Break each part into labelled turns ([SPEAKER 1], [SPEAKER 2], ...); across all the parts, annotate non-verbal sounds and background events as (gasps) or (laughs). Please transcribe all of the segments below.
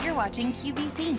[SPEAKER 1] you're watching QVC.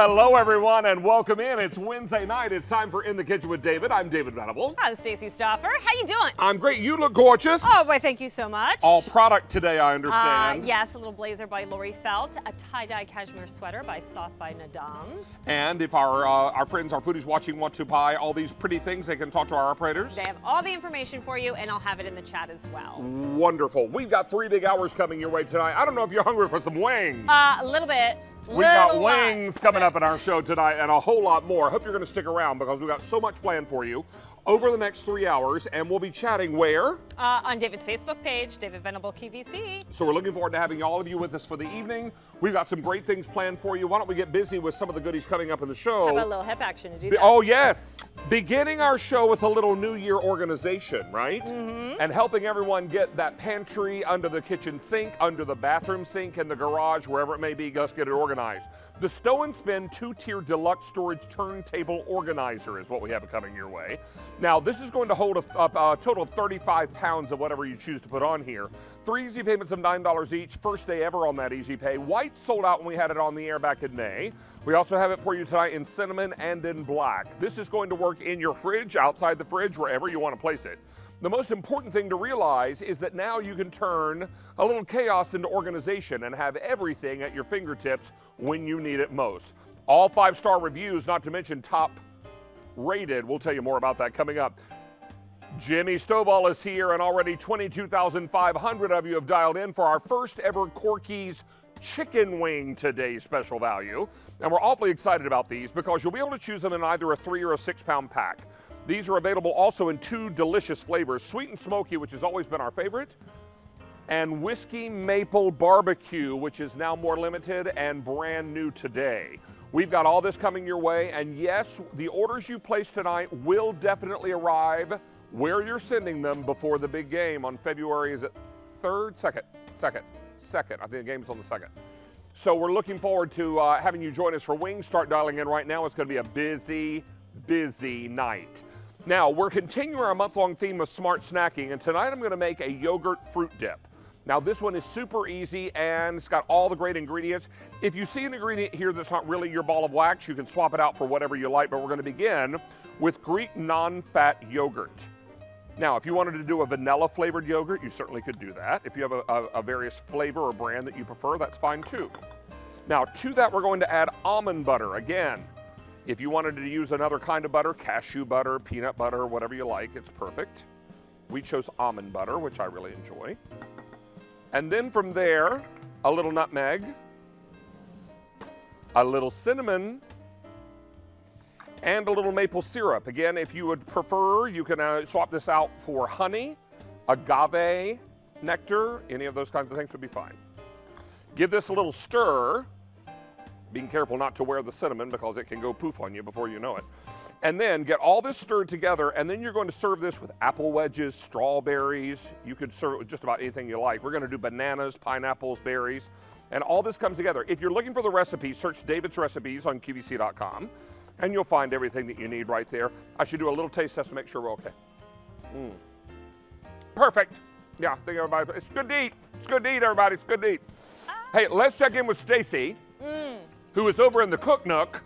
[SPEAKER 2] Hello everyone, and welcome in. It's Wednesday night. It's time for In the Kitchen with David. I'm David Venable.
[SPEAKER 3] I'm Stacey Stauffer. How you doing?
[SPEAKER 2] I'm great. You look gorgeous.
[SPEAKER 3] Oh, boy, thank you so much.
[SPEAKER 2] All product today, I
[SPEAKER 3] Uh,
[SPEAKER 2] understand.
[SPEAKER 3] yes, a little blazer by Laurie Felt, a tie-dye cashmere sweater by Soft by NAADAM.
[SPEAKER 2] And if our uh, our friends, our foodies watching, want to buy all these pretty things, they can talk to our operators.
[SPEAKER 3] They have all the information for you, and I'll have it in the chat as well.
[SPEAKER 2] Wonderful. We've got three big hours coming your way tonight. I don't know if you're hungry for some wings.
[SPEAKER 3] Uh, a little bit.
[SPEAKER 2] We've got wings coming up in our show tonight and a whole lot more. I hope you're going to stick around because we've got so much planned for you over the next three hours, and we'll be chatting where?
[SPEAKER 3] Uh, on David's Facebook page, David Venable QVC.
[SPEAKER 2] So we're looking forward to having all of you with us for the evening. We've got some great things planned for you. Why don't we get busy with some of the goodies coming up in the show?
[SPEAKER 3] Have a little hip action to do that.
[SPEAKER 2] Oh, yes. Beginning our show with a little New Year organization, right?
[SPEAKER 3] Mm-hmm.
[SPEAKER 2] And helping everyone get that pantry under the kitchen sink, under the bathroom sink, in the garage, wherever it may be, let's get it organized. The Stow and Spin two tier deluxe storage turntable organizer is what we have coming your way. Now, this is going to hold a, a- a total of 35 pounds of whatever you choose to put on here. Three easy payments of $9 each, first day ever on that easy pay. White sold out when we had it on the air back in May. We also have it for you tonight in cinnamon and in black. This is going to work in your fridge, outside the fridge, wherever you want to place it. The most important thing to realize is that now you can turn a little chaos into organization and have everything at your fingertips when you need it most. All five star reviews, not to mention top rated. We'll tell you more about that coming up. Jimmy Stovall is here, and already 22,500 of you have dialed in for our first ever Corky's Chicken Wing Today special value. And we're awfully excited about these because you'll be able to choose them in either a three or a six pound pack. These are available also in two delicious flavors sweet and smoky, which has always been our favorite, and whiskey maple barbecue, which is now more limited and brand new today. We've got all this coming your way, and yes, the orders you place tonight will definitely arrive where you're sending them before the big game on February. Is it third, second, second, second? I think the game's on the second. So we're looking forward to uh, having you join us for wings. Start dialing in right now. It's going to be a busy, busy night. Now, we're continuing our month long theme of smart snacking, and tonight I'm going to make a yogurt fruit dip. Now, this one is super easy and it's got all the great ingredients. If you see an ingredient here that's not really your ball of wax, you can swap it out for whatever you like, but we're going to begin with Greek non fat yogurt. Now, if you wanted to do a vanilla flavored yogurt, you certainly could do that. If you have a, a, a various flavor or brand that you prefer, that's fine too. Now, to that, we're going to add almond butter. Again, if you wanted to use another kind of butter, cashew butter, peanut butter, whatever you like, it's perfect. We chose almond butter, which I really enjoy. And then from there, a little nutmeg, a little cinnamon, and a little maple syrup. Again, if you would prefer, you can uh, swap this out for honey, agave, nectar, any of those kinds of things would be fine. Give this a little stir, being careful not to wear the cinnamon because it can go poof on you before you know it. And then get all this stirred together, and then you're going to serve this with apple wedges, strawberries. You could serve it with just about anything you like. We're going to do bananas, pineapples, berries, and all this comes together. If you're looking for the recipe, search David's Recipes on QVC.com, and you'll find everything that you need right there. I should do a little taste test to make sure we're okay. Mm. Perfect. Yeah, I think everybody, it's good to eat. It's good to eat, everybody. It's good to eat. Hey, let's check in with Stacy, who is over in the Cook Nook,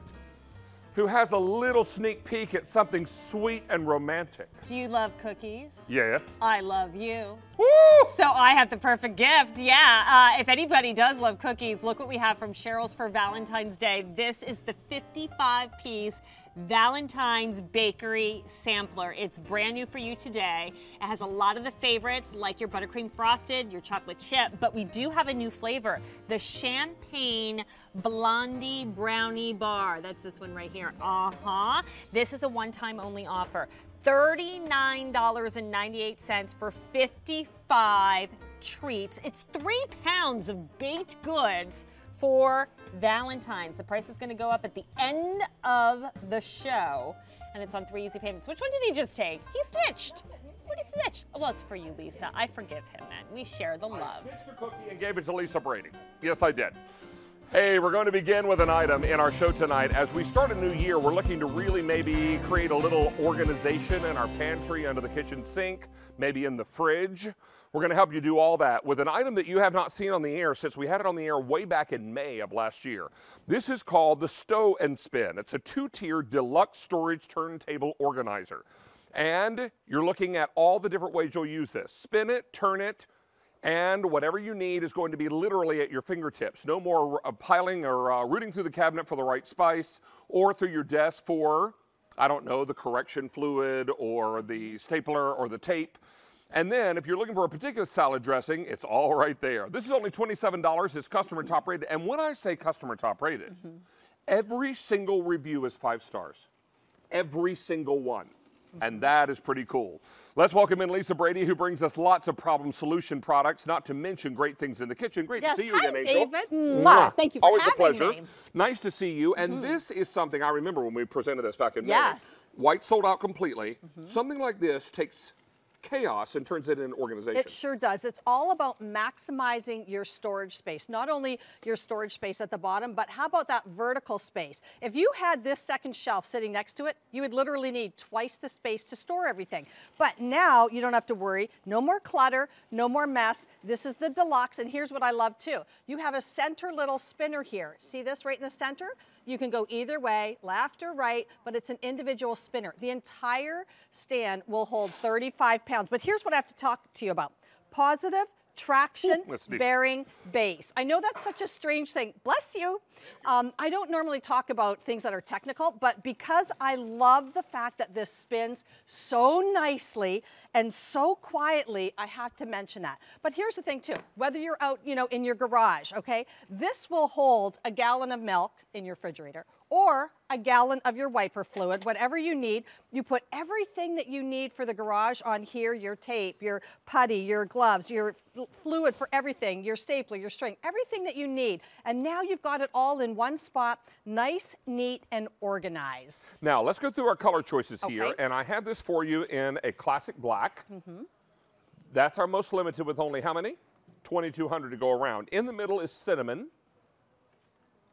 [SPEAKER 2] who has a little sneak peek at something sweet and romantic.
[SPEAKER 3] Do you love cookies?
[SPEAKER 2] Yes.
[SPEAKER 3] I love you.
[SPEAKER 2] Woo!
[SPEAKER 3] So I have the perfect gift. Yeah. Uh, if anybody does love cookies, look what we have from Cheryl's for Valentine's Day. This is the 55 piece Valentine's Bakery Sampler. It's brand new for you today. It has a lot of the favorites like your buttercream frosted, your chocolate chip, but we do have a new flavor, the champagne blondie brownie bar. That's this one right here. Uh-huh. This is a one-time only offer. $39.98 for 55 treats. It's three pounds of baked goods for Valentine's. The price is going to go up at the end of the show, and it's on three easy payments. Which one did he just take? He snitched. What did he snitch? Well, it's for you, Lisa. I forgive him, man. We share the
[SPEAKER 2] I
[SPEAKER 3] love.
[SPEAKER 2] snitched the cookie and gave it to Lisa Brady. Yes, I did. Hey, we're going to begin with an item in our show tonight. As we start a new year, we're looking to really maybe create a little organization in our pantry, under the kitchen sink, maybe in the fridge. We're going to help you do all that with an item that you have not seen on the air since we had it on the air way back in May of last year. This is called the Stow and Spin. It's a two-tier deluxe storage turntable organizer. And you're looking at all the different ways you'll use this. Spin it, turn it, and whatever you need is going to be literally at your fingertips. No more uh, piling or uh, rooting through the cabinet for the right spice or through your desk for, I don't know, the correction fluid or the stapler or the tape. And then if you're looking for a particular salad dressing, it's all right there. This is only $27. It's customer top rated. And when I say customer top rated, mm -hmm. every single review is five stars. Every single one and that is pretty cool. Let's welcome in Lisa Brady, who brings us lots of problem solution products, not to mention great things in the kitchen. Great
[SPEAKER 1] yes,
[SPEAKER 2] to see you
[SPEAKER 1] hi,
[SPEAKER 2] again, Angel.
[SPEAKER 1] David. Mwah. Thank you for
[SPEAKER 2] Always
[SPEAKER 1] having
[SPEAKER 2] a pleasure.
[SPEAKER 1] Me.
[SPEAKER 2] Nice to see you. And mm -hmm. this is something I remember when we presented this back in
[SPEAKER 1] yes.
[SPEAKER 2] May. White sold out completely. Mm -hmm. Something like this takes chaos and turns it into an organization.
[SPEAKER 1] It sure does. It's all about maximizing your storage space. Not only your storage space at the bottom, but how about that vertical space? If you had this second shelf sitting next to it, you would literally need twice the space to store everything. But now you don't have to worry. No more clutter, no more mess. This is the deluxe, and here's what I love too. You have a center little spinner here. See this right in the center? You can go either way, left or right, but it's an individual spinner. The entire stand will hold 35 pounds. But here's what I have to talk to you about. Positive traction
[SPEAKER 2] Ooh,
[SPEAKER 1] bearing base. I know that's such a strange thing. Bless you. Um, I don't normally talk about things that are technical, but because I love the fact that this spins so nicely and so quietly, I have to mention that. But here's the thing too, whether you're out, you know, in your garage, okay, this will hold a gallon of milk in your refrigerator or a gallon of your wiper fluid, whatever you need. You put everything that you need for the garage on here, your tape, your putty, your gloves, your fluid for everything, your stapler, your string, everything that you need. And now you've got it all in one spot, nice, neat, and organized.
[SPEAKER 2] Now, let's go through our color choices okay. here. And I have this for you in a classic black. Mm -hmm. That's our most limited with only how many? 2,200 to go around. In the middle is cinnamon.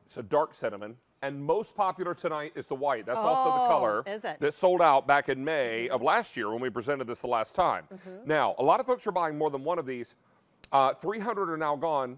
[SPEAKER 2] It's a dark cinnamon. And most popular tonight is the white. That's oh, also the oh, color that sold out back in May of last year when we presented this the last time. Mm -hmm. Now, a lot of folks are buying more than one of these. Uh, 300 are now gone.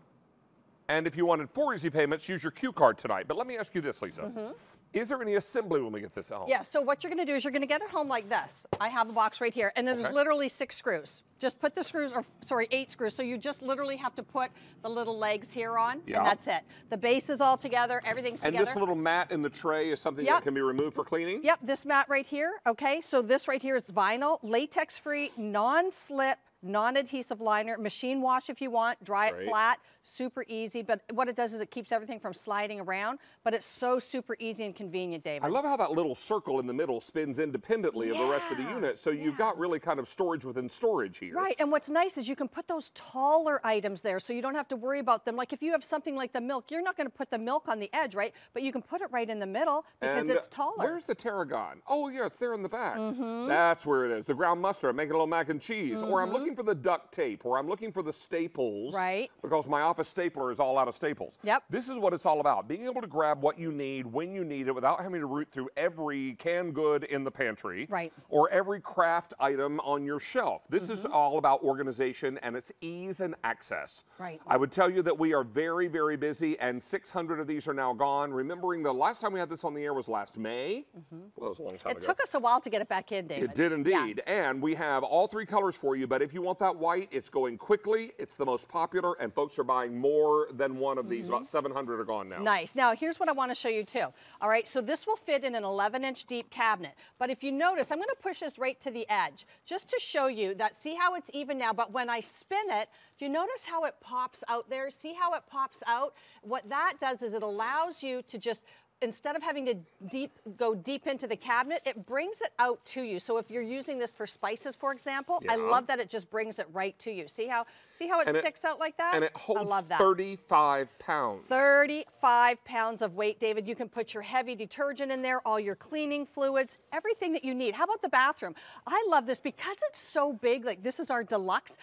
[SPEAKER 2] And if you wanted four easy payments, use your Q card tonight. But let me ask you this, Lisa. Mm -hmm. Is there any assembly when we get this at home?
[SPEAKER 1] Yeah, so what you're gonna do is you're gonna get it home like this. I have a box right here, and then okay. there's literally six screws. Just put the screws, or sorry, eight screws. So you just literally have to put the little legs here on, yeah. and that's it. The base is all together, everything's
[SPEAKER 2] and
[SPEAKER 1] together.
[SPEAKER 2] And this little mat in the tray is something yep. that can be removed for cleaning?
[SPEAKER 1] Yep, this mat right here, okay? So this right here is vinyl, latex-free, non-slip, non-adhesive liner, machine wash if you want, dry it flat, super easy. But what it does is it keeps everything from sliding around, but it's so super easy and convenient, David.
[SPEAKER 2] I love how that little circle in the middle spins independently yeah. of the rest of the unit. So you've got really kind of storage within storage here.
[SPEAKER 1] Right, and what's nice is you can put those taller items there so you don't have to worry about them. Like if you have something like the milk, you're not gonna put the milk on the edge, right? But you can put it right in the middle because
[SPEAKER 2] and
[SPEAKER 1] it's taller.
[SPEAKER 2] Where's the tarragon? Oh yeah, it's there in the back. Mm -hmm. That's where it is. The ground mustard, I'm making a little mac and cheese. Mm -hmm. Or I'm mm-hmm. looking for the duct tape, or I'm looking for the staples.
[SPEAKER 1] Right.
[SPEAKER 2] Because my office stapler is all out of staples.
[SPEAKER 1] Yep.
[SPEAKER 2] This is what it's all about. Being able to grab what you need when you need it without having to root through every canned good in the pantry.
[SPEAKER 1] Right.
[SPEAKER 2] Or every craft item on your shelf. This mm -hmm. is mm-hmm. all about organization and it's ease and access.
[SPEAKER 1] Right.
[SPEAKER 2] I would tell you that we are very, very busy and 600 of these are now gone. Remembering the last time we had this on the air was last May. Mm -hmm. Well, that was a long time
[SPEAKER 1] it
[SPEAKER 2] ago.
[SPEAKER 1] It took us a while to get it back in, David.
[SPEAKER 2] It did indeed. Yeah. And we have all three colors for you, but if you want that white, it's going quickly. It's the most popular and folks are buying more than one of these. Mm -hmm. About 700 are gone now.
[SPEAKER 1] Nice. Now, here's what I want to show you too. All right, so this will fit in an 11 inch deep cabinet. But if you notice, I'm going to push this right to the edge just to show you that, see how it's even now, but when I spin it, do you notice how it pops out there? See how it pops out? What that does is it allows you to just instead of having to deep go deep into the cabinet, it brings it out to you. So if you're using this for spices, for example, yeah. I love that it just brings it right to you. See how see how it and sticks
[SPEAKER 2] it,
[SPEAKER 1] out like that?
[SPEAKER 2] And it holds I love that. 35 pounds.
[SPEAKER 1] 35 pounds of weight, David. You can put your heavy detergent in there, all your cleaning fluids, everything that you need. How about the bathroom? I love this because it's so big, like this is our deluxe.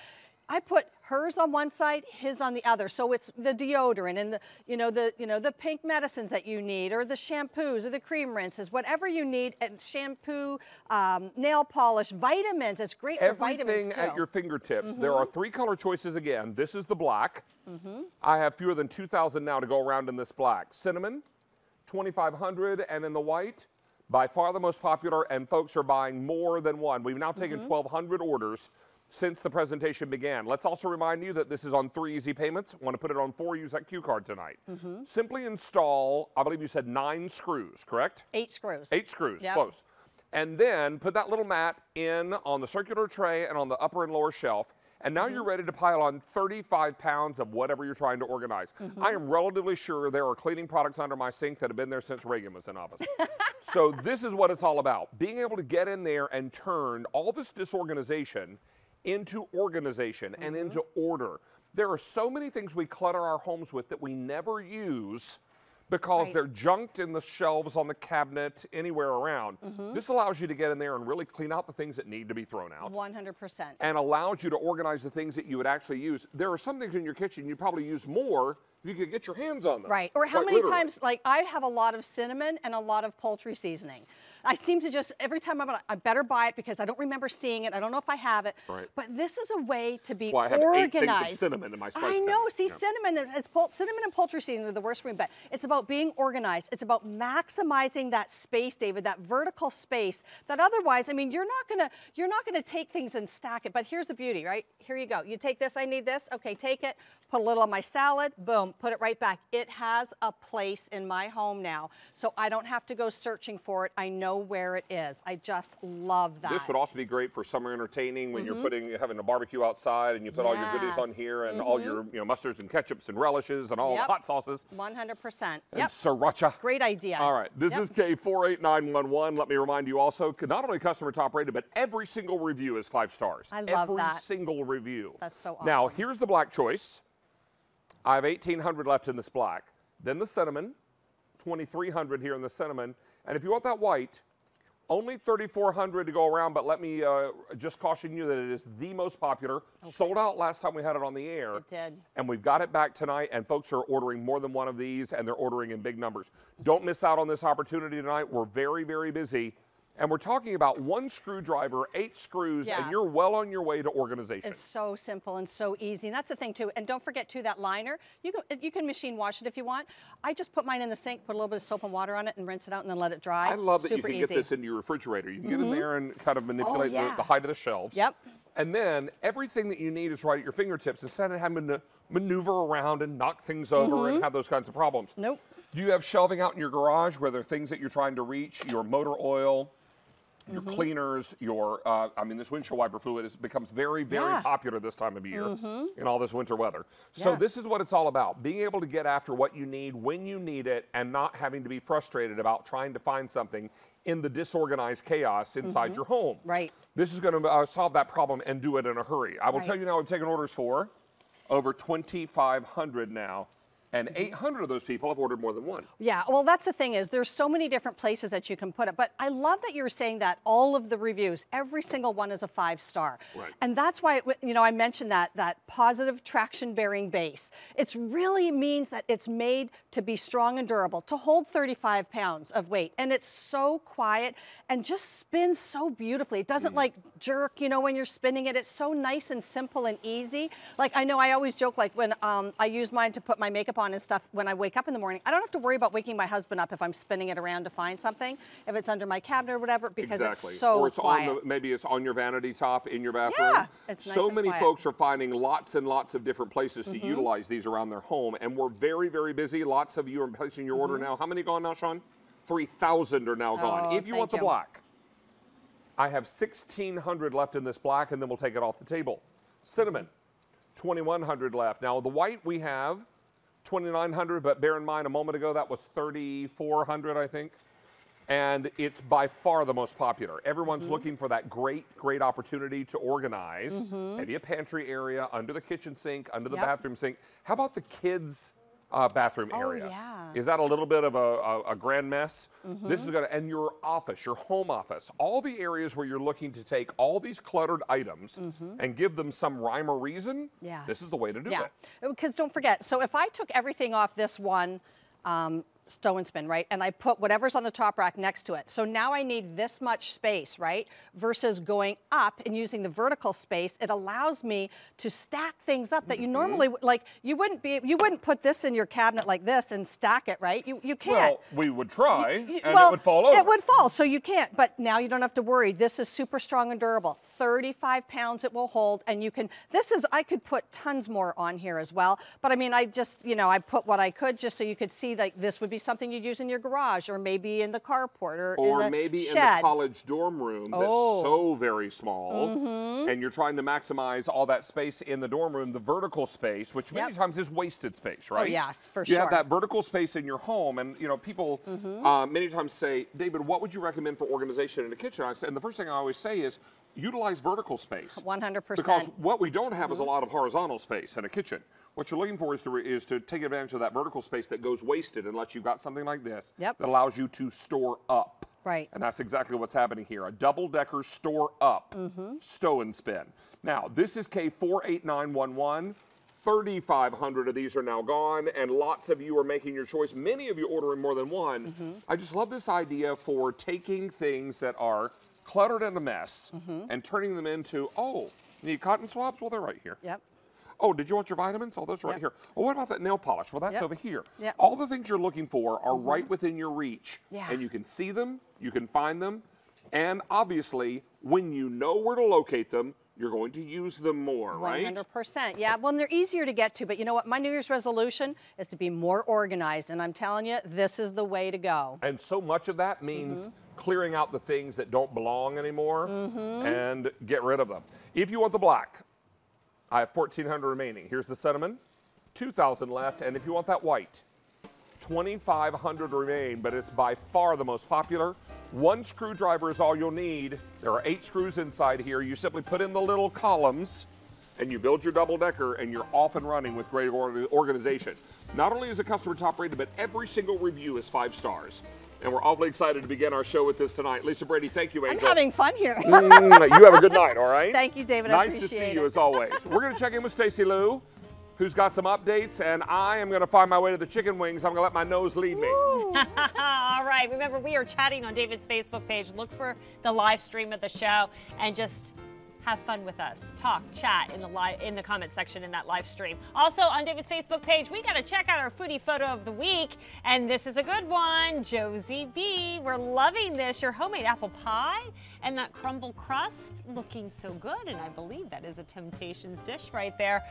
[SPEAKER 1] I put hers on one side, his on the other. So it's the deodorant and the, you know, the, you know, the pink medicines that you need or the shampoos or the cream rinses, whatever you need, and shampoo, um, nail polish, vitamins. It's great for vitamins
[SPEAKER 2] Everything
[SPEAKER 1] too. Mm-hmm.
[SPEAKER 2] at your fingertips. There are three color choices again. This is the black. Mm -hmm. I have fewer than 2,000 now to go around in this black. Cinnamon, 2,500, and in the white, by far the most popular, and folks are buying more than one. We've now
[SPEAKER 1] Mm-hmm.
[SPEAKER 2] taken 1,200 orders since the presentation began. Let's also remind you that this is on three easy payments. Want to put it on four, use that Q card tonight.
[SPEAKER 1] Mm-hmm.
[SPEAKER 2] Simply install, I believe you said nine screws, correct?
[SPEAKER 1] Eight screws.
[SPEAKER 2] Eight screws,
[SPEAKER 1] Yep.
[SPEAKER 2] close. And then put that little mat in on the circular tray and on the upper and lower shelf. And now
[SPEAKER 1] Mm-hmm.
[SPEAKER 2] you're ready to pile on 35 pounds of whatever you're trying to organize.
[SPEAKER 1] Mm-hmm.
[SPEAKER 2] I am relatively sure there are cleaning products under my sink that have been there since Reagan was in office. (laughs) so this is what it's all about. Being able to get in there and turn all this disorganization into organization and
[SPEAKER 1] Mm-hmm.
[SPEAKER 2] into order. There are so many things we clutter our homes with that we never use because
[SPEAKER 1] Right.
[SPEAKER 2] they're junked in the shelves on the cabinet anywhere around.
[SPEAKER 1] Mm-hmm.
[SPEAKER 2] This allows you to get in there and really clean out the things that need to be thrown out
[SPEAKER 1] 100%.
[SPEAKER 2] and allows you to organize the things that you would actually use. There are some things in your kitchen you probably use more if you could get your hands on them.
[SPEAKER 1] Right. Or how many
[SPEAKER 2] literally.
[SPEAKER 1] times, like, I have a lot of cinnamon and a lot of poultry seasoning. I seem to just, every time I'm I better buy it because I don't remember seeing it. I don't know if I have it.
[SPEAKER 2] Right.
[SPEAKER 1] But this is a way to be
[SPEAKER 2] why I have
[SPEAKER 1] organized.
[SPEAKER 2] eight things of cinnamon in my spice
[SPEAKER 1] I know.
[SPEAKER 2] cabinet.
[SPEAKER 1] See,
[SPEAKER 2] Yeah.
[SPEAKER 1] cinnamon, and- cinnamon and poultry seasoning are the worst for me, but it's about being organized. It's about maximizing that space, David, that vertical space that otherwise, I mean, you're not gonna, you're not gonna take things and stack it. But here's the beauty, right? Here you go. You take this, I need this. Okay, take it, put a little on my salad, boom, put it right back. It has a place in my home now, so I don't have to go searching for it. I know where it is. I just love that.
[SPEAKER 2] This would also be great for summer entertaining when you're mm-hmm. putting having a barbecue outside and you put all your goodies on here and all mm-hmm. your you know mustards and ketchups and relishes and all
[SPEAKER 1] Yep.
[SPEAKER 2] the hot sauces
[SPEAKER 1] 100%.
[SPEAKER 2] and
[SPEAKER 1] Yep.
[SPEAKER 2] sriracha.
[SPEAKER 1] Great idea.
[SPEAKER 2] All right, this
[SPEAKER 1] Yep.
[SPEAKER 2] is K48911. Let me remind you also, not only customer top rated, but every single review is five stars.
[SPEAKER 1] I love
[SPEAKER 2] every
[SPEAKER 1] that.
[SPEAKER 2] single review.
[SPEAKER 1] That's so awesome.
[SPEAKER 2] Now, here's the black choice. I have 1,800 left in this black. Then the cinnamon, 2,300 here in the cinnamon. And if you want that white, only 3,400 to go around, but let me uh, just caution you that it is the most popular. Sold out last time we had it on the air.
[SPEAKER 1] It did.
[SPEAKER 2] And we've got it back tonight, and folks are ordering more than one of these, and they're ordering in big numbers. Don't miss out on this opportunity tonight. We're very, very busy. And we're talking about one screwdriver, eight screws,
[SPEAKER 1] Yeah.
[SPEAKER 2] and you're well on your way to organization.
[SPEAKER 1] It's so simple and so easy. And that's the thing too. And don't forget too that liner. You can you can machine wash it if you want. I just put mine in the sink, put a little bit of soap and water on it, and rinse it out, and then let it dry.
[SPEAKER 2] I love that
[SPEAKER 1] Super
[SPEAKER 2] you can
[SPEAKER 1] easy. Mm-hmm. Oh,
[SPEAKER 2] get this into your refrigerator. You can get in there and kind of manipulate the,
[SPEAKER 1] yeah.
[SPEAKER 2] the height of the shelves.
[SPEAKER 1] Yep.
[SPEAKER 2] And then everything that you need is right at your fingertips instead of having to maneuver around and knock things over
[SPEAKER 1] Mm-hmm.
[SPEAKER 2] and have those kinds of problems.
[SPEAKER 1] Nope.
[SPEAKER 2] Do you have shelving out in your garage where there are things that you're trying to reach, your motor oil, your
[SPEAKER 1] Mm-hmm.
[SPEAKER 2] cleaners, your, uh, I mean, this windshield wiper fluid is, becomes very, very
[SPEAKER 1] Yeah.
[SPEAKER 2] popular this time of year in all this winter weather. So
[SPEAKER 1] Yeah.
[SPEAKER 2] this is what it's all about, being able to get after what you need when you need it and not having to be frustrated about trying to find something in the disorganized chaos inside your home.
[SPEAKER 1] Right.
[SPEAKER 2] This is going to uh, solve that problem and do it in a hurry. I will
[SPEAKER 1] Right.
[SPEAKER 2] tell you now, we've taken orders for over 2,500 now, and
[SPEAKER 1] Mm-hmm.
[SPEAKER 2] 800 of those people have ordered more than one.
[SPEAKER 1] Yeah, well, that's the thing is there's so many different places that you can put it. But I love that you're saying that all of the reviews, every single one is a five star.
[SPEAKER 2] Right.
[SPEAKER 1] And that's why, it, you know, I mentioned that that positive traction bearing base. It really means that it's made to be strong and durable, to hold 35 pounds of weight, and it's so quiet and just spins so beautifully. It doesn't like jerk, you know, when you're spinning it. It's so nice and simple and easy. Like I know I always joke, like when um, I use mine to put my makeup on and stuff when I wake up in the morning. I don't have to worry about waking my husband up if I'm spinning it around to find something, if it's under my cabinet or whatever, because
[SPEAKER 2] exactly.
[SPEAKER 1] it's so
[SPEAKER 2] or it's
[SPEAKER 1] quiet.
[SPEAKER 2] on the maybe it's on your vanity top in your bathroom.
[SPEAKER 1] Yeah, it's nice
[SPEAKER 2] so many
[SPEAKER 1] quiet. Mm-hmm.
[SPEAKER 2] folks are finding lots and lots of different places to utilize these around their home, and we're very very busy. Lots of you are placing your order now. How many gone now, Sean? Three thousand are now gone.
[SPEAKER 1] Mm-hmm. Oh,
[SPEAKER 2] if you want the
[SPEAKER 1] you.
[SPEAKER 2] black, I have sixteen hundred left in this black, and then we'll take it off the table. Cinnamon, twenty one hundred left. Now the white we have. 2900 but bear in mind a moment ago that was 3400 i think and it's by far the most popular. Everyone's
[SPEAKER 1] Mm-hmm.
[SPEAKER 2] looking for that great, great opportunity to organize. Maybe a pantry area under the kitchen sink, under the
[SPEAKER 1] Yep.
[SPEAKER 2] bathroom sink. How about the kids' uh, bathroom
[SPEAKER 1] Oh,
[SPEAKER 2] area?
[SPEAKER 1] yeah.
[SPEAKER 2] Is that a little bit of a, a, a grand mess?
[SPEAKER 1] Mm-hmm.
[SPEAKER 2] This is going to, and your office, your home office, all the areas where you're looking to take all these cluttered items and give them some rhyme or reason.
[SPEAKER 1] Yes.
[SPEAKER 2] This is the way to do
[SPEAKER 1] Yeah,
[SPEAKER 2] it.
[SPEAKER 1] because don't forget, so if I took everything off this one um, stow and spin, right, and I put whatever's on the top rack next to it, so now I need this much space, right, versus going up and using the vertical space, it allows me to stack things up that
[SPEAKER 2] Mm-hmm.
[SPEAKER 1] you normally, w- like, you wouldn't be, you wouldn't put this in your cabinet like this and stack it, right? You, you can't.
[SPEAKER 2] Well, we would try,
[SPEAKER 1] Y-
[SPEAKER 2] and
[SPEAKER 1] well,
[SPEAKER 2] it would fall over.
[SPEAKER 1] It would fall, so you can't. But now you don't have to worry. This is super strong and durable. 35 pounds it will hold, and you can. This is. I could put tons more on here as well. But I mean, I just, you know, I put what I could just so you could see. Like this would be something you'd use in your garage, or maybe in the carport, or,
[SPEAKER 2] or
[SPEAKER 1] in
[SPEAKER 2] maybe in the college dorm room that's
[SPEAKER 1] Oh.
[SPEAKER 2] so very small,
[SPEAKER 1] Mm-hmm.
[SPEAKER 2] and you're trying to maximize all that space in the dorm room, the vertical space, which many
[SPEAKER 1] Yep.
[SPEAKER 2] times is wasted space, right?
[SPEAKER 1] Oh, yes, for
[SPEAKER 2] You have
[SPEAKER 1] sure. Mm-hmm.
[SPEAKER 2] that vertical space in your home, and you know people uh, many times say, David, what would you recommend for organization in the kitchen? I say, and the first thing I always say is utilize vertical space. (laughs)
[SPEAKER 1] 100%.
[SPEAKER 2] Because what we don't have is
[SPEAKER 1] Mm-hmm.
[SPEAKER 2] a lot of horizontal space in a kitchen. What you're looking for is to, is to take advantage of that vertical space that goes wasted unless you've got something like this
[SPEAKER 1] Yep.
[SPEAKER 2] that allows you to store up.
[SPEAKER 1] Right.
[SPEAKER 2] And that's exactly what's happening here. A double decker store up
[SPEAKER 1] Mm-hmm.
[SPEAKER 2] stow and spin. Now, this is K48911. 3,500 of these are now gone, and lots of you are making your choice. Many of you ordering more than one.
[SPEAKER 1] Mm-hmm.
[SPEAKER 2] I just love this idea for taking things that are cluttered and a mess
[SPEAKER 1] Mm-hmm.
[SPEAKER 2] and turning them into, oh, need cotton swabs? Well, they're right here.
[SPEAKER 1] Yep.
[SPEAKER 2] Oh, did you want your vitamins? Oh, those are right here. Well, what about that nail polish? Well, that's
[SPEAKER 1] Yep.
[SPEAKER 2] over here.
[SPEAKER 1] Yep.
[SPEAKER 2] All the things you're looking for are right within your reach.
[SPEAKER 1] Yeah.
[SPEAKER 2] And you can see them, you can find them, and obviously, when you know where to locate them, you're going to use them more, right?
[SPEAKER 1] 100%. Yeah, well, and they're easier to get to, but you know what? My New Year's resolution is to be more organized, and I'm telling you, this is the way to go.
[SPEAKER 2] And so much of that means
[SPEAKER 1] Mm-hmm.
[SPEAKER 2] clearing out the things that don't belong anymore and get rid of them. If you want the black, I have 1,400 remaining. Here's the cinnamon, 2,000 left. And if you want that white, 2,500 remain, but it's by far the most popular. One screwdriver is all you'll need. There are eight screws inside here. You simply put in the little columns and you build your double decker and you're off and running with great organization. Not only is the customer top rated, but every single review is five stars. And we're awfully excited to begin our show with this tonight. Lisa Brady, thank you, Angel.
[SPEAKER 1] I'm having fun here.
[SPEAKER 2] Mm, you have a good night, all right? (laughs)
[SPEAKER 1] Thank you, David. I
[SPEAKER 2] Nice to see
[SPEAKER 1] appreciate
[SPEAKER 2] you as always. We're going to check in with Stacy Lou, who's got some updates, and I am going to find my way to the chicken wings. I'm going to let my nose lead me. (laughs)
[SPEAKER 3] All right. Remember, we are chatting on David's Facebook page. Look for the live stream of the show and just have fun with us. Talk, chat in the live in the comment section in that live stream. Also on David's Facebook page, we got to check out our foodie photo of the week, and this is a good one. Josie B, we're loving this. Your homemade apple pie and that crumble crust looking so good, and I believe that is a Temptations dish right there.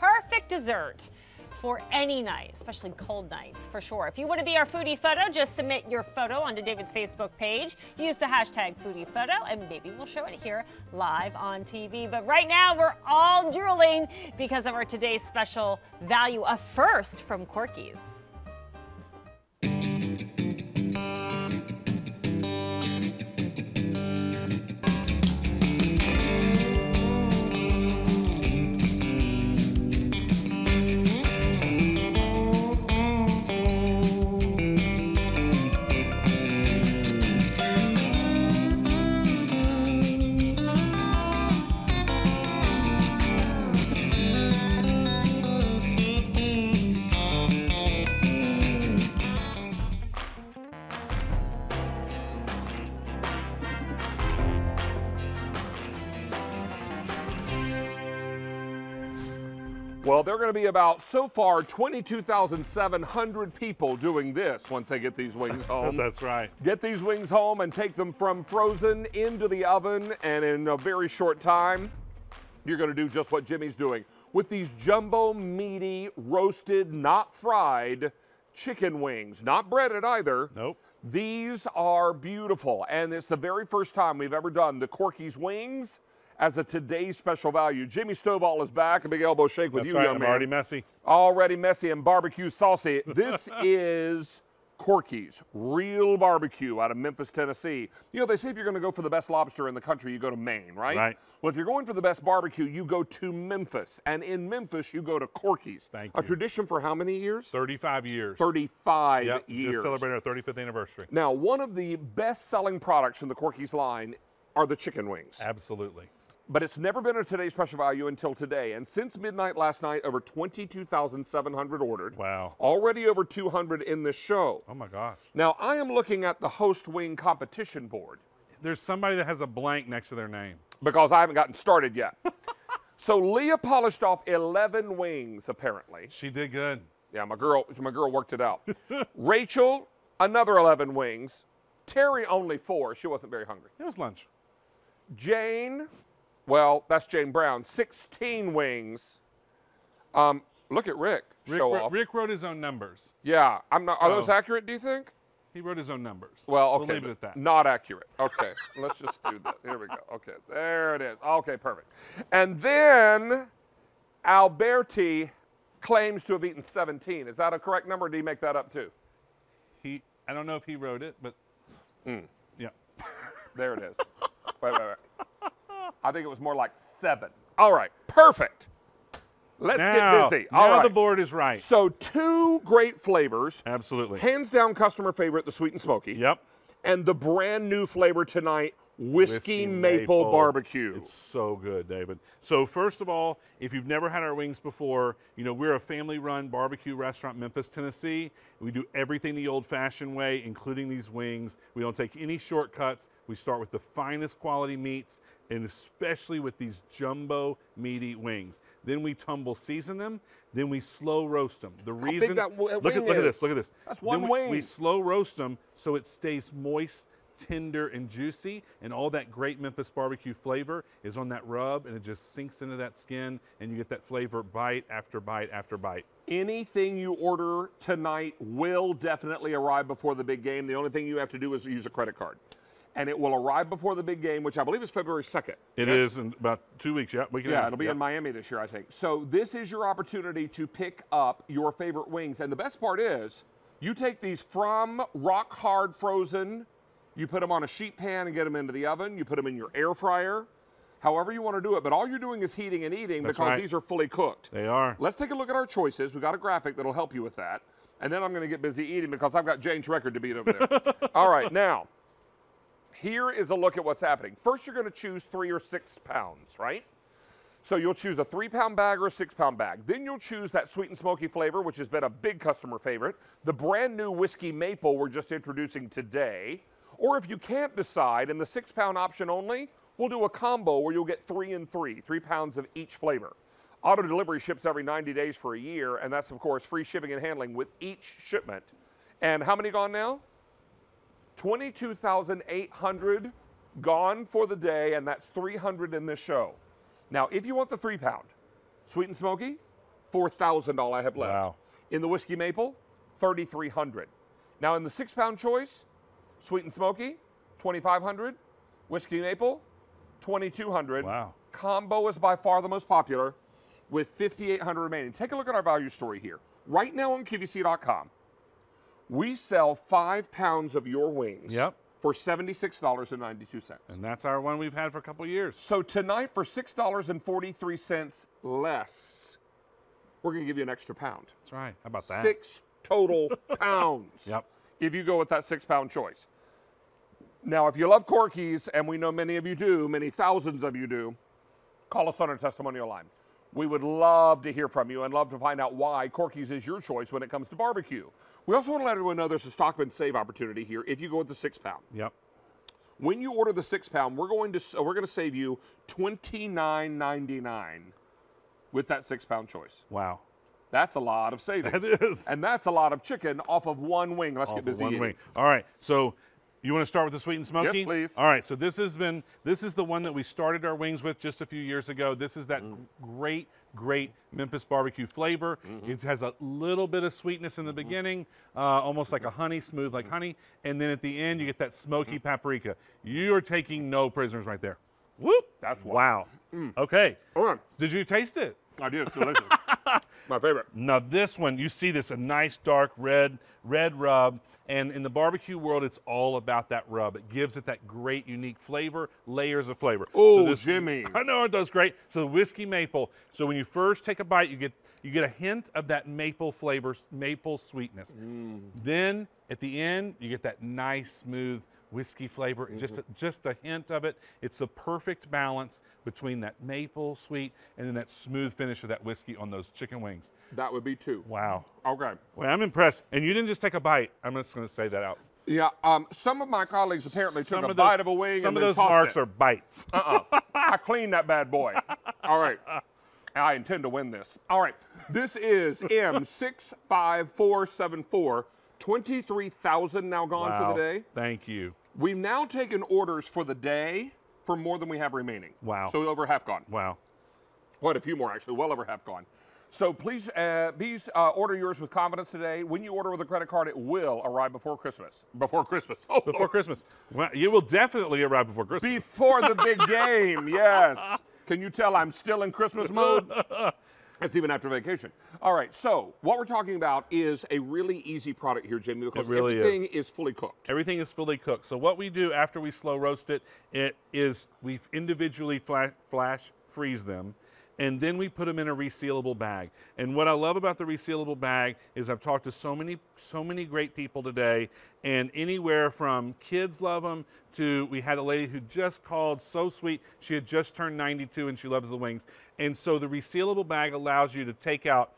[SPEAKER 3] Perfect dessert for any night, especially cold nights, for sure. If you want to be our foodie photo, just submit your photo onto David's Facebook page. Use the hashtag foodie photo, and maybe we'll show it here live on TV. But right now, we're all drooling because of our today's special value, a first from Corky's.
[SPEAKER 2] Well, they're going to be about, so far, 22,700 people doing this once they get these wings (laughs) home.
[SPEAKER 4] That's right.
[SPEAKER 2] Get these wings home and take them from frozen into the oven, and in a very short time, you're going to do just what Jimmy's doing with these jumbo, meaty, roasted, not fried chicken wings, not breaded either.
[SPEAKER 4] Nope.
[SPEAKER 2] These are beautiful, and it's the very first time we've ever done the Corky's wings as a today's special value. Jimmy Stovall is back. A big elbow shake with
[SPEAKER 4] That's
[SPEAKER 2] you,
[SPEAKER 4] right.
[SPEAKER 2] young
[SPEAKER 4] I'm
[SPEAKER 2] man.
[SPEAKER 4] already messy.
[SPEAKER 2] already messy and barbecue saucy. (laughs) This is Corky's Real Barbecue out of Memphis, Tennessee. You know, they say if you're going to go for the best lobster in the country, you go to Maine, right?
[SPEAKER 4] Right.
[SPEAKER 2] Well, if you're going for the best barbecue, you go to Memphis. And in Memphis, you go to Corky's.
[SPEAKER 4] Thank
[SPEAKER 2] A
[SPEAKER 4] you.
[SPEAKER 2] tradition for how many years?
[SPEAKER 4] 35 years.
[SPEAKER 2] 35
[SPEAKER 4] Yep,
[SPEAKER 2] years.
[SPEAKER 4] just celebrated our 35th anniversary.
[SPEAKER 2] Now, one of the best selling products from the Corky's line are the chicken wings.
[SPEAKER 4] Absolutely.
[SPEAKER 2] But it's never been a today's special value until today. And since midnight last night, over 22,700 ordered.
[SPEAKER 4] Wow.
[SPEAKER 2] Already over 200 in this show.
[SPEAKER 4] Oh my gosh.
[SPEAKER 2] Now, I am looking at the host wing competition board
[SPEAKER 4] There's somebody that has a blank next to their name.
[SPEAKER 2] because I haven't gotten started yet. (laughs) so Leah polished off 11 wings, apparently.
[SPEAKER 4] She did good.
[SPEAKER 2] Yeah, my girl, my girl worked it out. (laughs) Rachel, another 11 wings. Terry, only four. She wasn't very hungry.
[SPEAKER 4] It was lunch.
[SPEAKER 2] Jane, well, that's Jane Brown, 16 wings. Um, look at Rick.
[SPEAKER 4] Rick,
[SPEAKER 2] show
[SPEAKER 4] wrote-
[SPEAKER 2] off.
[SPEAKER 4] Rick wrote his own numbers.
[SPEAKER 2] Yeah, I'm not. Are those accurate? Do you think?
[SPEAKER 4] He wrote his own numbers.
[SPEAKER 2] Well, okay.
[SPEAKER 4] We'll leave it at that.
[SPEAKER 2] Not accurate. Okay, (laughs) let's just do that. Here we go. Okay, there it is. Okay, perfect. And then Alberti claims to have eaten 17. Is that a correct number? Or did he make that up too?
[SPEAKER 4] He, I don't know if he wrote it, but
[SPEAKER 2] Hmm.
[SPEAKER 4] yeah. (laughs)
[SPEAKER 2] There it is. wait, wait, wait. I think it was more like seven. All right, perfect. Let's
[SPEAKER 4] now,
[SPEAKER 2] get busy.
[SPEAKER 4] now
[SPEAKER 2] All right.
[SPEAKER 4] the board is right.
[SPEAKER 2] So two great flavors.
[SPEAKER 4] Absolutely.
[SPEAKER 2] Hands down customer favorite, the sweet and smoky.
[SPEAKER 4] Yep.
[SPEAKER 2] And the brand new flavor tonight, whiskey, maple, barbecue.
[SPEAKER 4] It's so good, David. So first of all, if you've never had our wings before, you know we're a family-run barbecue restaurant, Memphis, Tennessee. We do everything the old-fashioned way, including these wings. We don't take any shortcuts. We start with the finest quality meats, and especially with these jumbo meaty wings. Then we tumble season them. Then we slow roast them. The reason
[SPEAKER 2] that w- uh,
[SPEAKER 4] look at look at this. Look at this.
[SPEAKER 2] That's
[SPEAKER 4] Then
[SPEAKER 2] one
[SPEAKER 4] we-
[SPEAKER 2] wing.
[SPEAKER 4] We slow roast them so it stays moist, tender, and juicy, and all that great Memphis barbecue flavor is on that rub, and it just sinks into that skin, and you get that flavor bite after bite after bite.
[SPEAKER 2] Anything you order tonight will definitely arrive before the big game. The only thing you have to do is use a credit card. And it will arrive before the big game, which I believe is February 2nd.
[SPEAKER 4] It
[SPEAKER 2] Yes?
[SPEAKER 4] is in about two weeks. Yeah, we can.
[SPEAKER 2] Yeah, it'll be
[SPEAKER 4] yep.
[SPEAKER 2] in Miami this year, I think. So this is your opportunity to pick up your favorite wings. And the best part is, you take these from rock hard frozen, you put them on a sheet pan and get them into the oven, you put them in your air fryer, however you want to do it. But all you're doing is heating and eating
[SPEAKER 4] That's
[SPEAKER 2] because
[SPEAKER 4] right.
[SPEAKER 2] these are fully cooked.
[SPEAKER 4] They are.
[SPEAKER 2] Let's take a look at our choices. We've got a graphic that'll help you with that. And then I'm going to get busy eating because I've got Jane's record to beat over there. (laughs) All right, now, here is a look at what's happening. First, you're going to choose three or six pounds, right? So you'll choose a three pound bag or a six pound bag. Then you'll choose that sweet and smoky flavor, which has been a big customer favorite. The brand new whiskey maple we're just introducing today. Or if you can't decide, and the six pound option only, we'll do a combo where you'll get three and three, three pounds of each flavor. Auto delivery ships every 90 days for a year, and that's, of course, free shipping and handling with each shipment. And how many gone now? 22,800 gone for the day, and that's 300 in this show. Now, if you want the three pound, sweet and smoky, 4,000 all I have left.
[SPEAKER 4] Wow.
[SPEAKER 2] In the whiskey maple, 3,300. Now, in the six pound choice, sweet and smoky, 2,500. Whiskey maple, 2,200.
[SPEAKER 4] Wow.
[SPEAKER 2] Combo is by far the most popular with 5,800 remaining. Take a look at our value story here. Right now on QVC.com, we sell five pounds of your wings
[SPEAKER 4] Yep.
[SPEAKER 2] for $76.92.
[SPEAKER 4] And that's our one we've had for a couple years.
[SPEAKER 2] So tonight, for $6.43 less, we're going to give you an extra pound.
[SPEAKER 4] That's right. How about that?
[SPEAKER 2] Six total (laughs) pounds.
[SPEAKER 4] Yep.
[SPEAKER 2] If you go with that six pound choice. Now, if you love Corky's, and we know many of you do, many thousands of you do, call us on our testimonial line. We would love to hear from you and love to find out why Corky's is your choice when it comes to barbecue. We also want to let everyone know there's a Stockman save opportunity here if you go with the six pound.
[SPEAKER 4] Yep.
[SPEAKER 2] When you order the six pound, we're going to we're going to save you twenty nine ninety nine with that six pound choice.
[SPEAKER 4] Wow.
[SPEAKER 2] That's a lot of savings.
[SPEAKER 4] That is.
[SPEAKER 2] And that's a lot of chicken off of one wing. Let's
[SPEAKER 4] Off
[SPEAKER 2] get busy.
[SPEAKER 4] one
[SPEAKER 2] eating.
[SPEAKER 4] wing. All right. So you want to start with the sweet and smoky?
[SPEAKER 2] Yes, please.
[SPEAKER 4] All right. So this has been this is the one that we started our wings with just a few years ago. This is that mm. great, great Memphis barbecue flavor. Mm-hmm. It has a little bit of sweetness in the mm-hmm. beginning, uh, almost like a honey, smooth like mm-hmm. honey, and then at the end you get that smoky paprika. You are taking no prisoners right there. Whoop.
[SPEAKER 2] That's
[SPEAKER 4] wow. Mm. Okay.
[SPEAKER 2] Hold on.
[SPEAKER 4] Did you taste it?
[SPEAKER 2] I do. It's delicious. (laughs) My favorite.
[SPEAKER 4] Now this one, you see this, a nice dark red, red rub. And in the barbecue world, it's all about that rub. It gives it that great, unique flavor, layers of flavor.
[SPEAKER 2] Oh, Jimmy. (laughs)
[SPEAKER 4] I know it does great. So the whiskey maple. So when you first take a bite, you get you get a hint of that maple flavor, maple sweetness.
[SPEAKER 2] Mm.
[SPEAKER 4] Then at the end, you get that nice, smooth whiskey flavor.
[SPEAKER 2] Mm-hmm.
[SPEAKER 4] Just a, just a hint of it. It's the perfect balance between that maple sweet and then that smooth finish of that whiskey on those chicken wings.
[SPEAKER 2] That would be two.
[SPEAKER 4] Wow.
[SPEAKER 2] Okay.
[SPEAKER 4] Well, I'm impressed. And you didn't just take a bite. I'm just going to say that out.
[SPEAKER 2] Yeah. Um, some of my colleagues apparently took
[SPEAKER 4] Some
[SPEAKER 2] a
[SPEAKER 4] of the-
[SPEAKER 2] bite of a wing
[SPEAKER 4] Some of those marks
[SPEAKER 2] it.
[SPEAKER 4] are bites.
[SPEAKER 2] Uh-uh. I cleaned that bad boy. (laughs) All right. I intend to win this. All right. This is M65474. 23,000 now gone
[SPEAKER 4] wow.
[SPEAKER 2] for the day.
[SPEAKER 4] Thank you.
[SPEAKER 2] We've now taken orders for the day for more than we have remaining.
[SPEAKER 4] Wow.
[SPEAKER 2] So over half gone.
[SPEAKER 4] Wow.
[SPEAKER 2] Quite a few more, actually, well over half gone. So please, uh, please uh, order yours with confidence today. When you order with a credit card, it will arrive before Christmas. Before Christmas. (laughs) Oh,
[SPEAKER 4] Before Christmas. Well, you will definitely arrive before Christmas.
[SPEAKER 2] Before the big (laughs) game, yes. Can you tell I'm still in Christmas mode? (laughs) That's even after vacation. All right, so what we're talking about is a really easy product here, Jamie, because
[SPEAKER 4] really
[SPEAKER 2] everything is. fully cooked.
[SPEAKER 4] Everything is fully cooked. So what we do after we slow roast it, it is we individually flash, flash freeze them, and then we put them in a resealable bag. And what I love about the resealable bag is I've talked to so many so many great people today, and anywhere from kids love them to we had a lady who just called so sweet. She had just turned 92 and she loves the wings. And so the resealable bag allows you to take out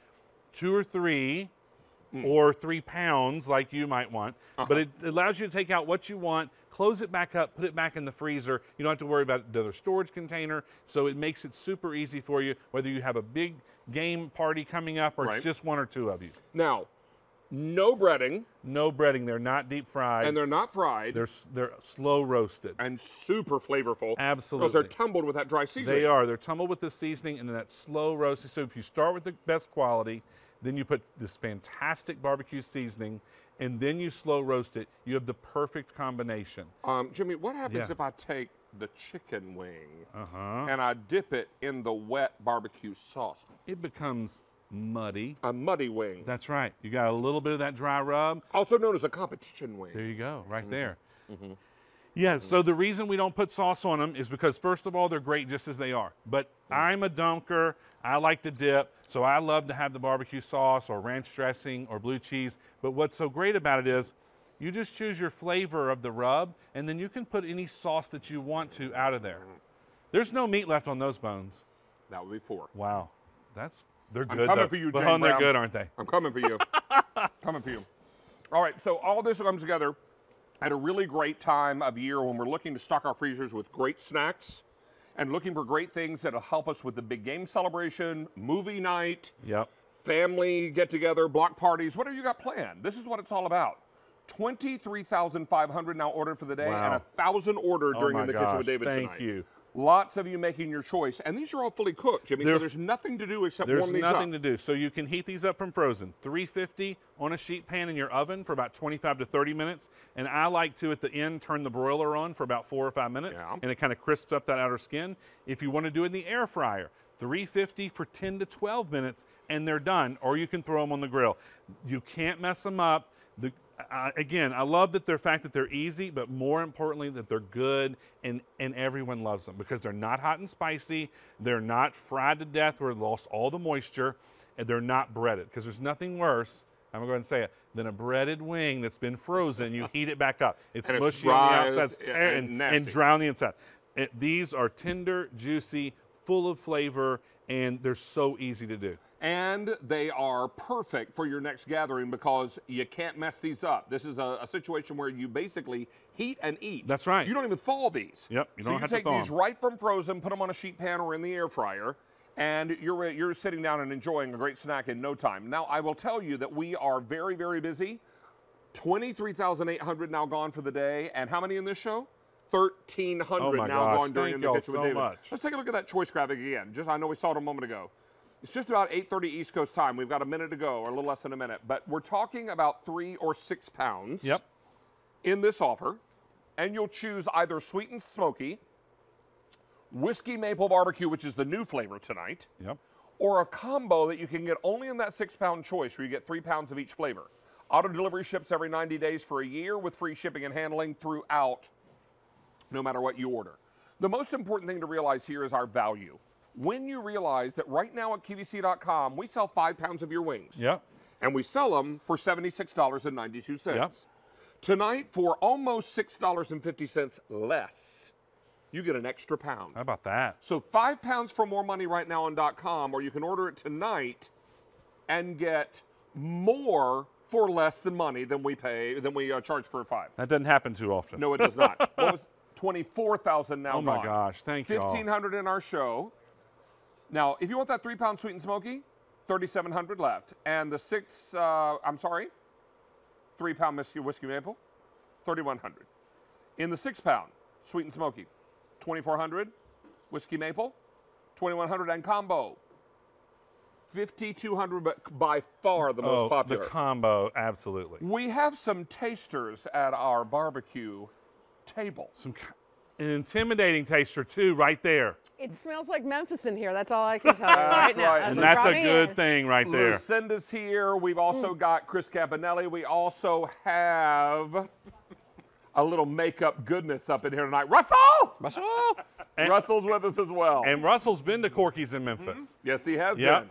[SPEAKER 4] two or three hmm. or three pounds like you might want. But uh-huh. it allows you to take out what you want, close it back up, put it back in the freezer. You don't have to worry about another storage container. So it makes it super easy for you, whether you have a big game party coming up or
[SPEAKER 2] Right.
[SPEAKER 4] it's just one or two of you.
[SPEAKER 2] Now, no breading,
[SPEAKER 4] No breading, they're not deep fried.
[SPEAKER 2] and they're not fried,
[SPEAKER 4] they're, they're slow roasted.
[SPEAKER 2] and super flavorful. Absolutely. Because they're tumbled with that dry seasoning.
[SPEAKER 4] They are. They're tumbled with the seasoning and then that slow roasting. So if you start with the best quality, then you put this fantastic barbecue seasoning, and then you slow roast it, you have the perfect combination.
[SPEAKER 2] Um, Jimmy, what happens
[SPEAKER 4] Yeah.
[SPEAKER 2] if I take the chicken wing
[SPEAKER 4] Uh-huh.
[SPEAKER 2] and I dip it in the wet barbecue sauce?
[SPEAKER 4] It becomes muddy.
[SPEAKER 2] A muddy wing,
[SPEAKER 4] That's right. You got a little bit of that dry rub.
[SPEAKER 2] also known as a competition wing.
[SPEAKER 4] There you go, right
[SPEAKER 2] Mm-hmm.
[SPEAKER 4] there. Yeah, so the reason we don't put sauce on them is because, first of all, they're great just as they are. But
[SPEAKER 2] Mm.
[SPEAKER 4] I'm a dunker. I like to dip, so I love to have the barbecue sauce or ranch dressing or blue cheese. But what's so great about it is you just choose your flavor of the rub, and then you can put any sauce that you want to out of there. There's no meat left on those bones.
[SPEAKER 2] That would be four.
[SPEAKER 4] Wow, that's they're good.
[SPEAKER 2] I'm coming
[SPEAKER 4] though.
[SPEAKER 2] for you, Jane
[SPEAKER 4] they're good, aren't they?
[SPEAKER 2] I'm coming for you. (laughs) coming for you. All right, so all this comes together at a really great time of year when we're looking to stock our freezers with great snacks and looking for great things that'll help us with the big game celebration, movie night,
[SPEAKER 4] Yep.
[SPEAKER 2] family get together, block parties, whatever you got planned. This is what it's all about. 23,500 now ordered for the day
[SPEAKER 4] Wow.
[SPEAKER 2] and a thousand ordered
[SPEAKER 4] Oh
[SPEAKER 2] during In the Kitchen with
[SPEAKER 4] gosh,
[SPEAKER 2] David
[SPEAKER 4] thank
[SPEAKER 2] tonight.
[SPEAKER 4] you.
[SPEAKER 2] Lots of you making your choice, and these are all fully cooked, Jimmy. so there's nothing to do except warm these up.
[SPEAKER 4] There's nothing to do. So you can heat these up from frozen. 350 on a sheet pan in your oven for about 25 to 30 minutes. And I like to, at the end, turn the broiler on for about four or five minutes.
[SPEAKER 2] Yeah.
[SPEAKER 4] And it kind of crisps up that outer skin. If you want to do it in the air fryer, 350 for 10 to 12 minutes, and they're done. Or you can throw them on the grill. You can't mess them up. Uh, again, I love that the fact that they're easy, but more importantly, that they're good and, and everyone loves them because they're not hot and spicy. They're not fried to death where it lost all the moisture, and they're not breaded because there's nothing worse. I'm going to go ahead and say it than a breaded wing that's been frozen. You heat it back up. It's
[SPEAKER 2] And
[SPEAKER 4] mushy on the outside it's
[SPEAKER 2] and
[SPEAKER 4] and, and dry on the inside. It- these are tender, juicy, full of flavor, and they're so easy to do.
[SPEAKER 2] And they are perfect for your next gathering because you can't mess these up. This is a, a situation where you basically heat and eat.
[SPEAKER 4] That's right.
[SPEAKER 2] You don't even thaw these.
[SPEAKER 4] Yep, you
[SPEAKER 2] so
[SPEAKER 4] don't
[SPEAKER 2] you
[SPEAKER 4] have to
[SPEAKER 2] take
[SPEAKER 4] thaw
[SPEAKER 2] these
[SPEAKER 4] 'em.
[SPEAKER 2] right from frozen, put them on a sheet pan or in the air fryer, and you're uh, you're sitting down and enjoying a great snack in no time. Now I will tell you that we are very very busy. Twenty-three thousand eight hundred now gone for the day, and how many in this show? Thirteen hundred
[SPEAKER 4] Oh my
[SPEAKER 2] now
[SPEAKER 4] gosh,
[SPEAKER 2] gone during
[SPEAKER 4] thank
[SPEAKER 2] the kitchen with David.
[SPEAKER 4] much.
[SPEAKER 2] Let's take a look at that choice graphic again. Just I know we saw it a moment ago. It's just about 8:30 East Coast time. We've got a minute to go, or a little less than a minute. But we're talking about three or six pounds
[SPEAKER 4] Yep.
[SPEAKER 2] in this offer, and you'll choose either sweet and smoky, whiskey maple barbecue, which is the new flavor tonight,
[SPEAKER 4] Yep.
[SPEAKER 2] or a combo that you can get only in that six pound choice where you get three pounds of each flavor. Auto delivery ships every 90 days for a year with free shipping and handling throughout, no matter what you order. The most important thing to realize here is our value. When you realize that right now at QVC.com, we sell five pounds of your wings
[SPEAKER 4] Yep.
[SPEAKER 2] and we sell them for $76.92.
[SPEAKER 4] Yep.
[SPEAKER 2] Tonight, for almost $6.50 less, you get an extra pound.
[SPEAKER 4] How about that?
[SPEAKER 2] So five pounds for more money right now on .com, or you can order it tonight and get more for less than money than we pay than we uh, charge for five.
[SPEAKER 4] That doesn't happen too often.
[SPEAKER 2] No, it does not. (laughs) what was twenty-four thousand now
[SPEAKER 4] Oh my
[SPEAKER 2] gone.
[SPEAKER 4] gosh, thank you.
[SPEAKER 2] Fifteen hundred in our show. Now, if you want that three-pound sweet and smoky, thirty-seven hundred left, and the six. Uh, I'm sorry, three-pound whiskey, whiskey maple, thirty-one hundred. In the six-pound sweet and smoky, twenty-four hundred, whiskey maple, twenty-one hundred, and combo. 5200 but by far the most
[SPEAKER 4] oh,
[SPEAKER 2] popular.
[SPEAKER 4] the combo, absolutely.
[SPEAKER 2] we have some tasters at our barbecue table.
[SPEAKER 4] Some an intimidating taster too, right there,
[SPEAKER 5] It smells like Memphis in here. That's all I can tell you (laughs) right now.
[SPEAKER 2] right.
[SPEAKER 4] and
[SPEAKER 5] we
[SPEAKER 4] that's a good
[SPEAKER 5] in.
[SPEAKER 4] thing right there.
[SPEAKER 2] Lucinda's here. We've also mm. got Chris Campanelli. We also have a little makeup goodness up in here tonight. Russell!
[SPEAKER 6] Russell!
[SPEAKER 2] And, Russell's with us as well.
[SPEAKER 4] And Russell's been to Corky's in Memphis. Mm-hmm.
[SPEAKER 2] yes, he has
[SPEAKER 4] Yep.
[SPEAKER 2] been.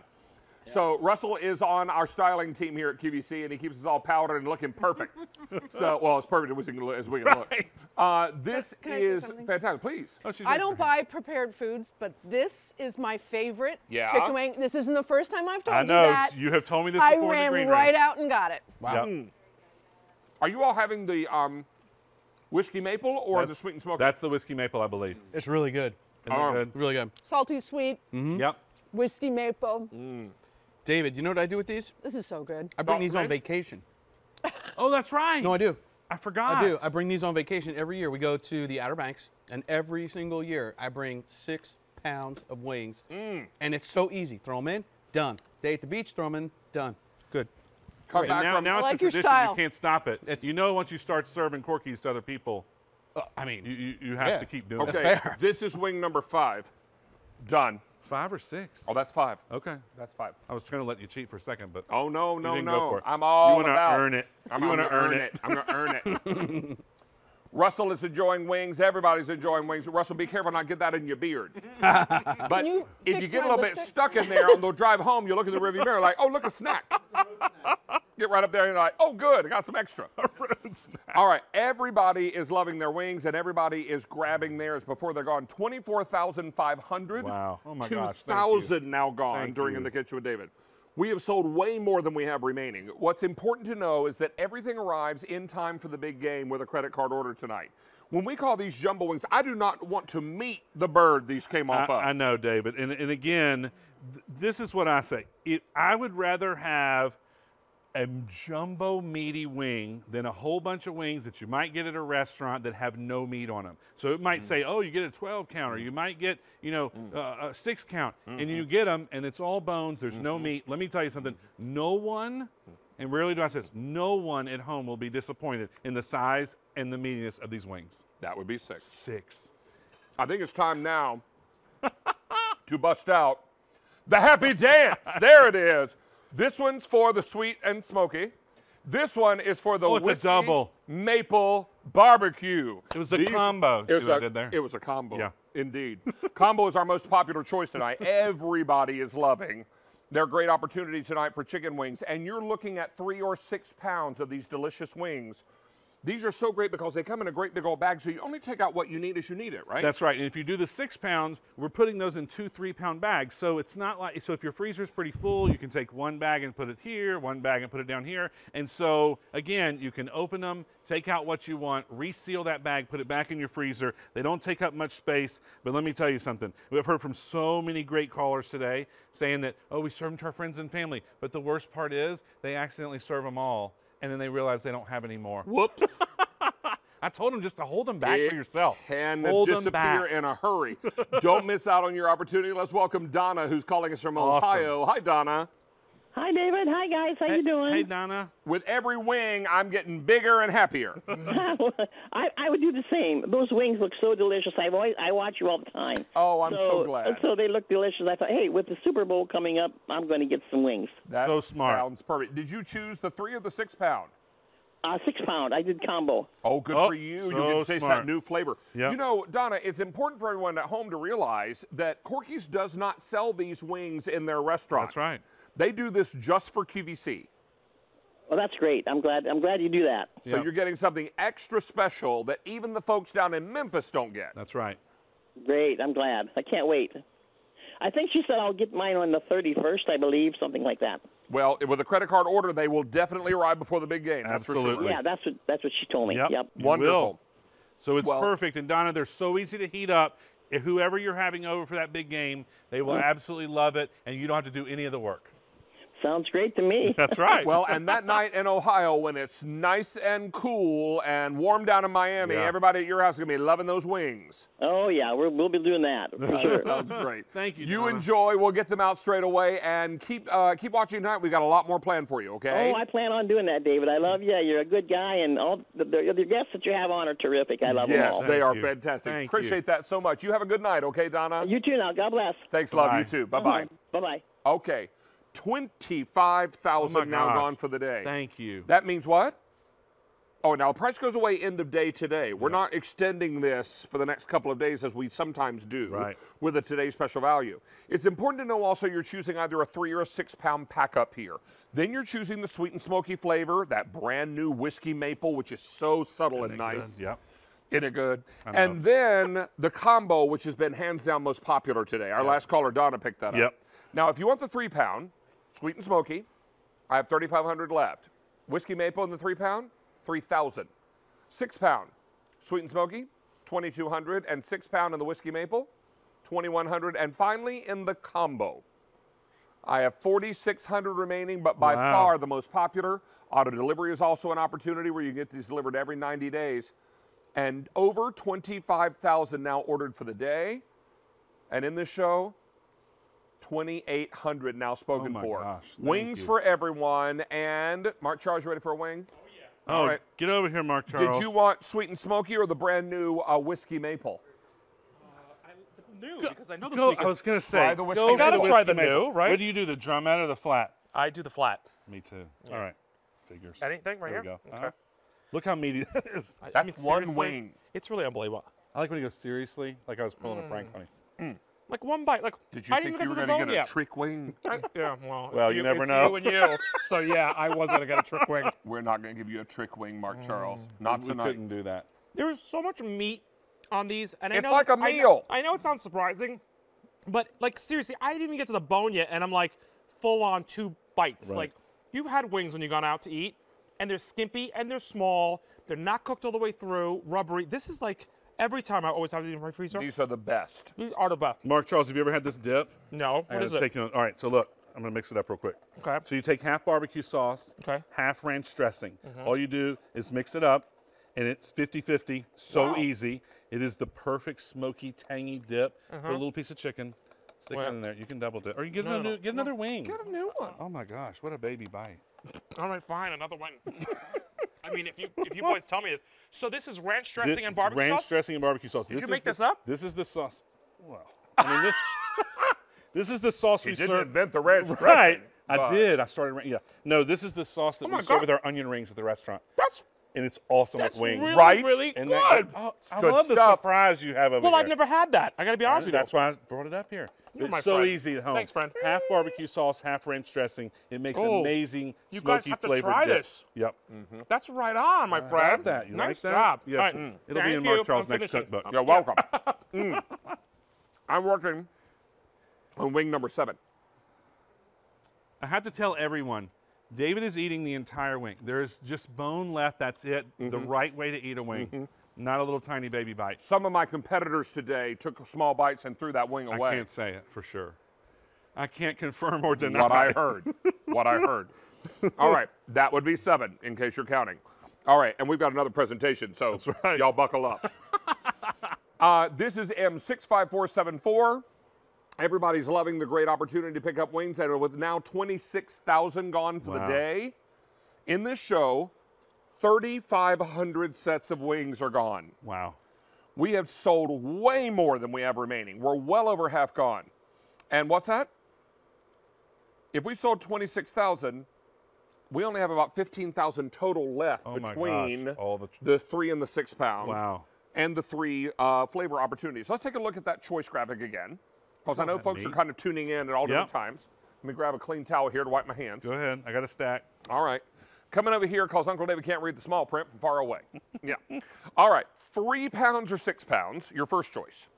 [SPEAKER 2] So Russell is on our styling team here at QVC, and he keeps us all powdered and looking perfect. (laughs) so, well, as perfect as we can look. As we can look.
[SPEAKER 4] Right.
[SPEAKER 2] Uh, this
[SPEAKER 5] Can
[SPEAKER 2] is fantastic. Please.
[SPEAKER 4] Oh,
[SPEAKER 5] I don't buy prepared foods, but this is my favorite
[SPEAKER 2] Yeah?
[SPEAKER 5] chicken wing. This isn't the first time I've told
[SPEAKER 4] I know
[SPEAKER 5] you that.
[SPEAKER 4] you have told me this
[SPEAKER 5] I
[SPEAKER 4] before in
[SPEAKER 5] ran
[SPEAKER 4] the green
[SPEAKER 5] right
[SPEAKER 4] room.
[SPEAKER 5] out and got it.
[SPEAKER 6] Wow.
[SPEAKER 4] Yep.
[SPEAKER 2] Are you all having the um, whiskey maple or the sweet and smoky?
[SPEAKER 4] That's the whiskey maple, I believe.
[SPEAKER 6] It's really good.
[SPEAKER 4] Isn't
[SPEAKER 2] Oh.
[SPEAKER 4] it good?
[SPEAKER 6] Really good.
[SPEAKER 5] Salty sweet,
[SPEAKER 4] Mm-hmm. Yep.
[SPEAKER 5] whiskey maple.
[SPEAKER 6] David, you know what I do with these?
[SPEAKER 5] This is so good.
[SPEAKER 6] I bring
[SPEAKER 2] Salt
[SPEAKER 6] these on vacation.
[SPEAKER 4] Oh, that's right.
[SPEAKER 6] No, I do.
[SPEAKER 4] I forgot.
[SPEAKER 6] I do. I bring these on vacation every year. We go to the Outer Banks, and every single year I bring six pounds of wings.
[SPEAKER 2] Mm.
[SPEAKER 6] And it's so easy. Throw them in, done. Day at the beach, throw them in, done. Good.
[SPEAKER 2] Come
[SPEAKER 6] Great.
[SPEAKER 2] back
[SPEAKER 4] And now,
[SPEAKER 2] from
[SPEAKER 4] now it's
[SPEAKER 5] like
[SPEAKER 4] a
[SPEAKER 5] your
[SPEAKER 4] tradition.
[SPEAKER 5] style.
[SPEAKER 4] You can't stop it.
[SPEAKER 6] It's-
[SPEAKER 4] you know, once you start serving Corky's to other people,
[SPEAKER 6] Uh, I mean,
[SPEAKER 4] you, you, you have
[SPEAKER 6] Yeah.
[SPEAKER 4] to keep doing
[SPEAKER 2] Okay,
[SPEAKER 4] it.
[SPEAKER 6] fair.
[SPEAKER 2] this is wing number five. Done.
[SPEAKER 4] Five or six.
[SPEAKER 2] Oh, that's five.
[SPEAKER 4] Okay.
[SPEAKER 2] That's five.
[SPEAKER 4] I was trying to let you cheat for a second, but
[SPEAKER 2] Oh no, no, no!
[SPEAKER 4] go for it.
[SPEAKER 2] I'm all
[SPEAKER 4] You wanna
[SPEAKER 2] about
[SPEAKER 4] earn it.
[SPEAKER 2] I'm,
[SPEAKER 4] You
[SPEAKER 2] I'm
[SPEAKER 4] wanna
[SPEAKER 2] gonna
[SPEAKER 4] earn
[SPEAKER 2] earn
[SPEAKER 4] it.
[SPEAKER 2] I'm gonna earn it. (laughs) Russell is enjoying wings. Everybody's enjoying wings. Russell, be careful not to get that in your beard. (laughs) but
[SPEAKER 5] you
[SPEAKER 2] if you get a
[SPEAKER 5] my
[SPEAKER 2] little bit stuck in there on the drive home, you look in the rearview mirror like, oh, look, a snack. (laughs) get right up there and you're like, oh, good, I got some extra. (laughs) All right, everybody is loving their wings and everybody is grabbing theirs before they're gone. 24,500.
[SPEAKER 4] Wow. Oh my gosh, thank you.
[SPEAKER 2] 2,000 now gone
[SPEAKER 4] Thank
[SPEAKER 2] during
[SPEAKER 4] you.
[SPEAKER 2] In the Kitchen with David. We have sold way more than we have remaining. What's important to know is that everything arrives in time for the big game with a credit card order tonight. When we call these jumbo wings, I do not want to meet the bird these came off
[SPEAKER 4] I,
[SPEAKER 2] of.
[SPEAKER 4] I know, David. And, and again, th- this is what I say. It, I would rather have a jumbo meaty wing than a whole bunch of wings that you might get at a restaurant that have no meat on them. So it might mm. say, oh, you get a 12 count, or mm. you might get, you know, mm. uh, a six count, and you get them, and it's all bones. There's no meat. Let me tell you something. No one, and rarely do I say this, no one at home will be disappointed in the size and the meatiness of these wings.
[SPEAKER 2] that would be six.
[SPEAKER 4] Six.
[SPEAKER 2] I think it's time now (laughs) to bust out the happy dance. There it is. This one's for the sweet and smoky. This one is for the
[SPEAKER 4] Oh, it's a
[SPEAKER 2] whiskey
[SPEAKER 4] double.
[SPEAKER 2] maple barbecue.
[SPEAKER 4] It was a combo.
[SPEAKER 2] It was,
[SPEAKER 4] what I
[SPEAKER 2] a,
[SPEAKER 4] did there?
[SPEAKER 2] it was a combo.
[SPEAKER 4] Yeah.
[SPEAKER 2] Indeed. (laughs) combo is our most popular choice tonight. Everybody is loving their great opportunity tonight for chicken wings. And you're looking at three or six pounds of these delicious wings. These are so great because they come in a great big old bag, so you only take out what you need as you need it, right?
[SPEAKER 4] That's right. And if you do the six pounds, we're putting those in two three pound bags. So it's not like, so if your freezer's pretty full, you can take one bag and put it here, one bag and put it down here. And so again, you can open them, take out what you want, reseal that bag, put it back in your freezer. They don't take up much space. But let me tell you something. We've heard from so many great callers today saying that, oh, we serve them to our friends and family. But the worst part is they accidentally serve them all. And then they realize they don't have any more.
[SPEAKER 2] Whoops. (laughs)
[SPEAKER 4] I told them just to hold them back
[SPEAKER 2] It
[SPEAKER 4] for yourself.
[SPEAKER 2] Can
[SPEAKER 4] hold
[SPEAKER 2] disappear in a hurry. Don't miss out on your opportunity. Let's welcome Donna, who's calling us from
[SPEAKER 4] Awesome.
[SPEAKER 2] Ohio. Hi, Donna.
[SPEAKER 7] Hi, David. Hi, guys. How you doing?
[SPEAKER 4] Hey, Donna.
[SPEAKER 2] With every wing, I'm getting bigger and happier. (laughs)
[SPEAKER 7] I, I would do the same. Those wings look so delicious. I always I watch you all the time.
[SPEAKER 2] Oh, I'm so glad.
[SPEAKER 7] So they look delicious. I thought, hey, with the Super Bowl coming up, I'm going to get some wings.
[SPEAKER 2] That
[SPEAKER 4] So smart.
[SPEAKER 2] sounds perfect. Did you choose the three or the six pound?
[SPEAKER 7] Uh, six pound. I did combo.
[SPEAKER 2] Oh, good
[SPEAKER 4] Oh,
[SPEAKER 2] for you. you
[SPEAKER 4] so
[SPEAKER 2] get to taste
[SPEAKER 4] smart.
[SPEAKER 2] that new flavor.
[SPEAKER 4] Yep.
[SPEAKER 2] You know, Donna, it's important for everyone at home to realize that Corky's does not sell these wings in their restaurant.
[SPEAKER 4] That's right.
[SPEAKER 2] They do this just for QVC.
[SPEAKER 7] Well, that's great. I'm glad. I'm glad you do that.
[SPEAKER 2] So
[SPEAKER 4] Yep.
[SPEAKER 2] you're getting something extra special that even the folks down in Memphis don't get.
[SPEAKER 4] That's right.
[SPEAKER 7] Great. I'm glad. I can't wait. I think she said I'll get mine on the 31st, I believe, something like that.
[SPEAKER 2] Well, with a credit card order, they will definitely arrive before the big game. That's for
[SPEAKER 4] Absolutely.
[SPEAKER 2] sure.
[SPEAKER 7] Yeah, that's what that's what she told me.
[SPEAKER 4] Yep.
[SPEAKER 7] Yep.
[SPEAKER 4] You
[SPEAKER 2] Wonderful.
[SPEAKER 4] will. So it's
[SPEAKER 2] Well-
[SPEAKER 4] perfect. And Donna, they're so easy to heat up. If Whoever you're having over for that big game, they will mm-hmm. absolutely love it, and you don't have to do any of the work.
[SPEAKER 7] Sounds great to me. (laughs)
[SPEAKER 4] That's right.
[SPEAKER 2] Well, and that night in Ohio, when it's nice and cool and warm down in Miami,
[SPEAKER 4] Yeah.
[SPEAKER 2] everybody at your house is going to be loving those wings.
[SPEAKER 7] oh yeah, we're, we'll be doing that for sure.
[SPEAKER 2] Sounds (laughs) great.
[SPEAKER 4] Thank you,
[SPEAKER 2] You
[SPEAKER 4] Donna.
[SPEAKER 2] enjoy. We'll get them out straight away, and keep uh, keep watching tonight. We've got a lot more planned for you. Okay.
[SPEAKER 7] Oh, I plan on doing that, David. I love you. You're a good guy, and all the, the, the guests that you have on are terrific. I love them all.
[SPEAKER 2] yes,
[SPEAKER 4] they
[SPEAKER 2] are
[SPEAKER 4] you.
[SPEAKER 2] fantastic.
[SPEAKER 4] Thank
[SPEAKER 2] Appreciate
[SPEAKER 4] you.
[SPEAKER 2] that so much. You have a good night. Okay, Donna.
[SPEAKER 7] You too. Now, God bless.
[SPEAKER 2] Thanks, love.
[SPEAKER 4] Bye.
[SPEAKER 2] You too. Bye bye.
[SPEAKER 7] Bye bye.
[SPEAKER 2] Okay, twenty-five thousand
[SPEAKER 4] Oh my
[SPEAKER 2] now
[SPEAKER 4] gosh.
[SPEAKER 2] gone for the day.
[SPEAKER 4] Thank you.
[SPEAKER 2] That means what? Oh, now price goes away end of day today. We're not extending this for the next couple of days as we sometimes do
[SPEAKER 4] Right.
[SPEAKER 2] with a today's special value. It's important to know also you're choosing either a three or a six pound pack up here. Then you're choosing the sweet and smoky flavor, that brand new whiskey maple, which is so subtle and nice.
[SPEAKER 4] Yep.
[SPEAKER 2] Isn't it good? And then the combo, which has been hands down most popular today. Our last caller, Donna, picked that
[SPEAKER 4] Yep.
[SPEAKER 2] up. Now, if you want the three pound, sweet and smoky, I have 3,500 left. Whiskey maple in the three pound, 3,000. Six pound, sweet and smoky, 2,200. And six pound in the whiskey maple, 2,100. And finally, in the combo, I have 4,600 remaining, but by
[SPEAKER 4] Wow.
[SPEAKER 2] far the most popular. Auto delivery is also an opportunity where you get these delivered every 90 days. And over 25,000 now ordered for the day. And in this show, 2,800 now spoken
[SPEAKER 4] Oh my
[SPEAKER 2] for.
[SPEAKER 4] gosh, thank
[SPEAKER 2] Wings
[SPEAKER 4] you.
[SPEAKER 2] for everyone. And Mark Charles, you ready for a wing?
[SPEAKER 4] Oh, yeah.
[SPEAKER 2] All right.
[SPEAKER 4] get over here, Mark Charles.
[SPEAKER 2] Did you want sweet and smoky or the brand new uh, whiskey maple?
[SPEAKER 8] new because I know the
[SPEAKER 4] Go,
[SPEAKER 8] sneaker.
[SPEAKER 4] I was gonna say.
[SPEAKER 2] Try the whiskey
[SPEAKER 4] go for
[SPEAKER 2] maple.
[SPEAKER 8] Gotta try the
[SPEAKER 4] maple.
[SPEAKER 8] new, right?
[SPEAKER 4] What do you do? The drum out or the flat?
[SPEAKER 8] I do the flat.
[SPEAKER 4] Me too. All right. Figures.
[SPEAKER 8] Anything right
[SPEAKER 4] there
[SPEAKER 8] here?
[SPEAKER 4] we go.
[SPEAKER 8] Okay.
[SPEAKER 4] Uh, look how meaty that is.
[SPEAKER 8] I- I mean,
[SPEAKER 2] one wing.
[SPEAKER 8] It's really unbelievable.
[SPEAKER 4] I like when he goes seriously, like I was pulling a prank on him.
[SPEAKER 8] Like one bite. Like
[SPEAKER 2] Did you
[SPEAKER 8] I
[SPEAKER 2] think
[SPEAKER 8] didn't
[SPEAKER 2] you
[SPEAKER 8] even
[SPEAKER 2] were
[SPEAKER 8] get to
[SPEAKER 2] going
[SPEAKER 8] the
[SPEAKER 2] to
[SPEAKER 8] bone
[SPEAKER 2] get a
[SPEAKER 8] yet.
[SPEAKER 2] trick wing? (laughs)
[SPEAKER 8] I- yeah, well,
[SPEAKER 4] Well,
[SPEAKER 8] it's
[SPEAKER 4] you
[SPEAKER 8] you,
[SPEAKER 4] never
[SPEAKER 8] it's
[SPEAKER 4] know.
[SPEAKER 8] You and you. So yeah, I was gonna get a trick wing. (laughs)
[SPEAKER 2] We're not going to give you a trick wing, Mark mm. Charles. Not
[SPEAKER 4] we
[SPEAKER 2] tonight.
[SPEAKER 4] couldn't do that.
[SPEAKER 8] There's so much meat on these, and I
[SPEAKER 2] It's
[SPEAKER 8] know
[SPEAKER 2] like a
[SPEAKER 8] I know-
[SPEAKER 2] meal.
[SPEAKER 8] I know it sounds surprising, but like seriously, I didn't even get to the bone yet, and I'm like full on two bites.
[SPEAKER 4] Right.
[SPEAKER 8] Like you've had wings when you've gone out to eat, and they're skimpy and they're small. They're not cooked all the way through, rubbery. This is like every time I always have these in my freezer.
[SPEAKER 2] These are the best.
[SPEAKER 8] These are the best.
[SPEAKER 4] Mark Charles, have you ever had this dip?
[SPEAKER 8] No,
[SPEAKER 4] I
[SPEAKER 8] what it?
[SPEAKER 4] take on- all right, so look, I'm gonna mix it up real quick.
[SPEAKER 8] Okay.
[SPEAKER 4] So you take half barbecue sauce,
[SPEAKER 8] Okay.
[SPEAKER 4] Half ranch dressing. All you do is mix it up, and it's 50-50. So
[SPEAKER 8] Wow.
[SPEAKER 4] easy. It is the perfect smoky, tangy dip.
[SPEAKER 8] Uh-huh.
[SPEAKER 4] Put a little piece of chicken, stick
[SPEAKER 8] Well-
[SPEAKER 4] it in there. You can double dip, or you get
[SPEAKER 8] No,
[SPEAKER 4] another,
[SPEAKER 8] no,
[SPEAKER 4] get another wing.
[SPEAKER 2] Get a new one.
[SPEAKER 4] Oh my gosh, what a baby bite!
[SPEAKER 8] All right, fine, another one. (laughs) I mean, if you if you boys tell me this, so this is ranch dressing
[SPEAKER 4] Thi-
[SPEAKER 8] and barbecue
[SPEAKER 4] ranch
[SPEAKER 8] sauce.
[SPEAKER 4] dressing and barbecue sauce.
[SPEAKER 8] Did you
[SPEAKER 4] is
[SPEAKER 8] make
[SPEAKER 4] the-
[SPEAKER 8] this up?
[SPEAKER 4] This is the sauce. Well, I mean, this, (laughs) this is the sauce
[SPEAKER 2] He
[SPEAKER 4] we
[SPEAKER 2] didn't
[SPEAKER 4] serve.
[SPEAKER 2] invent the ranch (laughs)
[SPEAKER 4] Right.
[SPEAKER 2] dressing,
[SPEAKER 4] I did. I started. Yeah. No, this is the sauce that
[SPEAKER 8] Oh
[SPEAKER 4] we
[SPEAKER 8] my
[SPEAKER 4] serve
[SPEAKER 8] God.
[SPEAKER 4] with our onion rings at the restaurant,
[SPEAKER 8] That's
[SPEAKER 4] and it's awesome
[SPEAKER 8] that's
[SPEAKER 4] with wings.
[SPEAKER 8] really
[SPEAKER 2] Right?
[SPEAKER 8] really
[SPEAKER 4] And
[SPEAKER 8] good.
[SPEAKER 4] that, oh, I
[SPEAKER 2] good
[SPEAKER 4] love the surprise you have over
[SPEAKER 8] well,
[SPEAKER 4] here.
[SPEAKER 8] I've never had that. I got to be honest with you.
[SPEAKER 4] That's why I brought it up here.
[SPEAKER 8] You're
[SPEAKER 4] it's
[SPEAKER 8] my
[SPEAKER 4] so
[SPEAKER 8] friend.
[SPEAKER 4] easy at home.
[SPEAKER 8] Thanks, friend.
[SPEAKER 4] Half barbecue sauce, half ranch dressing. It makes
[SPEAKER 8] Oh,
[SPEAKER 4] amazing
[SPEAKER 8] you guys have to try
[SPEAKER 4] dip.
[SPEAKER 8] this.
[SPEAKER 4] Yep.
[SPEAKER 8] That's right on, my
[SPEAKER 4] How
[SPEAKER 8] friend.
[SPEAKER 4] about that? You
[SPEAKER 8] nice
[SPEAKER 4] like that?
[SPEAKER 8] job.
[SPEAKER 4] Yeah.
[SPEAKER 8] All right.
[SPEAKER 4] Mm. It'll be in Mark
[SPEAKER 8] you.
[SPEAKER 4] Charles'
[SPEAKER 8] I'm
[SPEAKER 4] next
[SPEAKER 8] finishing.
[SPEAKER 4] cookbook.
[SPEAKER 2] You're welcome. (laughs) Mm. I'm working on wing number seven.
[SPEAKER 4] I have to tell everyone, David is eating the entire wing. There is just bone left. That's it. The
[SPEAKER 2] Mm-hmm.
[SPEAKER 4] right way to eat a wing, not a little tiny baby bite.
[SPEAKER 2] Some of my competitors today took small bites and threw that wing away.
[SPEAKER 4] I can't say it for sure. I can't confirm or deny.
[SPEAKER 2] what I heard. (laughs) what I heard. All right, that would be seven in case you're counting. All right, and we've got another presentation, so
[SPEAKER 4] right.
[SPEAKER 2] y'all buckle up. (laughs) uh, this is M65474. Everybody's loving the great opportunity to pick up wings that are with now 26,000 gone for the day. In this show, 3,500 sets of wings are gone.
[SPEAKER 4] Wow.
[SPEAKER 2] We have sold way more than we have remaining. We're well over half gone. And what's that? If we sold 26,000, we only have about 15,000 total left
[SPEAKER 4] Oh
[SPEAKER 2] between
[SPEAKER 4] the-
[SPEAKER 2] the three and the six pound
[SPEAKER 4] Wow.
[SPEAKER 2] and the three uh, flavor opportunities. Let's take a look at that choice graphic again, because I know folks are kind of tuning in at all different times. Let me grab a clean towel here to wipe my hands.
[SPEAKER 4] Go ahead. I got a stack.
[SPEAKER 2] All right. Coming over here because Uncle David can't read the small print from far away. (laughs) yeah. All right. Three pounds or six pounds, your first choice.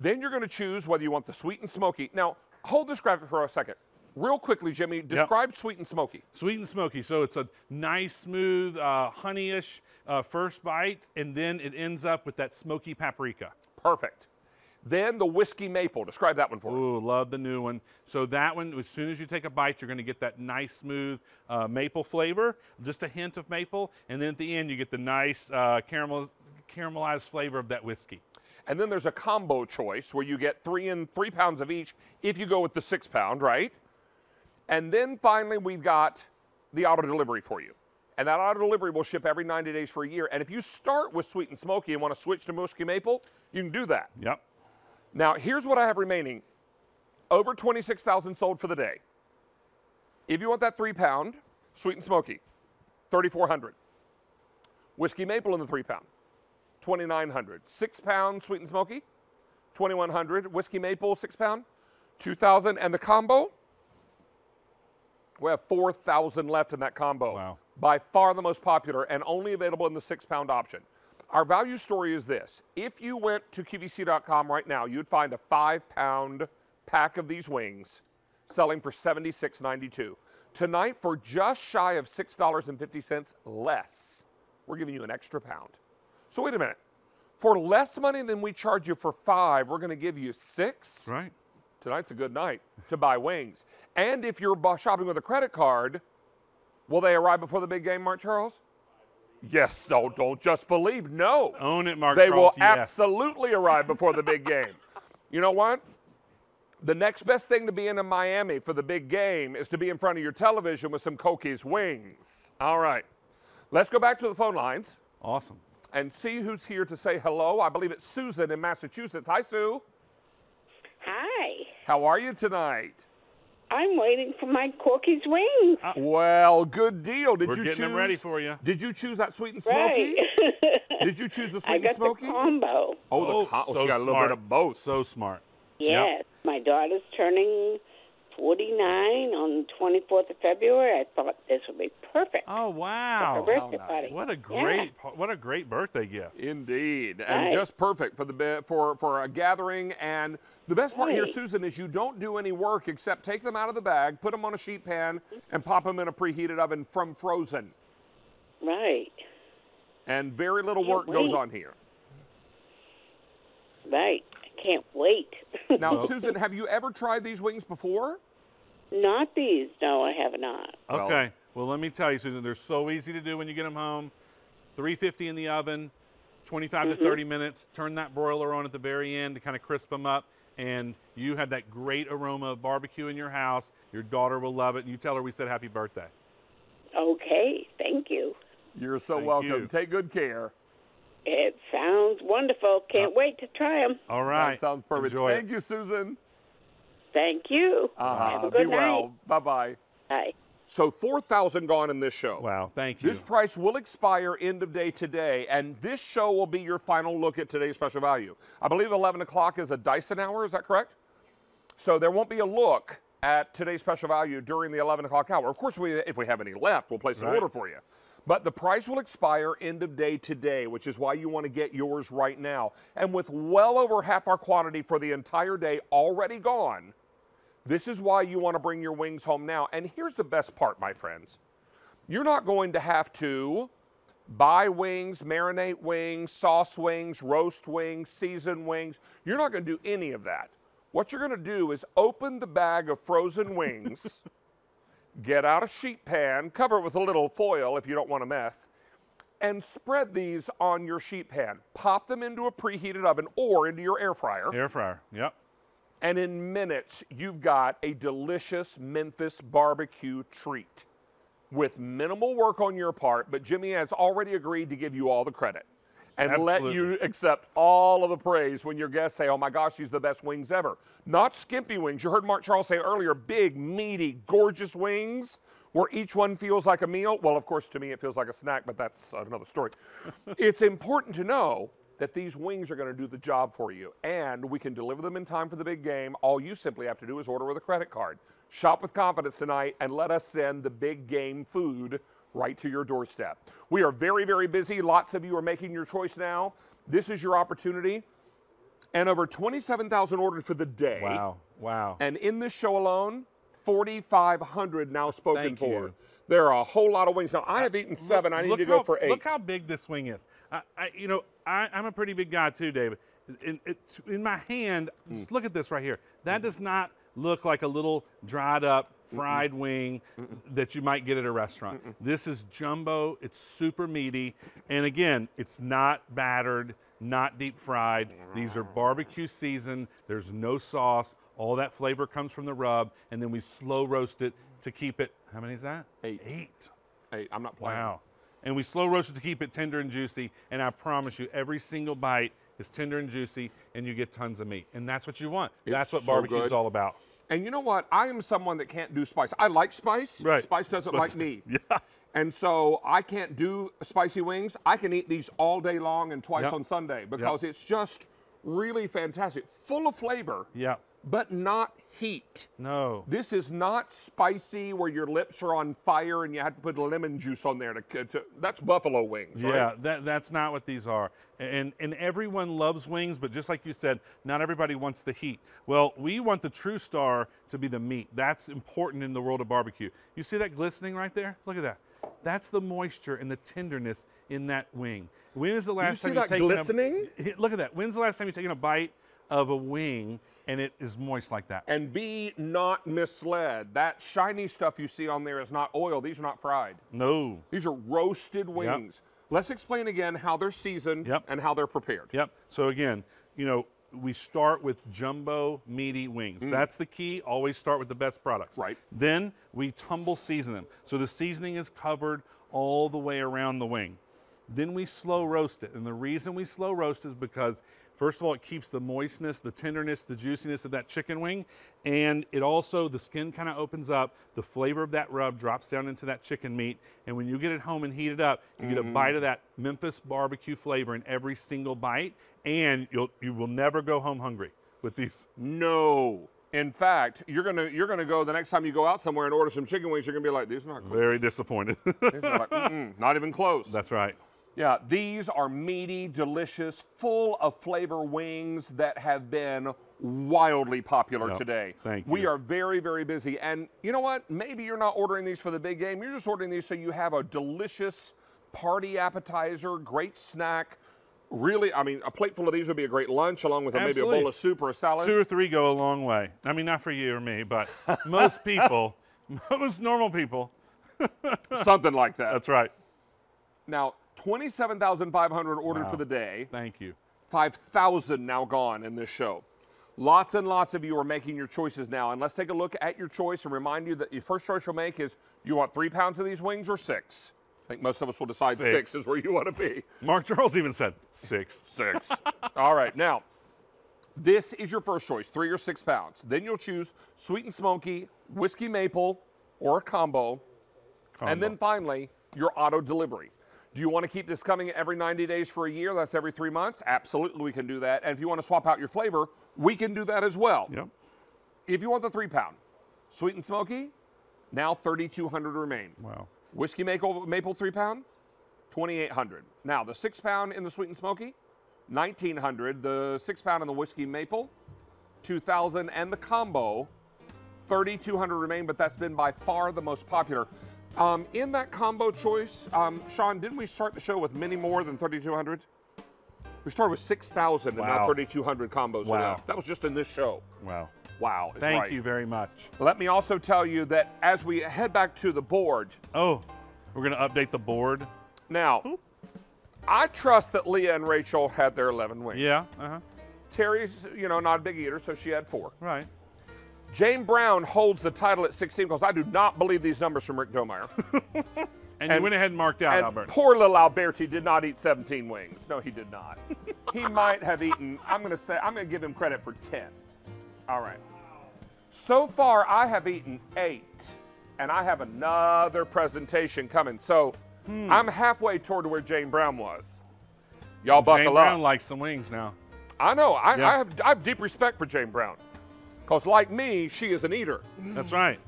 [SPEAKER 2] Then you're going to choose whether you want the sweet and smoky. Now, hold this graphic for a second. Real quickly, Jimmy, describe sweet and smoky.
[SPEAKER 4] Sweet and smoky. So it's a nice, smooth, uh, honeyish uh, first bite, and then it ends up with that smoky paprika.
[SPEAKER 2] Perfect. Then the whiskey maple. Describe that one for us.
[SPEAKER 4] Ooh, love the new one. So that one, as soon as you take a bite, you're going to get that nice, smooth uh, maple flavor, just a hint of maple, and then at the end you get the nice uh, caramel, caramelized flavor of that whiskey.
[SPEAKER 2] And then there's a combo choice where you get three and three pounds of each if you go with the six pound, right? And then finally, we've got the auto delivery for you. And that auto delivery will ship every 90 days for a year. And if you start with sweet and smoky and want to switch to whiskey maple, you can do that.
[SPEAKER 4] Yep.
[SPEAKER 2] Now, here's what I have remaining over 26,000 sold for the day. If you want that three pound, sweet and smoky, 3,400. Whiskey maple in the three pound, 2,900. Six pound, sweet and smoky, 2,100. Whiskey maple, six pound, 2,000. And the combo, we have 4,000 left in that combo.
[SPEAKER 4] Wow.
[SPEAKER 2] By far the most popular and only available in the six pound option. Our value story is this. If you went to QVC.com right now, you'd find a five pound pack of these wings selling for $76.92. Tonight, for just shy of $6.50 less, we're giving you an extra pound. So wait a minute. For less money than we charge you for five, we're going to give you six
[SPEAKER 4] Right.
[SPEAKER 2] tonight's a good night to buy wings. And if you're shopping with a credit card, will they arrive before the big game, Mark Charles? Yes, no, don't just believe. No.
[SPEAKER 4] Own it, Mark
[SPEAKER 2] They will
[SPEAKER 4] yes.
[SPEAKER 2] absolutely arrive before the big game. (laughs) You know what? The next best thing to be in Miami for the big game is to be in front of your television with some Corky's wings. All right. Let's go back to the phone lines
[SPEAKER 4] Awesome.
[SPEAKER 2] and see who's here to say hello. I believe it's Susan in Massachusetts. Hi, Sue.
[SPEAKER 9] Hi.
[SPEAKER 2] How are you tonight?
[SPEAKER 9] I'm waiting for my Corky's wings.
[SPEAKER 2] Uh, well, good deal. Did
[SPEAKER 4] We're
[SPEAKER 2] you
[SPEAKER 4] getting
[SPEAKER 2] choose?
[SPEAKER 4] them ready for you.
[SPEAKER 2] Did you choose that sweet and smoky?
[SPEAKER 9] right. (laughs)
[SPEAKER 2] Did you choose the
[SPEAKER 9] I
[SPEAKER 2] sweet
[SPEAKER 9] got
[SPEAKER 2] and smoky?
[SPEAKER 9] the combo.
[SPEAKER 2] oh, the oh, co- oh, she got a little
[SPEAKER 4] smart.
[SPEAKER 2] bit of both.
[SPEAKER 4] So smart.
[SPEAKER 9] Yes. My daughter's turning 49 on the 24th of February. I thought this would be perfect
[SPEAKER 4] Oh
[SPEAKER 9] for
[SPEAKER 4] wow.
[SPEAKER 9] her birthday
[SPEAKER 2] nice.
[SPEAKER 9] party.
[SPEAKER 4] What a
[SPEAKER 9] Yeah.
[SPEAKER 4] great what a great birthday gift.
[SPEAKER 2] Indeed, and
[SPEAKER 9] Right.
[SPEAKER 2] just perfect for the be- for for a gathering. And the best part here, Susan, is you don't do any work except take them out of the bag, put them on a sheet pan, and pop them in a preheated oven from frozen.
[SPEAKER 9] Right.
[SPEAKER 2] And very little
[SPEAKER 9] Can't
[SPEAKER 2] work goes on here.
[SPEAKER 9] Right. I can't wait. (laughs)
[SPEAKER 2] Now, Susan, have you ever tried these wings before?
[SPEAKER 9] not these. No, I have not.
[SPEAKER 4] Okay. Well, let me tell you, Susan, they're so easy to do when you get them home. 350 in the oven, 25
[SPEAKER 2] Mm-hmm.
[SPEAKER 4] to 30 minutes. Turn that broiler on at the very end to kind of crisp them up. And you have that great aroma of barbecue in your house. Your daughter will love it. And you tell her we said happy birthday.
[SPEAKER 9] Okay. Thank you.
[SPEAKER 2] You're so
[SPEAKER 4] Thank
[SPEAKER 2] welcome.
[SPEAKER 4] you.
[SPEAKER 2] Take good care.
[SPEAKER 9] It sounds wonderful. Can't wait to try them.
[SPEAKER 4] All right.
[SPEAKER 2] That sounds perfect.
[SPEAKER 4] Enjoy
[SPEAKER 2] Thank
[SPEAKER 4] it.
[SPEAKER 2] you, Susan.
[SPEAKER 9] Thank you.
[SPEAKER 2] Uh-huh.
[SPEAKER 9] Have a
[SPEAKER 2] Be
[SPEAKER 9] good night.
[SPEAKER 2] well. Bye bye. So 4,000 gone in this show.
[SPEAKER 4] Wow. Thank you.
[SPEAKER 2] This price will expire end of day today, and this show will be your final look at today's special value. I believe 11 o'clock is a Dyson hour, is that correct? So there won't be a look at today's special value during the 11 o'clock hour. Of course, we, if we have any left, we'll place an
[SPEAKER 4] Right.
[SPEAKER 2] order for you. But the price will expire end of day today, which is why you want to get yours right now. And with well over half our quantity for the entire day already gone, this is why you want to bring your wings home now. And here's the best part, my friends. You're not going to have to buy wings, marinate wings, sauce wings, roast wings, season wings. You're not going to do any of that. What you're going to do is open the bag of frozen wings, (laughs) get out a sheet pan, cover it with a little foil if you don't want to mess, and spread these on your sheet pan. Pop them into a preheated oven or into your air fryer
[SPEAKER 4] Air fryer. Yep.
[SPEAKER 2] And in minutes, you've got a delicious Memphis barbecue treat with minimal work on your part, but Jimmy has already agreed to give you all the credit and let you accept all of the praise when your guests say, oh my gosh, these are the best wings ever. Not skimpy wings. You heard Mark Charles say earlier, big, meaty, gorgeous wings where each one feels like a meal. Well, of course, to me, it feels like a snack, but that's another story. (laughs) it's important to know that these wings are going to do the job for you, and we can deliver them in time for the big game. All you simply have to do is order with a credit card. Shop with confidence tonight, and let us send the big game food right to your doorstep. We are very, very busy. Lots of you are making your choice now. This is your opportunity. And over 27,000 ordered for the day.
[SPEAKER 4] Wow. Wow.
[SPEAKER 2] And in this show alone, 4,500 now spoken
[SPEAKER 4] Thank
[SPEAKER 2] for.
[SPEAKER 4] you.
[SPEAKER 2] There are a whole lot of wings. Now, I have eaten seven. I need
[SPEAKER 4] Look
[SPEAKER 2] to go
[SPEAKER 4] how-
[SPEAKER 2] for eight.
[SPEAKER 4] Look how big this wing is. I, I, you know, I, I'm a pretty big guy too, David. In, it, in my hand,
[SPEAKER 2] Mm.
[SPEAKER 4] just look at this right here. That does not look like a little dried up fried wing that you might get at a restaurant. This is jumbo. It's super meaty, and again, it's not battered, not deep fried. These are barbecue seasoned. There's no sauce. All that flavor comes from the rub, and then we slow roast it to keep it. How many is that?
[SPEAKER 2] Eight.
[SPEAKER 4] Eight.
[SPEAKER 2] Eight. I'm not playing.
[SPEAKER 4] Wow. And we slow roast it to keep it tender and juicy. And I promise you, every single bite is tender and juicy, and you get tons of meat. And that's what you want.
[SPEAKER 2] It's
[SPEAKER 4] that's what
[SPEAKER 2] so
[SPEAKER 4] barbecue
[SPEAKER 2] good.
[SPEAKER 4] is all about.
[SPEAKER 2] And you know what? I am someone that can't do spice. I like spice.
[SPEAKER 4] Right.
[SPEAKER 2] Spice doesn't like me. (laughs)
[SPEAKER 4] Yeah.
[SPEAKER 2] And so I can't do spicy wings. I can eat these all day long and twice
[SPEAKER 4] Yep.
[SPEAKER 2] on Sunday because it's just really fantastic. Full of flavor,
[SPEAKER 4] Yeah.
[SPEAKER 2] But not heat.
[SPEAKER 4] No.
[SPEAKER 2] This is not spicy where your lips are on fire and you have to put lemon juice on there to, to that's buffalo wings, right?
[SPEAKER 4] Yeah, that, that's not what these are. And, and everyone loves wings, but just like you said, not everybody wants the heat. Well, we want the true star to be the meat. That's important in the world of barbecue. You see that glistening right there? Look at that. That's the moisture and the tenderness in that wing. When is the last
[SPEAKER 2] see
[SPEAKER 4] time
[SPEAKER 2] that
[SPEAKER 4] you've taken
[SPEAKER 2] glistening?
[SPEAKER 4] A, (laughs) look at that. When's the last time you've taken a bite of a wing and it is moist like that?
[SPEAKER 2] And be not misled. That shiny stuff you see on there is not oil. These are not fried.
[SPEAKER 4] No.
[SPEAKER 2] These are roasted wings. Let's explain again how they're seasoned
[SPEAKER 4] Yep.
[SPEAKER 2] and how they're prepared.
[SPEAKER 4] Yep. So again, you know, we start with jumbo meaty wings. That's the key. Always start with the best products.
[SPEAKER 2] Mm. Right.
[SPEAKER 4] Then we tumble season them. So the seasoning is covered all the way around the wing. Then we slow roast it. And the reason we slow roast is because first of all, it keeps the moistness, the tenderness, the juiciness of that chicken wing. And it also, the skin kind of opens up. The flavor of that rub drops down into that chicken meat. And when you get it home and heat it up, you get a mm-hmm. bite of that Memphis barbecue flavor in every single bite. And you'll, you will never go home hungry with these.
[SPEAKER 2] No. In fact, you're gonna you're gonna go the next time you go out somewhere and order some chicken wings. You're gonna be like, these are not.
[SPEAKER 4] Very disappointed.
[SPEAKER 2] These are like, "Mm-mm, not even close.
[SPEAKER 4] That's right.
[SPEAKER 2] Yeah, these are meaty, delicious, full of flavor wings that have been wildly popular
[SPEAKER 4] Yep.
[SPEAKER 2] today.
[SPEAKER 4] Thank you.
[SPEAKER 2] We are very, very busy. And you know what? Maybe you're not ordering these for the big game. You're just ordering these so you have a delicious party appetizer, great snack. Really, I mean, a plate full of these would be a great lunch along with a, maybe a bowl of soup or a salad.
[SPEAKER 4] Two or three go a long way. I mean, not for you or me, but (laughs) most people, (laughs) most normal people. (laughs)
[SPEAKER 2] Something like that.
[SPEAKER 4] That's right.
[SPEAKER 2] Now, 27,500 ordered
[SPEAKER 4] Wow.
[SPEAKER 2] for the day.
[SPEAKER 4] Thank you.
[SPEAKER 2] 5,000 now gone in this show. Lots and lots of you are making your choices now. And let's take a look at your choice and remind you that your first choice you'll make is do you want three pounds of these wings or six? I think most of us will decide six,
[SPEAKER 4] Six.
[SPEAKER 2] is where you want to be.
[SPEAKER 4] Mark Charles even said six.
[SPEAKER 2] Six. (laughs) All right, now, this is your first choice, three or six pounds. Then you'll choose sweet and smoky, whiskey maple, or a combo. And then finally, your auto delivery. Do you want to keep this coming every 90 days for a year? That's every three months? Absolutely, we can do that. And if you want to swap out your flavor, we can do that as well.
[SPEAKER 4] Yep.
[SPEAKER 2] If you want the three pound, sweet and smoky, now 3,200 remain.
[SPEAKER 4] Wow.
[SPEAKER 2] Whiskey maple, maple three pound, 2,800. Now the six pound in the sweet and smoky, 1,900. The six pound in the whiskey maple, 2,000. And the combo, 3,200 remain, but that's been by far the most popular. Um, in that combo choice, um, Sean, didn't we start the show with many more than 3,200? We started with 6,000 and now 3,200 combos
[SPEAKER 4] Wow.
[SPEAKER 2] That was just in this show.
[SPEAKER 4] Wow.
[SPEAKER 2] Wow.
[SPEAKER 4] Thank
[SPEAKER 2] right.
[SPEAKER 4] you very much.
[SPEAKER 2] Let me also tell you that as we head back to the board,
[SPEAKER 4] Oh, we're going to update the board.
[SPEAKER 2] now, I trust that Leah and Rachel had their 11 wings.
[SPEAKER 4] Yeah. Uh huh.
[SPEAKER 2] Terry's, you know, not a big eater, so she had four.
[SPEAKER 4] Right.
[SPEAKER 2] Jane Brown holds the title at 16 because I do not believe these numbers from Rick Domeier. (laughs)
[SPEAKER 4] And, you went ahead and marked out,
[SPEAKER 2] and
[SPEAKER 4] Albert.
[SPEAKER 2] poor little Alberti did not eat 17 wings. No, he did not. he (laughs) might have eaten, I'm going to say, I'm going to give him credit for 10. All right. So far, I have eaten eight, and I have another presentation coming. So
[SPEAKER 4] Hmm.
[SPEAKER 2] I'm halfway toward where Jane Brown was. Y'all buckle
[SPEAKER 4] Jane
[SPEAKER 2] up.
[SPEAKER 4] Brown likes some wings now.
[SPEAKER 2] I know. I,
[SPEAKER 4] Yeah.
[SPEAKER 2] I, have, I have deep respect for Jane Brown. Because, like me, she is an eater.
[SPEAKER 4] That's right.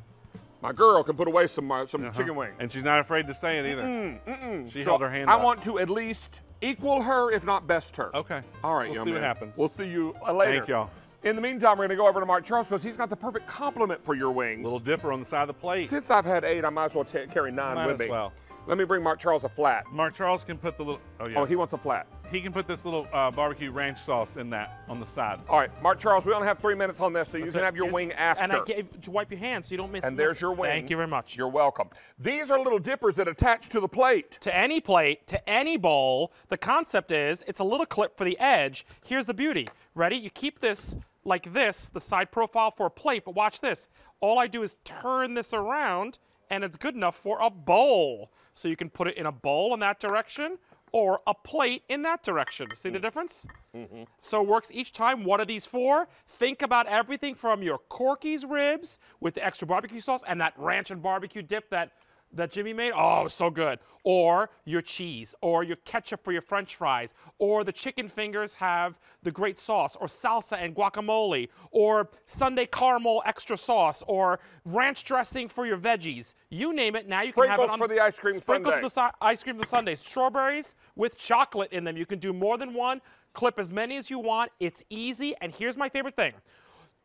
[SPEAKER 2] My girl can put away some, uh, some
[SPEAKER 4] Uh-huh.
[SPEAKER 2] chicken wings.
[SPEAKER 4] And she's not afraid to say it either. She
[SPEAKER 2] So
[SPEAKER 4] held her hand
[SPEAKER 2] I
[SPEAKER 4] up.
[SPEAKER 2] want to at least equal her, if not best her.
[SPEAKER 4] Okay.
[SPEAKER 2] All right,
[SPEAKER 4] We'll
[SPEAKER 2] young
[SPEAKER 4] see what happens.
[SPEAKER 2] We'll see you uh, later.
[SPEAKER 4] Thank y'all.
[SPEAKER 2] In the meantime, we're going to go over to Mark Charles because he's got the perfect compliment for your wings.
[SPEAKER 4] A little dipper on the side of the plate.
[SPEAKER 2] Since I've had eight, I might as well carry nine
[SPEAKER 4] Might
[SPEAKER 2] with
[SPEAKER 4] as
[SPEAKER 2] me.
[SPEAKER 4] well.
[SPEAKER 2] Let me bring Mark Charles a flat.
[SPEAKER 4] Mark Charles can put the little. Oh yeah.
[SPEAKER 2] Oh, he wants a flat.
[SPEAKER 4] He can put this little uh, barbecue ranch sauce in that on the side.
[SPEAKER 2] All right, Mark Charles, we only have three minutes on this, so you can
[SPEAKER 8] it.
[SPEAKER 2] have your
[SPEAKER 8] Here's-
[SPEAKER 2] wing after.
[SPEAKER 8] And I gave to wipe your hands so you don't miss.
[SPEAKER 2] And there's your wing.
[SPEAKER 8] Thank you very much.
[SPEAKER 2] You're welcome. These are little dippers that attach to the plate.
[SPEAKER 8] to any plate, to any bowl. The concept is it's a little clip for the edge. Here's the beauty. Ready? You keep this like this, the side profile for a plate, but watch this. All I do is turn this around and it's good enough for a bowl. So you can put it in a bowl in that direction or a plate in that direction. See the mm. difference? Mm-hmm. So it works each time. What are these for? Think about everything from your Corky's ribs with the extra barbecue sauce and that ranch and barbecue dip that that Jimmy made. Oh, so good. Or your cheese, or your ketchup for your French fries, or the chicken fingers have the great sauce, or salsa and guacamole, or Sunday caramel extra sauce, or ranch dressing for your veggies. You name it. Now you can have it
[SPEAKER 2] Sprinkles
[SPEAKER 8] on
[SPEAKER 2] for the ice cream
[SPEAKER 8] sprinkles
[SPEAKER 2] sundae.
[SPEAKER 8] for the ice cream for the Sundays. Strawberries with chocolate in them. You can do more than one. Clip as many as you want. It's easy. And here's my favorite thing.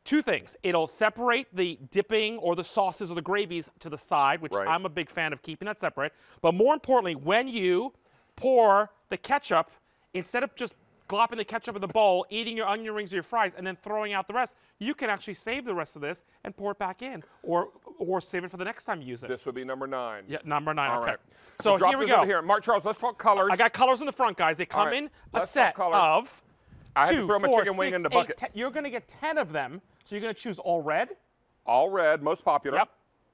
[SPEAKER 8] Two things. It'll separate the dipping or the sauces or the gravies to the side, which
[SPEAKER 2] Right.
[SPEAKER 8] I'm a big fan of keeping that separate. But more importantly, when you pour the ketchup, instead of just glopping the ketchup in the bowl, eating your onion rings or your fries, and then throwing out the rest, you can actually save the rest of this and pour it back in, or or save it for the next time you use it.
[SPEAKER 2] This would be number nine.
[SPEAKER 8] yeah, number nine.
[SPEAKER 2] All
[SPEAKER 8] okay.
[SPEAKER 2] right.
[SPEAKER 8] So
[SPEAKER 2] drop
[SPEAKER 8] here we go.
[SPEAKER 2] Here, Mark Charles. Let's talk colors.
[SPEAKER 8] I got colors in the front, guys. They come
[SPEAKER 2] right,
[SPEAKER 8] in a
[SPEAKER 2] let's
[SPEAKER 8] set of
[SPEAKER 2] I had
[SPEAKER 8] two,
[SPEAKER 2] to throw my
[SPEAKER 8] four,
[SPEAKER 2] chicken wing
[SPEAKER 8] six,
[SPEAKER 2] in the
[SPEAKER 8] eight,
[SPEAKER 2] bucket.
[SPEAKER 8] ten. You're going to get 10 of them, so you're going to choose all red.
[SPEAKER 2] All red, most popular.
[SPEAKER 8] Yep.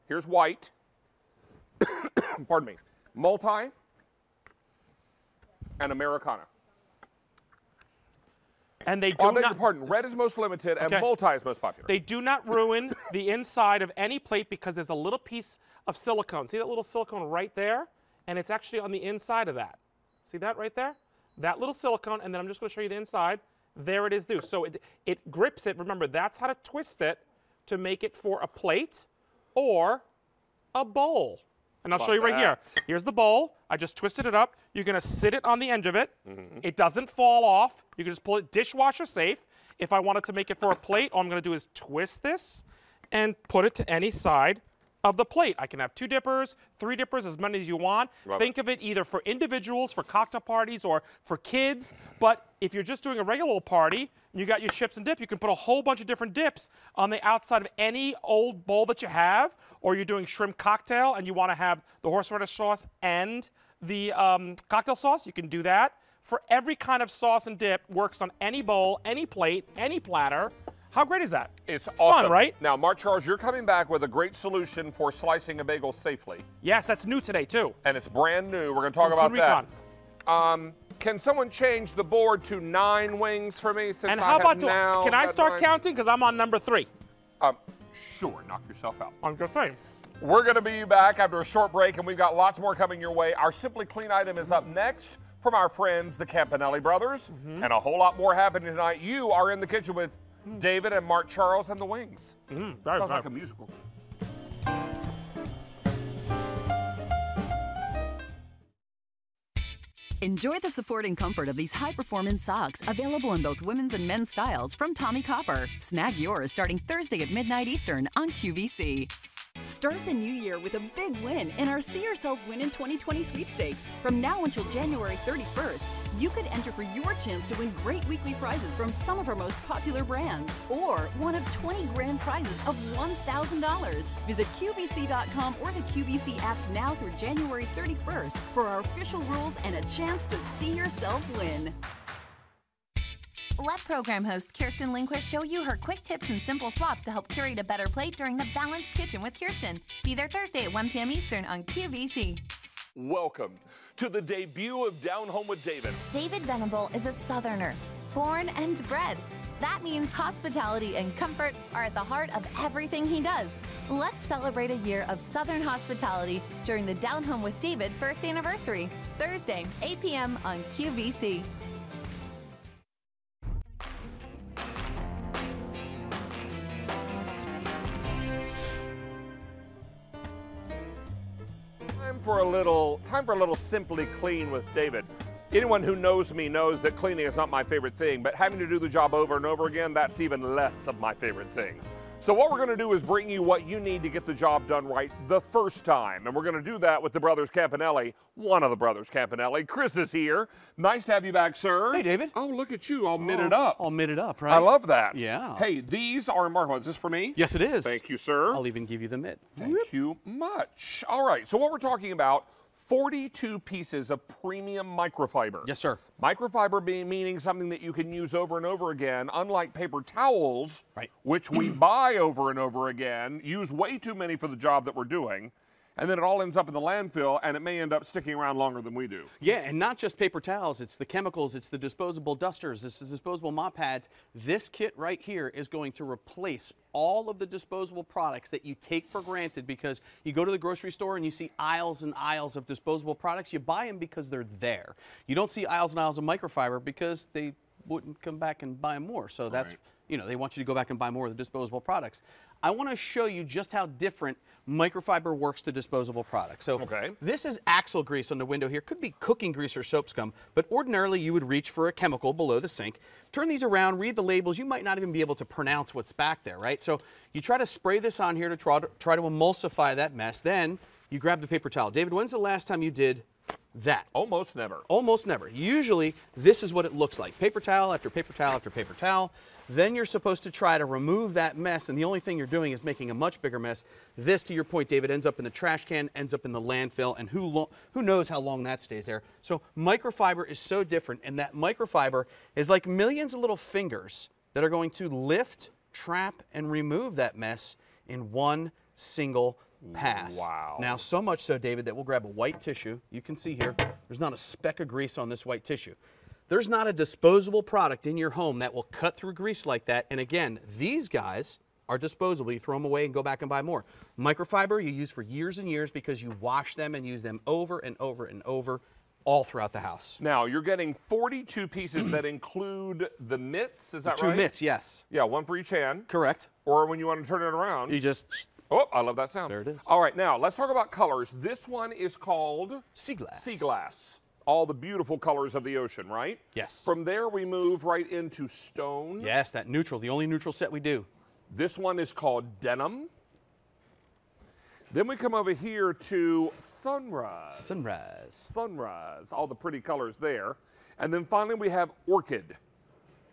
[SPEAKER 2] Here's white. (coughs) Pardon me. Multi and Americana.
[SPEAKER 8] And they do
[SPEAKER 2] Oh, I beg your
[SPEAKER 8] not
[SPEAKER 2] pardon. Red is most limited and multi is most popular.
[SPEAKER 8] they do not ruin the inside of any plate because there's a little piece of silicone. See that little silicone right there? And it's actually on the inside of that. See that right there? That little silicone, and then I'm just going to show you the inside. There it is, too. So it, it grips it. Remember, that's how to twist it to make it for a plate or a bowl. And I'll show you right here. Here's the bowl. I just twisted it up. You're going to sit it on the edge of it.
[SPEAKER 2] Mm-hmm.
[SPEAKER 8] It doesn't fall off. You can just pull it dishwasher safe. If I wanted to make it for a plate, all I'm going to do is twist this and put it to any side of the plate. I can have two dippers, three dippers, as many as you want.
[SPEAKER 2] Love
[SPEAKER 8] Think of it either for individuals, for cocktail parties, or for kids. But if you're just doing a regular old party and you got your chips and dip, you can put a whole bunch of different dips on the outside of any old bowl that you have. Or you're doing shrimp cocktail and you want to have the horseradish sauce and the um, cocktail sauce, you can do that. For every kind of sauce and dip, works on any bowl, any plate, any platter. How great is that?
[SPEAKER 2] It's,
[SPEAKER 8] It's
[SPEAKER 2] awesome.
[SPEAKER 8] fun, right?
[SPEAKER 2] Now, Mark Charles, you're coming back with a great solution for slicing a bagel safely.
[SPEAKER 8] Yes, that's new today too.
[SPEAKER 2] And it's brand new. We're going to talk
[SPEAKER 8] From
[SPEAKER 2] about
[SPEAKER 8] Food
[SPEAKER 2] that.
[SPEAKER 8] Recon.
[SPEAKER 2] Um, can someone change the board to nine wings for me? Since
[SPEAKER 8] And
[SPEAKER 2] I
[SPEAKER 8] how
[SPEAKER 2] have
[SPEAKER 8] about do-
[SPEAKER 2] now
[SPEAKER 8] can I start
[SPEAKER 2] nine?
[SPEAKER 8] counting? Because I'm on number three.
[SPEAKER 2] Um, sure, knock yourself out.
[SPEAKER 8] I'm just saying.
[SPEAKER 2] We're going to be back after a short break, and we've got lots more coming your way. Our Simply Clean item is up next from our friends, the Campanelli brothers,
[SPEAKER 8] Mm-hmm.
[SPEAKER 2] and a whole lot more happening tonight. You are in the kitchen with David and Mark Charles and the Wings.
[SPEAKER 8] Mm, very
[SPEAKER 2] Sounds like a musical.
[SPEAKER 10] Enjoy the support and comfort of these high performance socks, available in both women's and men's styles from Tommie Copper. Snag yours starting Thursday at midnight Eastern on QVC. Start the new year with a big win in our See Yourself Win in 2020 sweepstakes. From now until January 31st, you could enter for your chance to win great weekly prizes from some of our most popular brands or one of 20 grand prizes of $1,000. Visit QVC.com or the QVC apps now through January 31st for our official rules and a chance to see yourself win.
[SPEAKER 11] Let program host Kirsten Lindquist show you her quick tips and simple swaps to help curate a better plate during the Balanced Kitchen with Kirsten. Be there Thursday at 1 p.m. Eastern on QVC.
[SPEAKER 2] Welcome to the debut of Down Home with David.
[SPEAKER 11] David Venable is a Southerner, born and bred. That means hospitality and comfort are at the heart of everything he does. Let's celebrate a year of Southern hospitality during the Down Home with David first anniversary, Thursday, 8 p.m. on QVC.
[SPEAKER 2] Time for a little time for a little simply clean with David. Anyone who knows me knows that cleaning is not my favorite thing, but having to do the job over and over again, that's even less of my favorite thing. So what we're going to do is bring you what you need to get the job done right the first time. And we're going to do that with the brothers Campanelli, one of the brothers Campanelli. Chris is here. Nice to have you back, sir.
[SPEAKER 6] Hey, David.
[SPEAKER 2] Oh, look at you, I'll all oh, mitted up.
[SPEAKER 6] I'll All mitted up, right?
[SPEAKER 2] I love that.
[SPEAKER 6] Yeah.
[SPEAKER 2] Hey, these are remarkable. Is this for me?
[SPEAKER 6] Yes, it is.
[SPEAKER 2] Thank you, sir.
[SPEAKER 6] I'll even give you the mitt.
[SPEAKER 2] Thank you much. All right, so what we're talking about 42 pieces of premium microfiber.
[SPEAKER 6] Yes, sir.
[SPEAKER 2] Microfiber being meaning something that you can use over and over again, unlike paper towels,
[SPEAKER 6] Right.
[SPEAKER 2] which we (clears throat) buy over and over again, use way too many for the job that we're doing, and then it all ends up in the landfill and it may end up sticking around longer than we do.
[SPEAKER 6] Yeah, and not just paper towels, it's the chemicals, it's the disposable dusters, it's the disposable mop pads. This kit right here is going to replace all of the disposable products that you take for granted because you go to the grocery store and you see aisles and aisles of disposable products. You buy them because they're there. You don't see aisles and aisles of microfiber because they wouldn't come back and buy more. So that's,
[SPEAKER 2] Right.
[SPEAKER 6] you know, they want you to go back and buy more of the disposable products. I want to show you just how different microfiber works to disposable products. So
[SPEAKER 2] Okay.
[SPEAKER 6] this is axle grease on the window here. Could be cooking grease or soap scum, but ordinarily you would reach for a chemical below the sink. Turn these around, read the labels. You might not even be able to pronounce what's back there, right? So you try to spray this on here to try to, try to emulsify that mess. Then you grab the paper towel. David, when's the last time you did that?
[SPEAKER 2] Almost never.
[SPEAKER 6] Almost never. Usually, this is what it looks like. Paper towel after paper towel after paper towel. Then you're supposed to try to remove that mess, and the only thing you're doing is making a much bigger mess. This, to your point, David, ends up in the trash can, ends up in the landfill, and who, who knows how long that stays there. So microfiber is so different, and that microfiber is like millions of little fingers that are going to lift, trap, and remove that mess in one single pass.
[SPEAKER 2] Wow.
[SPEAKER 6] Now, so much so, David, that we'll grab a white tissue. You can see here, there's not a speck of grease on this white tissue. There's not a disposable product in your home that will cut through grease like that. And again, these guys are disposable. You throw them away and go back and buy more. Microfiber you use for years and years because you wash them and use them over and over and over all throughout the house.
[SPEAKER 2] Now, you're getting 42 pieces that include the mitts, is that
[SPEAKER 6] Two
[SPEAKER 2] right?
[SPEAKER 6] mitts, yes.
[SPEAKER 2] Yeah, one for each hand.
[SPEAKER 6] Correct.
[SPEAKER 2] Or when you want to turn it around.
[SPEAKER 6] You just
[SPEAKER 2] Oh, I love that sound.
[SPEAKER 6] There it is.
[SPEAKER 2] All right, now let's talk about colors. This one is called
[SPEAKER 6] sea glass.
[SPEAKER 2] Sea glass. All the beautiful colors of the ocean, right?
[SPEAKER 6] Yes.
[SPEAKER 2] From there, we move right into stone.
[SPEAKER 6] Yes, that neutral, the only neutral set we do.
[SPEAKER 2] This one is called denim. Then we come over here to sunrise.
[SPEAKER 6] Sunrise.
[SPEAKER 2] Sunrise. All the pretty colors there. And then finally, we have orchid.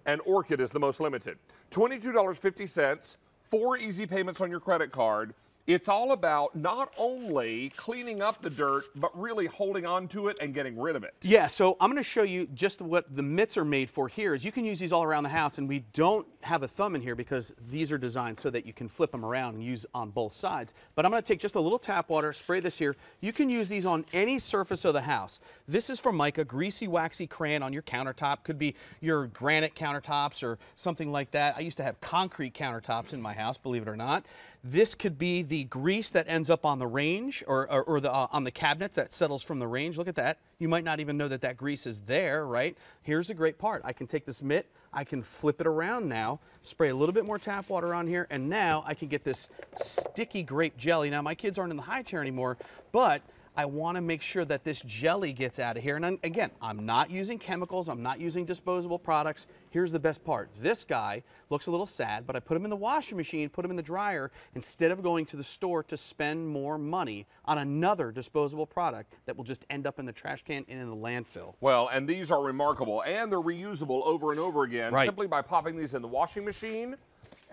[SPEAKER 2] And orchid is the most limited. $22.50, four easy payments on your credit card. It's all about not only cleaning up the dirt, but really holding on to it and getting rid of it.
[SPEAKER 6] Yeah, so I'm going to show you just what the mitts are made for here. Is you can use these all around the house, and we don't have a thumb in here because these are designed so that you can flip them around and use on both sides. But I'm going to take just a little tap water, spray this here. You can use these on any surface of the house. This is from Mica, greasy, waxy crayon on your countertop. Could be your granite countertops or something like that. I used to have concrete countertops in my house, believe it or not. This could be the grease that ends up on the range or, or, or the, uh, on the cabinets that settles from the range. Look at that. You might not even know that that grease is there, right? Here's the great part. I can take this mitt, I can flip it around now, spray a little bit more tap water on here, and now I can get this sticky grape jelly. Now, my kids aren't in the high chair anymore, but I want to make sure that this jelly gets out of here. And I'm- again, I'm not using chemicals, I'm not using disposable products. Here's the best part. This guy looks a little sad, but I put him in the washing machine, put him in the dryer, instead of going to the store to spend more money on another disposable product that will just end up in the trash can and in the landfill.
[SPEAKER 2] Well, and these are remarkable, and they're reusable over and over again
[SPEAKER 6] Right.
[SPEAKER 2] simply by popping these in the washing machine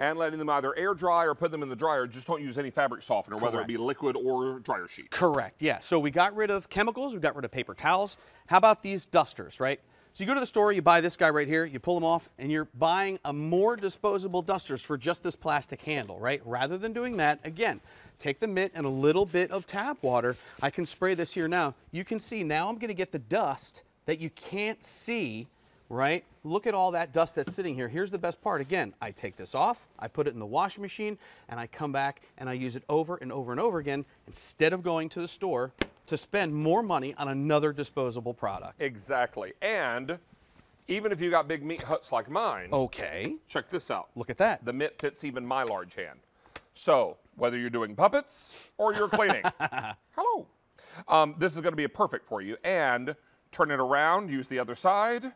[SPEAKER 2] and letting them either air dry or put them in the dryer. Just don't use any fabric softener, whether it be liquid or dryer sheet.
[SPEAKER 6] Correct, yeah. So we got rid of chemicals, we got rid of paper towels. How about these dusters, right? So you go to the store, you buy this guy right here, you pull them off, and you're buying a more disposable dusters for just this plastic handle, right? Rather than doing that, again, take the mitt and a little bit of tap water. I can spray this here now. You can see now I'm gonna get the dust that you can't see right? Look at all that dust that's sitting here. Here's the best part. Again, I take this off, I put it in the washing machine, and I come back and I use it over and over and over again instead of going to the store to spend more money on another disposable product.
[SPEAKER 2] Exactly. And even if you got big meat huts like mine,
[SPEAKER 6] Okay.
[SPEAKER 2] check this out.
[SPEAKER 6] Look at that.
[SPEAKER 2] The mitt fits even my large hand. So whether you're doing puppets or you're cleaning, (laughs) hello. Um, this is going to be a perfect for you. And turn it around, use the other side,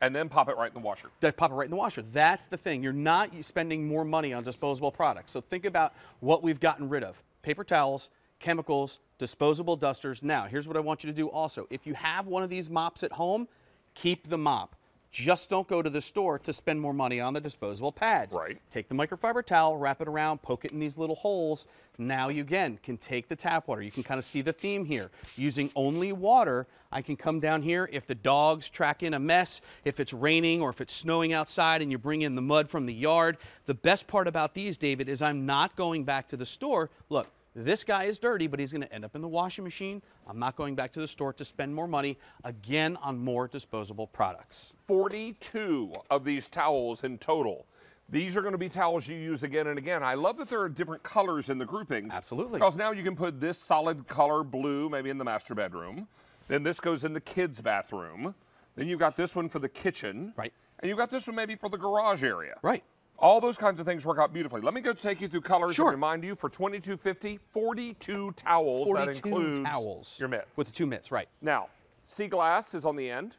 [SPEAKER 2] and then pop it right in the washer.
[SPEAKER 6] Pop it right in the washer. That's the thing. You're not spending more money on disposable products. So think about what we've gotten rid of. Paper towels, chemicals, disposable dusters. Now, here's what I want you to do also. If you have one of these mops at home, keep the mop. Just don't go to the store to spend more money on the disposable pads.
[SPEAKER 2] Right.
[SPEAKER 6] Take the microfiber towel, wrap it around, poke it in these little holes. Now you again can take the tap water. You can kind of see the theme here. Using only water, I can come down here if the dog's track in a mess, if it's raining or if it's snowing outside and you bring in the mud from the yard. The best part about these, David, is I'm not going back to the store. Look, this guy is dirty, but he's going to end up in the washing machine. I'm not going back to the store to spend more money again on more disposable products.
[SPEAKER 2] 42 of these towels in total. These are going to be towels you use again and again. I love that there are different colors in the groupings.
[SPEAKER 6] Absolutely.
[SPEAKER 2] Because now you can put this solid color blue maybe in the master bedroom. Then this goes in the kids' bathroom. Then you've got this one for the kitchen.
[SPEAKER 6] Right.
[SPEAKER 2] And you've got this one maybe for the garage area.
[SPEAKER 6] Right.
[SPEAKER 2] All those kinds of things work out beautifully. Let me go take you through colors
[SPEAKER 6] Sure.
[SPEAKER 2] and remind you for 2250, 42 towels. that includes
[SPEAKER 6] towels.
[SPEAKER 2] your mitts.
[SPEAKER 6] With the two mitts, right.
[SPEAKER 2] Now, sea glass is on the end.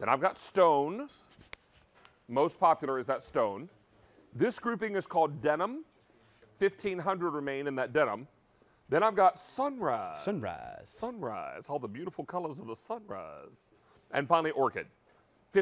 [SPEAKER 2] Then I've got stone. Most popular is that stone. This grouping is called denim. 1,500 remain in that denim. Then I've got sunrise.
[SPEAKER 6] Sunrise.
[SPEAKER 2] Sunrise. All the beautiful colors of the sunrise. And finally, orchid.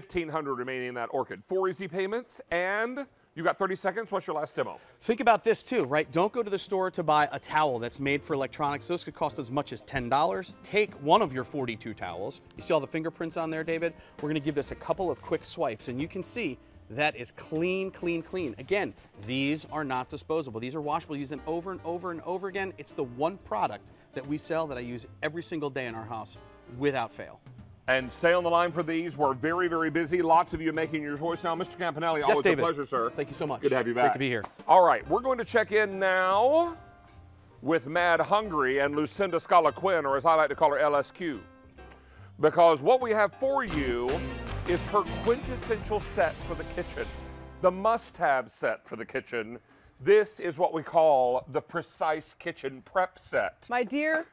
[SPEAKER 2] 1,500 remaining in that orchid. Four easy payments, and you got 30 seconds. What's your last demo?
[SPEAKER 6] Think about this too, right? Don't go to the store to buy a towel that's made for electronics. Those could cost as much as $10. Take one of your 42 towels. You see all the fingerprints on there, David? We're gonna give this a couple of quick swipes and you can see that is clean, clean, clean. Again, these are not disposable. These are washable. Use them over and over and over again. It's the one product that we sell that I use every single day in our house without fail.
[SPEAKER 2] And stay on the line for these. We're very, very busy. Lots of you making your choice now. Mr. Campanelli, always
[SPEAKER 6] David.
[SPEAKER 2] a pleasure, sir.
[SPEAKER 6] Thank you so much.
[SPEAKER 2] Good to have you back.
[SPEAKER 6] Great to be here.
[SPEAKER 2] All right, we're going to check in now with Mad Hungry and Lucinda Scala Quinn, or as I like to call her, LSQ. Because what we have for you is her quintessential set for the kitchen, the must have set for the kitchen. This is what we call the precise kitchen prep set.
[SPEAKER 5] My dear,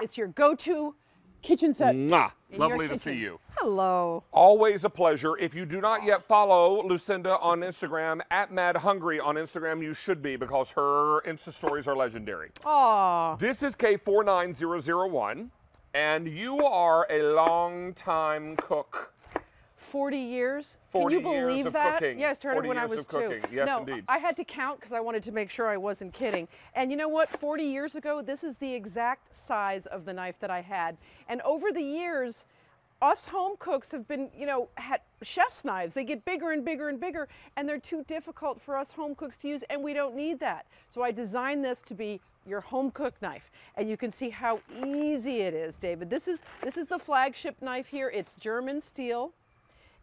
[SPEAKER 5] it's your go-to kitchen set.
[SPEAKER 2] Mwah.
[SPEAKER 5] In
[SPEAKER 2] Lovely to see you.
[SPEAKER 5] Hello.
[SPEAKER 2] Always a pleasure. If you do not yet follow Lucinda on Instagram, at Mad Hungry on Instagram, you should be because her Insta stories are legendary.
[SPEAKER 5] Aw.
[SPEAKER 2] This is K49001, and you are a long time cook.
[SPEAKER 5] 40 years.
[SPEAKER 2] 40
[SPEAKER 5] Can you
[SPEAKER 2] years
[SPEAKER 5] believe
[SPEAKER 2] of
[SPEAKER 5] that?
[SPEAKER 2] cooking.
[SPEAKER 5] Yeah, I started
[SPEAKER 2] 40
[SPEAKER 5] when I was two.
[SPEAKER 2] Yes,
[SPEAKER 5] no,
[SPEAKER 2] indeed.
[SPEAKER 5] I had to count because I wanted to make sure I wasn't kidding. And you know what? 40 years ago, this is the exact size of the knife that I had. And over the years, us home cooks have been, you know, had chef's knives. They get bigger and bigger and bigger, and they're too difficult for us home cooks to use, and we don't need that. So I designed this to be your home cook knife, and you can see how easy it is, David. This is this is the flagship knife here. It's German steel.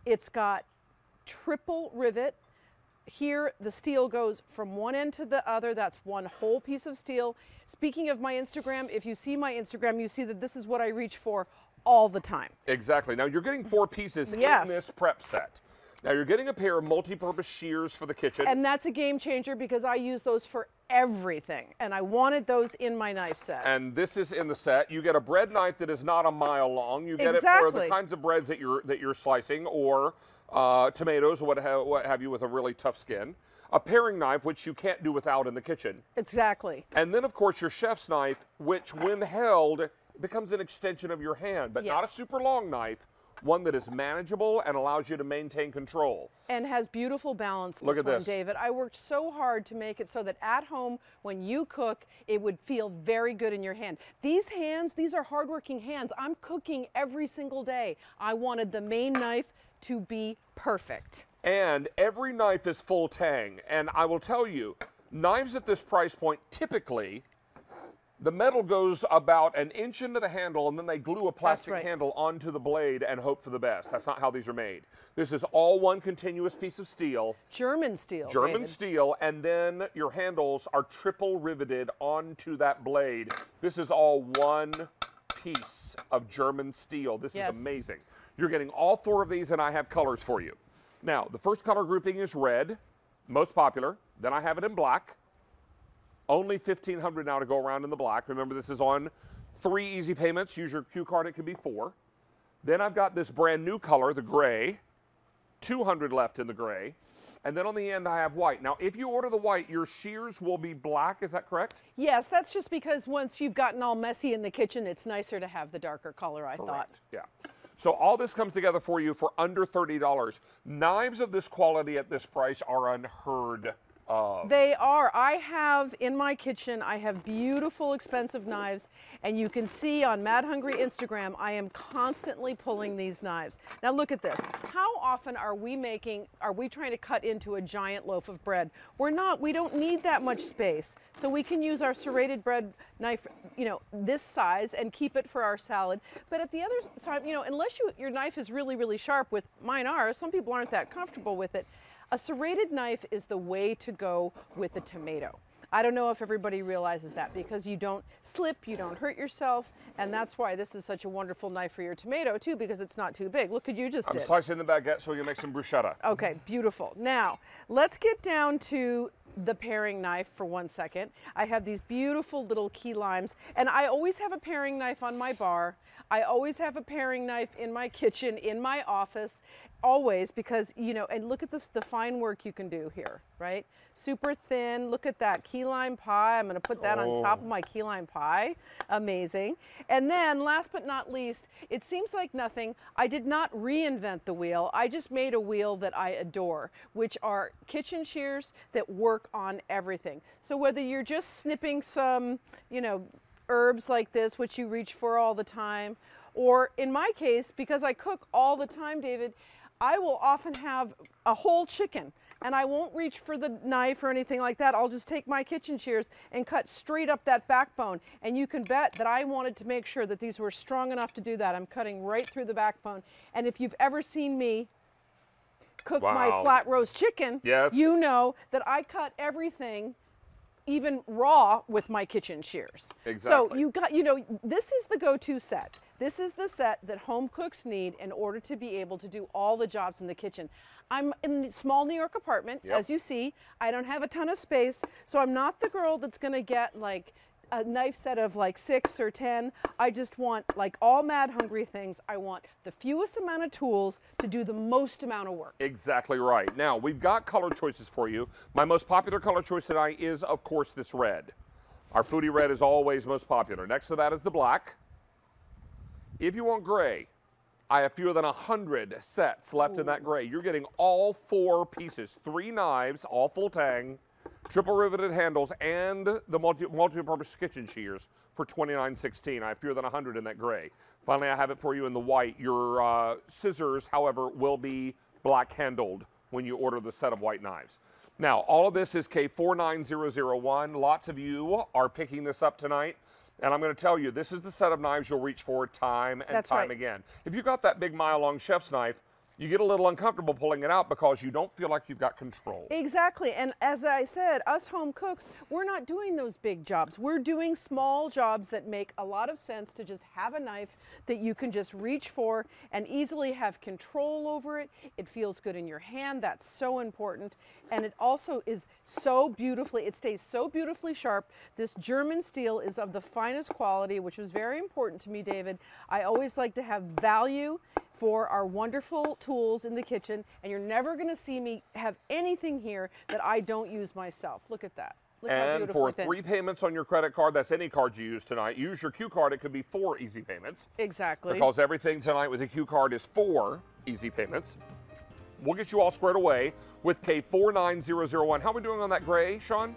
[SPEAKER 5] It's got triple rivet. Here, the steel goes from one end to the other. That's one whole piece of steel. Speaking of my Instagram, if you see my Instagram, you see that this is what I reach for all the time.
[SPEAKER 2] Exactly. Now you're getting four pieces
[SPEAKER 5] Yes.
[SPEAKER 2] in this prep set. Now you're getting a pair of multi-purpose shears for the kitchen.
[SPEAKER 5] And that's a game changer because I use those for everything. And I wanted those in my knife set.
[SPEAKER 2] And this is in the set. You get a bread knife that is not a mile long. You get it for the kinds of breads that you're that you're slicing, or uh, tomatoes, or what have, what have you, with a really tough skin. A paring knife, which you can't do without in the kitchen.
[SPEAKER 5] exactly.
[SPEAKER 2] And then, of course, your chef's knife, which, when held, becomes an extension of your hand, but not a super long knife. One that is manageable and allows you to maintain control.
[SPEAKER 5] and has beautiful balance.
[SPEAKER 2] Look at
[SPEAKER 5] one,
[SPEAKER 2] this.
[SPEAKER 5] David. I worked so hard to make it so that at home, when you cook, it would feel very good in your hand. These hands, these are hardworking hands. I'm cooking every single day. I wanted the main knife to be perfect.
[SPEAKER 2] And every knife is full tang. And I will tell you, knives at this price point typically the metal goes about an inch into the handle and then they glue a plastic
[SPEAKER 5] right.
[SPEAKER 2] handle onto the blade and hope for the best. That's not how these are made. This is all one continuous piece of steel,
[SPEAKER 5] German steel.
[SPEAKER 2] German
[SPEAKER 5] David.
[SPEAKER 2] steel, and then your handles are triple riveted onto that blade. This is all one piece of German steel. This
[SPEAKER 5] Yes.
[SPEAKER 2] is amazing. You're getting all four of these and I have colors for you. Now, the first color grouping is red, most popular. Then I have it in black. Only 1500 now to go around in the black. Remember, this is on three easy payments. Use your Q card, it can be four. Then I've got this brand new color, the gray. 200 left in the gray. And then on the end, I have white. Now, if you order the white, your shears will be black. Is that correct?
[SPEAKER 5] Yes, that's just because once you've gotten all messy in the kitchen, it's nicer to have the darker color, I thought.
[SPEAKER 2] Correct. Yeah. So all this comes together for you for under $30. Knives of this quality at this price are unheard of.
[SPEAKER 5] They are. I have in my kitchen, I have beautiful, expensive knives, and you can see on Mad Hungry Instagram, I am constantly pulling these knives. Now look at this. How often are we making, are we trying to cut into a giant loaf of bread? We're not. We don't need that much space. So we can use our serrated bread knife, you know, this size and keep it for our salad. But at the other side, you know, unless you, your knife is really, really sharp, with mine are, some people aren't that comfortable with it. A serrated knife is the way to go with a tomato. I don't know if everybody realizes that because you don't slip, you don't hurt yourself, and that's why this is such a wonderful knife for your tomato too because it's not too big. Look what you just
[SPEAKER 2] I'm
[SPEAKER 5] did.
[SPEAKER 2] slicing the baguette so you can make some bruschetta.
[SPEAKER 5] Okay, beautiful. Now, let's get down to the paring knife for one second. I have these beautiful little key limes, and I always have a paring knife on my bar. I always have a paring knife in my kitchen, in my office, always because, you know, and look at this, the fine work you can do here, right? Super thin, look at that key lime pie. I'm gonna put that on top of oh. my key lime pie. Amazing. And then last but not least, it seems like nothing. I did not reinvent the wheel. I just made a wheel that I adore, which are kitchen shears that work on everything. So whether you're just snipping some, you know, herbs like this, which you reach for all the time, or in my case, because I cook all the time, David, I will often have a whole chicken and I won't reach for the knife or anything like that. I'll just take my kitchen shears and cut straight up that backbone. And you can bet that I wanted to make sure that these were strong enough to do that. I'm cutting right through the backbone. And if you've ever seen me cook my flat roast chicken,
[SPEAKER 2] Yes.
[SPEAKER 5] you know that I cut everything even raw with my kitchen shears.
[SPEAKER 2] Exactly.
[SPEAKER 5] So you got, you know, this is the go-to set. This is the set that home cooks need in order to be able to do all the jobs in the kitchen. I'm in a small New York apartment,
[SPEAKER 2] Yep.
[SPEAKER 5] as you see. I don't have a ton of space, so I'm not the girl that's gonna get like a knife set of like six or 10. I just want, like all mad hungry things, I want the fewest amount of tools to do the most amount of work.
[SPEAKER 2] Exactly right. Now, we've got color choices for you. My most popular color choice tonight is, of course, this red. Our foodie red is always most popular. Next to that is the black. If you want gray, I have fewer than 100 sets left in that gray. You're getting all four pieces, three knives, all full tang, triple riveted handles, and the multi- multi-purpose kitchen shears for $29.16. I have fewer than 100 in that gray. Finally, I have it for you in the white. Your uh, scissors, however, will be black handled when you order the set of white knives. Now, all of this is K49001. Lots of you are picking this up tonight. And I'm going to tell you, this is the set of knives you'll reach for time and
[SPEAKER 5] That's
[SPEAKER 2] time
[SPEAKER 5] right.
[SPEAKER 2] again. If you've got that big mile long chef's knife, you get a little uncomfortable pulling it out because you don't feel like you've got control.
[SPEAKER 5] Exactly. And as I said, us home cooks, we're not doing those big jobs. We're doing small jobs that make a lot of sense to just have a knife that you can just reach for and easily have control over it. It feels good in your hand. That's so important. And it also is so beautifully, it stays so beautifully sharp. This German steel is of the finest quality, which was very important to me, David. I always like to have value for our wonderful tools in the kitchen, and you're never gonna see me have anything here that I don't use myself. Look at that. Look
[SPEAKER 2] and
[SPEAKER 5] beautiful
[SPEAKER 2] for three payments on your credit card, that's any card you use tonight, use your Q card. It could be four easy payments.
[SPEAKER 5] Exactly.
[SPEAKER 2] Because everything tonight with the Q card is four easy payments. We'll get you all squared away with K49001. How are we doing on that gray, Sean?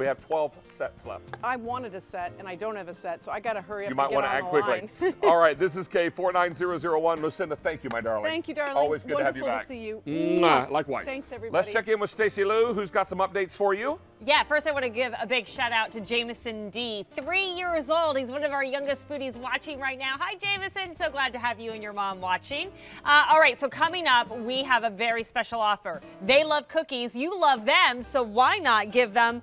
[SPEAKER 2] We have 12 sets left.
[SPEAKER 5] I wanted a set and I don't have a set, so I got to hurry up
[SPEAKER 2] You might want to act quickly. (laughs) all right, (laughs) this is K49001. Lucinda, thank you, my darling.
[SPEAKER 5] Thank you, darling.
[SPEAKER 2] Always good
[SPEAKER 5] Wonderful
[SPEAKER 2] to have you back.
[SPEAKER 5] to see you.
[SPEAKER 2] Mwah. Likewise.
[SPEAKER 5] Thanks, everybody.
[SPEAKER 2] Let's check in with Stacey Lou, who's got some updates for you.
[SPEAKER 3] Yeah, first I want to give a big shout out to Jameson D. Three years old. He's one of our youngest foodies watching right now. Hi, Jameson. So glad to have you and your mom watching. Uh, all right, so coming up, we have a very special offer. They love cookies. You love them, so why not give them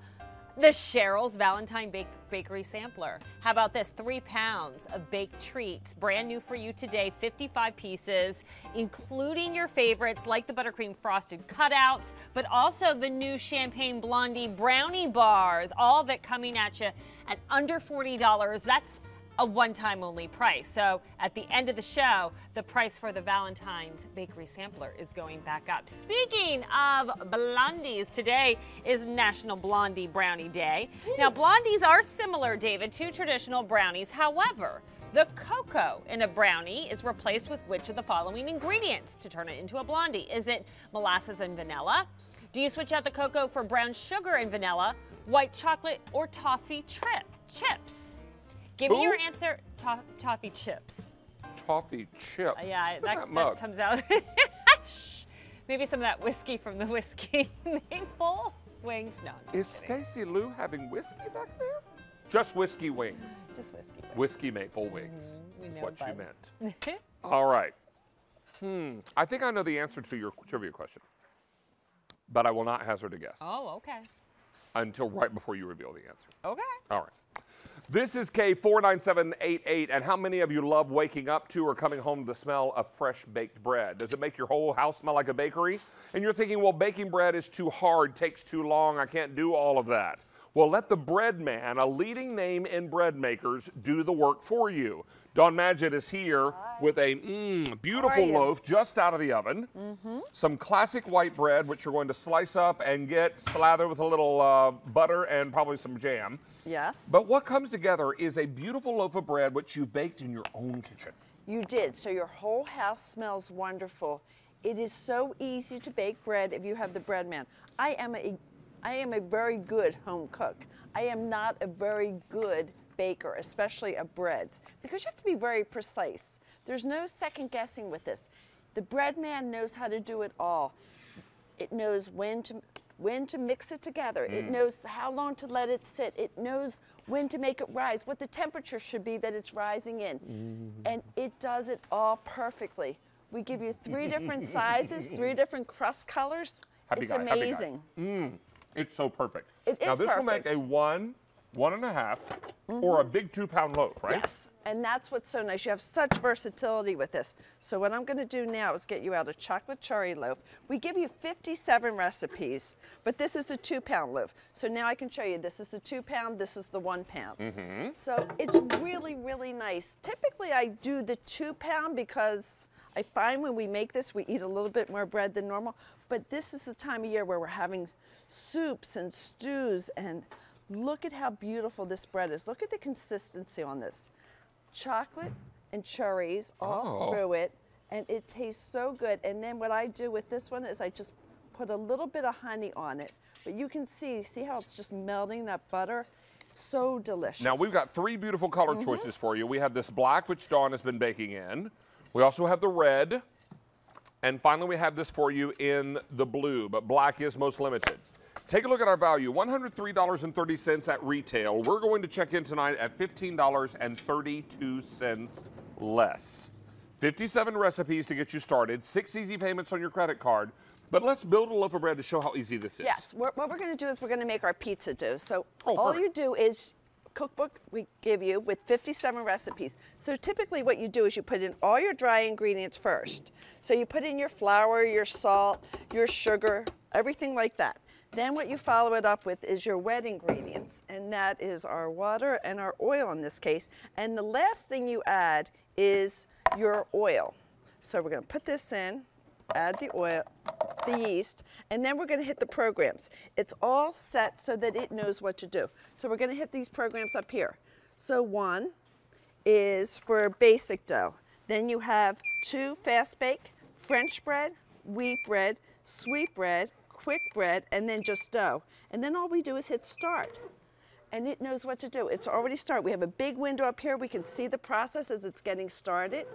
[SPEAKER 3] the Cheryl's Valentine Bake Bakery Sampler. How about this? Three pounds of baked treats, brand new for you today, 55 pieces, including your favorites like the buttercream frosted cutouts, but also the new Champagne Blondie brownie bars, all of it coming at you at under $40. That's a one-time only price. So at the end of the show, the price for the Valentine's Bakery Sampler is going back up. Speaking of blondies, today is National Blondie Brownie Day. Now blondies are similar, David, to traditional brownies. However, the cocoa in a brownie is replaced with which of the following ingredients to turn it into a blondie? Is it molasses and vanilla? Do you switch out the cocoa for brown sugar and vanilla, white chocolate, or toffee chips? Give me your answer, to- toffee chips.
[SPEAKER 2] Toffee chip.
[SPEAKER 3] Uh, yeah, that,
[SPEAKER 2] that
[SPEAKER 3] that comes out. (laughs) Maybe some of that whiskey from the whiskey (laughs) maple wings. No,
[SPEAKER 2] Is. Stacey Lou having whiskey back there? Just whiskey wings.
[SPEAKER 3] Just whiskey wings.
[SPEAKER 2] Whiskey maple wings
[SPEAKER 3] we
[SPEAKER 2] is
[SPEAKER 3] know,
[SPEAKER 2] what she
[SPEAKER 3] bud.
[SPEAKER 2] meant. (laughs) All right. Hmm. I think I know the answer to your trivia question, but I will not hazard a guess
[SPEAKER 3] oh, okay.
[SPEAKER 2] until right before you reveal the answer.
[SPEAKER 3] Okay.
[SPEAKER 2] All right. This is K49788, and how many of you love waking up to or coming home to the smell of fresh baked bread? Does it make your whole house smell like a bakery? And you're thinking, well, baking bread is too hard, takes too long, I can't do all of that. Well, let the Bread Man, a leading name in bread makers, do the work for you. Dawn Madgett is here with a mm, beautiful loaf just out of the oven. Some classic white bread, which you're going to slice up and get slathered with a little uh, butter and probably some jam.
[SPEAKER 12] Yes.
[SPEAKER 2] But what comes together is a beautiful loaf of bread which you baked in your own kitchen.
[SPEAKER 12] You did. So your whole house smells wonderful. It is so easy to bake bread if you have the bread man. I am a I am a very good home cook. I am not a very good baker, especially of breads, because you have to be very precise. There's no second guessing with this. The bread man knows how to do it all. It knows when to when to mix it together. It mm. knows how long to let it sit. It knows when to make it rise, what the temperature should be that it's rising in. Mm-hmm. And it does it all perfectly. We give you three different (laughs) sizes, three different crust colors.
[SPEAKER 2] Happy
[SPEAKER 12] it's
[SPEAKER 2] guy,
[SPEAKER 12] amazing.
[SPEAKER 2] Mm, it's so perfect.
[SPEAKER 12] It
[SPEAKER 2] now
[SPEAKER 12] is
[SPEAKER 2] this will make a one, one and a half, or a mm-hmm. big two pound loaf, right?
[SPEAKER 12] Yes, and that's what's so nice. You have such versatility with this. So what I'm going to do now is get you out a chocolate cherry loaf. We give you 57 recipes, but this is a two pound loaf. So now I can show you this is the two pound, this is the one pound. Mm-hmm. So it's really, really nice. Typically I do the two pound because I find when we make this, we eat a little bit more bread than normal. But this is the time of year where we're having soups and stews and look at how beautiful this bread is. Look at the consistency on this. Chocolate and cherries all
[SPEAKER 2] Oh.
[SPEAKER 12] through it and it tastes so good. And then what I do with this one is I just put a little bit of honey on it. But you can see, see how it's just melting that butter? So delicious.
[SPEAKER 2] Now we've got three beautiful color
[SPEAKER 12] Mm-hmm.
[SPEAKER 2] choices for you. We have this black, which Dawn has been baking in. We also have the red. And finally, we have this for you in the blue, but black is most limited. Take a look at our value $103.30 at retail. We're going to check in tonight at $15.32 less. 57 recipes to get you started, six easy payments on your credit card. But let's build a loaf of bread to show how easy this is.
[SPEAKER 12] Yes, we're, what we're going to do is we're going to make our pizza dough. So
[SPEAKER 2] Oh,
[SPEAKER 12] all
[SPEAKER 2] perfect.
[SPEAKER 12] you do is cookbook we give you with 57 recipes. So typically what you do is you put in all your dry ingredients first. So you put in your flour, your salt, your sugar, everything like that. Then what you follow it up with is your wet ingredients, and that is our water and our oil in this case. And the last thing you add is your oil. So we're going to put this in, add the oil, the yeast, and then we're going to hit the programs. It's all set so that it knows what to do. So we're going to hit these programs up here. So one is for basic dough. Then you have two fast bake, French bread, wheat bread, sweet bread, quick bread, and then just dough. And then all we do is hit start. And it knows what to do. It's already started. We have a big window up here. We can see the process as it's getting started.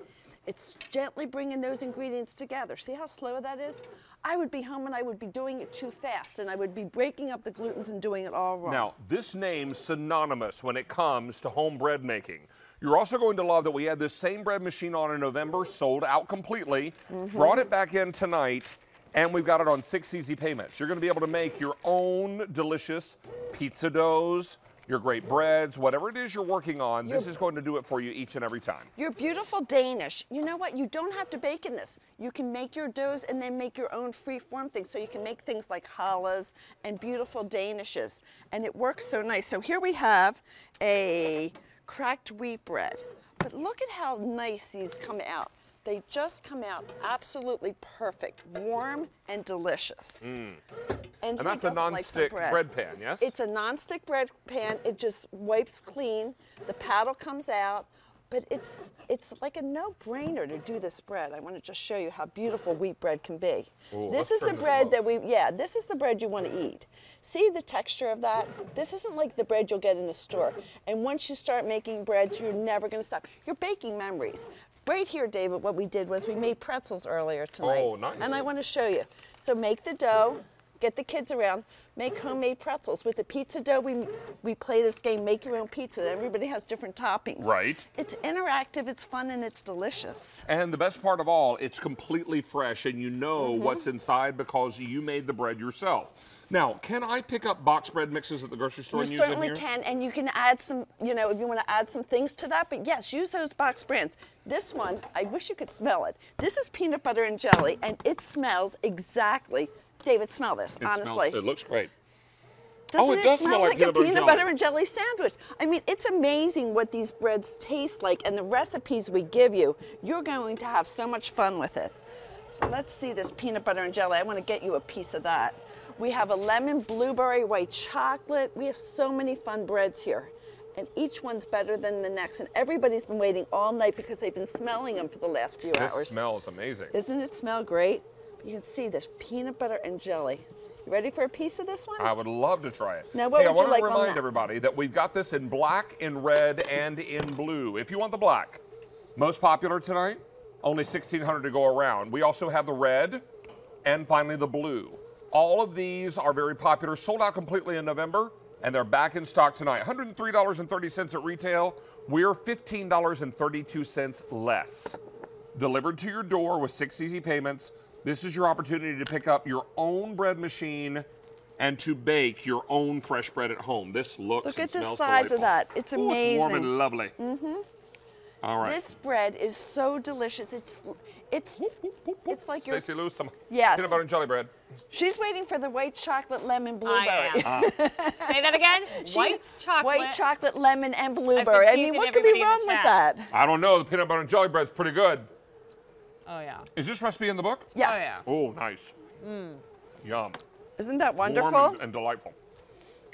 [SPEAKER 12] It's gently bringing those ingredients together. See how slow that is? I would be home and I would be doing it too fast and I would be breaking up the glutens and doing it all wrong.
[SPEAKER 2] Now, this name's synonymous when it comes to home bread making. You're also going to love that we had this same bread machine on in November, sold out completely,
[SPEAKER 12] Mhm.
[SPEAKER 2] brought it back in tonight, and we've got it on six easy payments. You're going to be able to make your own delicious pizza doughs, your great breads, whatever it is you're working on, this is going to do it for you each and every time.
[SPEAKER 12] You're beautiful Danish. You know what? You don't have to bake in this. You can make your doughs and then make your own free form things. So you can make things like challahs and beautiful Danishes. And it works so nice. So here we have a cracked wheat bread. But look at how nice these come out. They just come out absolutely perfect, warm and delicious.
[SPEAKER 2] Mm.
[SPEAKER 12] And, who
[SPEAKER 2] that's a
[SPEAKER 12] doesn't like
[SPEAKER 2] non-stick bread pan, yes?
[SPEAKER 12] It's a non-stick bread pan. It just wipes clean. The paddle comes out, but it's it's like a no-brainer to do this bread. I want to just show you how beautiful wheat bread can be.
[SPEAKER 2] Ooh,
[SPEAKER 12] this is the bread that we yeah, this is the bread you want to eat. See the texture of that? This isn't like the bread you'll get in a store. And once you start making breads, you're never going to stop. You're baking memories. Right here, David, what we did was we made pretzels earlier tonight.
[SPEAKER 2] Oh, nice.
[SPEAKER 12] And I want to show you. So make the dough, get the kids around, make homemade pretzels. With the pizza dough, we, we play this game, make your own pizza. Everybody has different toppings.
[SPEAKER 2] Right.
[SPEAKER 12] It's interactive, it's fun, and it's delicious.
[SPEAKER 2] And the best part of all, it's completely fresh and you know
[SPEAKER 12] Mhm.
[SPEAKER 2] what's inside because you made the bread yourself. Now, can I pick up box bread mixes at the grocery store
[SPEAKER 12] You
[SPEAKER 2] and use them
[SPEAKER 12] certainly can, and you can add some, you know, if you want to add some things to that. But yes, use those box brands. This one, I wish you could smell it. This is peanut butter and jelly, and it smells exactly. David, smell this,
[SPEAKER 2] It
[SPEAKER 12] honestly.
[SPEAKER 2] Smells, it looks great.
[SPEAKER 12] Doesn't
[SPEAKER 2] oh, it,
[SPEAKER 12] it,
[SPEAKER 2] does
[SPEAKER 12] smell, like,
[SPEAKER 2] peanut
[SPEAKER 12] a peanut butter and jelly sandwich? I mean, it's amazing what these breads taste like and the recipes we give you. You're going to have so much fun with it. So let's see this peanut butter and jelly. I want to get you a piece of that. We have a lemon blueberry white chocolate. We have so many fun breads here. And each one's better than the next. And everybody's been waiting all night because they've been smelling them for the last few
[SPEAKER 2] This
[SPEAKER 12] hours.
[SPEAKER 2] smells amazing.
[SPEAKER 12] Isn't it smell great? You can see this peanut butter and jelly. You ready for a piece of this one?
[SPEAKER 2] I would love to try it.
[SPEAKER 12] Now, what
[SPEAKER 2] hey,
[SPEAKER 12] would
[SPEAKER 2] I want
[SPEAKER 12] you like
[SPEAKER 2] to remind
[SPEAKER 12] that?
[SPEAKER 2] everybody that we've got this in black, in red, and in blue. If you want the black, most popular tonight, only 1,600 to go around. We also have the red, and finally the blue. All of these are very popular, sold out completely in November, and they're back in stock tonight. $103.30 at retail. We're $15.32 less. Delivered to your door with six easy payments. This is your opportunity to pick up your own bread machine and to bake your own fresh bread at home. This looks
[SPEAKER 12] Look at the
[SPEAKER 2] smells
[SPEAKER 12] size of that. It's
[SPEAKER 2] Ooh,
[SPEAKER 12] amazing.
[SPEAKER 2] It's warm and lovely.
[SPEAKER 12] Mm-hmm.
[SPEAKER 2] All right.
[SPEAKER 12] This bread is so delicious. It's it's it's like your
[SPEAKER 2] Stacey Lou, some
[SPEAKER 12] Yes.
[SPEAKER 2] peanut butter and jelly bread.
[SPEAKER 12] She's waiting for the white chocolate lemon blueberry.
[SPEAKER 2] I am. (laughs)
[SPEAKER 3] Say that again.
[SPEAKER 12] She-
[SPEAKER 3] White chocolate.
[SPEAKER 12] White chocolate lemon and blueberry. I mean, what could be wrong with that?
[SPEAKER 2] I don't know. The peanut butter and jelly bread's pretty good.
[SPEAKER 3] Oh yeah.
[SPEAKER 2] Is this recipe in the book?
[SPEAKER 12] Yes.
[SPEAKER 2] Oh, nice.
[SPEAKER 12] Mm.
[SPEAKER 2] Yum.
[SPEAKER 12] Isn't that
[SPEAKER 2] Warm
[SPEAKER 12] wonderful?
[SPEAKER 2] and, and delightful.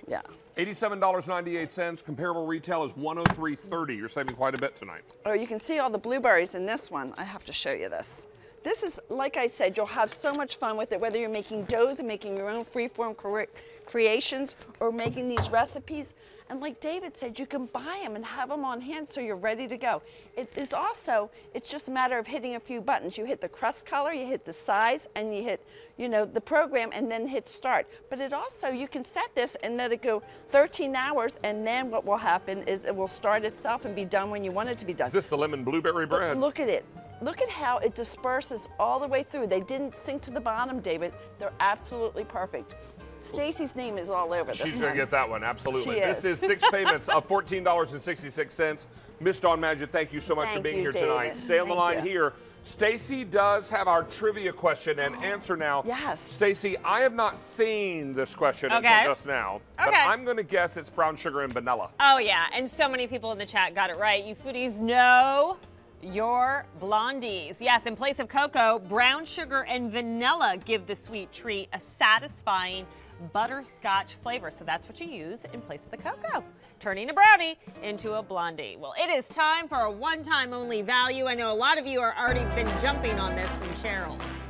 [SPEAKER 12] Yeah.
[SPEAKER 2] $87.98. Comparable retail is $103.30. You're saving quite a bit tonight.
[SPEAKER 12] Oh, you can see all the blueberries in this one. I have to show you this. This is, like I said, you'll have so much fun with it, whether you're making doughs and making your own freeform cre- creations or making these recipes. And like David said, you can buy them and have them on hand so you're ready to go. It is also, it's just a matter of hitting a few buttons. You hit the crust color, you hit the size, and you hit, you know, the program and then hit start. But it also, you can set this and let it go 13 hours and then what will happen is it will start itself and be done when you want it to be done.
[SPEAKER 2] Is this the lemon blueberry
[SPEAKER 12] But
[SPEAKER 2] bread?
[SPEAKER 12] Look at it. Look at how it disperses all the way through. They didn't sink to the bottom, David. They're absolutely perfect. Stacey's name is all over this
[SPEAKER 2] She's
[SPEAKER 12] one.
[SPEAKER 2] going to get that one, absolutely.
[SPEAKER 12] She
[SPEAKER 2] this
[SPEAKER 12] is.
[SPEAKER 2] is six (laughs) payments of $14.66. Miss Dawn Magid, thank you so much for being
[SPEAKER 12] you,
[SPEAKER 2] here
[SPEAKER 12] David.
[SPEAKER 2] tonight. Stay on the line
[SPEAKER 12] you.
[SPEAKER 2] here. Stacey does have our trivia question and (gasps) answer now.
[SPEAKER 12] Yes.
[SPEAKER 2] Stacy, I have not seen this question
[SPEAKER 3] Okay.
[SPEAKER 2] until just now, but
[SPEAKER 3] Okay.
[SPEAKER 2] I'm going to guess it's brown sugar and vanilla.
[SPEAKER 3] Oh yeah, and so many people in the chat got it right. You foodies know your blondies. Yes, in place of cocoa, brown sugar and vanilla give the sweet treat a satisfying butterscotch flavor. So that's what you use in place of the cocoa, turning a brownie into a blondie. Well, it is time for a one-time only value. I know a lot of you are already been jumping on this from Cheryl's.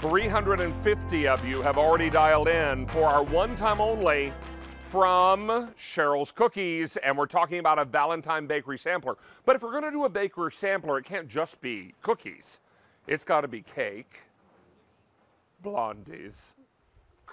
[SPEAKER 2] 350 of you have already dialed in for our one time only from Cheryl's Cookies, and we're talking about a Valentine Bakery sampler. But if we're going to do a bakery sampler, it can't just be cookies. It's got to be cake, blondies,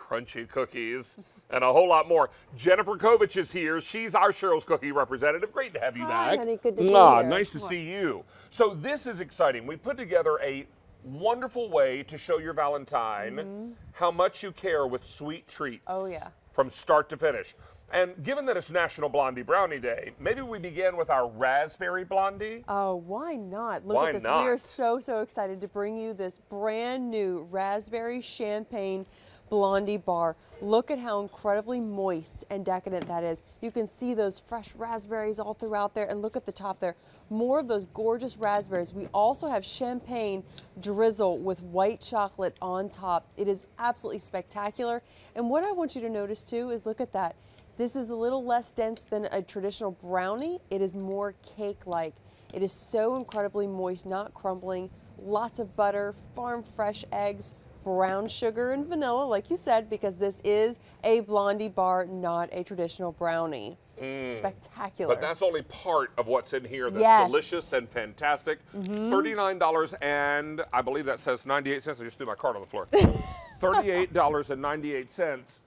[SPEAKER 2] crunchy cookies, and a whole lot more. Jennifer Kovich is here. She's our Cheryl's Cookie representative. Great to have you
[SPEAKER 13] Hi,
[SPEAKER 2] back.
[SPEAKER 13] honey. Good to be
[SPEAKER 2] Ah,
[SPEAKER 13] here.
[SPEAKER 2] Nice to see you. So this is exciting. We put together a wonderful way to show your Valentine how much you care with sweet treats.
[SPEAKER 13] Oh, yeah.
[SPEAKER 2] From start to finish. And given that it's National Blondie Brownie Day, maybe we begin with our raspberry blondie.
[SPEAKER 13] Oh, why not? Look
[SPEAKER 2] Why
[SPEAKER 13] at this.
[SPEAKER 2] not?
[SPEAKER 13] We are so, so excited to bring you this brand new raspberry champagne blondie bar. Look at how incredibly moist and decadent that is. You can see those fresh raspberries all throughout there and look at the top there. More of those gorgeous raspberries. We also have champagne drizzle with white chocolate on top. It is absolutely spectacular. And what I want you to notice too is look at that. This is a little less dense than a traditional brownie. It is more cake-like. It is so incredibly moist, not crumbling. Lots of butter, farm fresh eggs, brown sugar and vanilla, like you said, because this is a blondie bar, not a traditional brownie.
[SPEAKER 2] Mm.
[SPEAKER 13] Spectacular.
[SPEAKER 2] But that's only part of what's in here that's
[SPEAKER 13] Yes.
[SPEAKER 2] delicious and fantastic.
[SPEAKER 13] Mhm.
[SPEAKER 2] $39 and I believe that says 98 cents. I just threw my card on the floor. (laughs) $38.98.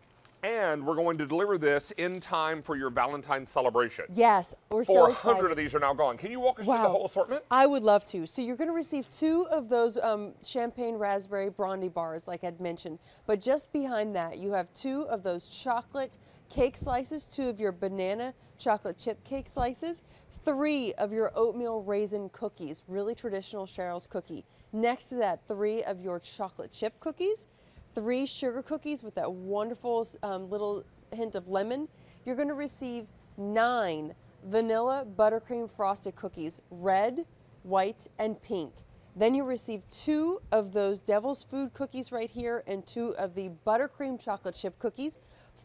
[SPEAKER 2] And we're going to deliver this in time for your Valentine's celebration.
[SPEAKER 13] Yes, we're so excited.
[SPEAKER 2] 400 of these are now gone. Can you walk us through the whole assortment?
[SPEAKER 13] I would love to. So you're going to receive two of those um, champagne raspberry blondie bars, like I'd mentioned. But just behind that, you have two of those chocolate cake slices, two of your banana chocolate chip cake slices, three of your oatmeal raisin cookies, really traditional Cheryl's cookie. Next to that, three of your chocolate chip cookies, three sugar cookies with that wonderful um, little hint of lemon. You're going to receive nine vanilla buttercream frosted cookies, red, white, and pink. Then you receive two of those devil's food cookies right here and two of the buttercream chocolate chip cookies.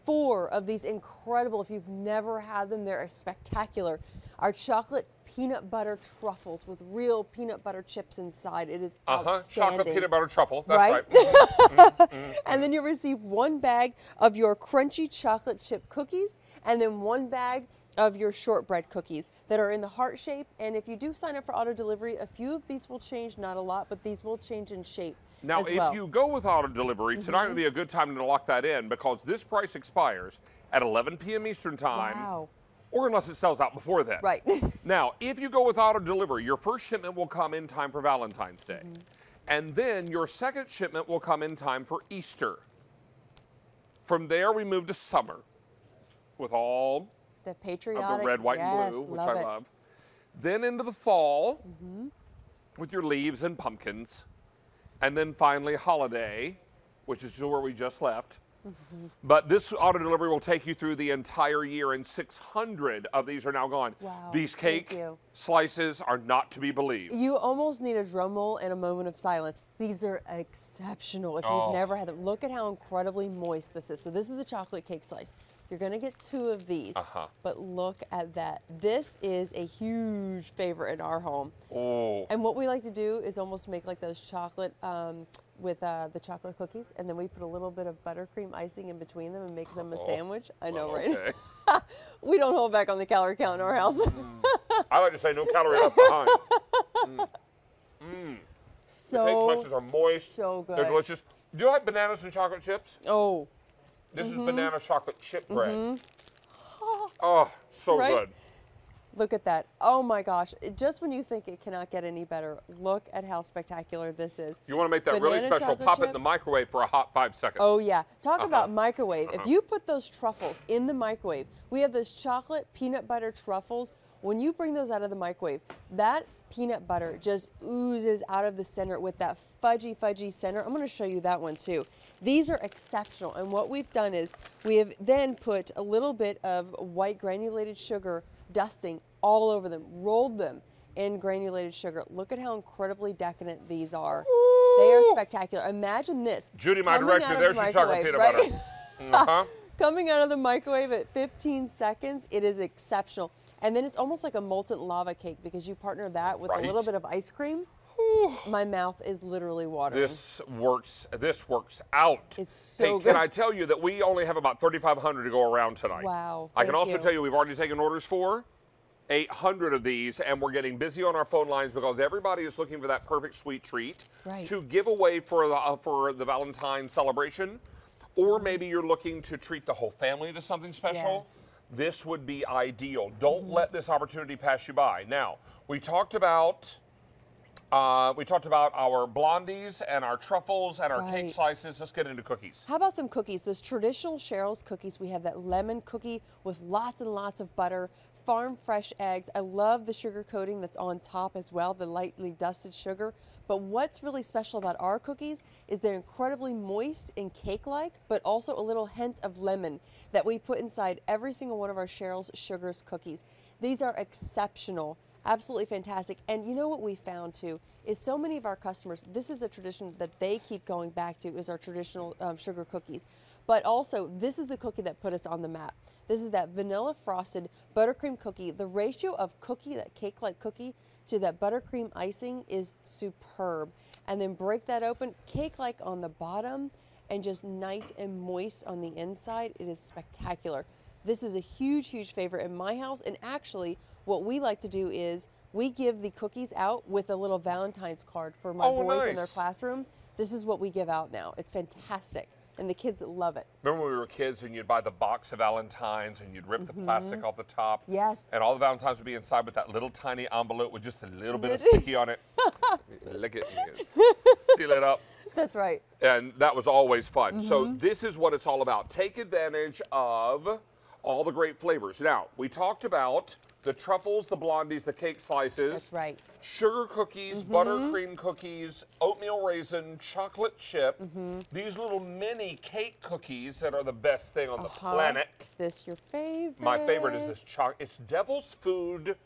[SPEAKER 13] Four of these incredible, if you've never had them, they're spectacular. Our chocolate peanut butter truffles with real peanut butter chips inside. It is
[SPEAKER 2] Uh huh.
[SPEAKER 13] outstanding.
[SPEAKER 2] Chocolate peanut butter truffle. That's
[SPEAKER 13] Right?
[SPEAKER 2] right. (laughs)
[SPEAKER 13] and then you'll receive one bag of your crunchy chocolate chip cookies and then one bag of your shortbread cookies that are in the heart shape. And if you do sign up for auto delivery, a few of these will change, not a lot, but these will change in shape.
[SPEAKER 2] Now, if you go with auto delivery, tonight
[SPEAKER 13] Mhm.
[SPEAKER 2] would be a good time to lock that in because this price expires at 11 p.m. Eastern Time.
[SPEAKER 13] Wow.
[SPEAKER 2] Or unless it sells out before then.
[SPEAKER 13] Right. (laughs)
[SPEAKER 2] now, if you go with auto delivery, your first shipment will come in time for Valentine's Day.
[SPEAKER 13] Mm-hmm.
[SPEAKER 2] And then your second shipment will come in time for Easter. From there, we move to summer with all
[SPEAKER 13] the
[SPEAKER 2] of
[SPEAKER 13] patriotic
[SPEAKER 2] the red, white,
[SPEAKER 13] yes,
[SPEAKER 2] and blue, which I
[SPEAKER 13] it.
[SPEAKER 2] love. Then into the fall
[SPEAKER 13] Mhm.
[SPEAKER 2] with your leaves and pumpkins. And then finally, holiday, which is where we just left.
[SPEAKER 13] Mhm.
[SPEAKER 2] But this auto delivery will take you through the entire year, and 600 of these are now gone.
[SPEAKER 13] Wow,
[SPEAKER 2] These cake slices are not to be believed.
[SPEAKER 13] You almost need a drum roll and a moment of silence. These are exceptional. If
[SPEAKER 2] Oh.
[SPEAKER 13] you've never had them, look at how incredibly moist this is. So this is the chocolate cake slice. You're gonna get two of these,
[SPEAKER 2] Uh-huh.
[SPEAKER 13] but look at that. This is a huge favorite in our home.
[SPEAKER 2] Oh.
[SPEAKER 13] And what we like to do is almost make like those chocolate um, with uh, the chocolate cookies, and then we put a little bit of buttercream icing in between them and make them a
[SPEAKER 2] Oh.
[SPEAKER 13] sandwich. I know,
[SPEAKER 2] Well,
[SPEAKER 13] right? (laughs) we don't hold back on the calorie count in our house.
[SPEAKER 2] I like to say no calorie left behind. (laughs) Mm. Mm.
[SPEAKER 13] So,
[SPEAKER 2] the are moist.
[SPEAKER 13] so good.
[SPEAKER 2] They're delicious. Do you like bananas and chocolate chips?
[SPEAKER 13] Oh.
[SPEAKER 2] This is banana chocolate chip bread.
[SPEAKER 13] Mhm. (gasps)
[SPEAKER 2] Oh, so
[SPEAKER 13] Right?
[SPEAKER 2] good.
[SPEAKER 13] Look at that. Oh my gosh. It- just when you think it cannot get any better, look at how spectacular this is.
[SPEAKER 2] You want to make that really special, pop it in the microwave for a hot five seconds.
[SPEAKER 13] Oh yeah. Talk
[SPEAKER 2] Uh-huh.
[SPEAKER 13] about microwave. If
[SPEAKER 2] Uh-huh.
[SPEAKER 13] you put those truffles in the microwave, we have those chocolate peanut butter truffles. When you bring those out of the microwave, that peanut butter just oozes out of the center with that fudgy, fudgy center. I'm going to show you that one too. These are exceptional. And what we've done is we have then put a little bit of white granulated sugar dusting all over them, rolled them in granulated sugar. Look at how incredibly decadent these are. They are spectacular. Imagine this.
[SPEAKER 2] Judy, my director, there's
[SPEAKER 13] the
[SPEAKER 2] your chocolate peanut
[SPEAKER 13] right?
[SPEAKER 2] butter. Uh-huh. (laughs)
[SPEAKER 13] Coming out of the microwave at 15 seconds, it is exceptional. And then it's almost like a molten lava cake because you partner that with
[SPEAKER 2] Right.
[SPEAKER 13] a little bit of ice cream. My mouth is literally watering.
[SPEAKER 2] This works. This works out.
[SPEAKER 13] It's so
[SPEAKER 2] hey,
[SPEAKER 13] good.
[SPEAKER 2] can I tell you that we only have about 3,500 to go around tonight?
[SPEAKER 13] Wow,
[SPEAKER 2] I can also
[SPEAKER 13] you.
[SPEAKER 2] tell you we've already taken orders for 800 of these, and we're getting busy on our phone lines because everybody is looking for that perfect sweet treat
[SPEAKER 13] Right.
[SPEAKER 2] to give away for the uh, for the Valentine celebration, or maybe you're looking to treat the whole family to something special.
[SPEAKER 13] Yes.
[SPEAKER 2] This would be ideal. Don't
[SPEAKER 13] Mm-hmm.
[SPEAKER 2] let this opportunity pass you by. Now, we talked about uh, we talked about our blondies and our truffles and our cake slices. Let's get into cookies.
[SPEAKER 13] How about some cookies? Those traditional Cheryl's cookies. We have that lemon cookie with lots and lots of butter, farm fresh eggs. I love the sugar coating that's on top as well, the lightly dusted sugar. But what's really special about our cookies is they're incredibly moist and cake-like, but also a little hint of lemon that we put inside every single one of our Cheryl's Sugars cookies. These are exceptional. Absolutely fantastic. And you know what we found too is so many of our customers, this is a tradition that they keep going back to is our traditional um, sugar cookies. But also, this is the cookie that put us on the map. This is that vanilla frosted buttercream cookie. The ratio of cookie, that cake like cookie, to that buttercream icing is superb. And then break that open, cake like on the bottom, and just nice and moist on the inside. It is spectacular. This is a huge, huge favorite in my house. And actually, what we like to do is we give the cookies out with a little Valentine's card for my
[SPEAKER 2] Oh,
[SPEAKER 13] boys in their classroom. This is what we give out now. It's fantastic. And the kids love it.
[SPEAKER 2] Remember when we were kids and you'd buy the box of Valentines and you'd rip the plastic off the top?
[SPEAKER 13] Yes.
[SPEAKER 2] And all the Valentines would be inside with that little tiny envelope with just a little bit of (laughs) sticky on it. (laughs) Lick it, seal it up.
[SPEAKER 13] That's right.
[SPEAKER 2] and that was always fun. So
[SPEAKER 13] Mhm.
[SPEAKER 2] this is what it's all about. Take advantage of all the great flavors. Now, we talked about the truffles, the blondies, the cake slices.
[SPEAKER 13] That's right.
[SPEAKER 2] Sugar cookies,
[SPEAKER 13] Mhm.
[SPEAKER 2] buttercream cookies, oatmeal raisin, chocolate chip.
[SPEAKER 13] Mm-hmm.
[SPEAKER 2] These little mini cake cookies that are the best thing on the
[SPEAKER 13] Uh-huh.
[SPEAKER 2] planet.
[SPEAKER 13] This your favorite.
[SPEAKER 2] My favorite is this choc. It's Devil's Food.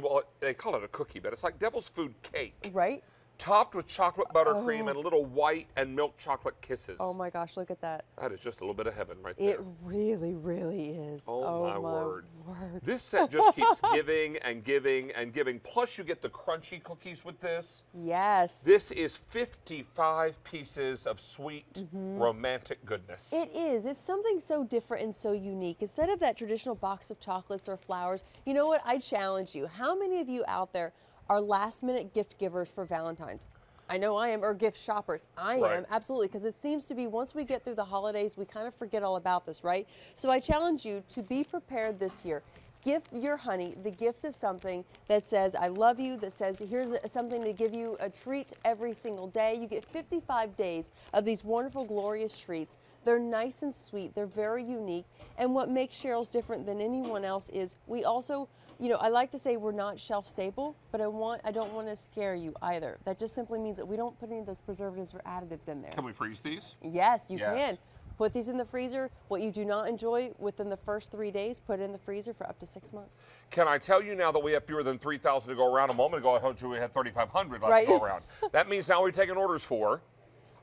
[SPEAKER 2] Well, they call it a cookie, but it's like Devil's Food cake.
[SPEAKER 13] Right?
[SPEAKER 2] Topped with chocolate buttercream
[SPEAKER 13] Oh.
[SPEAKER 2] and little white and milk chocolate kisses.
[SPEAKER 13] Oh my gosh, look at that.
[SPEAKER 2] That is just a little bit of heaven right there.
[SPEAKER 13] It really, really is.
[SPEAKER 2] Oh, oh my, word.
[SPEAKER 13] word.
[SPEAKER 2] This set just keeps (laughs) giving and giving and giving. Plus, you get the crunchy cookies with this.
[SPEAKER 13] Yes.
[SPEAKER 2] This is 55 pieces of sweet, mm-hmm. romantic goodness.
[SPEAKER 13] It is. It's something so different and so unique. Instead of that traditional box of chocolates or flowers, you know what? I challenge you. How many of you out there are last minute gift givers for Valentine's? I know I am, or gift shoppers. I
[SPEAKER 14] Right.
[SPEAKER 13] am, absolutely, because it seems to be once we get through the holidays, we kind of forget all about this, right? So I challenge you to be prepared this year. Give your honey the gift of something that says, I love you, that says, here's something to give you a treat every single day. You get 55 days of these wonderful, glorious treats. They're nice and sweet, they're very unique. And what makes Cheryl's different than anyone else is we also you know, I like to say we're not shelf stable, but I want I don't want to scare you either. That just simply means that we don't put any of those preservatives or additives in there.
[SPEAKER 2] Can we freeze these?
[SPEAKER 13] Yes, you
[SPEAKER 2] Yes.
[SPEAKER 13] can. Put these in the freezer. What you do not enjoy within the first three days, put it in the freezer for up to six months.
[SPEAKER 2] Can I tell you now that we have fewer than 3,000 to go around? A moment ago, I told you we had 3,500 left
[SPEAKER 13] Right.
[SPEAKER 2] to go around. (laughs) that means now we're taking orders for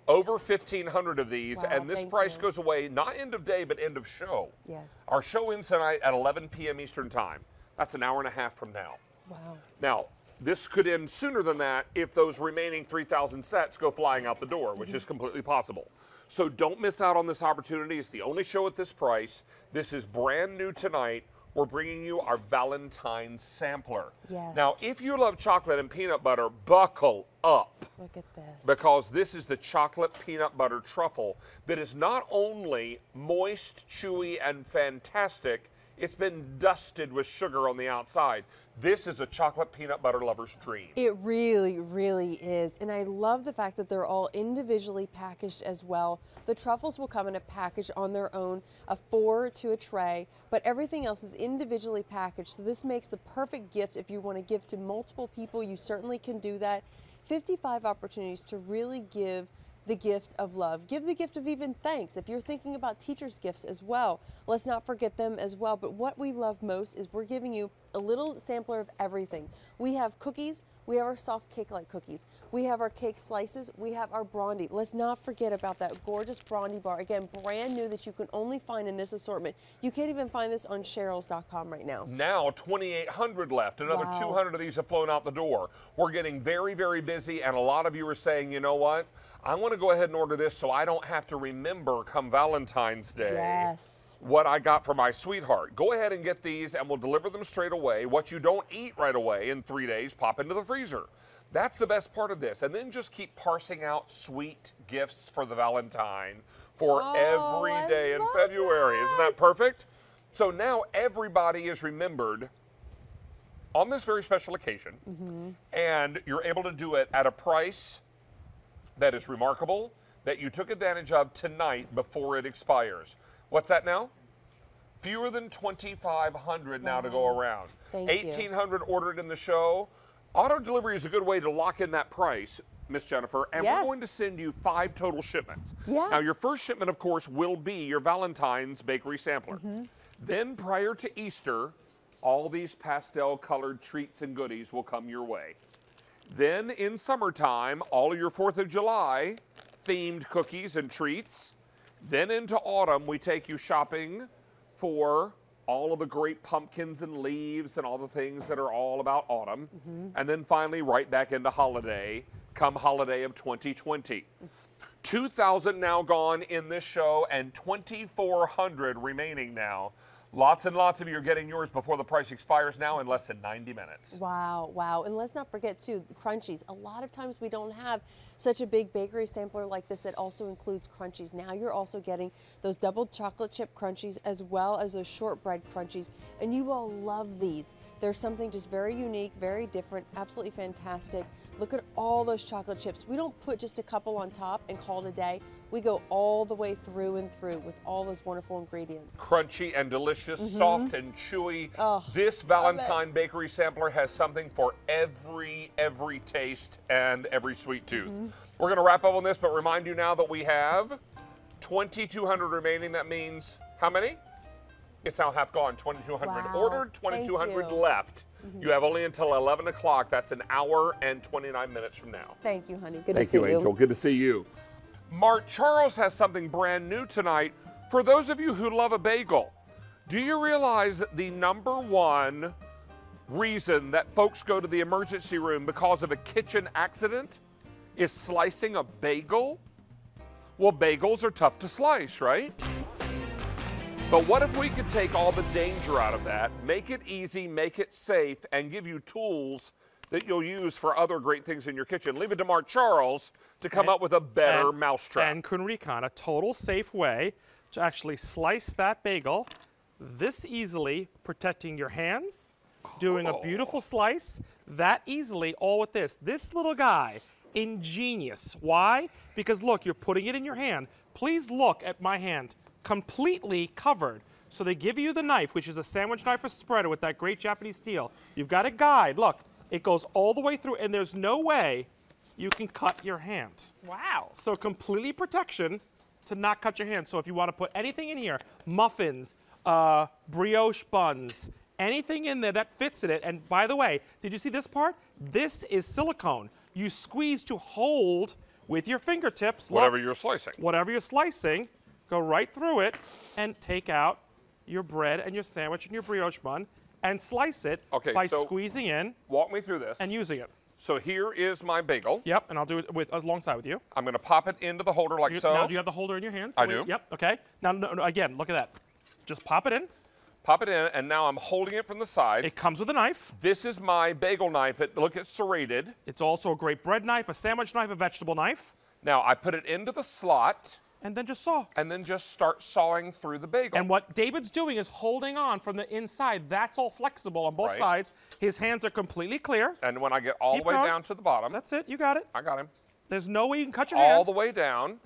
[SPEAKER 2] over 1,500 of these,
[SPEAKER 13] Wow,
[SPEAKER 2] and this price
[SPEAKER 13] you.
[SPEAKER 2] goes away not end of day, but end of show.
[SPEAKER 13] Yes.
[SPEAKER 2] Our show ends tonight at 11 p.m. Eastern Time. That's an hour and a half from now.
[SPEAKER 13] Wow.
[SPEAKER 2] Now, this could end sooner than that if those remaining 3,000 sets go flying out the door, which is completely possible. So don't miss out on this opportunity. It's the only show at this price. This is brand new tonight. We're bringing you our Valentine's sampler.
[SPEAKER 13] Yes.
[SPEAKER 2] Now, if you love chocolate and peanut butter, buckle up
[SPEAKER 13] Look at this.
[SPEAKER 2] because this is the chocolate peanut butter truffle that is not only moist, chewy, and fantastic, it's been dusted with sugar on the outside. This is a chocolate peanut butter lover's dream.
[SPEAKER 13] It really, really is. And I love the fact that they're all individually packaged as well. The truffles will come in a package on their own, a four to a tray, but everything else is individually packaged. So this makes the perfect gift if you want to give to multiple people. You certainly can do that. 55 opportunities to really give the gift of love. Give the gift of even thanks. If you're thinking about teachers' gifts as well, let's not forget them as well. But what we love most is we're giving you a little sampler of everything. We have cookies, we have our soft cake-like cookies. We have our cake slices. We have our brandy. Let's not forget about that gorgeous brandy bar. Again, brand new that you can only find in this assortment. You can't even find this on Cheryl's.com right now.
[SPEAKER 2] Now 2,800 left. Another
[SPEAKER 13] Wow.
[SPEAKER 2] 200 of these have flown out the door. We're getting very, very busy, and a lot of you are saying, you know what? I want to go ahead and order this so I don't have to remember come Valentine's Day.
[SPEAKER 13] Yes.
[SPEAKER 2] What I got for my sweetheart. Go ahead and get these, and we'll deliver them straight away. What you don't eat right away in three days, pop into the freezer. That's the best part of this. And then just keep parsing out sweet gifts for the Valentine for
[SPEAKER 13] Oh,
[SPEAKER 2] every
[SPEAKER 13] I
[SPEAKER 2] in February. Isn't that perfect? So now everybody is remembered on this very special occasion,
[SPEAKER 13] Mm-hmm.
[SPEAKER 2] and you're able to do it at a price that is remarkable that you took advantage of tonight before it expires. What's that now? Fewer than 2,500 now to go around.
[SPEAKER 13] Thank you.
[SPEAKER 2] 1,800 ordered in the show. Auto delivery is a good way to lock in that price, Miss Jennifer, and
[SPEAKER 13] Yes.
[SPEAKER 2] we're going to send you five total shipments.
[SPEAKER 13] Yeah.
[SPEAKER 2] Now, your first shipment, of course, will be your Valentine's bakery sampler.
[SPEAKER 13] Mm-hmm.
[SPEAKER 2] Then, prior to Easter, all these pastel colored treats and goodies will come your way. Then, in summertime, all of your 4th of July themed cookies and treats. Then, into autumn, we take you shopping for all of the great pumpkins and leaves and all the things that are all about autumn. Mm-hmm. And then finally, right back into holiday, come holiday of 2020. 2,000 now gone in this show and 2,400 remaining now. Lots and lots of you are getting yours before the price expires now in less than 90 minutes.
[SPEAKER 13] Wow, wow. And let's not forget, too, the crunchies. A lot of times we don't have such a big bakery sampler like this that also includes crunchies. Now you're also getting those double chocolate chip crunchies as well as those shortbread crunchies. And you will love these. There's something just very unique, very different, absolutely fantastic. Look at all those chocolate chips. We don't put just a couple on top and call it a day. We go all the way through and through with all those wonderful ingredients.
[SPEAKER 2] Crunchy and delicious, mm-hmm. soft and chewy.
[SPEAKER 13] Oh,
[SPEAKER 2] this Valentine Bakery sampler has something for every every taste and every sweet tooth. Mm-hmm. We're going to wrap up on this, but remind you now that we have 2,200 remaining. That means how many? It's now half gone. 2,200
[SPEAKER 13] Wow.
[SPEAKER 2] ordered,
[SPEAKER 13] Thank
[SPEAKER 2] 2,200
[SPEAKER 13] you.
[SPEAKER 2] left. Mm-hmm. You have only until 11 o'clock. That's an hour and 29 minutes from now.
[SPEAKER 13] Thank you, honey. Good
[SPEAKER 2] Thank
[SPEAKER 13] to see
[SPEAKER 2] you. Thank you, Angel. Good to see you. Mark Charles has something brand new tonight for those of you who love a bagel. Do you realize that the number one reason that folks go to the emergency room because of a kitchen accident is slicing a bagel? Well, bagels are tough to slice, right? But what if we could take all the danger out of that, make it easy, make it safe, and give you tools that you'll use for other great things in your kitchen? Leave it to Mark Charles to come up with a better
[SPEAKER 8] and,
[SPEAKER 2] mousetrap.
[SPEAKER 8] And Kuhn Rikon, a total safe way to actually slice that bagel this easily, protecting your hands, doing a beautiful oh. slice that easily, all with this. This little guy, ingenious. Why? Because look, you're putting it in your hand. Please look at my hand, completely covered. So they give you the knife, which is a sandwich knife or spreader with that great Japanese steel. You've got a guide. Look, it goes all the way through, and there's no way you can cut your hand.
[SPEAKER 3] Wow.
[SPEAKER 8] So completely protection to not cut your hand. So if you want to put anything in here, muffins, uh, brioche buns, anything in there that fits in it. And by the way, did you see this part? This is silicone. You squeeze to hold with your fingertips. look,
[SPEAKER 2] Whatever you're slicing.
[SPEAKER 8] whatever you're slicing, go right through it and take out your bread and your sandwich and your brioche bun and slice it
[SPEAKER 2] Okay,
[SPEAKER 8] by
[SPEAKER 2] so-
[SPEAKER 8] squeezing in
[SPEAKER 2] Walk me through this.
[SPEAKER 8] and using it.
[SPEAKER 2] so here is my bagel.
[SPEAKER 8] Yep, and I'll do it with alongside with you.
[SPEAKER 2] I'm going to pop it into the holder like
[SPEAKER 8] You-
[SPEAKER 2] so.
[SPEAKER 8] Now, do you have the holder in your hands?
[SPEAKER 2] I do.
[SPEAKER 8] Yep. Okay. Now, no, no, again, look at that. Just pop it in.
[SPEAKER 2] Pop it in, and now I'm holding it from the side.
[SPEAKER 8] It comes with a knife.
[SPEAKER 2] This is my bagel knife. It, look, it's serrated.
[SPEAKER 8] It's also a great bread knife, a sandwich knife, a vegetable knife,
[SPEAKER 2] Now I put it into the slot
[SPEAKER 8] and then just saw.
[SPEAKER 2] and then just start sawing through the bagel.
[SPEAKER 8] And what David's doing is holding on from the inside. That's all flexible on both
[SPEAKER 2] Right.
[SPEAKER 8] sides. His hands are completely clear.
[SPEAKER 2] And when I get all
[SPEAKER 8] Keep
[SPEAKER 2] the way
[SPEAKER 8] going.
[SPEAKER 2] down to the bottom,
[SPEAKER 8] That's it. You got it.
[SPEAKER 2] I got him.
[SPEAKER 8] There's no way you can cut your
[SPEAKER 2] All
[SPEAKER 8] hands.
[SPEAKER 2] All the way down.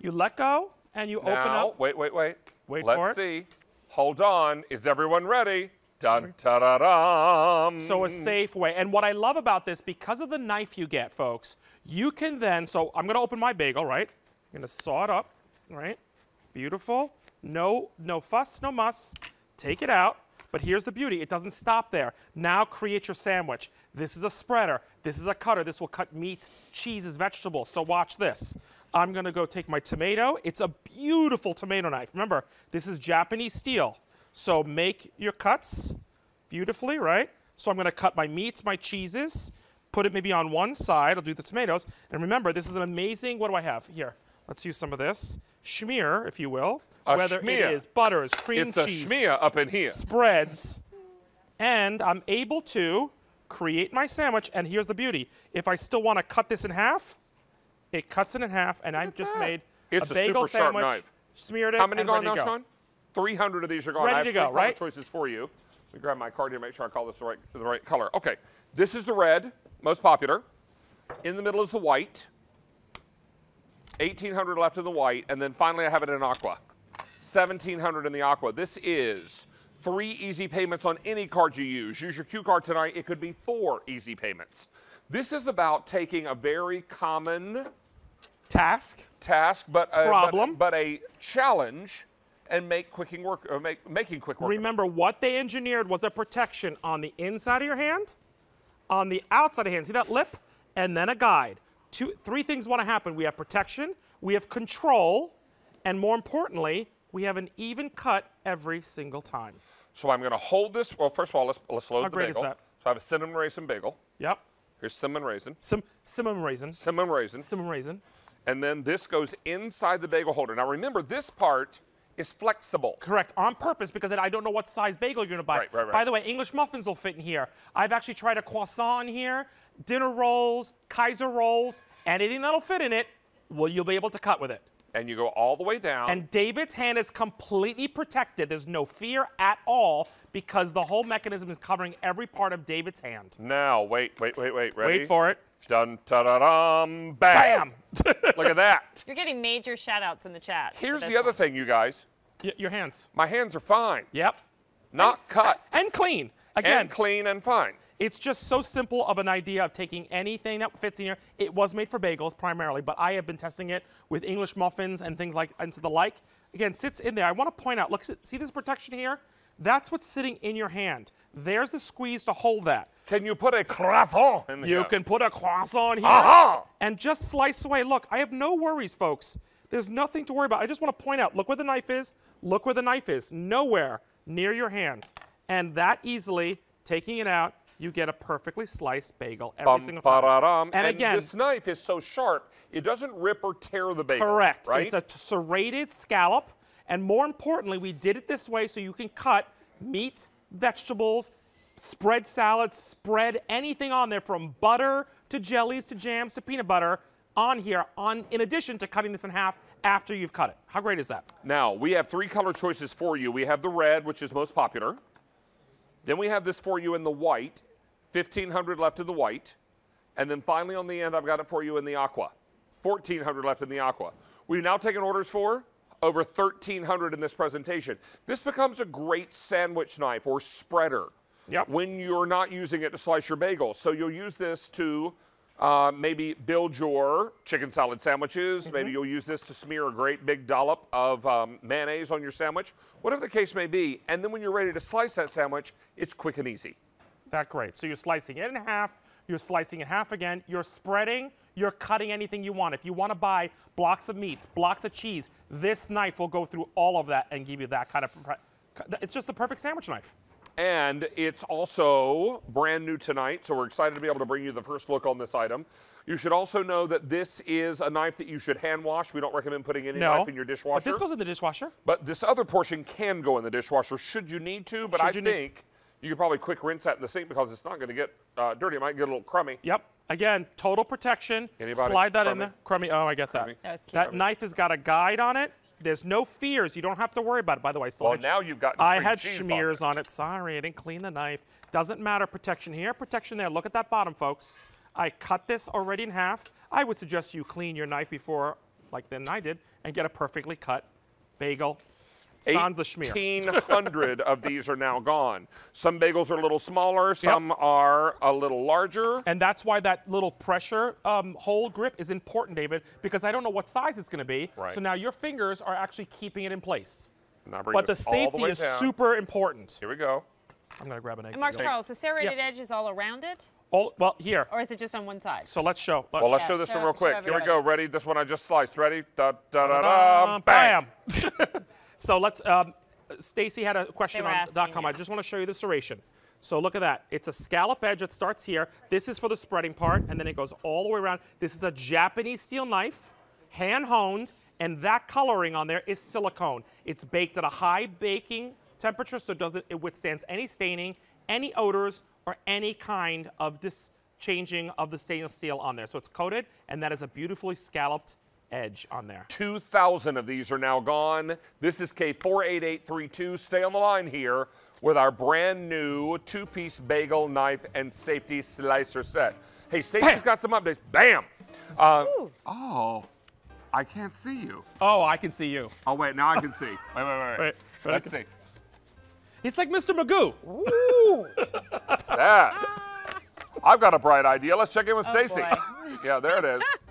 [SPEAKER 8] You let go and you open
[SPEAKER 2] now,
[SPEAKER 8] up.
[SPEAKER 2] wait, wait, wait.
[SPEAKER 8] Wait
[SPEAKER 2] Let's
[SPEAKER 8] for it.
[SPEAKER 2] see. Hold on. Is everyone ready? Dun ta da dum.
[SPEAKER 8] So a safe way. And what I love about this, because of the knife you get, folks, you can then, so I'm gonna open my bagel, right? I'm gonna saw it up, right? Beautiful. No, no fuss, no muss. Take it out. But here's the beauty, it doesn't stop there. Now create your sandwich. This is a spreader. This is a cutter. This will cut meat, cheeses, vegetables. So watch this. I'm gonna go take my tomato. It's a beautiful tomato knife. Remember, this is Japanese steel. So make your cuts beautifully, right? So I'm gonna cut my meats, my cheeses, put it maybe on one side. I'll do the tomatoes. And remember, this is an amazing, what do I have? Here, let's use some of this. Schmear, if you will.
[SPEAKER 2] A
[SPEAKER 8] whether
[SPEAKER 2] schmear.
[SPEAKER 8] it is butters, cream
[SPEAKER 2] It's a
[SPEAKER 8] cheese,
[SPEAKER 2] schmear up in here.
[SPEAKER 8] spreads, and I'm able to create my sandwich. And here's the beauty: if I still want to cut this in half, it cuts it in half, and I've just made
[SPEAKER 2] It's
[SPEAKER 8] a
[SPEAKER 2] a
[SPEAKER 8] bagel
[SPEAKER 2] super sharp
[SPEAKER 8] sandwich,
[SPEAKER 2] knife.
[SPEAKER 8] smeared it,
[SPEAKER 2] How many
[SPEAKER 8] and
[SPEAKER 2] gone now,
[SPEAKER 8] go.
[SPEAKER 2] Sean? 300 of these are gone.
[SPEAKER 8] Ready
[SPEAKER 2] I have
[SPEAKER 8] to go, right?
[SPEAKER 2] choices for you. Let me grab my card here, make sure I call this the right, the right color. Okay, this is the red, most popular. In the middle is the white. 1800 left in the white, and then finally I have it in aqua. 1700 in the aqua. This is three easy payments on any card you use. Use your Q card tonight. It could be four easy payments. This is about taking a very common
[SPEAKER 8] task,
[SPEAKER 2] task, but a,
[SPEAKER 8] Problem.
[SPEAKER 2] but, but a challenge, and make quicking work or make making quick work.
[SPEAKER 8] Remember, what they engineered was a protection on the inside of your hand, on the outside of your hand. See that lip? And then a guide. Two, three things want to happen. We have protection, we have control, and more importantly, we have an even cut every single time.
[SPEAKER 2] So I'm going to hold this. Well, first of all, let's let's load
[SPEAKER 8] How
[SPEAKER 2] the
[SPEAKER 8] great is
[SPEAKER 2] bagel.
[SPEAKER 8] that?
[SPEAKER 2] So I have a cinnamon raisin bagel.
[SPEAKER 8] Yep.
[SPEAKER 2] Here's cinnamon raisin.
[SPEAKER 8] Sim, cinnamon raisin.
[SPEAKER 2] Cinnamon raisin.
[SPEAKER 8] Cinnamon raisin.
[SPEAKER 2] And then this goes inside the bagel holder. Now remember, this part is flexible.
[SPEAKER 8] Correct, on purpose because I don't know what size bagel you're gonna buy.
[SPEAKER 2] Right, right, right.
[SPEAKER 8] By the way, English muffins will fit in here. I've actually tried a croissant in here, dinner rolls, Kaiser rolls, anything that'll fit in it, well, you'll be able to cut with it.
[SPEAKER 2] And you go all the way down.
[SPEAKER 8] And David's hand is completely protected. There's no fear at all because the whole mechanism is covering every part of David's hand.
[SPEAKER 2] now, wait, wait, wait, wait. Ready?
[SPEAKER 8] Wait for it.
[SPEAKER 2] Dun ta da dum bam. (laughs) Look at that.
[SPEAKER 3] You're getting major shout outs in the chat.
[SPEAKER 2] Here's the other
[SPEAKER 3] one.
[SPEAKER 2] thing, you guys.
[SPEAKER 8] Y- your hands.
[SPEAKER 2] My hands are fine.
[SPEAKER 8] Yep.
[SPEAKER 2] Not cut.
[SPEAKER 8] And clean. Again,
[SPEAKER 2] And clean and fine.
[SPEAKER 8] It's just so simple of an idea of taking anything that fits in here. It was made for bagels primarily, but I have been testing it with English muffins and things like and to the like. Again, sits in there. I want to point out, look, see this protection here? That's what's sitting in your hand. There's the squeeze to hold that.
[SPEAKER 2] Can you put a croissant in
[SPEAKER 8] You can put a croissant here
[SPEAKER 2] Aha!
[SPEAKER 8] and just slice away. Look, I have no worries, folks. There's nothing to worry about. I just want to point out, look where the knife is. Look where the knife is. Nowhere near your hands. And that easily, taking it out, you get a perfectly sliced bagel every
[SPEAKER 2] Bum,
[SPEAKER 8] single time.
[SPEAKER 2] ba-da-dum.
[SPEAKER 8] And, again,
[SPEAKER 2] this knife is so sharp, it doesn't rip or tear the bagel.
[SPEAKER 8] correct.
[SPEAKER 2] Right?
[SPEAKER 8] It's a serrated scallop. And more importantly, we did it this way so you can cut meats, vegetables, spread salads, spread anything on there from butter to jellies to jams to peanut butter on here on in addition to cutting this in half after you've cut it. How great is that?
[SPEAKER 2] Now, we have three color choices for you. We have the red, which is most popular. Then we have this for you in the white, 1500 left in the white. And then finally on the end, I've got it for you in the aqua, 1400 left in the aqua. We've now taken orders for over 1300 in this presentation. This becomes a great sandwich knife or spreader
[SPEAKER 8] Yep.
[SPEAKER 2] when you're not using it to slice your bagels. So you'll use this to uh, maybe build your chicken salad sandwiches.
[SPEAKER 8] Mm-hmm.
[SPEAKER 2] Maybe you'll use this to smear a great big dollop of um, mayonnaise on your sandwich, whatever the case may be. And then when you're ready to slice that sandwich, it's quick and easy.
[SPEAKER 8] That great. So you're slicing it in half, you're slicing it half again, you're spreading, you're cutting anything you want. If you want to buy blocks of meats, blocks of cheese, this knife will go through all of that and give you that kind of. It's just the perfect sandwich knife.
[SPEAKER 2] And it's also brand new tonight, so we're excited to be able to bring you the first look on this item. You should also know that this is a knife that you should hand wash. We don't recommend putting any
[SPEAKER 8] No.
[SPEAKER 2] knife in your dishwasher.
[SPEAKER 8] But this goes in the dishwasher.
[SPEAKER 2] But this other portion can go in the dishwasher should you need to. But
[SPEAKER 8] Should
[SPEAKER 2] I think you could probably quick rinse that in the sink because it's not going to get uh, dirty. It might get a little crummy.
[SPEAKER 8] Yep. Again, total protection.
[SPEAKER 2] Anybody?
[SPEAKER 8] Slide that in there. Crummy. Oh, I get that.
[SPEAKER 2] Crummy.
[SPEAKER 3] That was cute.
[SPEAKER 8] That knife has got a guide on it. There's no fears. You don't have to worry about it. By the way, I still
[SPEAKER 2] Well,
[SPEAKER 8] had-
[SPEAKER 2] now you've got
[SPEAKER 8] I had
[SPEAKER 2] cheese on it.
[SPEAKER 8] on it. Sorry, I didn't clean the knife. Doesn't matter. Protection here, protection there. Look at that bottom, folks. I cut this already in half. I would suggest you clean your knife before, like then I did, and get a perfectly cut bagel. Sans the schmear.
[SPEAKER 2] 1,800 of these are now gone. Some bagels are a little smaller, some are a little larger.
[SPEAKER 8] And that's why that little pressure um, hole grip is important, David, because I don't know what size it's going to be.
[SPEAKER 2] Right.
[SPEAKER 8] So now your fingers are actually keeping it in place.
[SPEAKER 2] Now bring
[SPEAKER 8] But the
[SPEAKER 2] this all the
[SPEAKER 8] safety is
[SPEAKER 2] down.
[SPEAKER 8] super important.
[SPEAKER 2] Here we go.
[SPEAKER 8] I'm going to grab an egg.
[SPEAKER 3] And Mark
[SPEAKER 8] Okay.
[SPEAKER 3] Charles, the serrated edge is all around it,
[SPEAKER 8] All, well, here.
[SPEAKER 3] or is it just on one side?
[SPEAKER 8] So let's show.
[SPEAKER 2] Well, let's
[SPEAKER 3] Yeah,
[SPEAKER 2] show this
[SPEAKER 3] show-
[SPEAKER 2] one real quick. Here we go. Ready? This one I just sliced. Ready? Da da da da.
[SPEAKER 8] Uh,
[SPEAKER 2] Bam.
[SPEAKER 8] bam. So let's. Um, Stacey had a question on
[SPEAKER 3] asking,
[SPEAKER 8] .com.
[SPEAKER 3] yeah.
[SPEAKER 8] I just want to show you the serration. So look at that. It's a scallop edge that starts here. This is for the spreading part, and then it goes all the way around. This is a Japanese steel knife, hand honed, and that coloring on there is silicone. It's baked at a high baking temperature, so it doesn't it withstands any staining, any odors, or any kind of dis changing of the stainless steel on there. So it's coated, and that is a beautifully scalloped edge on there.
[SPEAKER 2] 2,000 of these are now gone. This is K48832. Stay on the line here with our brand new two-piece bagel, knife, and safety slicer set. Hey, Stacey's got some updates. Bam! Uh, oh, I can't see you.
[SPEAKER 8] Oh, I can see you.
[SPEAKER 2] Oh, wait, now I can see. (laughs) Wait, wait, wait.
[SPEAKER 8] Wait, but
[SPEAKER 2] Let's
[SPEAKER 8] can-
[SPEAKER 2] see.
[SPEAKER 8] It's like Mr. Magoo. (laughs)
[SPEAKER 2] That. I've got a bright idea. Let's check in with
[SPEAKER 3] Oh, Stacey.
[SPEAKER 2] yeah, there it is. (laughs)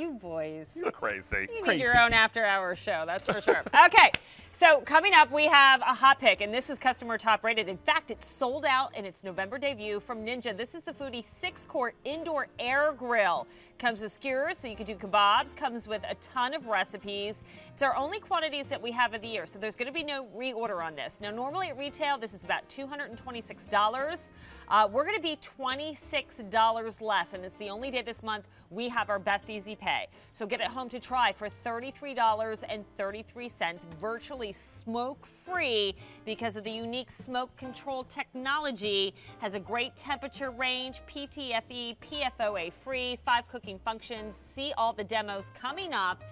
[SPEAKER 3] You boys.
[SPEAKER 2] You're crazy.
[SPEAKER 3] You need your own after hour show, that's for sure. (laughs) okay, so coming up, we have a hot pick, and this is customer top rated. In fact, it's sold out in its November debut from Ninja. This is the Foodi six quart indoor air grill. Comes with skewers, so you can do kebabs, comes with a ton of recipes. It's our only quantities that we have of the year, so there's gonna be no reorder on this. Now, normally at retail, this is about $226. Uh, we're gonna be $26 less, and it's the only day this month we have our best easy pay. So get it home to try for $33.33, virtually smoke free because of the unique smoke control technology. Has a great temperature range, PTFE, PFOA free, five cooking functions. See all the demos coming up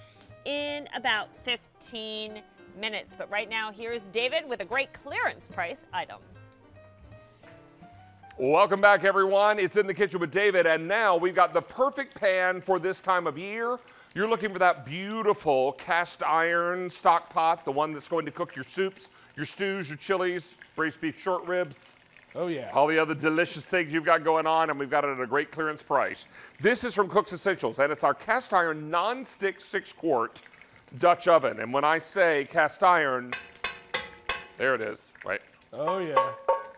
[SPEAKER 3] in about 15 minutes. But right now, here's David with a great clearance price item.
[SPEAKER 2] Welcome back, everyone. It's in the kitchen with David, and now we've got the perfect pan for this time of year. You're looking for that beautiful cast iron stock pot, the one that's going to cook your soups, your stews, your chilies, braised beef short ribs.
[SPEAKER 14] Oh, yeah.
[SPEAKER 2] All the other delicious things you've got going on, and we've got it at a great clearance price. This is from Cook's Essentials, and it's our cast iron non-stick six quart Dutch oven. And when I say cast iron, there it is. right?
[SPEAKER 14] Oh, yeah.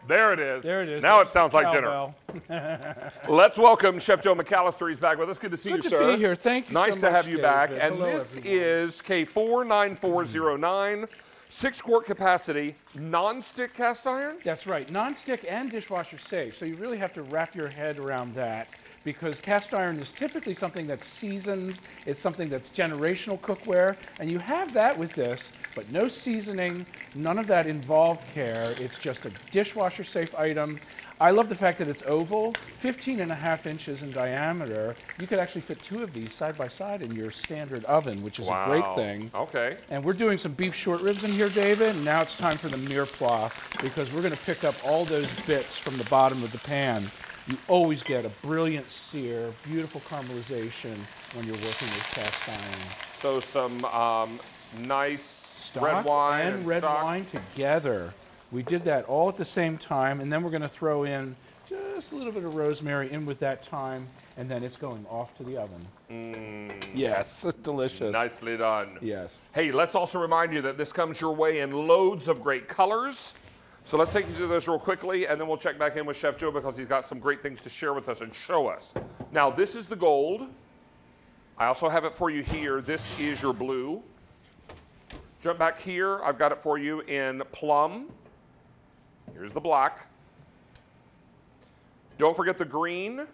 [SPEAKER 2] There it is.
[SPEAKER 14] There it is.
[SPEAKER 2] Now it sounds like dinner. (laughs) Let's welcome Chef Joe McAllister. He's back with us. Good to see
[SPEAKER 14] Good
[SPEAKER 2] you,
[SPEAKER 14] to
[SPEAKER 2] sir.
[SPEAKER 14] be here. Thank you
[SPEAKER 2] Nice
[SPEAKER 14] so
[SPEAKER 2] to have you back. And
[SPEAKER 14] Hello,
[SPEAKER 2] this
[SPEAKER 14] everyone.
[SPEAKER 2] is K49409, six quart capacity, non-stick cast iron.
[SPEAKER 14] That's right, non-stick and dishwasher safe. So you really have to wrap your head around that because cast iron is typically something that's seasoned, it's something that's generational cookware, and you have that with this, but no seasoning, none of that involved care. It's just a dishwasher safe item. I love the fact that it's oval, 15 and a half inches in diameter. You could actually fit two of these side by side in your standard oven, which is a great thing.
[SPEAKER 2] Okay.
[SPEAKER 14] And we're doing some beef short ribs in here, David. And now it's time for the mirepoix because we're going to pick up all those bits from the bottom of the pan. You always get a brilliant sear, beautiful caramelization when you're working with cast iron.
[SPEAKER 2] So some um, nice
[SPEAKER 14] Stock
[SPEAKER 2] red wine
[SPEAKER 14] and, red
[SPEAKER 2] stock.
[SPEAKER 14] wine together. We did that all at the same time, and then we're going to throw in just a little bit of rosemary in with that time, and then it's going off to the oven. Yes, (laughs) delicious.
[SPEAKER 2] Nicely done.
[SPEAKER 14] Yes.
[SPEAKER 2] Hey, let's also remind you that this comes your way in loads of great colors. So let's take you through those real quickly, and then we'll check back in with Chef Joe because he's got some great things to share with us and show us. Now, this is the gold. I also have it for you here. This is your blue. Jump back here. I've got it for you in plum. Here's the black. Don't forget the green.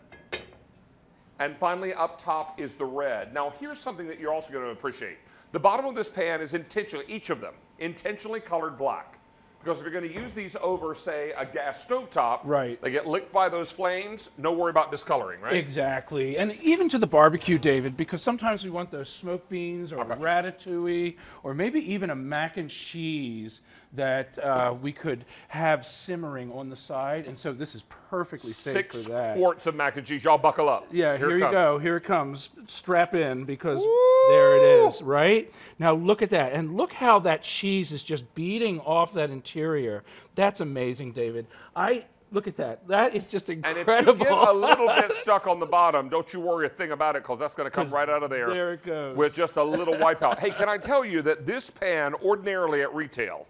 [SPEAKER 2] And finally, up top is the red. Now, here's something that you're also going to appreciate. The bottom of this pan is intentionally, each of them, intentionally colored black. Because if you're going to use these over, say, a gas stovetop,
[SPEAKER 14] Right.
[SPEAKER 2] they get licked by those flames, no worry about discoloring, right?
[SPEAKER 14] Exactly. And even to the barbecue, David, because sometimes we want those smoked beans or ratatouille or maybe even a mac and cheese that uh, we could have simmering on the side. And so this is perfectly safe
[SPEAKER 2] Six
[SPEAKER 14] for that.
[SPEAKER 2] Six quarts of mac and cheese. Y'all buckle up.
[SPEAKER 14] Yeah, here,
[SPEAKER 2] it
[SPEAKER 14] you go. Here it comes. Strap in because there it is. right? Now look at that. And look how that cheese is just beating off that interior. That's amazing, David. I look at that. That is just incredible.
[SPEAKER 2] And if you get a little bit (laughs) stuck on the bottom, don't you worry a thing about it because that's going to come right out of there.
[SPEAKER 14] there it goes.
[SPEAKER 2] With just a little wipeout. hey, can I tell you that this pan ordinarily at retail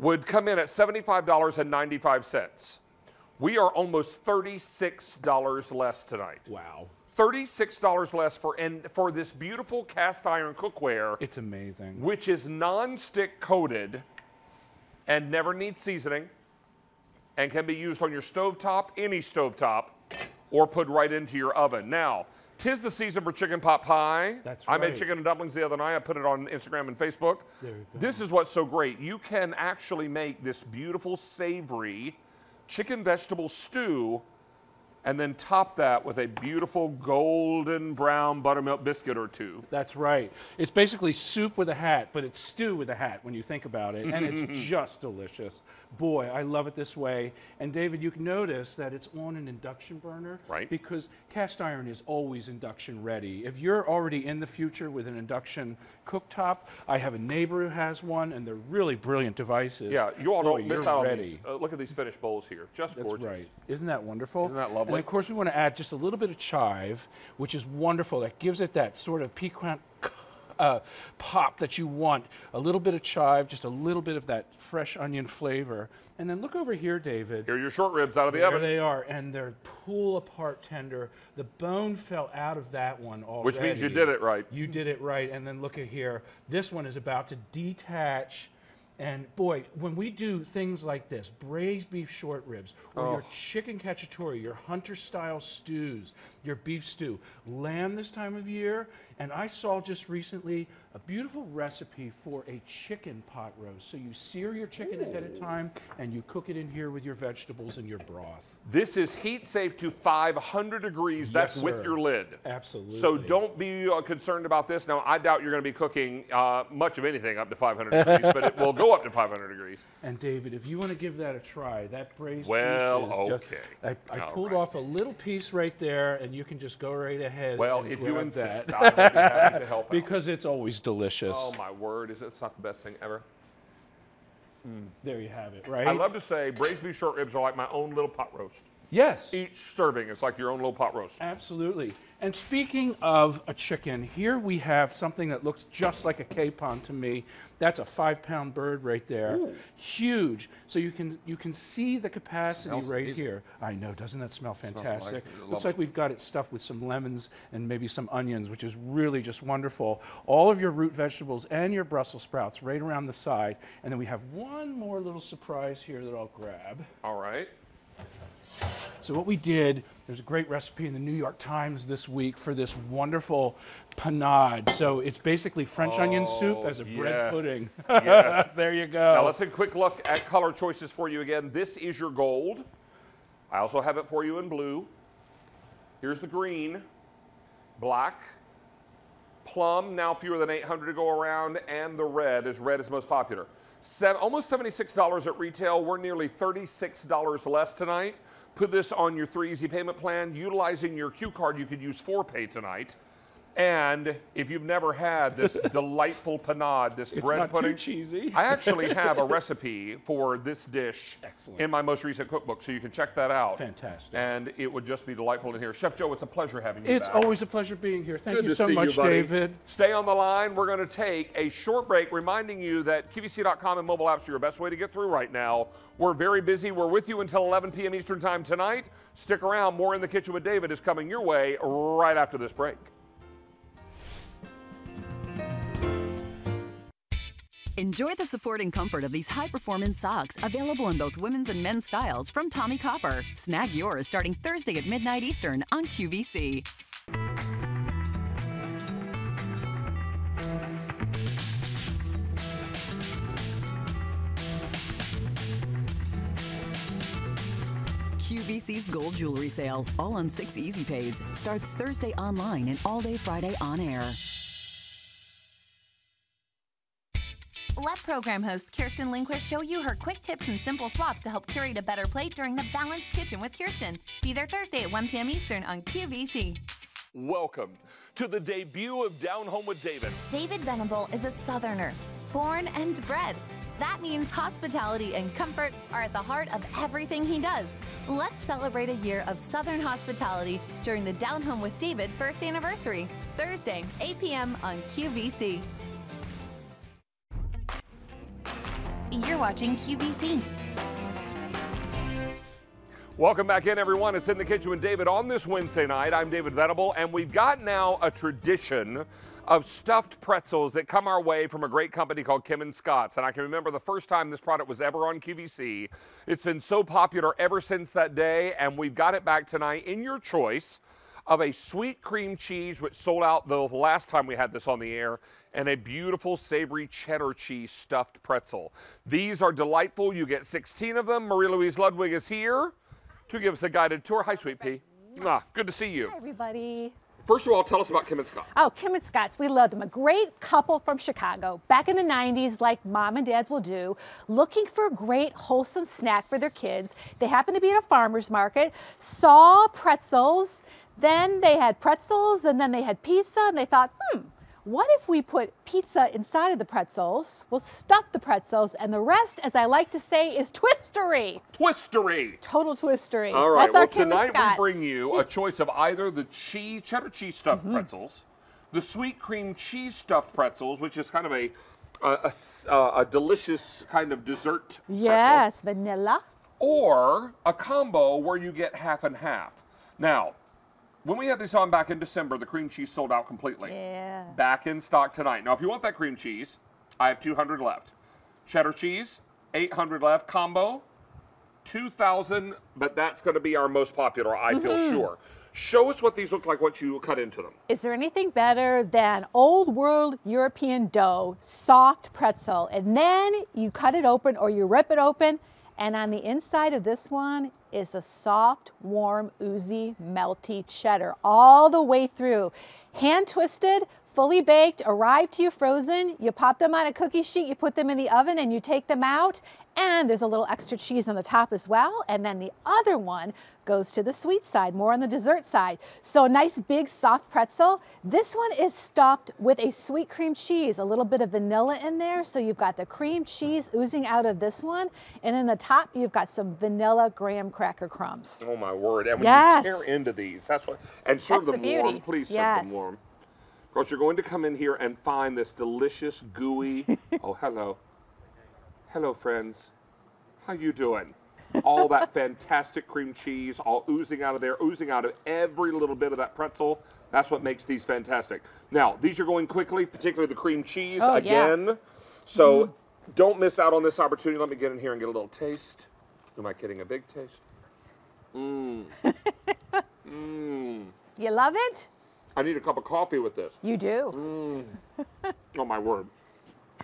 [SPEAKER 2] would come in at $75.95. We are almost $36 less tonight.
[SPEAKER 14] Wow.
[SPEAKER 2] $36 less for and for this beautiful cast iron cookware.
[SPEAKER 14] It's amazing.
[SPEAKER 2] Which is non-stick coated and never needs seasoning and can be used on your stovetop, any stovetop, or put right into your oven. Now, tis the season for chicken pot pie.
[SPEAKER 14] That's
[SPEAKER 2] I made chicken and dumplings the other night. I put it on Instagram and Facebook.
[SPEAKER 14] There you go.
[SPEAKER 2] This is what's so great. You can actually make this beautiful savory chicken vegetable stew and then top that with a beautiful golden brown buttermilk biscuit or two.
[SPEAKER 14] That's right. It's basically soup with a hat, but it's stew with a hat when you think about it, and it's (laughs) just delicious. Boy, I love it this way. And David, you can notice that it's on an induction burner,
[SPEAKER 2] Right.
[SPEAKER 14] Because cast iron is always induction ready. If you're already in the future with an induction cooktop, I have a neighbor who has one, and they're really brilliant devices.
[SPEAKER 2] Yeah, you all
[SPEAKER 14] Boy,
[SPEAKER 2] don't miss out on these. Uh, look at these finished bowls here. Just
[SPEAKER 14] That's
[SPEAKER 2] gorgeous.
[SPEAKER 14] right. Isn't that wonderful?
[SPEAKER 2] Isn't that lovely?
[SPEAKER 14] And of course, we want to add just a little bit of chive, which is wonderful. That gives it that sort of piquant uh, pop that you want. A little bit of chive, just a little bit of that fresh onion flavor. And then look over here, David.
[SPEAKER 2] Here are your short ribs out of the
[SPEAKER 14] there
[SPEAKER 2] oven.
[SPEAKER 14] they are, and they're pull apart tender. The bone fell out of that one already.
[SPEAKER 2] Which means you did it right.
[SPEAKER 14] You did it right. And then look at here. This one is about to detach. And boy, when we do things like this, braised beef short ribs, or oh. your
[SPEAKER 2] Oh.
[SPEAKER 14] chicken cacciatore, your hunter style stews, your beef stew, lamb this time of year, and I saw just recently a beautiful recipe for a chicken pot roast. So you sear your chicken ahead of time and you cook it in here with your vegetables and your broth.
[SPEAKER 2] This is heat safe to 500 degrees. That's
[SPEAKER 14] Yes,
[SPEAKER 2] with your lid.
[SPEAKER 14] Absolutely.
[SPEAKER 2] So don't be uh, concerned about this. Now, I doubt you're going to be cooking uh, much of anything up to 500 degrees, but it will go up to 500 degrees. (laughs)
[SPEAKER 14] And David, if you want to give that a try, that braised
[SPEAKER 2] Well,
[SPEAKER 14] beef is just.
[SPEAKER 2] okay.
[SPEAKER 14] I, I
[SPEAKER 2] All
[SPEAKER 14] pulled off a little piece right there, and you can just go right ahead.
[SPEAKER 2] Well,
[SPEAKER 14] and
[SPEAKER 2] if you insist,
[SPEAKER 14] that.
[SPEAKER 2] I will be happy to help (laughs) out.
[SPEAKER 14] because it's always delicious.
[SPEAKER 2] Oh, my word. Is it's not the best thing ever?
[SPEAKER 14] Hmm, there you have it, right?
[SPEAKER 2] I love to say braised beef short ribs are like my own little pot roast.
[SPEAKER 14] Yes.
[SPEAKER 2] Each serving is like your own little pot roast.
[SPEAKER 14] Absolutely. And speaking of a chicken, here we have something that looks just like a capon to me. That's a five-pound bird right there, huge. So you can you can see the capacity
[SPEAKER 2] Smells
[SPEAKER 14] right
[SPEAKER 2] amazing.
[SPEAKER 14] here. I know, doesn't that smell
[SPEAKER 2] Smells
[SPEAKER 14] fantastic?
[SPEAKER 2] like-
[SPEAKER 14] Looks like we've got it stuffed with some lemons and maybe some onions, which is really just wonderful. All of your root vegetables and your Brussels sprouts right around the side, and then we have one more little surprise here that I'll grab.
[SPEAKER 2] All right.
[SPEAKER 14] So what we did, there's a great recipe in the New York Times this week for this wonderful panade. So it's basically French onion oh, soup
[SPEAKER 2] Oh,
[SPEAKER 14] as a bread pudding.
[SPEAKER 2] yes, yes. (laughs)
[SPEAKER 14] there you go.
[SPEAKER 2] Now let's take a quick look at color choices for you again. This is your gold. I also have it for you in blue. Here's the green, black, plum, now fewer than 800 to go around, and the red is red is most popular. Seven, almost $76 at retail. We're nearly $36 less tonight. Put this on your three easy payment plan. Utilizing your Q card, you could use four pay tonight. And if you've never had this (laughs) delightful panade, this
[SPEAKER 14] It's
[SPEAKER 2] bread
[SPEAKER 14] not too
[SPEAKER 2] pudding,
[SPEAKER 14] cheesy.
[SPEAKER 2] I actually (laughs) have a recipe for this dish
[SPEAKER 14] Excellent.
[SPEAKER 2] in my most recent cookbook, so you can check that out.
[SPEAKER 14] Fantastic.
[SPEAKER 2] And it would just be delightful in here. Chef Joe, it's a pleasure having you
[SPEAKER 14] It's
[SPEAKER 2] back.
[SPEAKER 14] always a pleasure being here. Thank
[SPEAKER 2] Good
[SPEAKER 14] you
[SPEAKER 2] to
[SPEAKER 14] so
[SPEAKER 2] see
[SPEAKER 14] much,
[SPEAKER 2] you, buddy.
[SPEAKER 14] David.
[SPEAKER 2] Stay on the line. We're going to take a short break, reminding you that QVC.com and mobile apps are your best way to get through right now. We're very busy. We're with you until 11 p.m. Eastern Time tonight. Stick around. More in the kitchen with David is coming your way right after this break.
[SPEAKER 10] Enjoy the support and comfort of these high performance socks, available in both women's and men's styles from Tommie Copper. Snag yours starting Thursday at midnight Eastern on QVC. QVC's gold jewelry sale, all on six easy pays, starts Thursday online and all day Friday on air.
[SPEAKER 11] Let program host Kirsten Lindquist show you her quick tips and simple swaps to help curate a better plate during the Balanced Kitchen with Kirsten. Be there Thursday at 1 p.m. Eastern on QVC.
[SPEAKER 2] Welcome to the debut of Down Home with David.
[SPEAKER 11] David Venable is a Southerner, born and bred. That means hospitality and comfort are at the heart of everything he does. Let's celebrate a year of Southern hospitality during the Down Home with David first anniversary, Thursday, 8 p.m. on QVC. You're watching QVC.
[SPEAKER 2] Welcome back in, everyone. It's In the Kitchen with David on this Wednesday night. I'm David Venable, and we've got now a tradition of stuffed pretzels that come our way from a great company called Kim and Scott's. And I can remember the first time this product was ever on QVC. It's been so popular ever since that day, and we've got it back tonight in your choice of a sweet cream cheese, which sold out the last time we had this on the air, and a beautiful savory cheddar cheese stuffed pretzel. These are delightful. You get 16 of them. Marie Louise Ludwig is here to give us a guided tour. Hi, Sweet Pea. Ah, good to see you.
[SPEAKER 15] Hi, everybody.
[SPEAKER 2] First of all, tell us about Kim and Scott.
[SPEAKER 15] Oh, Kim and Scott's, we love them. A great couple from Chicago, back in the 90s, like mom and dads will do, looking for a great, wholesome snack for their kids. They happened to be at a farmer's market, saw pretzels, then they had pretzels, and then they had pizza, and they thought, hmm, what if we put pizza inside of the pretzels? We'll stuff the pretzels, and the rest, as I like to say, is twistery.
[SPEAKER 2] Twistery.
[SPEAKER 15] Total twistery.
[SPEAKER 2] All right.
[SPEAKER 15] That's
[SPEAKER 2] well, tonight we bring you a choice of either the cheese, cheddar cheese stuffed
[SPEAKER 15] Mm-hmm.
[SPEAKER 2] pretzels, the sweet cream cheese stuffed pretzels, which is kind of a a, a uh, a delicious kind of dessert pretzel,
[SPEAKER 15] Yes, vanilla.
[SPEAKER 2] or a combo where you get half and half. Now, when we had these on back in December, the cream cheese sold out completely.
[SPEAKER 15] Yeah.
[SPEAKER 2] Back in stock tonight. Now, if you want that cream cheese, I have 200 left. Cheddar cheese, 800 left. Combo, 2,000, but that's going to be our most popular, I feel
[SPEAKER 15] Mhm.
[SPEAKER 2] sure. Show us what these look like once you cut into them.
[SPEAKER 15] Is there anything better than old world European dough, soft pretzel, and then you cut it open or you rip it open, and on the inside of this one is a soft, warm, oozy, melty cheddar all the way through. Hand twisted, fully baked, arrive to you frozen. You pop them on a cookie sheet, you put them in the oven, and you take them out. And there's a little extra cheese on the top as well. And then the other one goes to the sweet side, more on the dessert side. So a nice big soft pretzel. This one is stuffed with a sweet cream cheese, a little bit of vanilla in there. So you've got the cream cheese oozing out of this one. And in the top, you've got some vanilla graham cracker crumbs.
[SPEAKER 2] Oh my word! And when
[SPEAKER 15] Yes.
[SPEAKER 2] you tear into these, that's what. And serve
[SPEAKER 15] That's the
[SPEAKER 2] them warm, please. Serve
[SPEAKER 15] Yes.
[SPEAKER 2] them warm. Of course, you're going to come in here and find this delicious, gooey. (laughs) oh, hello, hello, friends. How you doing? All that (laughs) fantastic cream cheese, all oozing out of there, oozing out of every little bit of that pretzel. That's what makes these fantastic. Now, these are going quickly, particularly the cream cheese
[SPEAKER 15] Oh, yeah.
[SPEAKER 2] again. So mm-hmm. don't miss out on this opportunity. Let me get in here and get a little taste. Am I getting a big taste? Mmm. Mmm. (laughs)
[SPEAKER 15] You love it?
[SPEAKER 2] I need a cup of coffee with this.
[SPEAKER 15] You do.
[SPEAKER 2] Mm. (laughs) Oh my word.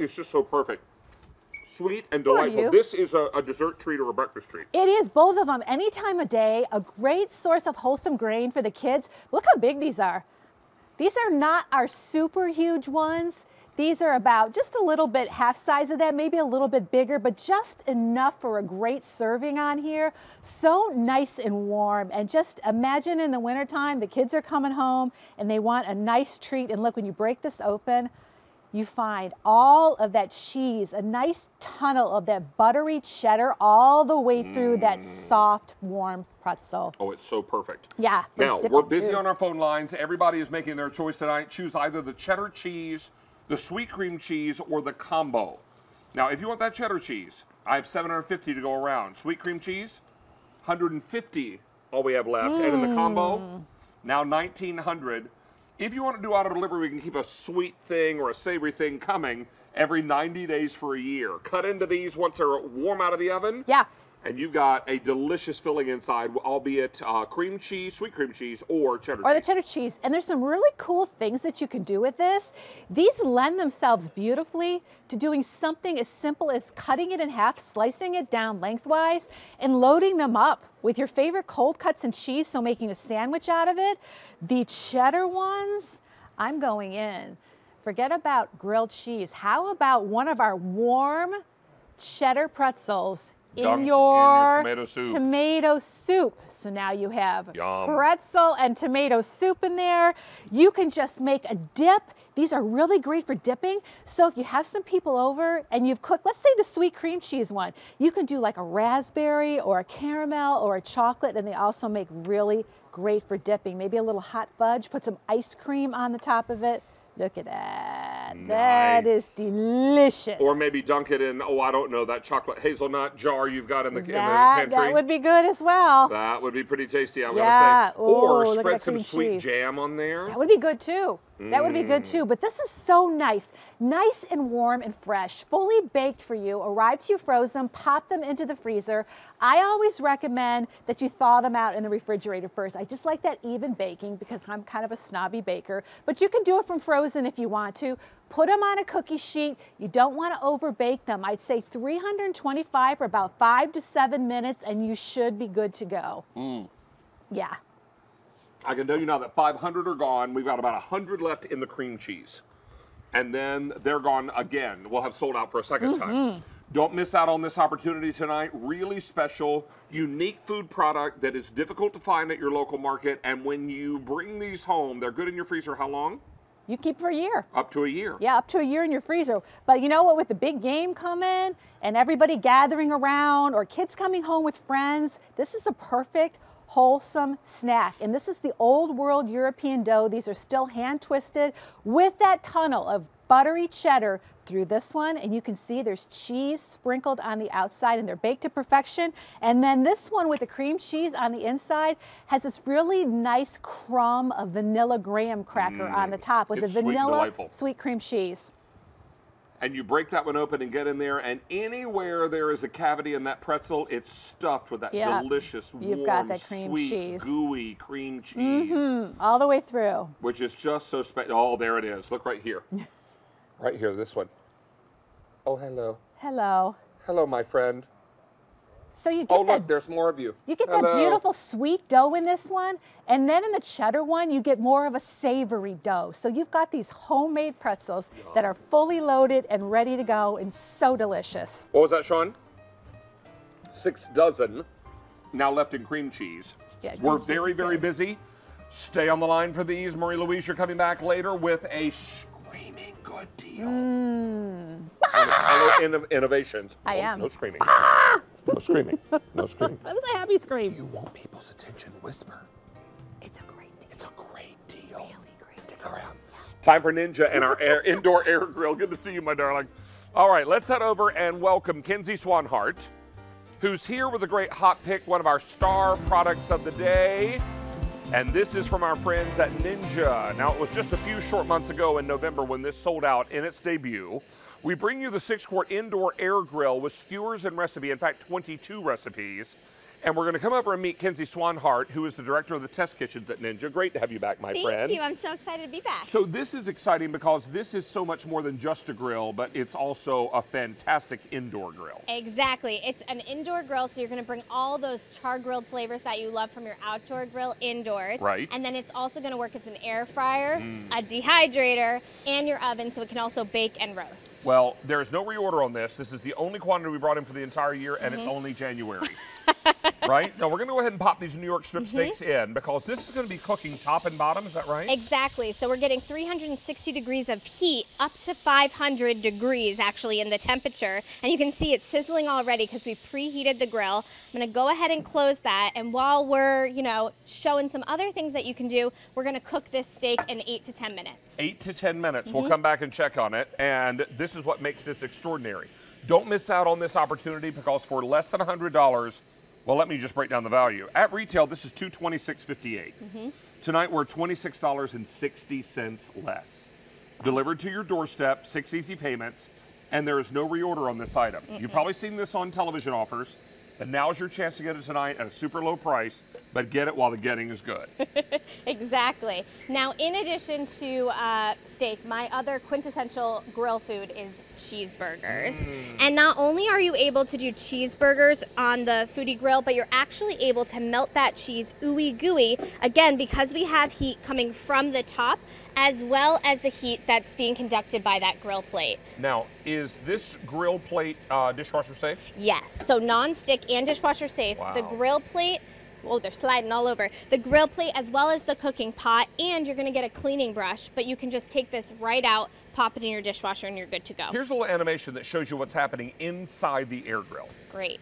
[SPEAKER 2] It's just so perfect. Sweet and delightful. This is a, a dessert treat or a breakfast treat.
[SPEAKER 15] It is both of them any time of day, a great source of wholesome grain for the kids. Look how big these are. These are not our super huge ones. These are about just a little bit half size of that, maybe a little bit bigger, but just enough for a great serving on here. So nice and warm. And just imagine in the wintertime, the kids are coming home and they want a nice treat. And look, when you break this open, you find all of that cheese, a nice tunnel of that buttery cheddar all the way through that mm. soft, warm pretzel.
[SPEAKER 2] Oh, it's so perfect.
[SPEAKER 15] Yeah.
[SPEAKER 2] Now, we're busy
[SPEAKER 15] too.
[SPEAKER 2] on our phone lines. Everybody is making their choice tonight. Choose either the cheddar cheese, the sweet cream cheese, or the combo. Now, if you want that cheddar cheese, I have 750 to go around. Sweet cream cheese, 150 all we have left. And in the combo,
[SPEAKER 15] Mm.
[SPEAKER 2] now 1900. If you want to do auto delivery, we can keep a sweet thing or a savory thing coming every 90 days for a year. Cut into these once they're warm out of the oven.
[SPEAKER 15] Yeah.
[SPEAKER 2] And you've got a delicious filling inside, albeit uh, cream cheese, sweet cream cheese, or cheddar
[SPEAKER 15] or the cheddar cheese. And there's some really cool things that you can do with this. These lend themselves beautifully to doing something as simple as cutting it in half, slicing it down lengthwise, and loading them up with your favorite cold cuts and cheese, so making a sandwich out of it. The cheddar ones, I'm going in. Forget about grilled cheese. How about one of our warm cheddar pretzels in
[SPEAKER 2] Dunked in
[SPEAKER 15] your,
[SPEAKER 2] your tomato soup.
[SPEAKER 15] tomato soup. So now you have
[SPEAKER 2] Yum.
[SPEAKER 15] pretzel and tomato soup in there. You can just make a dip. These are really great for dipping. So if you have some people over and you've cooked, let's say the sweet cream cheese one, you can do like a raspberry or a caramel or a chocolate, and they also make really great for dipping. Maybe a little hot fudge, put some ice cream on the top of it. Look at that. That is delicious.
[SPEAKER 2] Or maybe dunk it in, oh, I don't know, that chocolate hazelnut jar you've got in the, in the
[SPEAKER 15] that,
[SPEAKER 2] pantry.
[SPEAKER 15] that would be good as well.
[SPEAKER 2] That would be pretty tasty, I'm
[SPEAKER 15] Yeah.
[SPEAKER 2] gonna say. Or
[SPEAKER 15] Ooh, look
[SPEAKER 2] spread some sweet
[SPEAKER 15] cheese.
[SPEAKER 2] jam on there.
[SPEAKER 15] That would be good too. That would be good too. But this is so nice. Nice and warm and fresh, fully baked for you. Arrive to you frozen, pop them into the freezer. I always recommend that you thaw them out in the refrigerator first. I just like that even baking because I'm kind of a snobby baker. But you can do it from frozen if you want to. Put them on a cookie sheet. You don't want to over bake them. I'd say 325 for about five to seven minutes and you should be good to go.
[SPEAKER 2] Mm.
[SPEAKER 15] Yeah.
[SPEAKER 2] I can tell you now that 500 are gone. We've got about 100 left in the cream cheese. And then they're gone again. We'll have sold out for a 2nd time.
[SPEAKER 15] Mhm.
[SPEAKER 2] Don't miss out on this opportunity tonight. Really special, unique food product that is difficult to find at your local market. And when you bring these home, they're good in your freezer how long?
[SPEAKER 15] You keep for a year.
[SPEAKER 2] Up to a year.
[SPEAKER 15] Yeah, up to a year in your freezer. But you know what? With the big game coming and everybody gathering around or kids coming home with friends, this is a perfect wholesome snack. And this is the old world European dough. These are still hand twisted with that tunnel of buttery cheddar through this one. And you can see there's cheese sprinkled on the outside and they're baked to perfection. And then this one with the cream cheese on the inside has this really nice crumb of vanilla graham cracker on the mm, top with
[SPEAKER 2] It's
[SPEAKER 15] the vanilla
[SPEAKER 2] delightful.
[SPEAKER 15] sweet cream cheese.
[SPEAKER 2] And you break that one open and get in there, and anywhere there is a cavity in that pretzel, it's stuffed with that
[SPEAKER 15] Yeah.
[SPEAKER 2] delicious,
[SPEAKER 15] You've
[SPEAKER 2] warm,
[SPEAKER 15] got that cream
[SPEAKER 2] sweet,
[SPEAKER 15] cheese.
[SPEAKER 2] gooey cream cheese,
[SPEAKER 15] Mm-hmm. All the way through.
[SPEAKER 2] which is just so special. Oh, there it is. Look right here. (laughs) right here, this one. Oh, hello.
[SPEAKER 15] Hello.
[SPEAKER 2] Hello, my friend.
[SPEAKER 15] So you get
[SPEAKER 2] Oh,
[SPEAKER 15] that
[SPEAKER 2] look, there's more of you.
[SPEAKER 15] You get
[SPEAKER 2] Hello.
[SPEAKER 15] that beautiful sweet dough in this one, and then in the cheddar one, you get more of a savory dough. So you've got these homemade pretzels that are fully loaded and ready to go and so delicious.
[SPEAKER 2] What was that, Sean? Six dozen now left in cream cheese.
[SPEAKER 15] Yeah,
[SPEAKER 2] We're very, very busy. Stay on the line for these. Marie Louise, you're coming back later with a screaming good deal.
[SPEAKER 15] Mm.
[SPEAKER 2] Inno- Innovations.
[SPEAKER 15] I
[SPEAKER 2] No-
[SPEAKER 15] am.
[SPEAKER 2] No screaming. No screaming. No screaming.
[SPEAKER 15] That was a happy scream.
[SPEAKER 2] You want people's attention. Whisper.
[SPEAKER 15] It's a great deal.
[SPEAKER 2] It's a great deal. Really great. Stick around. Time for Ninja and our air, indoor air grill. Good to see you, my darling. All right, let's head over and welcome Kenzie Swanhart, who's here with a great hot pick, one of our star products of the day. And this is from our friends at Ninja. Now, it was just a few short months ago in November when this sold out in its debut. We bring you the six quart indoor air grill with skewers and recipe, in fact, 22 recipes. And we're going to come over and meet Kenzie Swanhart, who is the director of the test kitchens at Ninja. Great to have you back, my
[SPEAKER 16] Thank
[SPEAKER 2] friend.
[SPEAKER 16] Thank you. I'm so excited to be back.
[SPEAKER 2] So this is exciting because this is so much more than just a grill, but it's also a fantastic indoor grill.
[SPEAKER 16] Exactly. It's an indoor grill, so you're going to bring all those char grilled flavors that you love from your outdoor grill indoors.
[SPEAKER 2] Right.
[SPEAKER 16] And then it's also going to work as an air fryer,
[SPEAKER 2] Mm.
[SPEAKER 16] a dehydrator, and your oven, so it can also bake and roast.
[SPEAKER 2] Well, there's no reorder on this. This is the only quantity we brought in for the entire year, and it's
[SPEAKER 16] Mhm.
[SPEAKER 2] only January. (laughs) (laughs) right? Now we're going to go ahead and pop these New York strip
[SPEAKER 16] Mhm.
[SPEAKER 2] steaks in because this is going to be cooking top and bottom. Is that right?
[SPEAKER 16] Exactly. So we're getting 360 degrees of heat, up to 500 degrees actually in the temperature. And you can see it's sizzling already because we preheated the grill. I'm going to go ahead and close that. And while we're, you know, showing some other things that you can do, we're going to cook this steak in 8 to 10 minutes.
[SPEAKER 2] Eight to 10 minutes. We'll
[SPEAKER 16] Mhm.
[SPEAKER 2] come back and check on it. And this is what makes this extraordinary. Don't miss out on this opportunity because for less than $100, well, let me just break down the value. At retail, this is $226.58.
[SPEAKER 16] Mhm.
[SPEAKER 2] Tonight, we're $26.60 less. Delivered to your doorstep, six easy payments, and there is no reorder on this item. You've probably seen this on television offers, but now's your chance to get it tonight at a super low price, but get it while the getting is good. (laughs)
[SPEAKER 16] exactly. Now, in addition to uh, steak, my other quintessential grill food is cheeseburgers. And not only are you able to do cheeseburgers on the Foodi grill, but you're actually able to melt that cheese ooey gooey. Again, because we have heat coming from the top as well as the heat that's being conducted by that grill plate.
[SPEAKER 2] Now, is this grill plate uh, dishwasher safe?
[SPEAKER 16] Yes, so non-stick and dishwasher safe. The grill plate, oh, they're sliding all over. The grill plate as well as the cooking pot, and you're gonna get a cleaning brush, but you can just take this right out, pop it in your dishwasher, and you're good to go.
[SPEAKER 2] Here's a little animation that shows you what's happening inside the air grill.
[SPEAKER 16] Great.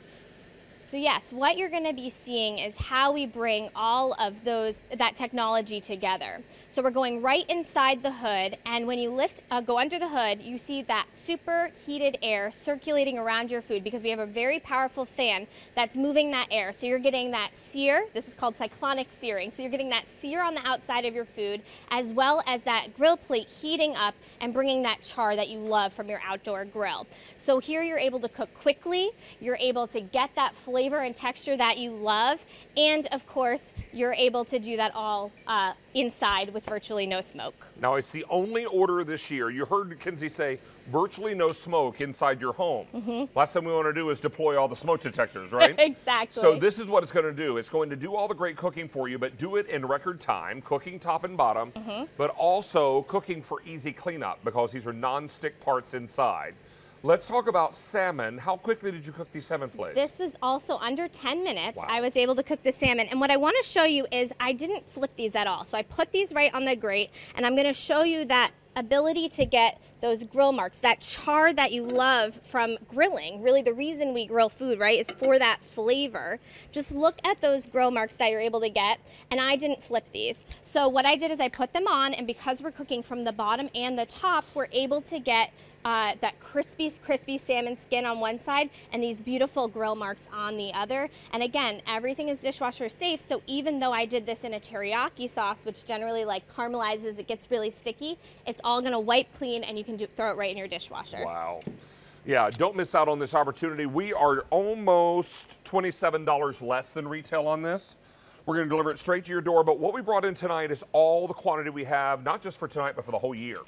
[SPEAKER 16] So yes, what you're going to be seeing is how we bring all of those that technology together. So we're going right inside the hood, and when you lift, uh, go under the hood, you see that super heated air circulating around your food because we have a very powerful fan that's moving that air. So you're getting that sear. This is called cyclonic searing. So you're getting that sear on the outside of your food, as well as that grill plate heating up and bringing that char that you love from your outdoor grill. So here you're able to cook quickly. You're able to get that flavor and texture that you love, and of course, you're able to do that all uh, inside with virtually no smoke.
[SPEAKER 2] Now, it's the only order this year. You heard Kenzie say virtually no smoke inside your home.
[SPEAKER 16] Mhm.
[SPEAKER 2] Last thing we want to do is deploy all the smoke detectors, right? (laughs)
[SPEAKER 16] Exactly.
[SPEAKER 2] So this is what it's going to do. It's going to do all the great cooking for you, but do it in record time, cooking top and bottom,
[SPEAKER 16] Mhm.
[SPEAKER 2] but also cooking for easy cleanup because these are non-stick parts inside. Let's talk about salmon. How quickly did you cook these salmon plates?
[SPEAKER 16] This was also under 10 minutes.
[SPEAKER 2] Wow.
[SPEAKER 16] I was able to cook the salmon. And what I want to show you is I didn't flip these at all. So I put these right on the grate and I'm going to show you that ability to get those grill marks, that char that you love from grilling. Really the reason we grill food, right, is for that flavor. Just look at those grill marks that you're able to get. And I didn't flip these. So what I did is I put them on and because we're cooking from the bottom and the top, we're able to get uh, that crispy, crispy salmon skin on one side and these beautiful grill marks on the other. And again, everything is dishwasher safe. So even though I did this in a teriyaki sauce, which generally like caramelizes, it gets really sticky, it's all gonna wipe clean and you can do, throw it right in your dishwasher.
[SPEAKER 2] Wow. Yeah, don't miss out on this opportunity. We are almost $27 less than retail on this. We're going to deliver it straight to your door, but what we brought in tonight is all the quantity we have, not just for tonight, but for the whole year.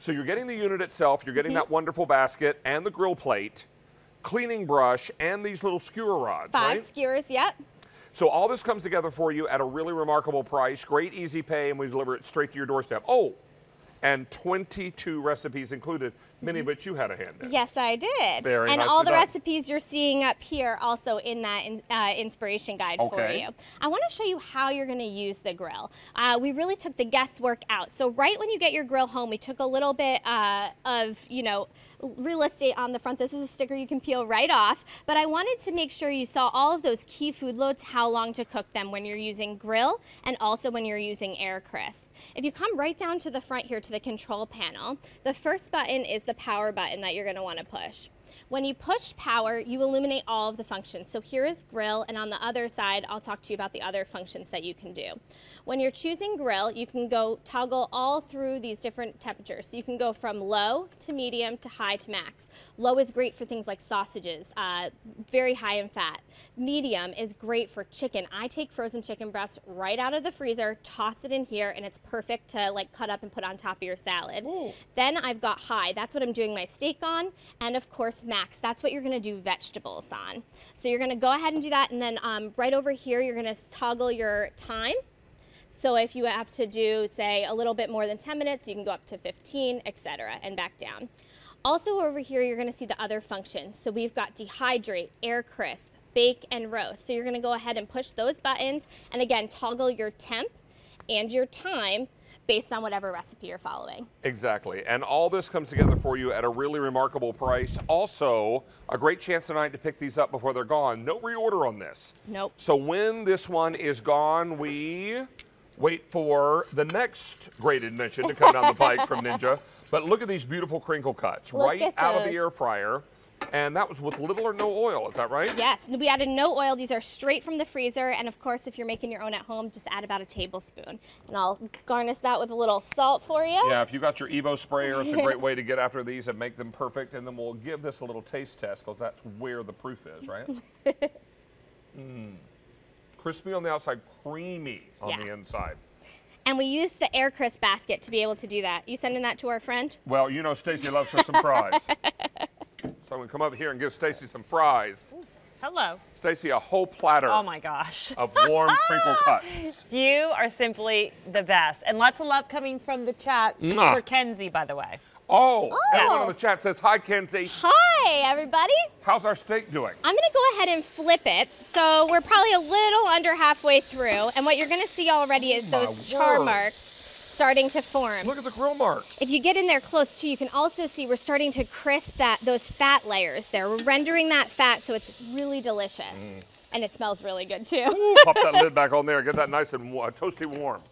[SPEAKER 2] So you're getting the unit itself, you're getting mm-hmm. that wonderful basket and the grill plate, cleaning brush, and these little skewer rods,
[SPEAKER 16] Five
[SPEAKER 2] right?
[SPEAKER 16] skewers, yep.
[SPEAKER 2] So all this comes together for you at a really remarkable price, great easy pay, and we deliver it straight to your doorstep. Oh, and 22 recipes included, many of which you had a hand in.
[SPEAKER 16] Yes, I did.
[SPEAKER 2] Very
[SPEAKER 16] and all the
[SPEAKER 2] done.
[SPEAKER 16] recipes you're seeing up here also in that in, uh, inspiration guide for
[SPEAKER 2] Okay.
[SPEAKER 16] you. I want to show you how you're going to use the grill. Uh, we really took the guesswork out. So right when you get your grill home, we took a little bit uh, of, you know, real estate on the front. This is a sticker you can peel right off. But I wanted to make sure you saw all of those key food loads, how long to cook them when you're using grill and also when you're using air crisp. If you come right down to the front here to the control panel, the first button is the power button that you're going to want to push. When you push power, you illuminate all of the functions. So here is grill, and on the other side, I'll talk to you about the other functions that you can do. When you're choosing grill, you can go toggle all through these different temperatures. So you can go from low to medium to high to max. Low is great for things like sausages, uh, very high in fat. Medium is great for chicken. I take frozen chicken breast right out of the freezer, toss it in here, and it's perfect to like cut up and put on top of your salad. Then I've got high. That's what I'm doing my steak on. And of course, max. That's what you're gonna do vegetables on. So you're gonna go ahead and do that. And then um, right over here, you're gonna toggle your time. So if you have to do, say, a little bit more than 10 minutes, you can go up to 15, etc., and back down. Also over here, you're gonna see the other functions. So we've got dehydrate, air crisp, bake, and roast. So you're gonna go ahead and push those buttons, and again, toggle your temp and your time based on whatever recipe you're following.
[SPEAKER 2] Exactly. And all this comes together for you at a really remarkable price. Also, a great chance tonight to pick these up before they're gone. No reorder on this.
[SPEAKER 16] Nope.
[SPEAKER 2] So when this one is gone, we wait for the next great invention to come down the pike from Ninja. (laughs) But look at these beautiful crinkle cuts
[SPEAKER 16] Look
[SPEAKER 2] right out of the air fryer. And that was with little or no oil, is that right?
[SPEAKER 16] Yes, we added no oil. These are straight from the freezer. And of course, if you're making your own at home, just add about a tablespoon. And I'll garnish that with a little salt for you.
[SPEAKER 2] Yeah, if you got your Evo sprayer, it's a great (laughs) way to get after these and make them perfect. And then we'll give this a little taste test because that's where the proof is, right? (laughs) mm. Crispy on the outside, creamy on
[SPEAKER 16] Yeah.
[SPEAKER 2] the inside.
[SPEAKER 16] And we used the air crisp basket to be able to do that. You sending that to our friend?
[SPEAKER 2] Well, you know Stacey loves her some fries. (laughs) so I'm gonna come up here and give Stacey some fries.
[SPEAKER 3] Hello.
[SPEAKER 2] Stacey, a whole platter
[SPEAKER 3] Oh my gosh.
[SPEAKER 2] of warm (laughs) crinkle cuts.
[SPEAKER 3] You are simply the best. And lots of love coming from the chat
[SPEAKER 2] Mwah.
[SPEAKER 3] for Kenzie, by the way.
[SPEAKER 2] Oh,
[SPEAKER 16] Oh.
[SPEAKER 2] everyone in the chat says, hi, Kenzie.
[SPEAKER 16] Hi, everybody.
[SPEAKER 2] How's our steak doing?
[SPEAKER 16] I'm gonna go ahead and flip it. So we're probably a little under halfway through. And what you're gonna see already is
[SPEAKER 2] Oh,
[SPEAKER 16] those char
[SPEAKER 2] word.
[SPEAKER 16] marks starting to form.
[SPEAKER 2] Look at the grill marks.
[SPEAKER 16] If you get in there close too, you can also see we're starting to crisp that those fat layers there. We're rendering that fat so it's really delicious. And it smells really good too.
[SPEAKER 2] Ooh, pop that lid back on there. Get that nice and wa- toasty warm.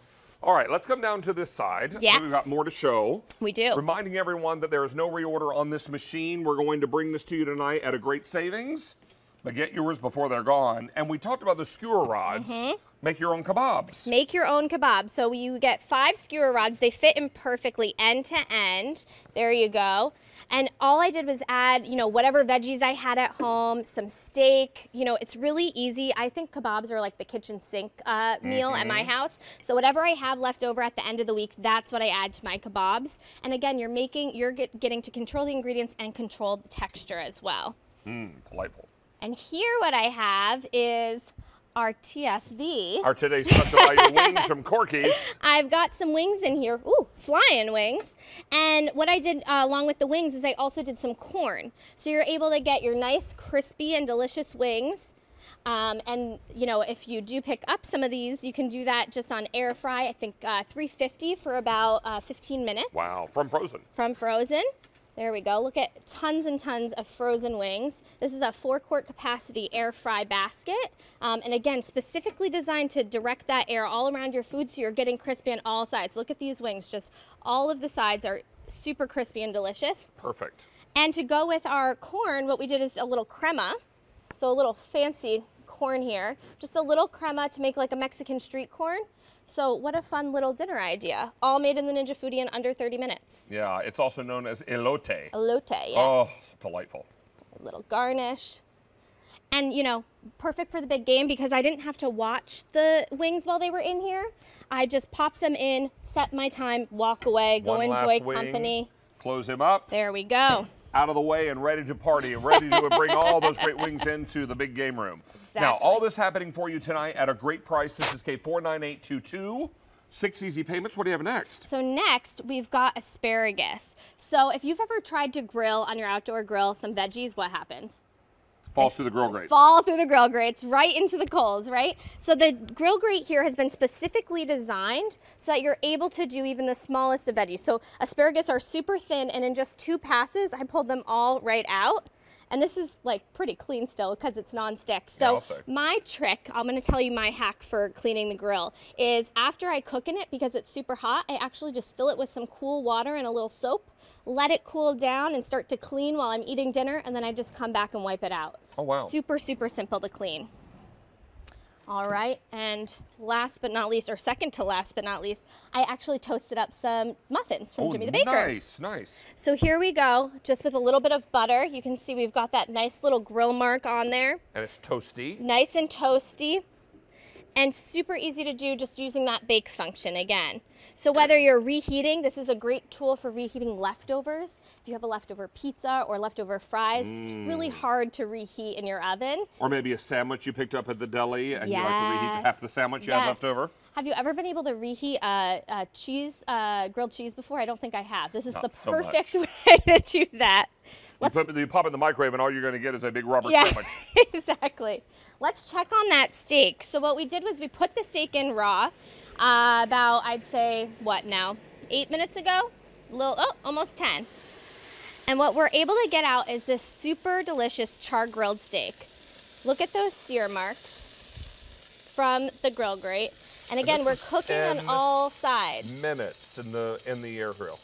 [SPEAKER 2] All right, let's come down to this side.
[SPEAKER 16] Yes.
[SPEAKER 2] We've got more to show.
[SPEAKER 16] We do.
[SPEAKER 2] Reminding everyone that there is no reorder on this machine. We're going to bring this to you tonight at a great savings. But get yours before they're gone. And we talked about the skewer rods.
[SPEAKER 16] Mhm.
[SPEAKER 2] Make your own kebabs.
[SPEAKER 16] Make your own kebab. So you get five skewer rods. They fit in perfectly end to end. There you go. And all I did was add, you know, whatever veggies I had at home, some steak. You know, it's really easy. I think kebabs are like the kitchen sink uh, meal at my
[SPEAKER 17] Mhm.
[SPEAKER 16] house. So whatever I have left over at the end of the week, that's what I add to my kebabs. And again, you're making, you're get, getting to control the ingredients and control the texture as well.
[SPEAKER 2] Mmm, delightful.
[SPEAKER 16] And here what I have is our TSV.
[SPEAKER 2] Our today's special value (laughs) wings from Corky's.
[SPEAKER 16] I've got some wings in here. Ooh, flying wings. And what I did uh, along with the wings is I also did some corn. So you're able to get your nice, crispy, and delicious wings. Um, and you know, if you do pick up some of these, you can do that just on air fry. I think uh, 350 for about uh, 15 minutes
[SPEAKER 2] Wow, from frozen.
[SPEAKER 16] from frozen. There we go. Look at tons and tons of frozen wings. This is a four quart capacity air fry basket. Um, and again, specifically designed to direct that air all around your food so you're getting crispy on all sides. Look at these wings. Just all of the sides are super crispy and delicious.
[SPEAKER 2] Perfect.
[SPEAKER 16] And to go with our corn, what we did is a little crema. So a little fancy corn here. Just a little crema to make like a Mexican street corn. So what a fun little dinner idea. All made in the Ninja Foodi in under 30 minutes.
[SPEAKER 2] Yeah, it's also known as elote.
[SPEAKER 16] Elote, oh, yes.
[SPEAKER 2] Oh, delightful.
[SPEAKER 16] A little garnish. And you know, perfect for the big game because I didn't have to watch the wings while they were in here. I just popped them in, set my time, walk away, go
[SPEAKER 2] One last
[SPEAKER 16] enjoy
[SPEAKER 2] wing.
[SPEAKER 16] company.
[SPEAKER 2] Close him up.
[SPEAKER 16] There we go.
[SPEAKER 2] Out of the way and ready to party and ready to (laughs) bring all those great wings into the big game room. Now, all this happening for you tonight at a great price. This is K49822. Six easy payments. What do you have next?
[SPEAKER 16] So next, we've got asparagus. So if you've ever tried to grill on your outdoor grill some veggies, what happens?
[SPEAKER 2] Falls through the grill grates.
[SPEAKER 16] Fall through the grill grates right into the coals, right? So the grill grate here has been specifically designed so that you're able to do even the smallest of veggies. So asparagus are super thin and in just two passes, I pulled them all right out. And this is like pretty clean still because it's nonstick.
[SPEAKER 17] Yeah,
[SPEAKER 16] So
[SPEAKER 17] I'll
[SPEAKER 16] my trick, I'm gonna tell you my hack for cleaning the grill, is after I cook in it, because it's super hot, I actually just fill it with some cool water and a little soap, let it cool down and start to clean while I'm eating dinner, and then I just come back and wipe it out.
[SPEAKER 2] Oh, wow.
[SPEAKER 16] Super, super simple to clean. All right, and last but not least, or second to last but not least, I actually toasted up some muffins from
[SPEAKER 2] oh,
[SPEAKER 16] Jimmy the Baker.
[SPEAKER 2] nice, nice.
[SPEAKER 16] So here we go, just with a little bit of butter. You can see we've got that nice little grill mark on there.
[SPEAKER 2] And it's toasty.
[SPEAKER 16] Nice and toasty. And super easy to do just using that bake function again. So whether you're reheating, this is a great tool for reheating leftovers. If you have a leftover pizza or leftover fries, it's really
[SPEAKER 2] Mm.
[SPEAKER 16] hard to reheat in your oven.
[SPEAKER 2] Or maybe a sandwich you picked up at the deli and you like to reheat half the sandwich you had
[SPEAKER 16] Yes.
[SPEAKER 2] left over.
[SPEAKER 16] Have you ever been able to reheat uh, uh, cheese, uh, grilled cheese before? I don't think I have. This is
[SPEAKER 2] Not
[SPEAKER 16] the
[SPEAKER 2] so
[SPEAKER 16] perfect (laughs) way to do that.
[SPEAKER 2] You, put, you pop it in the microwave and all you're going to get is a big rubber
[SPEAKER 16] Yeah,
[SPEAKER 2] sandwich. (laughs)
[SPEAKER 16] exactly. Let's check on that steak. So what we did was we put the steak in raw uh, about, I'd say, what now, eight minutes ago? Little, oh, almost 10. And what we're able to get out is this super delicious char grilled steak. Look at those sear marks from the grill grate. And again,
[SPEAKER 2] this
[SPEAKER 16] we're cooking on all sides.
[SPEAKER 2] Minutes in the in the air grill.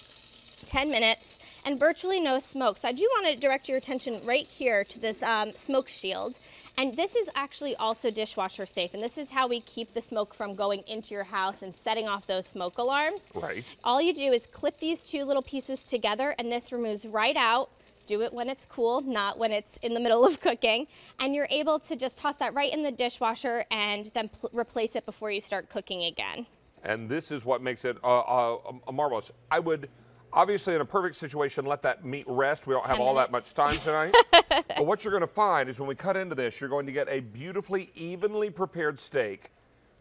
[SPEAKER 16] 10 minutes and virtually no smoke. So I do want to direct your attention right here to this um, smoke shield. And this is actually also dishwasher safe. And this is how we keep the smoke from going into your house and setting off those smoke alarms.
[SPEAKER 2] Right.
[SPEAKER 16] All you do is clip these two little pieces together and this removes right out. Do it when it's cool, not when it's in the middle (laughs) of cooking. And you're able to just toss that right in the dishwasher and then replace it before you start cooking again.
[SPEAKER 2] And this is what makes it uh, uh, marvelous. I would, Obviously, in a perfect situation, let that meat rest. We don't have
[SPEAKER 16] 10
[SPEAKER 2] all that much time tonight. (laughs) but what you're going to find is when we cut into this, you're going to get a beautifully evenly prepared steak,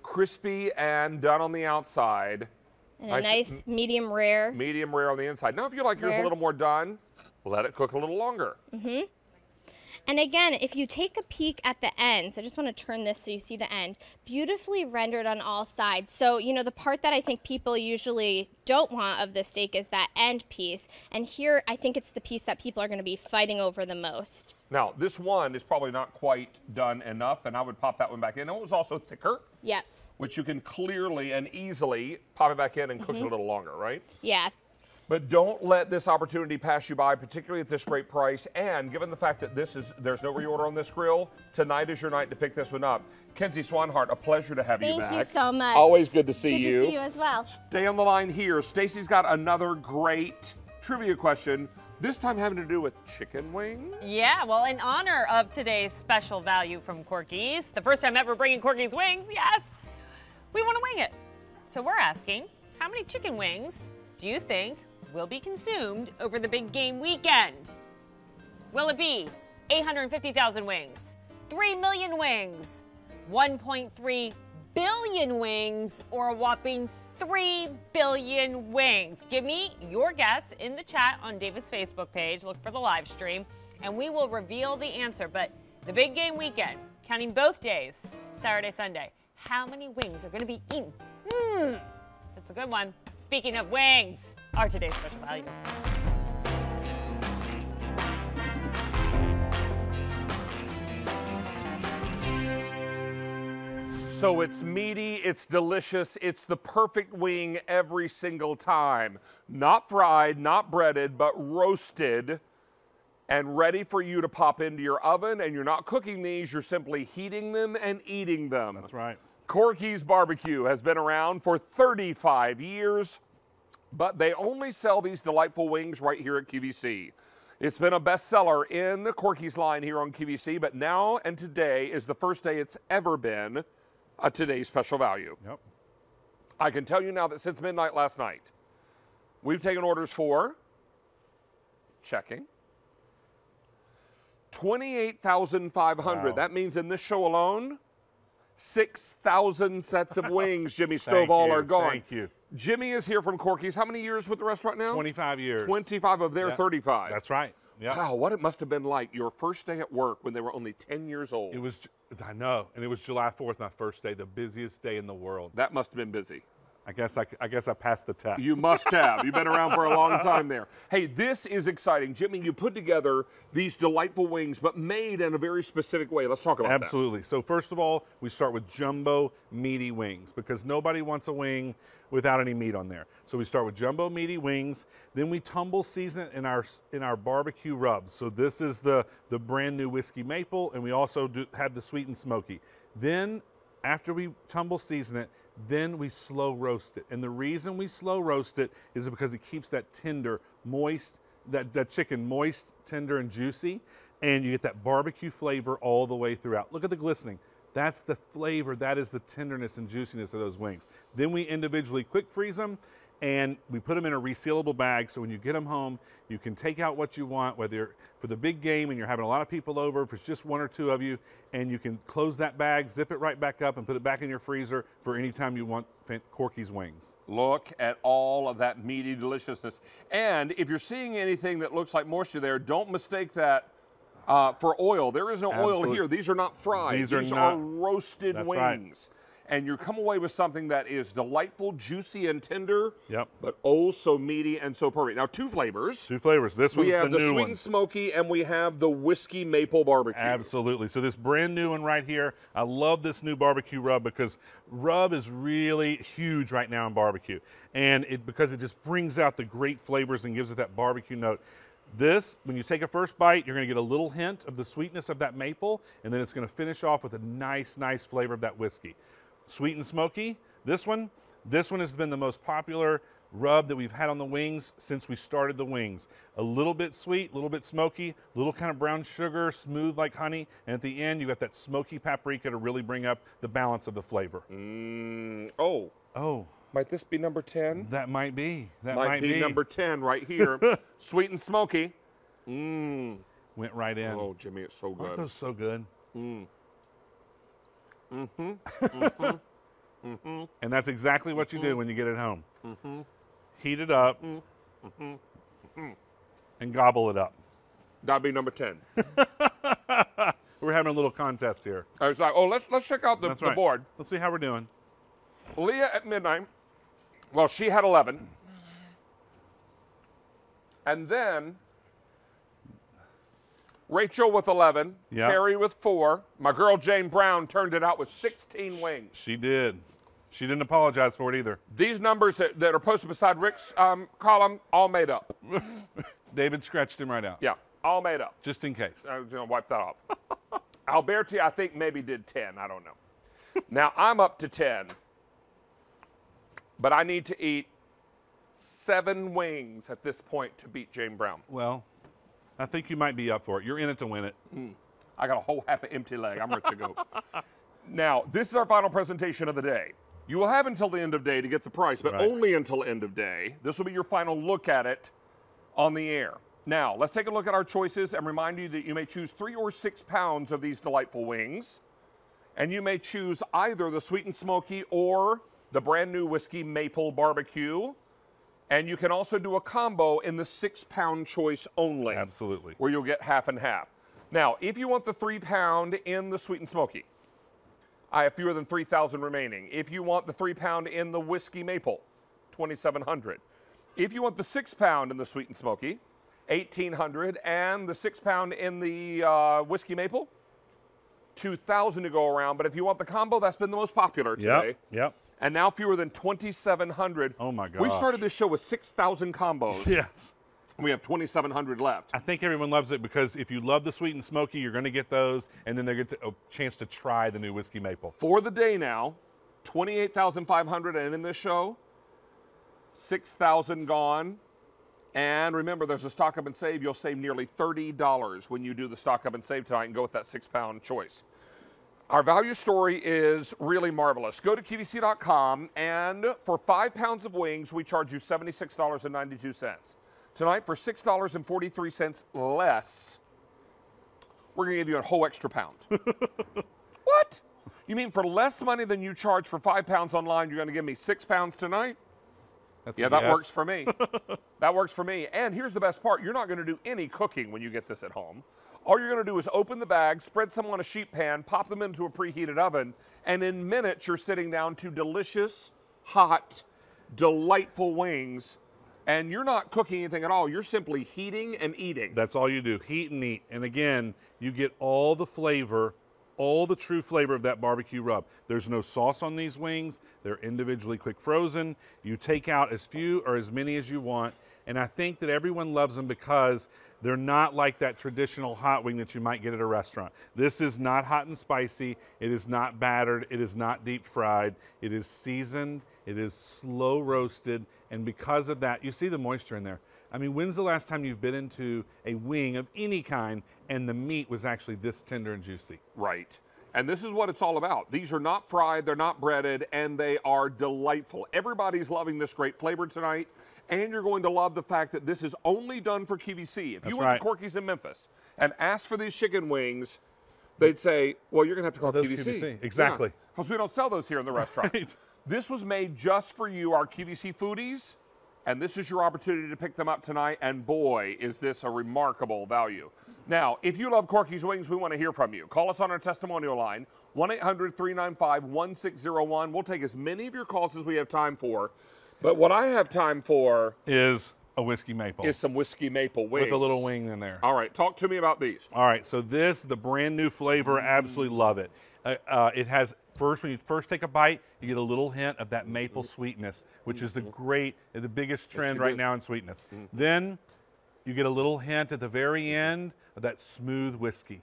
[SPEAKER 2] crispy and done on the outside.
[SPEAKER 16] And a nice medium rare.
[SPEAKER 2] medium rare on the inside. Now, if you like yours a little more done, let it cook a little longer.
[SPEAKER 16] hmm And again, if you take a peek at the ends, I just want to turn this so you see the end, beautifully rendered on all sides. So, you know, the part that I think people usually don't want of the steak is that end piece. And here, I think it's the piece that people are going to be fighting over the most.
[SPEAKER 2] Now, this one is probably not quite done enough, and I would pop that one back in. It was also thicker,
[SPEAKER 16] Yep.
[SPEAKER 2] which you can clearly and easily pop it back in and cook it a mm-hmm. little longer, right?
[SPEAKER 16] Yeah.
[SPEAKER 2] But don't let this opportunity pass you by, particularly at this great price. And given the fact that this is there's no reorder on this grill, tonight is your night to pick this one up. Kenzie Swanhart, a pleasure to have you back.
[SPEAKER 16] Thank you so much.
[SPEAKER 2] Always good to see
[SPEAKER 16] Good
[SPEAKER 2] you.
[SPEAKER 16] to see you as well.
[SPEAKER 2] Stay on the line here. Stacey's got another great trivia question. This time having to do with chicken wings.
[SPEAKER 3] Yeah, well, in honor of today's special value from Corky's, the first time ever bringing Corky's wings, yes, we want to wing it. So we're asking, how many chicken wings do you think will be consumed over the big game weekend? Will it be 850,000 wings, 3 million wings, 1.3 billion wings, or a whopping 3 billion wings? Give me your guess in the chat on David's Facebook page. Look for the live stream, and we will reveal the answer. But the big game weekend, counting both days, Saturday, Sunday, how many wings are going to be eaten? Hmm, that's a good one. Speaking of wings, our today's special value.
[SPEAKER 2] So it's meaty, it's delicious, it's the perfect wing every single time. Not fried, not breaded, but roasted and ready for you to pop into your oven. And you're not cooking these, you're simply heating them and eating them. That's
[SPEAKER 4] right.
[SPEAKER 2] Corky's Barbecue has been around for 35 years, but they only sell these delightful wings right here at QVC. It's been a bestseller in the Corky's line here on QVC, but now and today is the first day it's ever been a today's special value.
[SPEAKER 4] Yep.
[SPEAKER 2] I can tell you now that since midnight last night, we've taken orders for checking 28,500.
[SPEAKER 4] Wow.
[SPEAKER 2] That means in this show alone, 6,000 sets of wings, (laughs) Jimmy Stovall,
[SPEAKER 4] you,
[SPEAKER 2] are gone.
[SPEAKER 4] thank you.
[SPEAKER 2] Jimmy is here from Corky's. How many years with the restaurant now?
[SPEAKER 4] 25 years.
[SPEAKER 2] 25 of their
[SPEAKER 4] Yeah.
[SPEAKER 2] 35.
[SPEAKER 4] That's right. Yeah.
[SPEAKER 2] Wow, what it must have been like your first day at work when they were only 10 years old.
[SPEAKER 4] It was, I know, and it was July 4th, my first day, the busiest day in the world.
[SPEAKER 2] That must have been busy.
[SPEAKER 4] I guess I, I guess I passed the test.
[SPEAKER 2] You must have. You've been around for a long time there. Hey, this is exciting. Jimmy, you put together these delightful wings, but made in a very specific way. Let's talk about that.
[SPEAKER 4] Absolutely. So first of all, we start with jumbo meaty wings because nobody wants a wing without any meat on there. So we start with jumbo meaty wings. Then we tumble season it in our in our barbecue rubs. So this is the the brand new whiskey maple, and we also do have the sweet and smoky. Then after we tumble season it, then we slow roast it. And the reason we slow roast it is because it keeps that tender, moist, that, that chicken moist, tender, and juicy. And you get that barbecue flavor all the way throughout. Look at the glistening. That's the flavor, that is the tenderness and juiciness of those wings. Then we individually quick freeze them and we put them in a resealable bag so when you get them home, you can take out what you want, whether you're for the big game and you're having a lot of people over, if it's just one or two of you, and you can close that bag, zip it right back up, and put it back in your freezer for any time you want Corky's wings.
[SPEAKER 2] Look at all of that meaty deliciousness. And if you're seeing anything that looks like moisture there, don't mistake that uh, for oil. There is no oil here. These are not fried.
[SPEAKER 4] These are not-
[SPEAKER 2] roasted
[SPEAKER 4] wings right.
[SPEAKER 2] And you come away with something that is delightful, juicy, and tender.
[SPEAKER 4] Yep.
[SPEAKER 2] But oh, so meaty and so perfect. Now, two flavors.
[SPEAKER 4] Two flavors. This
[SPEAKER 2] we
[SPEAKER 4] one's
[SPEAKER 2] have
[SPEAKER 4] the
[SPEAKER 2] the,
[SPEAKER 4] new
[SPEAKER 2] sweet
[SPEAKER 4] one.
[SPEAKER 2] and smoky, and we have the whiskey maple barbecue.
[SPEAKER 4] Absolutely. So this brand new one right here, I love this new barbecue rub because rub is really huge right now in barbecue, and it because it just brings out the great flavors and gives it that barbecue note. This, when you take a first bite, you're going to get a little hint of the sweetness of that maple, and then it's going to finish off with a nice, nice flavor of that whiskey. Sweet and smoky. This one, this one has been the most popular rub that we've had on the wings since we started the wings. A little bit sweet, a little bit smoky, a little kind of brown sugar, smooth like honey, and at the end you got that smoky paprika to really bring up the balance of the flavor.
[SPEAKER 2] Mm, oh.
[SPEAKER 4] Oh.
[SPEAKER 2] Might this be number 10?
[SPEAKER 4] That might be. That
[SPEAKER 2] might,
[SPEAKER 4] might
[SPEAKER 2] be,
[SPEAKER 4] be.
[SPEAKER 2] number 10 right (laughs) here. Sweet and smoky. Mmm.
[SPEAKER 4] Went right in.
[SPEAKER 2] Oh, Jimmy, it's so
[SPEAKER 4] Aren't
[SPEAKER 2] good.
[SPEAKER 4] those so good?
[SPEAKER 2] Mm. Mm-hmm. Mm-hmm. mm-hmm.
[SPEAKER 4] And that's exactly what you do when you get it home.
[SPEAKER 2] Mm-hmm.
[SPEAKER 4] Heat it up
[SPEAKER 2] Mm-hmm. Mm-hmm.
[SPEAKER 4] and gobble it up.
[SPEAKER 2] That'd be number 10. (laughs)
[SPEAKER 4] We're having a little contest here.
[SPEAKER 2] I was like, oh, let's let's check out the,
[SPEAKER 4] That's
[SPEAKER 2] the board.
[SPEAKER 4] Let's see how we're doing.
[SPEAKER 2] Leah at midnight. Well, she had 11. (clears throat) And then Rachel with 11.
[SPEAKER 4] Yep.
[SPEAKER 2] Carrie with 4. My girl Jane Brown turned it out with 16 wings.
[SPEAKER 4] She did. She didn't apologize for it either.
[SPEAKER 2] These numbers that, that are posted beside Rick's um, column, all made up. (laughs)
[SPEAKER 4] David scratched him right out.
[SPEAKER 2] Yeah, all made up.
[SPEAKER 4] Just in case.
[SPEAKER 2] I was going to wipe that off. (laughs) Alberti, I think, maybe did 10. I don't know. (laughs) now, I'm up to 10. But I need to eat seven wings at this point to beat Jane Brown.
[SPEAKER 4] Well, I think you might be up for it. You're in it to win it.
[SPEAKER 2] Mm. I got a whole half an empty leg. I'm ready to go. (laughs) now, this is our final presentation of the day. You will have until the end of day to get the price, but
[SPEAKER 4] Right.
[SPEAKER 2] only until end of day. This will be your final look at it on the air. Now, let's take a look at our choices and remind you that you may choose three or six pounds of these delightful wings. And you may choose either the sweet and smoky or the brand new whiskey maple barbecue. And you can also do a combo in the six pound choice only.
[SPEAKER 4] Absolutely.
[SPEAKER 2] Where you'll get half and half. Now, if you want the three pound in the sweet and smoky, I have fewer than 3,000 remaining. If you want the three pound in the whiskey maple, 2,700. If you want the six pound in the sweet and smoky, 1,800. And the six pound in the uh, whiskey maple, 2,000 to go around. But if you want the combo, that's been the most popular today.
[SPEAKER 4] Yep. Yep.
[SPEAKER 2] And now fewer than 2,700.
[SPEAKER 4] Oh my
[SPEAKER 2] God.
[SPEAKER 4] We
[SPEAKER 2] started this show with 6,000 combos.
[SPEAKER 4] Yes.
[SPEAKER 2] We have 2,700 left.
[SPEAKER 4] I think everyone loves it because if you love the sweet and smoky, you're going to get those, and then they get a chance to try the new whiskey maple.
[SPEAKER 2] For the day now, 28,500 and in this show, 6,000 gone. And remember, there's a stock up and save. You'll save nearly $30 when you do the stock up and save tonight and go with that six pound choice. Our value story is really marvelous. Go to QVC.com, and for five pounds of wings, we charge you $76.92. Tonight, for $6.43 less, we're going to give you a whole extra pound. (laughs) what? You mean for less money than you charge for five pounds online, you're going to give me six pounds tonight?
[SPEAKER 4] That's
[SPEAKER 2] yeah, that
[SPEAKER 4] yes.
[SPEAKER 2] works for me. (laughs) that works for me. And here's the best part you're not going to do any cooking when you get this at home. All you're going to do is open the bag, spread some on a sheet pan, pop them into a preheated oven, and in minutes you're sitting down to delicious, hot, delightful wings. And you're not cooking anything at all. You're simply heating and eating.
[SPEAKER 4] That's all you do. Heat and eat. And again, you get all the flavor, all the true flavor of that barbecue rub. There's no sauce on these wings. They're individually quick frozen. You take out as few or as many as you want. And I think that everyone loves them because they're not like that traditional hot wing that you might get at a restaurant. This is not hot and spicy. It is not battered. It is not deep fried. It is seasoned. It is slow roasted. And because of that, you see the moisture in there. I mean, when's the last time you've been into a wing of any kind and the meat was actually this tender and juicy?
[SPEAKER 2] Right. And this is what it's all about. These are not fried, they're not breaded, and they are delightful. Everybody's loving this great flavor tonight, and you're going to love the fact that this is only done for QVC. If
[SPEAKER 4] That's
[SPEAKER 2] you went
[SPEAKER 4] right.
[SPEAKER 2] to Corky's in Memphis and asked for these chicken wings, they'd say, well, you're going to have to call
[SPEAKER 4] those
[SPEAKER 2] QVC.
[SPEAKER 4] QVC. Exactly.
[SPEAKER 2] Because we don't sell those here in the (laughs) restaurant. This was made just for you, our QVC foodies, and this is your opportunity to pick them up tonight. And boy, is this a remarkable value. Now, if you love Corky's Wings, we want to hear from you. Call us on our testimonial line, 1 800 395 1601. We'll take as many of your calls as we have time for. But what I have time for
[SPEAKER 4] Is a whiskey maple.
[SPEAKER 2] is some whiskey maple wings.
[SPEAKER 4] With a little wing in there.
[SPEAKER 2] All right, talk to me about these.
[SPEAKER 4] All right, so this, the brand new flavor, absolutely love it. Uh, uh, it has first when you first take a bite, you get a little hint of that maple mm-hmm. sweetness, which is the mm-hmm. great, the biggest trend right now in sweetness. Mm-hmm. Then you get a little hint at the very end of that smooth whiskey,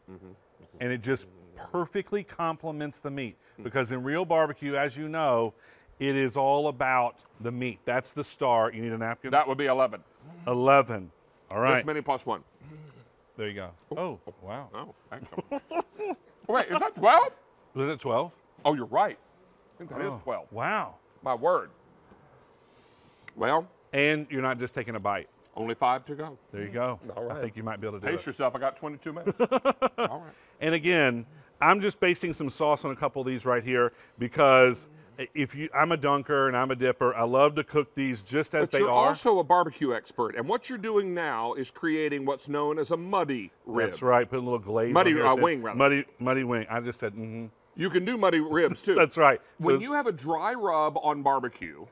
[SPEAKER 4] and it just perfectly complements the meat. Because in real barbecue, as you know, it is all about the meat. That's the star. You need a napkin.
[SPEAKER 2] That would be 11.
[SPEAKER 4] Eleven. All right.
[SPEAKER 2] This many plus one.
[SPEAKER 4] There you go. Oh, wow.
[SPEAKER 2] Oh, thank. (laughs) Wait, is that 12?
[SPEAKER 4] Was it 12?
[SPEAKER 2] Oh, you're right. I think that is
[SPEAKER 4] Oh,
[SPEAKER 2] 12.
[SPEAKER 4] Wow.
[SPEAKER 2] My word. Well,
[SPEAKER 4] and you're not just taking a bite.
[SPEAKER 2] Only five to go.
[SPEAKER 4] There you go. Mm.
[SPEAKER 2] All right.
[SPEAKER 4] I think you might be able to do
[SPEAKER 2] Pace
[SPEAKER 4] it.
[SPEAKER 2] yourself. I got 22 minutes. (laughs) All right.
[SPEAKER 4] And again, I'm just basting some sauce on a couple of these right here because if you, I'm a dunker and I'm a dipper. I love to cook these just as
[SPEAKER 2] But
[SPEAKER 4] they
[SPEAKER 2] you're
[SPEAKER 4] are.
[SPEAKER 2] also a barbecue expert, and what you're doing now is creating what's known as a muddy rib.
[SPEAKER 4] That's right. Put a little glaze.
[SPEAKER 2] Muddy uh, wing, rather.
[SPEAKER 4] Muddy, muddy wing. I just said. Mm-hmm.
[SPEAKER 2] You can do muddy ribs too. (laughs)
[SPEAKER 4] That's right.
[SPEAKER 2] When you have a dry rub on barbecue,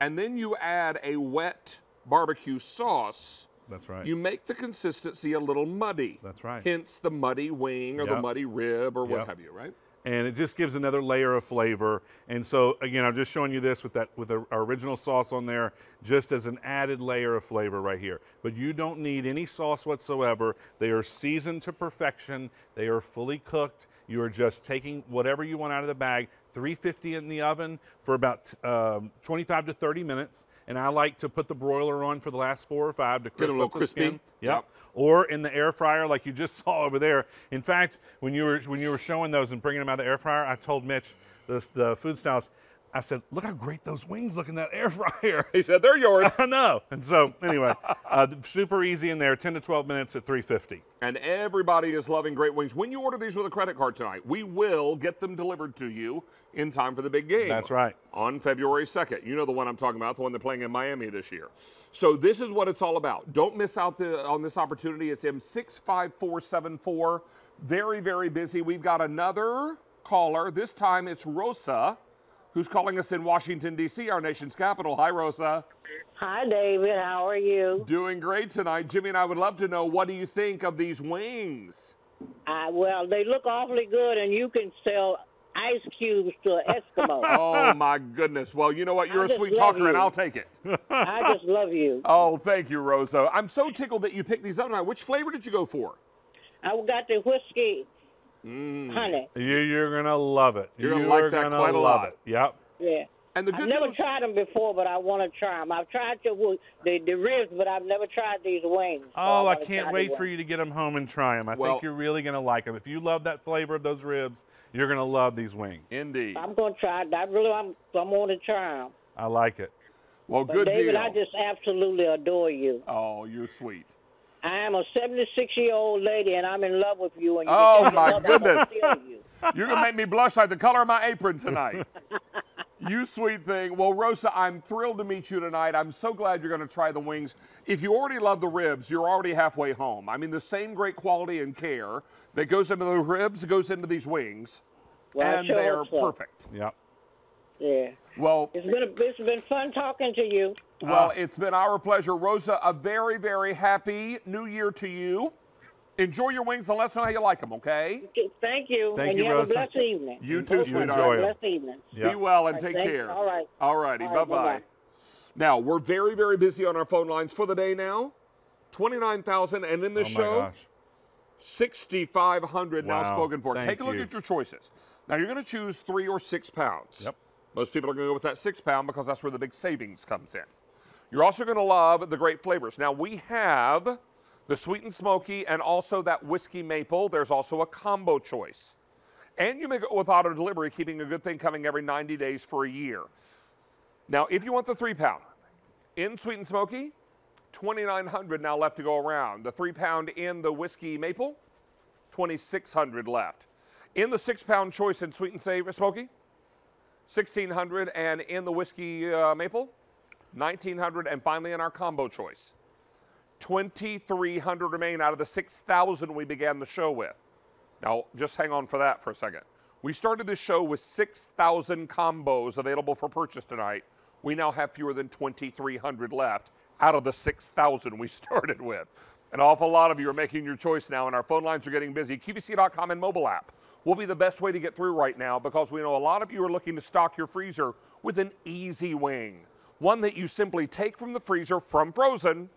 [SPEAKER 2] and then you add a wet barbecue sauce,
[SPEAKER 4] That's right.
[SPEAKER 2] you make the consistency a little muddy.
[SPEAKER 4] That's right.
[SPEAKER 2] Hence the muddy wing or the muddy rib or what have you, right?
[SPEAKER 4] And it just gives another layer of flavor. And so again, I'm just showing you this with that with our original sauce on there, just as an added layer of flavor right here. But you don't need any sauce whatsoever. They are seasoned to perfection. They are fully cooked. You are just taking whatever you want out of the bag. 350 in the oven for about um, 25 to 30 minutes, and I like to put the broiler on for the last four or five to
[SPEAKER 2] Get
[SPEAKER 4] crisp
[SPEAKER 2] a little
[SPEAKER 4] up the
[SPEAKER 2] crispy.
[SPEAKER 4] skin. Yep.
[SPEAKER 2] Yep.
[SPEAKER 4] Or in the air fryer, like you just (laughs) saw over there. In fact, when you were when you were showing those and bringing them out of the air fryer, I told Mitch, the, the food stylist, I said, "Look how great those wings look in that air (laughs) fryer."
[SPEAKER 2] He said, "They're yours." (laughs)
[SPEAKER 4] I know. And so anyway, uh, super easy in there. 10 to 12 minutes at 350.
[SPEAKER 2] And everybody is loving great wings. When you order these with a credit card tonight, we will get them delivered to you in time for the big game.
[SPEAKER 4] That's right.
[SPEAKER 2] On February 2nd. You know the one I'm talking about, the one they're playing in Miami this year. So this is what it's all about. Don't miss out the, on this opportunity. It's M65474. Very, very busy. We've got another caller. This time it's Rosa, who's calling us in Washington, D.C., our nation's capital. Hi, Rosa.
[SPEAKER 17] Hi, David. How are you?
[SPEAKER 2] Doing great tonight. Jimmy and I would love to know what do you think of these wings?
[SPEAKER 17] Uh, well, they look awfully good, and you can sell ice cubes to an Eskimo. (laughs)
[SPEAKER 2] oh my goodness. Well, you know what? You're
[SPEAKER 17] I
[SPEAKER 2] a sweet talker, and. I'll take it. (laughs)
[SPEAKER 17] I just love you. (laughs)
[SPEAKER 2] Oh, thank you, Rosa. I'm so tickled that you picked these up tonight. Which flavor did you go for?
[SPEAKER 17] I got the whiskey,
[SPEAKER 2] Mm.
[SPEAKER 17] honey.
[SPEAKER 4] You, you're going to love it.
[SPEAKER 2] You're gonna like that
[SPEAKER 4] gonna
[SPEAKER 2] quite a
[SPEAKER 4] love
[SPEAKER 2] lot.
[SPEAKER 4] it. Yep.
[SPEAKER 17] Yeah.
[SPEAKER 2] And the
[SPEAKER 17] I've never
[SPEAKER 2] news-
[SPEAKER 17] tried them before, but I want to try them. I've tried the, the the ribs, but I've never tried these wings. so
[SPEAKER 4] Oh, I
[SPEAKER 17] wanna
[SPEAKER 4] can't wait for you to get them home and try them. I
[SPEAKER 2] Well-
[SPEAKER 4] think you're really going to like them. If you love that flavor of those ribs, you're going to love these wings.
[SPEAKER 2] Indeed.
[SPEAKER 17] I'm going to try. it. I really, I'm, I'm going to try them.
[SPEAKER 4] I like it.
[SPEAKER 2] Well,
[SPEAKER 17] But
[SPEAKER 2] good
[SPEAKER 17] David,
[SPEAKER 2] deal.
[SPEAKER 17] I just absolutely adore you.
[SPEAKER 2] Oh, you're sweet.
[SPEAKER 17] I am a 76 year old lady, and I'm in love with you. And you
[SPEAKER 2] Oh,
[SPEAKER 17] can take
[SPEAKER 2] my
[SPEAKER 17] love, I'm gonna
[SPEAKER 2] goodness.
[SPEAKER 17] feel you.
[SPEAKER 2] You're going to make me blush like the color of my apron tonight. (laughs) you sweet thing. Well, Rosa, I'm thrilled to meet you tonight. I'm so glad you're going to try the wings. If you already love the ribs, you're already halfway home. I mean, the same great quality and care that goes into the ribs goes into these wings,
[SPEAKER 17] Well,
[SPEAKER 2] and
[SPEAKER 17] sure
[SPEAKER 2] they're
[SPEAKER 17] so.
[SPEAKER 2] perfect.
[SPEAKER 4] Yep.
[SPEAKER 17] Yeah.
[SPEAKER 2] Well,
[SPEAKER 17] It's been a, it's been fun talking to you.
[SPEAKER 2] Well, uh. it's been our pleasure. Rosa, a very, very happy new year to you. Enjoy your wings and let us know how you like them, okay?
[SPEAKER 17] Thank you.
[SPEAKER 2] Thank
[SPEAKER 17] and
[SPEAKER 2] you,
[SPEAKER 17] you, have
[SPEAKER 2] Rosa.
[SPEAKER 17] a blessed evening.
[SPEAKER 2] You too,
[SPEAKER 17] You
[SPEAKER 2] sweetheart.
[SPEAKER 17] enjoy it. Blessed evening.
[SPEAKER 2] Be well and
[SPEAKER 17] All right,
[SPEAKER 2] take
[SPEAKER 17] thank-
[SPEAKER 2] care.
[SPEAKER 17] all right.
[SPEAKER 2] All righty.
[SPEAKER 17] All
[SPEAKER 2] bye
[SPEAKER 17] right,
[SPEAKER 2] bye.
[SPEAKER 17] bye-bye.
[SPEAKER 2] Now, we're very, very busy on our phone lines for the day now. 29,000. And in this
[SPEAKER 4] Oh,
[SPEAKER 2] show,
[SPEAKER 4] gosh.
[SPEAKER 2] 6,500 now spoken for.
[SPEAKER 4] Thank
[SPEAKER 2] Take a look
[SPEAKER 4] you.
[SPEAKER 2] at your choices. Now, you're going to choose three or six pounds.
[SPEAKER 4] Yep.
[SPEAKER 2] Most people are going to go with that six pound because that's where the big savings comes in. You're also going to love the great flavors. Now, we have the sweet and smoky and also that whiskey maple. There's also a combo choice. And you make it with auto delivery, keeping a good thing coming every 90 days for a year. Now, if you want the three pound, in sweet and smoky, 2,900 now left to go around. The three pound in the whiskey maple, 2,600 left. In the six pound choice in sweet and savory smoky, 1,600, and in the whiskey uh, maple, 1,900, and finally in our combo choice, 2,300 remain out of the 6,000 we began the show with. Now, just hang on for that for a second. We started this show with 6,000 combos available for purchase tonight. We now have fewer than 2,300 left out of the 6,000 we (laughs) started with. An awful lot of you are making your choice now, and our phone lines are getting busy. QVC.com and mobile app will be the best way to get through right now because we know a lot of you are looking to stock your freezer with an easy wing. One that you simply take from the freezer from frozen,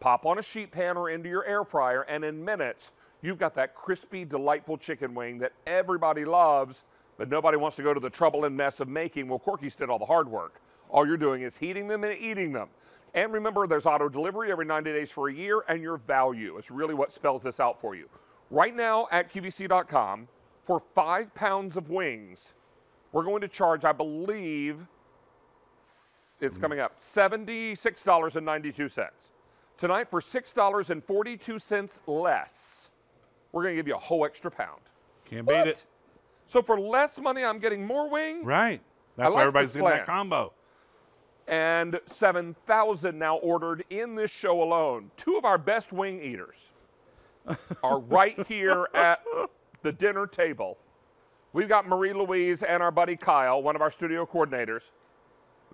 [SPEAKER 2] pop on a sheet pan or into your air fryer, and in minutes, you've got that crispy, delightful chicken wing that everybody loves, but nobody wants to go to the trouble and mess of making. Well, Corky's did all the hard work. All you're doing is heating them and eating them. And remember, there's auto delivery every 90 days for a year, and your value is really what spells this out for you. Right now at QVC.com, for five pounds of wings, we're going to charge, I believe, It's coming up $76.92. Tonight, for $6.42 less, we're going to give you a whole extra pound.
[SPEAKER 4] Can't beat it.
[SPEAKER 2] So for less money, I'm getting more wings?
[SPEAKER 4] Right.
[SPEAKER 2] I
[SPEAKER 4] That's why
[SPEAKER 2] like
[SPEAKER 4] everybody's doing that combo.
[SPEAKER 2] And 7,000 now ordered in this show alone. Two of our best wing eaters (laughs) are right here at the dinner table. We've got Marie Louise and our buddy Kyle, one of our studio coordinators.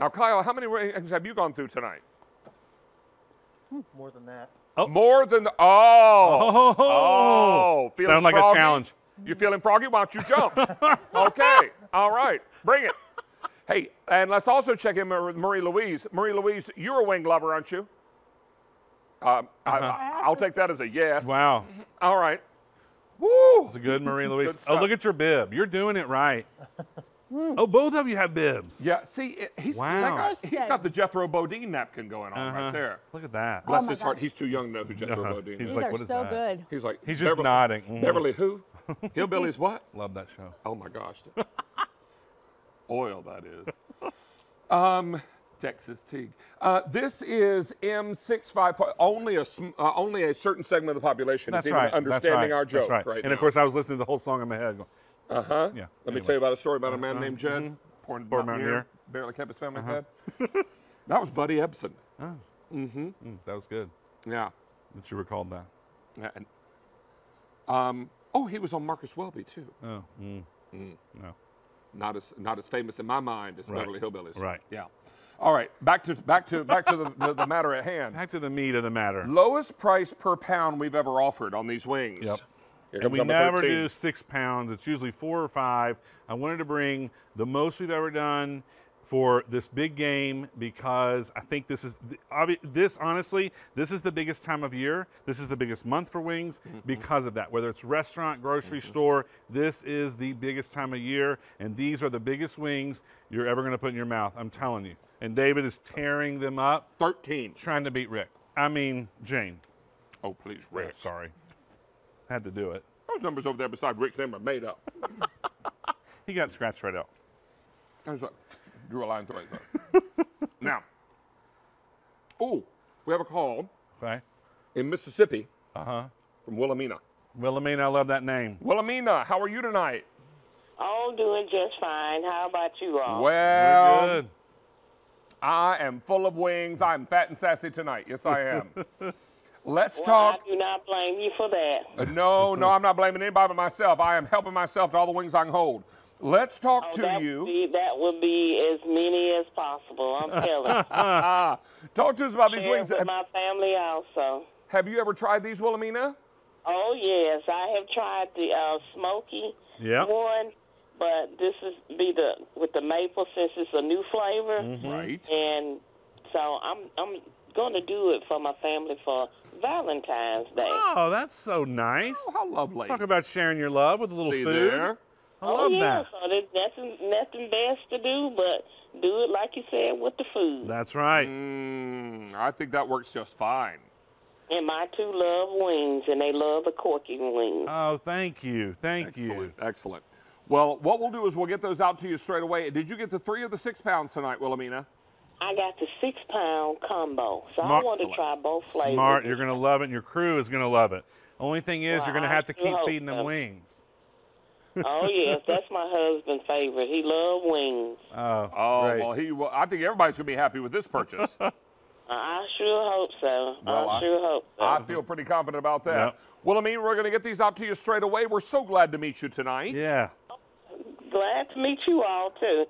[SPEAKER 2] Now, Kyle, how many wings have you gone through tonight?
[SPEAKER 18] More than that. Oh.
[SPEAKER 2] More than the, oh,
[SPEAKER 4] Oh.
[SPEAKER 2] feeling
[SPEAKER 4] Sound like a challenge.
[SPEAKER 2] You feeling froggy? Why don't you jump? (laughs) okay, all right, bring it. Hey, and let's also check in with Marie Louise. Marie Louise, you're a wing lover, aren't you? Um, I, will take that as a yes.
[SPEAKER 4] Wow.
[SPEAKER 2] All right. Woo!
[SPEAKER 4] It's a good Marie Louise.
[SPEAKER 2] Good
[SPEAKER 4] oh, look at your bib. You're doing it right. (laughs) oh, both of you have bibs.
[SPEAKER 2] Yeah, see, it- he's,
[SPEAKER 4] Wow.
[SPEAKER 2] that guy- he's got the Jethro Bodine napkin going on
[SPEAKER 4] Uh-huh.
[SPEAKER 2] right there.
[SPEAKER 4] Look at that.
[SPEAKER 2] Bless
[SPEAKER 15] Oh my
[SPEAKER 2] his heart, he's too young to know who Jethro (laughs)
[SPEAKER 4] Uh-huh.
[SPEAKER 2] Bodine
[SPEAKER 4] He's
[SPEAKER 2] is.
[SPEAKER 15] These
[SPEAKER 4] like,
[SPEAKER 15] are
[SPEAKER 4] what is
[SPEAKER 15] so
[SPEAKER 4] that?
[SPEAKER 15] good.
[SPEAKER 2] He's like,
[SPEAKER 4] He's just
[SPEAKER 2] Beverly-
[SPEAKER 4] nodding. Mhm.
[SPEAKER 2] Beverly who? (laughs) Hillbillies what?
[SPEAKER 4] Love that show.
[SPEAKER 2] Oh my gosh. (laughs) Oil, that is. Um, Texas Teague. Uh, this is M65, po- only a, uh, only a certain segment of the population
[SPEAKER 4] That's
[SPEAKER 2] is even
[SPEAKER 4] right.
[SPEAKER 2] understanding
[SPEAKER 4] That's right.
[SPEAKER 2] our joke
[SPEAKER 4] That's right.
[SPEAKER 2] right
[SPEAKER 4] and
[SPEAKER 2] now.
[SPEAKER 4] of course, I was listening to the whole song in my head. Going,
[SPEAKER 2] Uh huh.
[SPEAKER 4] Yeah,
[SPEAKER 2] Let me tell you about a story about a man
[SPEAKER 4] Uh-huh.
[SPEAKER 2] named Jed.
[SPEAKER 4] Mhm.
[SPEAKER 2] Poor,
[SPEAKER 4] Poor
[SPEAKER 2] mountaineer,
[SPEAKER 4] mountaineer.
[SPEAKER 2] Barely kept his family
[SPEAKER 4] Uh-huh.
[SPEAKER 2] fed. (laughs) that was Buddy Ebsen.
[SPEAKER 4] oh,
[SPEAKER 2] Mm-hmm.
[SPEAKER 4] mm, that was good
[SPEAKER 2] Yeah.
[SPEAKER 4] that you recalled that.
[SPEAKER 2] yeah. And, um, oh, he was on Marcus Welby too.
[SPEAKER 4] Oh, mm,
[SPEAKER 2] Mm.
[SPEAKER 4] no.
[SPEAKER 2] Not as not as famous in my mind as
[SPEAKER 4] Right.
[SPEAKER 2] Beverly Hillbillies.
[SPEAKER 4] Right.
[SPEAKER 2] Yeah. All right. Back to back to back to the, the, the matter at hand.
[SPEAKER 4] Back to the meat of the matter.
[SPEAKER 2] Lowest price per pound we've ever offered on these wings.
[SPEAKER 4] Yep. And we never
[SPEAKER 2] 13.
[SPEAKER 4] do six pounds. It's usually four or five. I wanted to bring the most we've ever done for this big game because I think this is this honestly this is the biggest time of year. This is the biggest month for wings
[SPEAKER 2] Mm-hmm.
[SPEAKER 4] because of that. Whether it's restaurant, grocery store, this is the biggest time of year, and these are the biggest wings you're ever going to put in your mouth. I'm telling you. And David is tearing them up.
[SPEAKER 2] 13.
[SPEAKER 4] Trying to beat Rick. I mean Jane.
[SPEAKER 2] Oh, please, Rick.
[SPEAKER 4] sorry. Had to do it.
[SPEAKER 2] Those numbers over there beside Rick's name are made up. (laughs)
[SPEAKER 4] He got scratched right out.
[SPEAKER 2] I was like, drew a line through it. (laughs) now, oh, we have a call
[SPEAKER 4] Okay.
[SPEAKER 2] in Mississippi
[SPEAKER 4] Uh huh.
[SPEAKER 2] from Wilhelmina.
[SPEAKER 4] Wilhelmina, I love that name.
[SPEAKER 2] Wilhelmina, how are you tonight?
[SPEAKER 9] Oh, doing just fine. How about you all?
[SPEAKER 2] Well,
[SPEAKER 4] good.
[SPEAKER 2] I am full of wings. I'm fat and sassy tonight. Yes, I am. (laughs) Let's
[SPEAKER 9] well,
[SPEAKER 2] talk.
[SPEAKER 9] I do not blame you for that.
[SPEAKER 2] Uh, no, no, I'm not blaming anybody but myself. I am helping myself to all the wings I can hold. Let's talk
[SPEAKER 9] Oh,
[SPEAKER 2] to
[SPEAKER 9] that
[SPEAKER 2] you.
[SPEAKER 9] Would be, that would be as many as possible. I'm telling you. (laughs)
[SPEAKER 2] talk to us about these wings.
[SPEAKER 9] with
[SPEAKER 2] Have,
[SPEAKER 9] my family also.
[SPEAKER 2] have you ever tried these, Wilhelmina?
[SPEAKER 9] Oh yes, I have tried the uh, smoky
[SPEAKER 4] Yep.
[SPEAKER 9] one, but this is be the with the maple since it's a new flavor,
[SPEAKER 2] Mm-hmm. Right.
[SPEAKER 9] and so I'm I'm going to do it for my family for Valentine's Day.
[SPEAKER 4] Oh, that's so nice.
[SPEAKER 2] Oh, how lovely.
[SPEAKER 4] Talk about sharing your love with a little
[SPEAKER 2] See
[SPEAKER 4] food.
[SPEAKER 2] there?
[SPEAKER 4] I
[SPEAKER 9] oh
[SPEAKER 4] love
[SPEAKER 9] yeah,
[SPEAKER 4] that.
[SPEAKER 9] so there's nothing nothing best to do but do it like you said with the food.
[SPEAKER 4] That's right.
[SPEAKER 2] Mm, I think that works just fine.
[SPEAKER 9] And my two love wings, and they love the corky wings.
[SPEAKER 4] Oh, thank you. Thank you.
[SPEAKER 2] Excellent. Excellent. Well, what we'll do is we'll get those out to you straight away. Did you get the three or the six pounds tonight, Wilhelmina?
[SPEAKER 9] I got the six pound combo, so I want to try both flavors.
[SPEAKER 4] Smart. You're going to love it, and your crew is going to love it. Only thing is,
[SPEAKER 9] Well,
[SPEAKER 4] you're going to
[SPEAKER 9] I
[SPEAKER 4] have to keep feeding them
[SPEAKER 9] so.
[SPEAKER 4] wings.
[SPEAKER 9] oh yes, that's my husband's favorite. He loves wings. (laughs)
[SPEAKER 4] Oh,
[SPEAKER 2] Oh,
[SPEAKER 4] great.
[SPEAKER 2] well, he. Well, I think everybody's gonna be happy with this purchase. (laughs)
[SPEAKER 9] I sure hope so.
[SPEAKER 2] Well,
[SPEAKER 9] I
[SPEAKER 2] I-
[SPEAKER 9] sure hope so.
[SPEAKER 2] I feel pretty confident about that.
[SPEAKER 4] Yep.
[SPEAKER 2] Wilhelmina, we're gonna get these out to you straight away. We're so glad to meet you tonight.
[SPEAKER 4] Yeah.
[SPEAKER 9] Glad to meet you all too.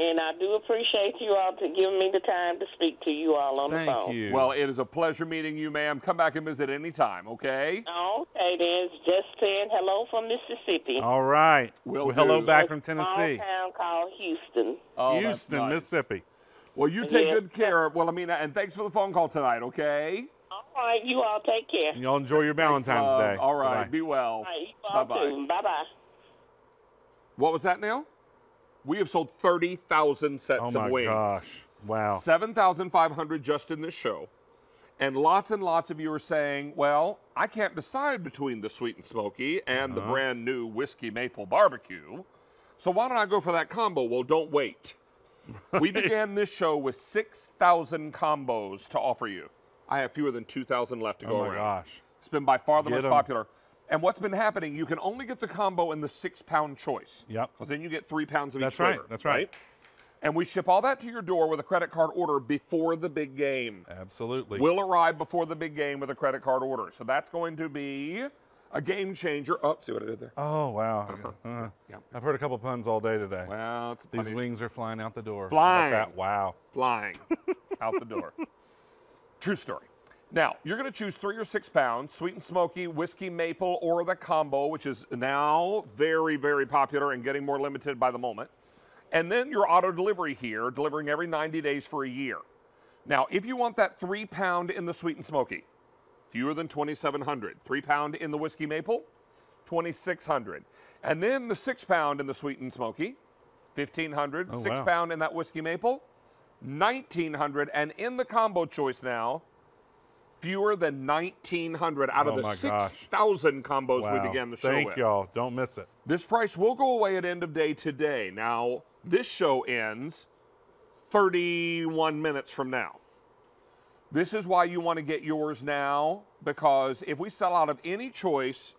[SPEAKER 9] And I do appreciate you all to giving me the time to speak to you all on the phone.
[SPEAKER 4] Thank you.
[SPEAKER 2] Well, it is a pleasure meeting you, ma'am. Come back and visit anytime, okay?
[SPEAKER 9] Okay, then. Just saying hello from Mississippi.
[SPEAKER 4] All right.
[SPEAKER 2] Will
[SPEAKER 4] well, hello back
[SPEAKER 9] A
[SPEAKER 4] from
[SPEAKER 9] Small
[SPEAKER 4] Tennessee.
[SPEAKER 9] town called Houston.
[SPEAKER 2] Oh,
[SPEAKER 4] Houston,
[SPEAKER 2] nice.
[SPEAKER 4] Mississippi.
[SPEAKER 2] Well, you take
[SPEAKER 9] Yeah.
[SPEAKER 2] good care, of Wilhelmina, and thanks for the phone call tonight, okay?
[SPEAKER 9] All right, you all take care.
[SPEAKER 4] And Y'all enjoy your Valentine's
[SPEAKER 2] Uh,
[SPEAKER 4] Day.
[SPEAKER 2] all right,
[SPEAKER 4] Bye-bye.
[SPEAKER 2] be well.
[SPEAKER 9] All right,
[SPEAKER 2] Bye-bye.
[SPEAKER 9] too. Bye bye.
[SPEAKER 2] What was that now? We have sold 30,000 sets
[SPEAKER 4] Oh
[SPEAKER 2] of
[SPEAKER 4] my
[SPEAKER 2] wings.
[SPEAKER 4] gosh. Wow.
[SPEAKER 2] 7,500 just in this show. And lots and lots of you are saying, well, I can't decide between the sweet and smoky and the
[SPEAKER 4] Uh-huh.
[SPEAKER 2] brand new whiskey maple barbecue. So why don't I go for that combo? Well, don't wait. We (laughs) began this show with 6,000 combos to offer you. I have fewer than 2,000 left to
[SPEAKER 4] Oh
[SPEAKER 2] go
[SPEAKER 4] my gosh.
[SPEAKER 2] It's been by far the
[SPEAKER 4] Get
[SPEAKER 2] most
[SPEAKER 4] 'em.
[SPEAKER 2] popular. And what's been happening, you can only get the combo in the six pound choice.
[SPEAKER 4] Yep.
[SPEAKER 2] Because then you get three pounds of
[SPEAKER 4] That's
[SPEAKER 2] each
[SPEAKER 4] right,
[SPEAKER 2] flavor.
[SPEAKER 4] that's right. right?
[SPEAKER 2] And we ship all that to your door with a credit card order before the big game.
[SPEAKER 4] Absolutely.
[SPEAKER 2] Will arrive before the big game with a credit card order. So that's going to be a game changer. Oh, see what I did there?
[SPEAKER 4] Oh wow! Uh,
[SPEAKER 2] Yep.
[SPEAKER 4] I've heard a couple puns all day today.
[SPEAKER 2] Well,
[SPEAKER 4] These
[SPEAKER 2] funny.
[SPEAKER 4] wings are flying out the door.
[SPEAKER 2] Flying.
[SPEAKER 4] Wow.
[SPEAKER 2] flying (laughs) out the door. True story. Now, you're going to choose three or six pounds, sweet and smoky, whiskey maple, or the combo, which is now very, very popular and getting more limited by the moment. And then your auto delivery here, delivering every 90 days for a year. Now, if you want that three pound in the sweet and smoky, fewer than 2,700. Three pound in the whiskey maple, 2,600. And then the six pound in the sweet and smoky, 1,500.
[SPEAKER 4] Oh,
[SPEAKER 2] Six
[SPEAKER 4] wow.
[SPEAKER 2] pound in that whiskey maple, 1,900. And in the combo choice now, fewer than 1,900 out
[SPEAKER 4] Oh
[SPEAKER 2] of the 6,000 combos we began the show with.
[SPEAKER 4] Thank y'all. Don't miss it.
[SPEAKER 2] This price will go away at end of day today. Now, this show ends 31 minutes from now. This is why you want to get yours now because if we sell out of any choice,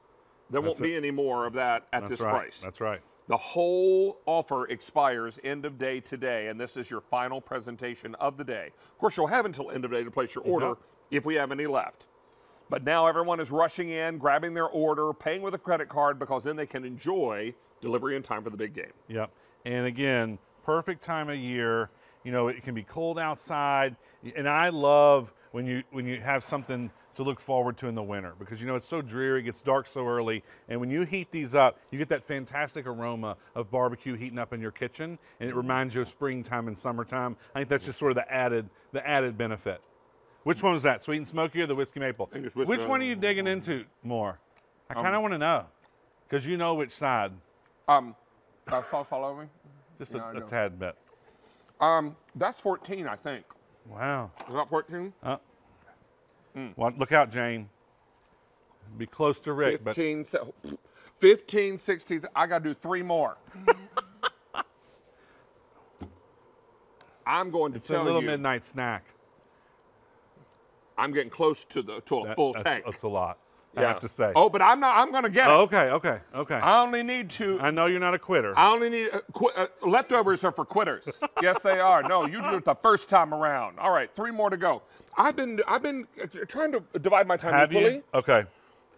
[SPEAKER 2] there
[SPEAKER 4] That's
[SPEAKER 2] won't be any more of that at
[SPEAKER 4] That's
[SPEAKER 2] this
[SPEAKER 4] right.
[SPEAKER 2] price.
[SPEAKER 4] That's right.
[SPEAKER 2] The whole offer expires end of day today, and this is your final presentation of the day. Of course, you'll have until end of day to place your mm-hmm. order
[SPEAKER 4] Yep.
[SPEAKER 2] If we have any left. But now everyone is rushing in, grabbing their order, paying with a credit card because then they can enjoy delivery in time for the big game.
[SPEAKER 4] Yep. And again, perfect time of year. You know, it can be cold outside, and I love when you when you have something to look forward to in the winter because you know it's so dreary, it gets dark so early, and when you heat these up, you get that fantastic aroma of barbecue heating up in your kitchen, and it reminds you of springtime and summertime. I think that's just sort of the added the added benefit. Which one was that, sweet and smoky or the whiskey maple?
[SPEAKER 2] think it's whiskey
[SPEAKER 4] Which one are you digging into more? I
[SPEAKER 2] Um,
[SPEAKER 4] kind of want to know because you know which side.
[SPEAKER 2] Um, uh, sauce all over me?
[SPEAKER 4] Just
[SPEAKER 2] Yeah, I
[SPEAKER 4] a, a
[SPEAKER 2] know.
[SPEAKER 4] tad bit.
[SPEAKER 2] Um, that's 14, I think.
[SPEAKER 4] Wow.
[SPEAKER 2] Is that 14?
[SPEAKER 4] Uh,
[SPEAKER 2] Mm.
[SPEAKER 4] well, look out, Jane. Be close to Rick,
[SPEAKER 2] 15, so, 15, 16. I got to do three more. (laughs) I'm going to
[SPEAKER 4] but it's a little
[SPEAKER 2] you,
[SPEAKER 4] midnight snack.
[SPEAKER 2] I'm getting close to the to a
[SPEAKER 4] That-
[SPEAKER 2] full
[SPEAKER 4] that's,
[SPEAKER 2] tank.
[SPEAKER 4] That's a lot. I have to say.
[SPEAKER 2] Oh, but I'm not. I'm going to get
[SPEAKER 4] Oh,
[SPEAKER 2] it.
[SPEAKER 4] okay, okay, okay.
[SPEAKER 2] I only need to.
[SPEAKER 4] I know you're not a quitter.
[SPEAKER 2] I only need uh, qu- uh, leftovers are for quitters. (laughs) yes, they are. No, you do it the first time around. All right, three more to go. I've been I've been uh, trying to divide my time
[SPEAKER 4] have
[SPEAKER 2] equally,
[SPEAKER 4] you? Okay.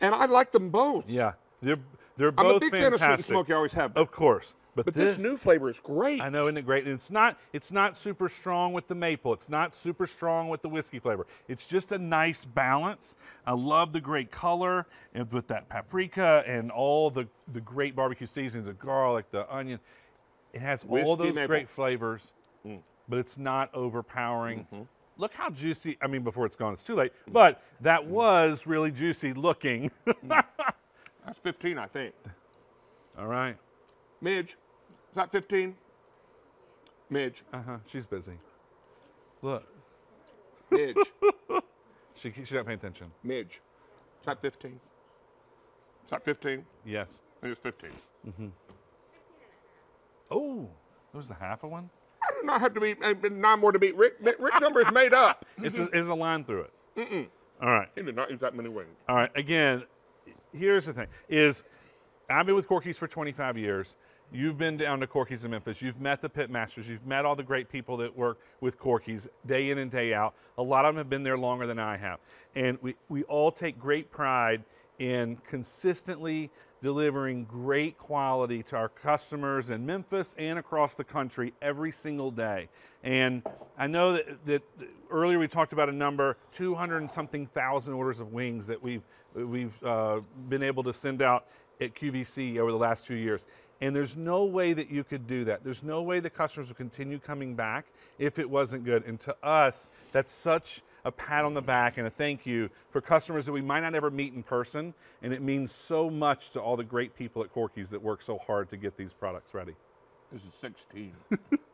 [SPEAKER 2] and I like them both.
[SPEAKER 4] Yeah. They're they're both
[SPEAKER 2] I'm a big fan of
[SPEAKER 4] fantastic.
[SPEAKER 2] sweet and smoky. I always have. been.
[SPEAKER 4] Of course. But,
[SPEAKER 2] But this new flavor is great.
[SPEAKER 4] I know, isn't it great? And it's not it's not super strong with the maple. It's not super strong with the whiskey flavor. It's just a nice balance. I love the great color and with that paprika and all the the great barbecue seasonings, the garlic, the onion. It has all those
[SPEAKER 2] maple.
[SPEAKER 4] great flavors,
[SPEAKER 2] Mm.
[SPEAKER 4] but it's not overpowering.
[SPEAKER 2] Mm-hmm.
[SPEAKER 4] Look how juicy. I mean, before it's gone, it's too late. But that was really juicy looking. (laughs)
[SPEAKER 2] That's 15, I think.
[SPEAKER 4] all right.
[SPEAKER 2] Midge, is that 15? Midge,
[SPEAKER 4] Uh huh. She's busy. Look,
[SPEAKER 2] Midge, (laughs)
[SPEAKER 4] she she's not paying attention.
[SPEAKER 2] Midge. Is that 15? Is that 15?
[SPEAKER 4] Yes.
[SPEAKER 2] I think it's 15.
[SPEAKER 4] Mm-hmm. Oh, that was the half of one.
[SPEAKER 2] I do not have to uh, nine more to beat Rick. Rick's number is made up. (laughs)
[SPEAKER 4] It's a, it's a line through it.
[SPEAKER 2] Mm-mm.
[SPEAKER 4] All right.
[SPEAKER 2] He did not use that many wings.
[SPEAKER 4] All right. Again, here's the thing: is I've been with Corky's for 25 years. You've been down to Corky's in Memphis. You've met the pit masters. You've met all the great people that work with Corky's day in and day out. A lot of them have been there longer than I have, and we we all take great pride in consistently delivering great quality to our customers in Memphis and across the country every single day. And I know that, that earlier we talked about a number, 200 and something thousand orders of wings that we've, we've uh, been able to send out at QVC over the last few years. And there's no way that you could do that. There's no way the customers would continue coming back if it wasn't good. And to us, that's such a pat on the back and a thank you for customers that we might not ever meet in person. And it means so much to all the great people at Corky's that work so hard to get these products ready.
[SPEAKER 2] This is 16. (laughs) (laughs)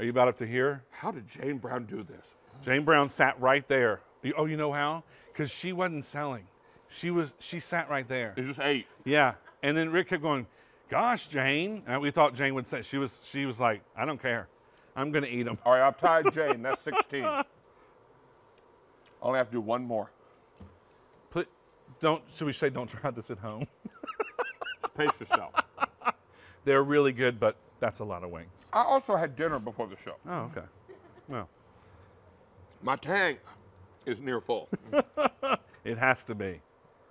[SPEAKER 4] Are you about up to here?
[SPEAKER 2] How did Jane Brown do this?
[SPEAKER 4] Jane Brown sat right there. Oh, you know how? Because she wasn't selling. She was. She sat right there.
[SPEAKER 2] It's just eight.
[SPEAKER 4] Yeah. And then Rick kept going, "Gosh, Jane." And we thought Jane would say she was. She was like, "I don't care." I'm going to eat them.
[SPEAKER 2] All right, I've tied (laughs) Jane. That's 16. I Only have to do one more.
[SPEAKER 4] Put, don't, should we say don't try this at home?
[SPEAKER 2] Just Pace yourself. (laughs)
[SPEAKER 4] They're really good, but that's a lot of wings.
[SPEAKER 2] I also had dinner before the show.
[SPEAKER 4] Oh, okay. Well,
[SPEAKER 2] My tank is near full. (laughs)
[SPEAKER 4] it has to be.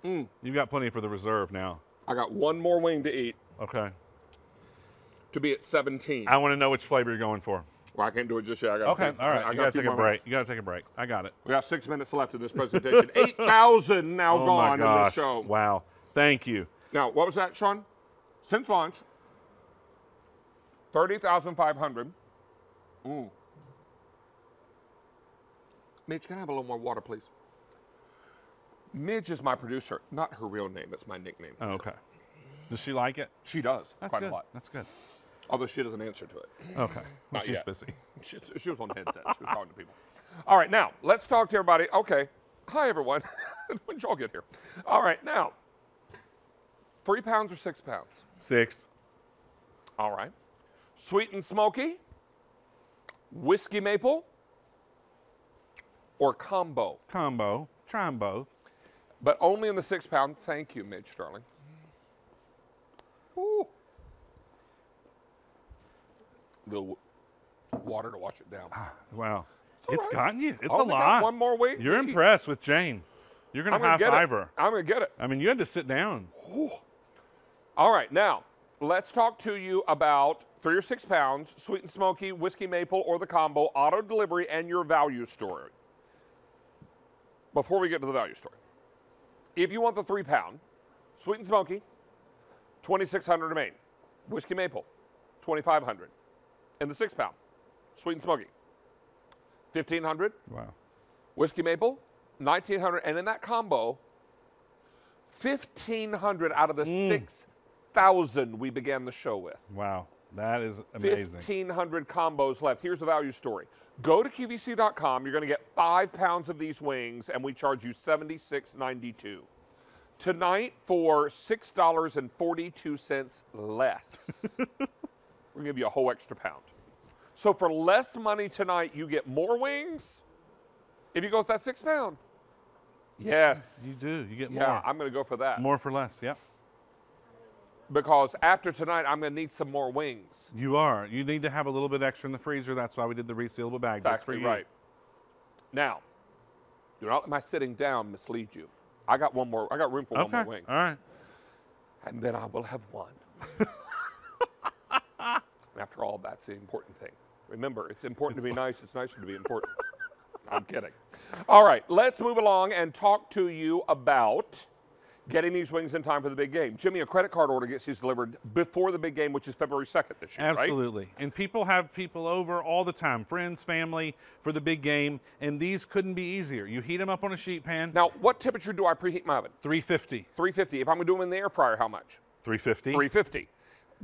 [SPEAKER 2] Mm.
[SPEAKER 4] You've got plenty for the reserve now.
[SPEAKER 2] I got one more wing to eat
[SPEAKER 4] Okay.
[SPEAKER 2] to be at 17.
[SPEAKER 4] I want to know which flavor you're going for.
[SPEAKER 2] Well, I can't do it just yet. I gotta
[SPEAKER 4] Okay, all right.
[SPEAKER 2] I
[SPEAKER 4] you
[SPEAKER 2] got
[SPEAKER 4] got to take a break.
[SPEAKER 2] minutes.
[SPEAKER 4] You got to take a break. I got it.
[SPEAKER 2] We got six minutes left in this presentation. (laughs) 8,000 now
[SPEAKER 4] oh
[SPEAKER 2] gone in this show.
[SPEAKER 4] Wow. Thank you.
[SPEAKER 2] Now, what was that, Sean? Since launch, 30,500. Mm. Midge, can I have a little more water, please? Midge is my producer, not her real name. It's my nickname.
[SPEAKER 4] Oh, okay. Does she like it?
[SPEAKER 2] She does
[SPEAKER 4] That's
[SPEAKER 2] quite
[SPEAKER 4] good.
[SPEAKER 2] a lot.
[SPEAKER 4] That's good.
[SPEAKER 2] Although she doesn't answer to it.
[SPEAKER 4] Okay. Well, she's
[SPEAKER 2] yet.
[SPEAKER 4] busy.
[SPEAKER 2] She, she was on the headset. She was talking to people. All right, now let's talk to everybody. Okay. Hi, everyone. (laughs) when did y'all get here? All right, now, three pounds or six pounds?
[SPEAKER 4] Six.
[SPEAKER 2] All right. Sweet and smoky, whiskey maple, or combo?
[SPEAKER 4] Combo. Try them both.
[SPEAKER 2] But only in the six pound. Thank you, Midge darling. Little w- water to wash it down.
[SPEAKER 4] Ah, wow.
[SPEAKER 2] all
[SPEAKER 4] It's
[SPEAKER 2] right.
[SPEAKER 4] gotten you. It's a
[SPEAKER 2] Only got
[SPEAKER 4] lot.
[SPEAKER 2] one more wing
[SPEAKER 4] You're
[SPEAKER 2] to
[SPEAKER 4] impressed with Jane. You're gonna,
[SPEAKER 2] gonna
[SPEAKER 4] high
[SPEAKER 2] get it.
[SPEAKER 4] five her.
[SPEAKER 2] I'm going to get it.
[SPEAKER 4] I mean, you had to sit down.
[SPEAKER 2] All right, now let's talk to you about three or six pounds, sweet and smoky, whiskey maple, or the combo, auto delivery, and your value story. Before we get to the value story, if you want the three pound, sweet and smoky, 2600 a main, whiskey maple, 2500 and the six pound, sweet and smoky, 1500
[SPEAKER 4] Wow.
[SPEAKER 2] whiskey maple, 1900 and in that combo, 1500 out of the
[SPEAKER 4] Mm.
[SPEAKER 2] 6000 we began the show with.
[SPEAKER 4] Wow. That is amazing.
[SPEAKER 2] 1,500 combos left. Here's the value story. Go to QVC.com. You're going to get five pounds of these wings, and we charge you $76.92. Tonight, for $6.42 less, (laughs) we're to give you a whole extra pound. So for less money tonight, you get more wings if you go with that six pound. Yes.
[SPEAKER 4] You do. You get
[SPEAKER 2] Yeah,
[SPEAKER 4] more.
[SPEAKER 2] I'm going to go for that.
[SPEAKER 4] More for less. Yep.
[SPEAKER 2] Because after tonight, I'm going to need some more wings.
[SPEAKER 4] You are. You need to have a little bit extra in the freezer. That's why we did the resealable bag. just for
[SPEAKER 2] Exactly
[SPEAKER 4] you.
[SPEAKER 2] right. Now, do not let my sitting down mislead you. I got one more. I got room for one more wing.
[SPEAKER 4] All right.
[SPEAKER 2] And then I will have one. (laughs) After all, that's the important thing. Remember, it's important to be nice. It's nicer to be important. (laughs) I'm kidding. All right, let's move along and talk to you about getting these wings in time for the big game. Jimmy, a credit card order gets these delivered before the big game, which is February 2nd this year, right?
[SPEAKER 4] Absolutely. And people have people over all the time, friends, family, for the big game, and these couldn't be easier. You heat them up on a sheet pan.
[SPEAKER 2] Now, what temperature do I preheat my oven?
[SPEAKER 4] 350.
[SPEAKER 2] 350. If I'm going to do them in the air fryer, how much?
[SPEAKER 4] 350.
[SPEAKER 2] 350.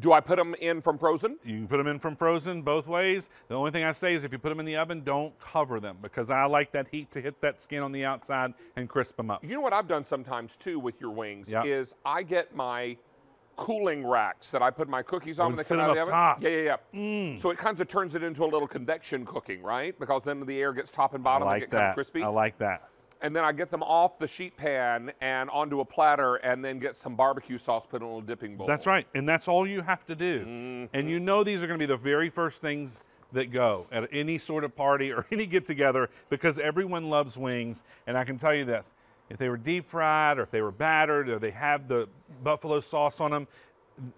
[SPEAKER 2] Do I put them in from frozen?
[SPEAKER 4] You can put them in from frozen both ways. The only thing I say is if you put them in the oven, don't cover them because I like that heat to hit that skin on the outside and crisp them up.
[SPEAKER 2] You know what I've done sometimes too with your wings
[SPEAKER 4] Yep.
[SPEAKER 2] is I get my cooling racks that I put my cookies on when
[SPEAKER 4] and
[SPEAKER 2] they come out of the oven.
[SPEAKER 4] top.
[SPEAKER 2] Yeah, yeah, yeah. Mm. So it kind of turns it into a little convection cooking, right? Because then the air gets top and
[SPEAKER 4] I
[SPEAKER 2] bottom and
[SPEAKER 4] like
[SPEAKER 2] get kind of
[SPEAKER 4] that.
[SPEAKER 2] crispy.
[SPEAKER 4] I like that.
[SPEAKER 2] And then I get them off the sheet pan and onto a platter and then get some barbecue sauce put in a little dipping bowl.
[SPEAKER 4] That's right. And that's all you have to do.
[SPEAKER 2] Mm-hmm.
[SPEAKER 4] And you know these are going to be the very first things that go at any sort of party or (laughs) any get together because everyone loves wings. And I can tell you this if they were deep fried or if they were battered or they have the buffalo sauce on them,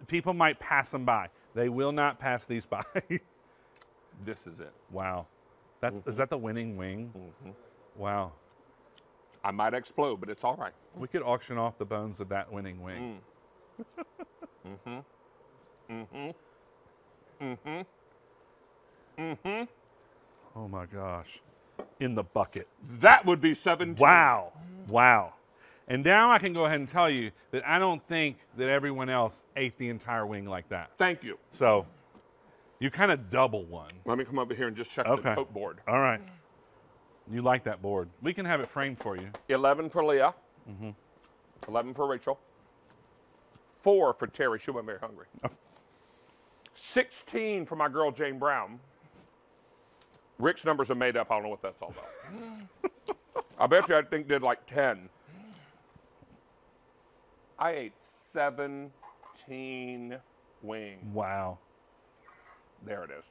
[SPEAKER 4] people might pass them by. They will not pass these (laughs) by.
[SPEAKER 2] This is it.
[SPEAKER 4] wow. That's is that the winning wing? Wow.
[SPEAKER 2] I might explode, but it's all right.
[SPEAKER 4] We could auction off the bones of that winning wing.
[SPEAKER 2] Mm-hmm. Mm-hmm. Mm-hmm. Mm-hmm.
[SPEAKER 4] Oh my gosh. In the bucket.
[SPEAKER 2] That would be 17.
[SPEAKER 4] Wow. Wow. And now I can go ahead and tell you that I don't think that everyone else ate the entire wing like that.
[SPEAKER 2] Thank you.
[SPEAKER 4] So you kind of double one.
[SPEAKER 2] Let me come over here and just check the
[SPEAKER 4] Okay.
[SPEAKER 2] tote board.
[SPEAKER 4] All right. You like that board. We can have it framed for you.
[SPEAKER 2] 11 for Leah.
[SPEAKER 4] Mm-hmm.
[SPEAKER 2] 11 for Rachel. Four for Terry. She went very hungry. 16 for my girl Jane Brown. Rick's numbers are made up. I don't know what that's all about. (laughs) I bet you I think did like 10. I ate 17 wings.
[SPEAKER 4] Wow.
[SPEAKER 2] There it is.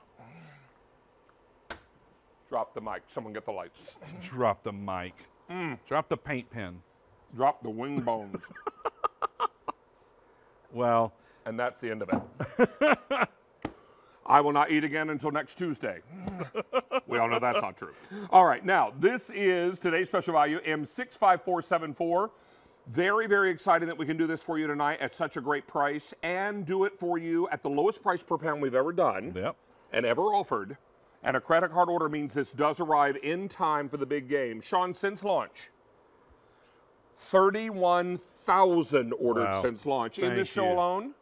[SPEAKER 2] Drop the mic. Someone get the lights.
[SPEAKER 4] Drop the mic.
[SPEAKER 2] Mm.
[SPEAKER 4] Drop the paint pen.
[SPEAKER 2] Drop the wing bones. (laughs)
[SPEAKER 4] well.
[SPEAKER 2] And that's the end of it. (laughs) I will not eat again until next Tuesday. (laughs) we all know that's not true. All right, now this is today's special value M65474. Very, very exciting that we can do this for you tonight at such a great price and do it for you at the lowest price per pound we've ever done
[SPEAKER 4] yep.
[SPEAKER 2] and ever offered. And a credit card order means this does arrive in time for the big game. Sean, since launch, 31,000 ordered
[SPEAKER 4] Wow.
[SPEAKER 2] since launch. in this show
[SPEAKER 4] you.
[SPEAKER 2] alone,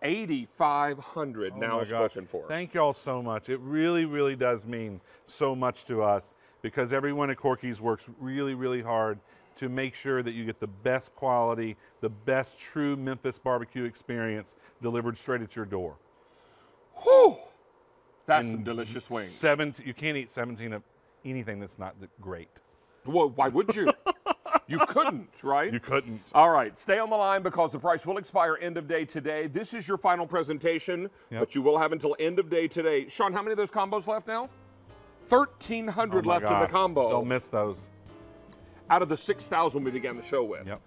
[SPEAKER 2] 8,500
[SPEAKER 4] Oh
[SPEAKER 2] now spoken for.
[SPEAKER 4] Thank y'all so much. It really, really does mean so much to us because everyone at Corky's works really, really hard to make sure that you get the best quality, the best true Memphis barbecue experience delivered straight at your door.
[SPEAKER 2] Whew! That's some delicious wings.
[SPEAKER 4] 17, you can't eat 17 of anything that's not great.
[SPEAKER 2] Well, why would you? (laughs) you couldn't, right?
[SPEAKER 4] You couldn't.
[SPEAKER 2] All right, stay on the line because the price will expire end of day today. This is your final presentation,
[SPEAKER 4] Yep.
[SPEAKER 2] but you will have until end of day today. Sean, how many of those combos left now? 1,300
[SPEAKER 4] Oh
[SPEAKER 2] left in the combo.
[SPEAKER 4] Don't miss those.
[SPEAKER 2] Out of the 6,000 we began the show with.
[SPEAKER 4] Yep.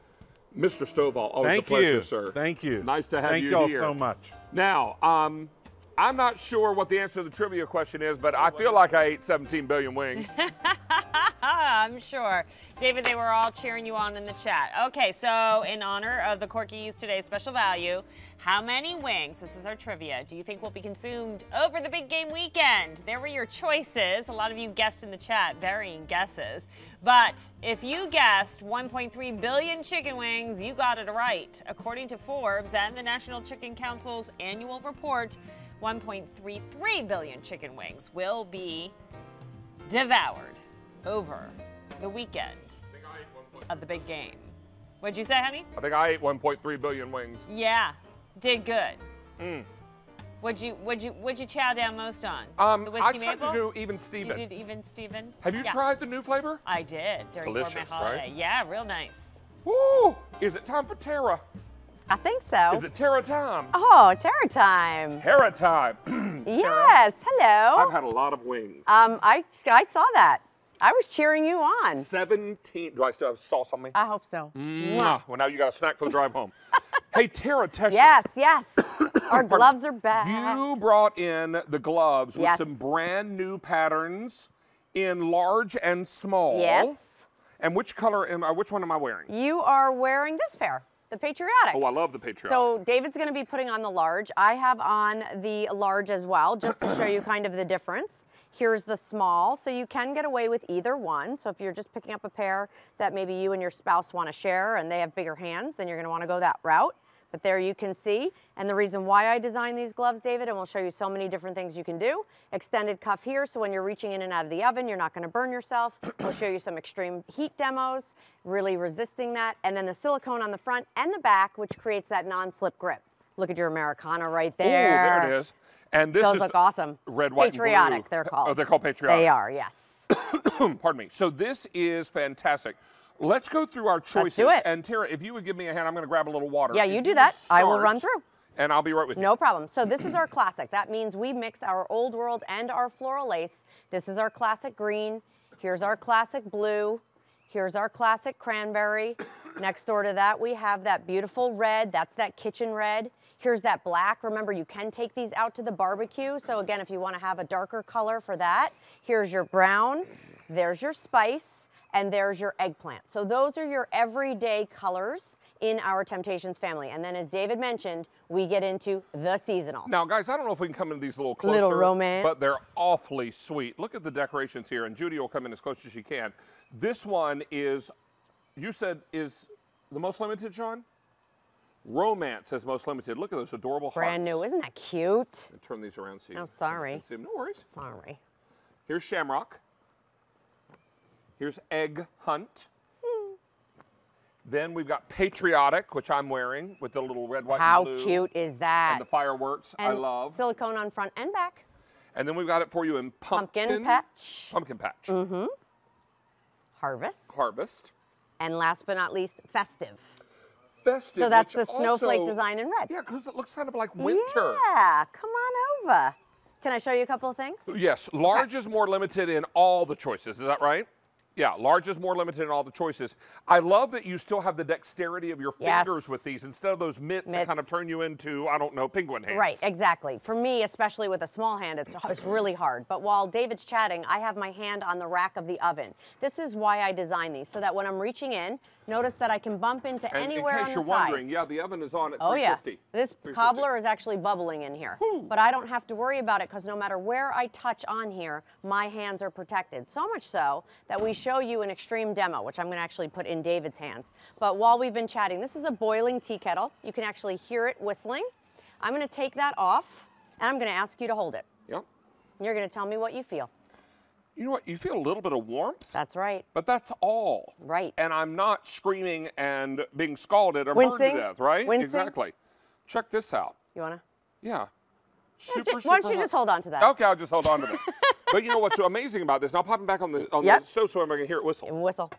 [SPEAKER 2] Mr. Stovall, always
[SPEAKER 4] Thank
[SPEAKER 2] a pleasure,
[SPEAKER 4] you.
[SPEAKER 2] sir.
[SPEAKER 4] Thank you.
[SPEAKER 2] Nice to have you here.
[SPEAKER 4] Thank
[SPEAKER 2] you
[SPEAKER 4] y'all
[SPEAKER 2] here.
[SPEAKER 4] so much.
[SPEAKER 2] Now, um, I'm not sure what the answer to the trivia question is, but I feel like I ate 17 billion wings. (laughs)
[SPEAKER 3] I'm sure. David, they were all cheering you on in the chat. Okay, so in honor of the Corky's today's special value, how many wings, this is our trivia, do you think will be consumed over the big game weekend? There were your choices. A lot of you guessed in the chat, varying guesses. But if you guessed 1.3 billion chicken wings, you got it right. According to Forbes and the National Chicken Council's annual report, 1.33 billion chicken wings will be devoured over the weekend of the big game. What'd you say, honey?
[SPEAKER 2] I think I ate 1.3 billion wings.
[SPEAKER 3] Yeah, did good.
[SPEAKER 2] Mm.
[SPEAKER 3] What'd you what'd you what'd you chow down most on?
[SPEAKER 2] Um,
[SPEAKER 3] the
[SPEAKER 2] I
[SPEAKER 3] whiskey
[SPEAKER 2] tried to do even Steven.
[SPEAKER 3] You did even Steven.
[SPEAKER 2] Have you
[SPEAKER 3] Yeah.
[SPEAKER 2] tried the new flavor?
[SPEAKER 3] I did during
[SPEAKER 2] Delicious,
[SPEAKER 3] Gourmet
[SPEAKER 2] right?
[SPEAKER 3] Holiday. Yeah, real nice.
[SPEAKER 2] Woo! Is it time for Tara?
[SPEAKER 18] I think so.
[SPEAKER 2] Is it Tara time?
[SPEAKER 18] Oh, terror time.
[SPEAKER 2] Tara time. (clears throat)
[SPEAKER 18] Yes, hello.
[SPEAKER 2] I've had a lot of wings.
[SPEAKER 18] Um, I I saw that. I was cheering you on.
[SPEAKER 2] 17. Do I still have sauce on me?
[SPEAKER 18] I hope so.
[SPEAKER 2] Mwah. Well, now you got a snack for the drive home. (laughs) hey, Tara Tesher.
[SPEAKER 18] Yes, yes. (coughs) Our gloves are back.
[SPEAKER 2] You brought in the gloves with
[SPEAKER 18] Yes.
[SPEAKER 2] some brand new patterns in large and small.
[SPEAKER 18] Yes.
[SPEAKER 2] And which color am I? Which one am I wearing?
[SPEAKER 18] You are wearing this pair, the patriotic.
[SPEAKER 2] Oh, I love the Patriot.
[SPEAKER 18] So David's going to be putting on the large. I have on the large as well, just to show you (clears throat) kind of the difference. Here's the small, so you can get away with either one. So if you're just picking up a pair that maybe you and your spouse want to share and they have bigger hands, then you're going to want to go that route. But there you can see. And the reason why I designed these gloves, David, and we'll show you so many different things you can do. Extended cuff here, so when you're reaching in and out of the oven, you're not gonna burn yourself. (clears throat) We'll show you some extreme heat demos, really resisting that. And then the silicone on the front and the back, which creates that non-slip grip. Look at your Americana right
[SPEAKER 2] Ooh,
[SPEAKER 18] there.
[SPEAKER 2] there it is. And this
[SPEAKER 18] Those
[SPEAKER 2] is
[SPEAKER 18] look awesome.
[SPEAKER 2] Red, white,
[SPEAKER 18] Patriotic, they're called.
[SPEAKER 2] Oh, they're called patriotic.
[SPEAKER 18] They are, yes. (coughs)
[SPEAKER 2] Pardon me. So this is fantastic. Let's go through our choices.
[SPEAKER 18] do it.
[SPEAKER 2] And Tara, if you would give me a hand, I'm going to grab a little water.
[SPEAKER 18] Yeah,
[SPEAKER 2] If
[SPEAKER 18] you do that. I will run through.
[SPEAKER 2] And I'll be right with you.
[SPEAKER 18] No problem. So this is our classic. That means we mix our old world and our floral lace. This is our classic green. Here's our classic blue. Here's our classic cranberry. (coughs) Next door to that, we have that beautiful red. That's that kitchen red. Here's that black. Remember, you can take these out to the barbecue. So again, if you want to have a darker color for that, here's your brown. There's your spice and there's your eggplant. So those are your everyday colors in our Temptations family. And then as David mentioned, we get into the seasonal.
[SPEAKER 2] Now, guys, I don't know if we can come into these a little closer.
[SPEAKER 18] Little romance.
[SPEAKER 2] But they're awfully sweet. Look at the decorations here, and Judy will come in as close as she can. This one is, you said, is the most limited, Sean? Romance says most limited. Look at those adorable
[SPEAKER 18] Brand
[SPEAKER 2] hearts.
[SPEAKER 18] new, isn't that cute?
[SPEAKER 2] Turn these around so you
[SPEAKER 18] Oh,
[SPEAKER 2] can
[SPEAKER 18] sorry.
[SPEAKER 2] see them. No worries.
[SPEAKER 18] Sorry.
[SPEAKER 2] Here's Shamrock. Here's Egg Hunt. Then we've got Patriotic, which I'm wearing with the little red, white,
[SPEAKER 18] How
[SPEAKER 2] and blue.
[SPEAKER 18] cute is that?
[SPEAKER 2] And the fireworks, I love.
[SPEAKER 18] Silicone on front and back.
[SPEAKER 2] And then we've got it for you in pumpkin,
[SPEAKER 18] Pumpkin patch.
[SPEAKER 2] Pumpkin patch.
[SPEAKER 18] Mm-hmm. Harvest.
[SPEAKER 2] Harvest.
[SPEAKER 18] And last but not least, festive.
[SPEAKER 2] Festive.
[SPEAKER 18] So that's the snowflake
[SPEAKER 2] also-
[SPEAKER 18] design in red.
[SPEAKER 2] Yeah, because it looks kind of like winter.
[SPEAKER 18] Yeah, come on over. Can I show you a couple of things?
[SPEAKER 2] Yes, large is more limited in all the choices. Is that right? Yeah, large is more limited in all the choices. I love that you still have the dexterity of your
[SPEAKER 18] Yes.
[SPEAKER 2] fingers with these instead of those mitts, that kind of turn you into, I don't know, penguin hands.
[SPEAKER 18] Right, exactly. For me, especially with a small hand, it's, it's really hard. But while David's chatting, I have my hand on the rack of the oven. This is why I designed these, so that when I'm reaching in, notice that I can bump into
[SPEAKER 2] And
[SPEAKER 18] anywhere
[SPEAKER 2] in case
[SPEAKER 18] on
[SPEAKER 2] you're
[SPEAKER 18] sides.
[SPEAKER 2] wondering, yeah, the oven is on at
[SPEAKER 18] Oh yeah, this cobbler is actually bubbling in here. But I don't have to worry about it because no matter where I touch on here, my hands are protected. So much so that we show you an extreme demo, which I'm gonna actually put in David's hands. But while we've been chatting, this is a boiling tea kettle. You can actually hear it whistling. I'm gonna take that off and I'm gonna ask you to hold it.
[SPEAKER 2] Yep.
[SPEAKER 18] You're gonna tell me what you feel.
[SPEAKER 2] You know what? You feel a little bit of warmth.
[SPEAKER 18] That's right.
[SPEAKER 2] But that's all.
[SPEAKER 18] Right.
[SPEAKER 2] And I'm not screaming and being scalded or burned to death, right?
[SPEAKER 18] Wincing.
[SPEAKER 2] Exactly. Check this out.
[SPEAKER 18] You wanna?
[SPEAKER 2] Yeah.
[SPEAKER 18] ju-
[SPEAKER 2] Super,
[SPEAKER 18] why don't you
[SPEAKER 2] hot.
[SPEAKER 18] just hold on to that?
[SPEAKER 2] Okay, I'll just hold on to that. (laughs) but you know what's so amazing about this? Now pop it back on the on
[SPEAKER 18] Yep.
[SPEAKER 2] the stove so everybody can hear it whistle.
[SPEAKER 18] And whistle.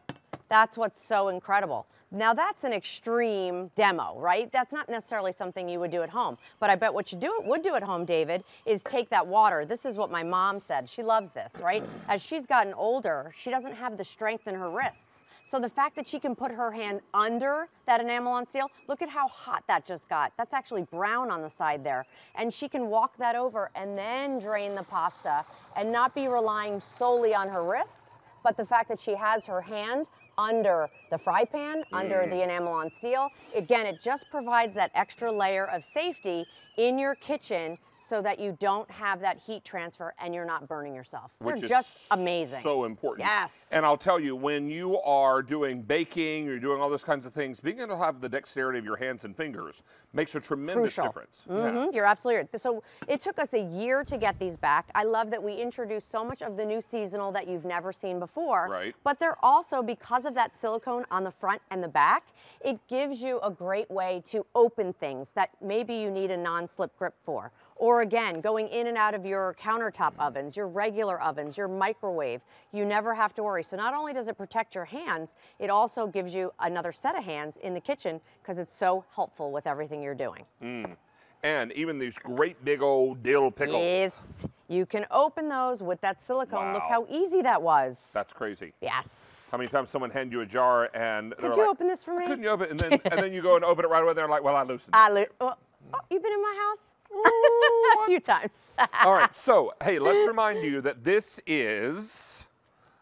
[SPEAKER 18] That's what's so incredible. Now that's an extreme demo, right? That's not necessarily something you would do at home. But I bet what you do would do at home, David, is take that water. This is what my mom said. She loves this, right? As she's gotten older, she doesn't have the strength in her wrists. So the fact that she can put her hand under that enamel on steel, look at how hot that just got. That's actually brown on the side there. And she can walk that over and then drain the pasta and not be relying solely on her wrists, but the fact that she has her hand under the fry pan, under
[SPEAKER 2] Mm.
[SPEAKER 18] the enamel on steel. Again, it just provides that extra layer of safety in your kitchen so that you don't have that heat transfer and you're not burning yourself.
[SPEAKER 2] Which
[SPEAKER 18] They're
[SPEAKER 2] is
[SPEAKER 18] just amazing.
[SPEAKER 2] So important.
[SPEAKER 18] Yes.
[SPEAKER 2] And I'll tell you, when you are doing baking, you're doing all those kinds of things, being able to have the dexterity of your hands and fingers makes a tremendous
[SPEAKER 18] Crucial.
[SPEAKER 2] difference. Yeah.
[SPEAKER 18] Mhm, You're absolutely right. So it took us a year to get these back. I love that we introduced so much of the new seasonal that you've never seen before.
[SPEAKER 2] Right.
[SPEAKER 18] But they're also, because of that silicone on the front and the back, it gives you a great way to open things that maybe you need a non-slip grip for. Or again, going in and out of your countertop ovens, your regular ovens, your microwave, you never have to worry. So not only does it protect your hands, it also gives you another set of hands in the kitchen because it's so helpful with everything you're doing.
[SPEAKER 2] Mm. And even these great big old dill pickles.
[SPEAKER 18] Yes, you can open those with that silicone. Look how easy that was.
[SPEAKER 2] That's crazy.
[SPEAKER 18] Yes.
[SPEAKER 2] How many times someone hand you a jar and
[SPEAKER 18] Could you
[SPEAKER 2] like,
[SPEAKER 18] open this for me?
[SPEAKER 2] couldn't you open it? And then, (laughs) and then you go and open it right away. They're like, well, I loosened it.
[SPEAKER 18] I li- oh, oh, you've been in my house (laughs) a few times.
[SPEAKER 2] All right, (laughs) so hey, let's remind you that this is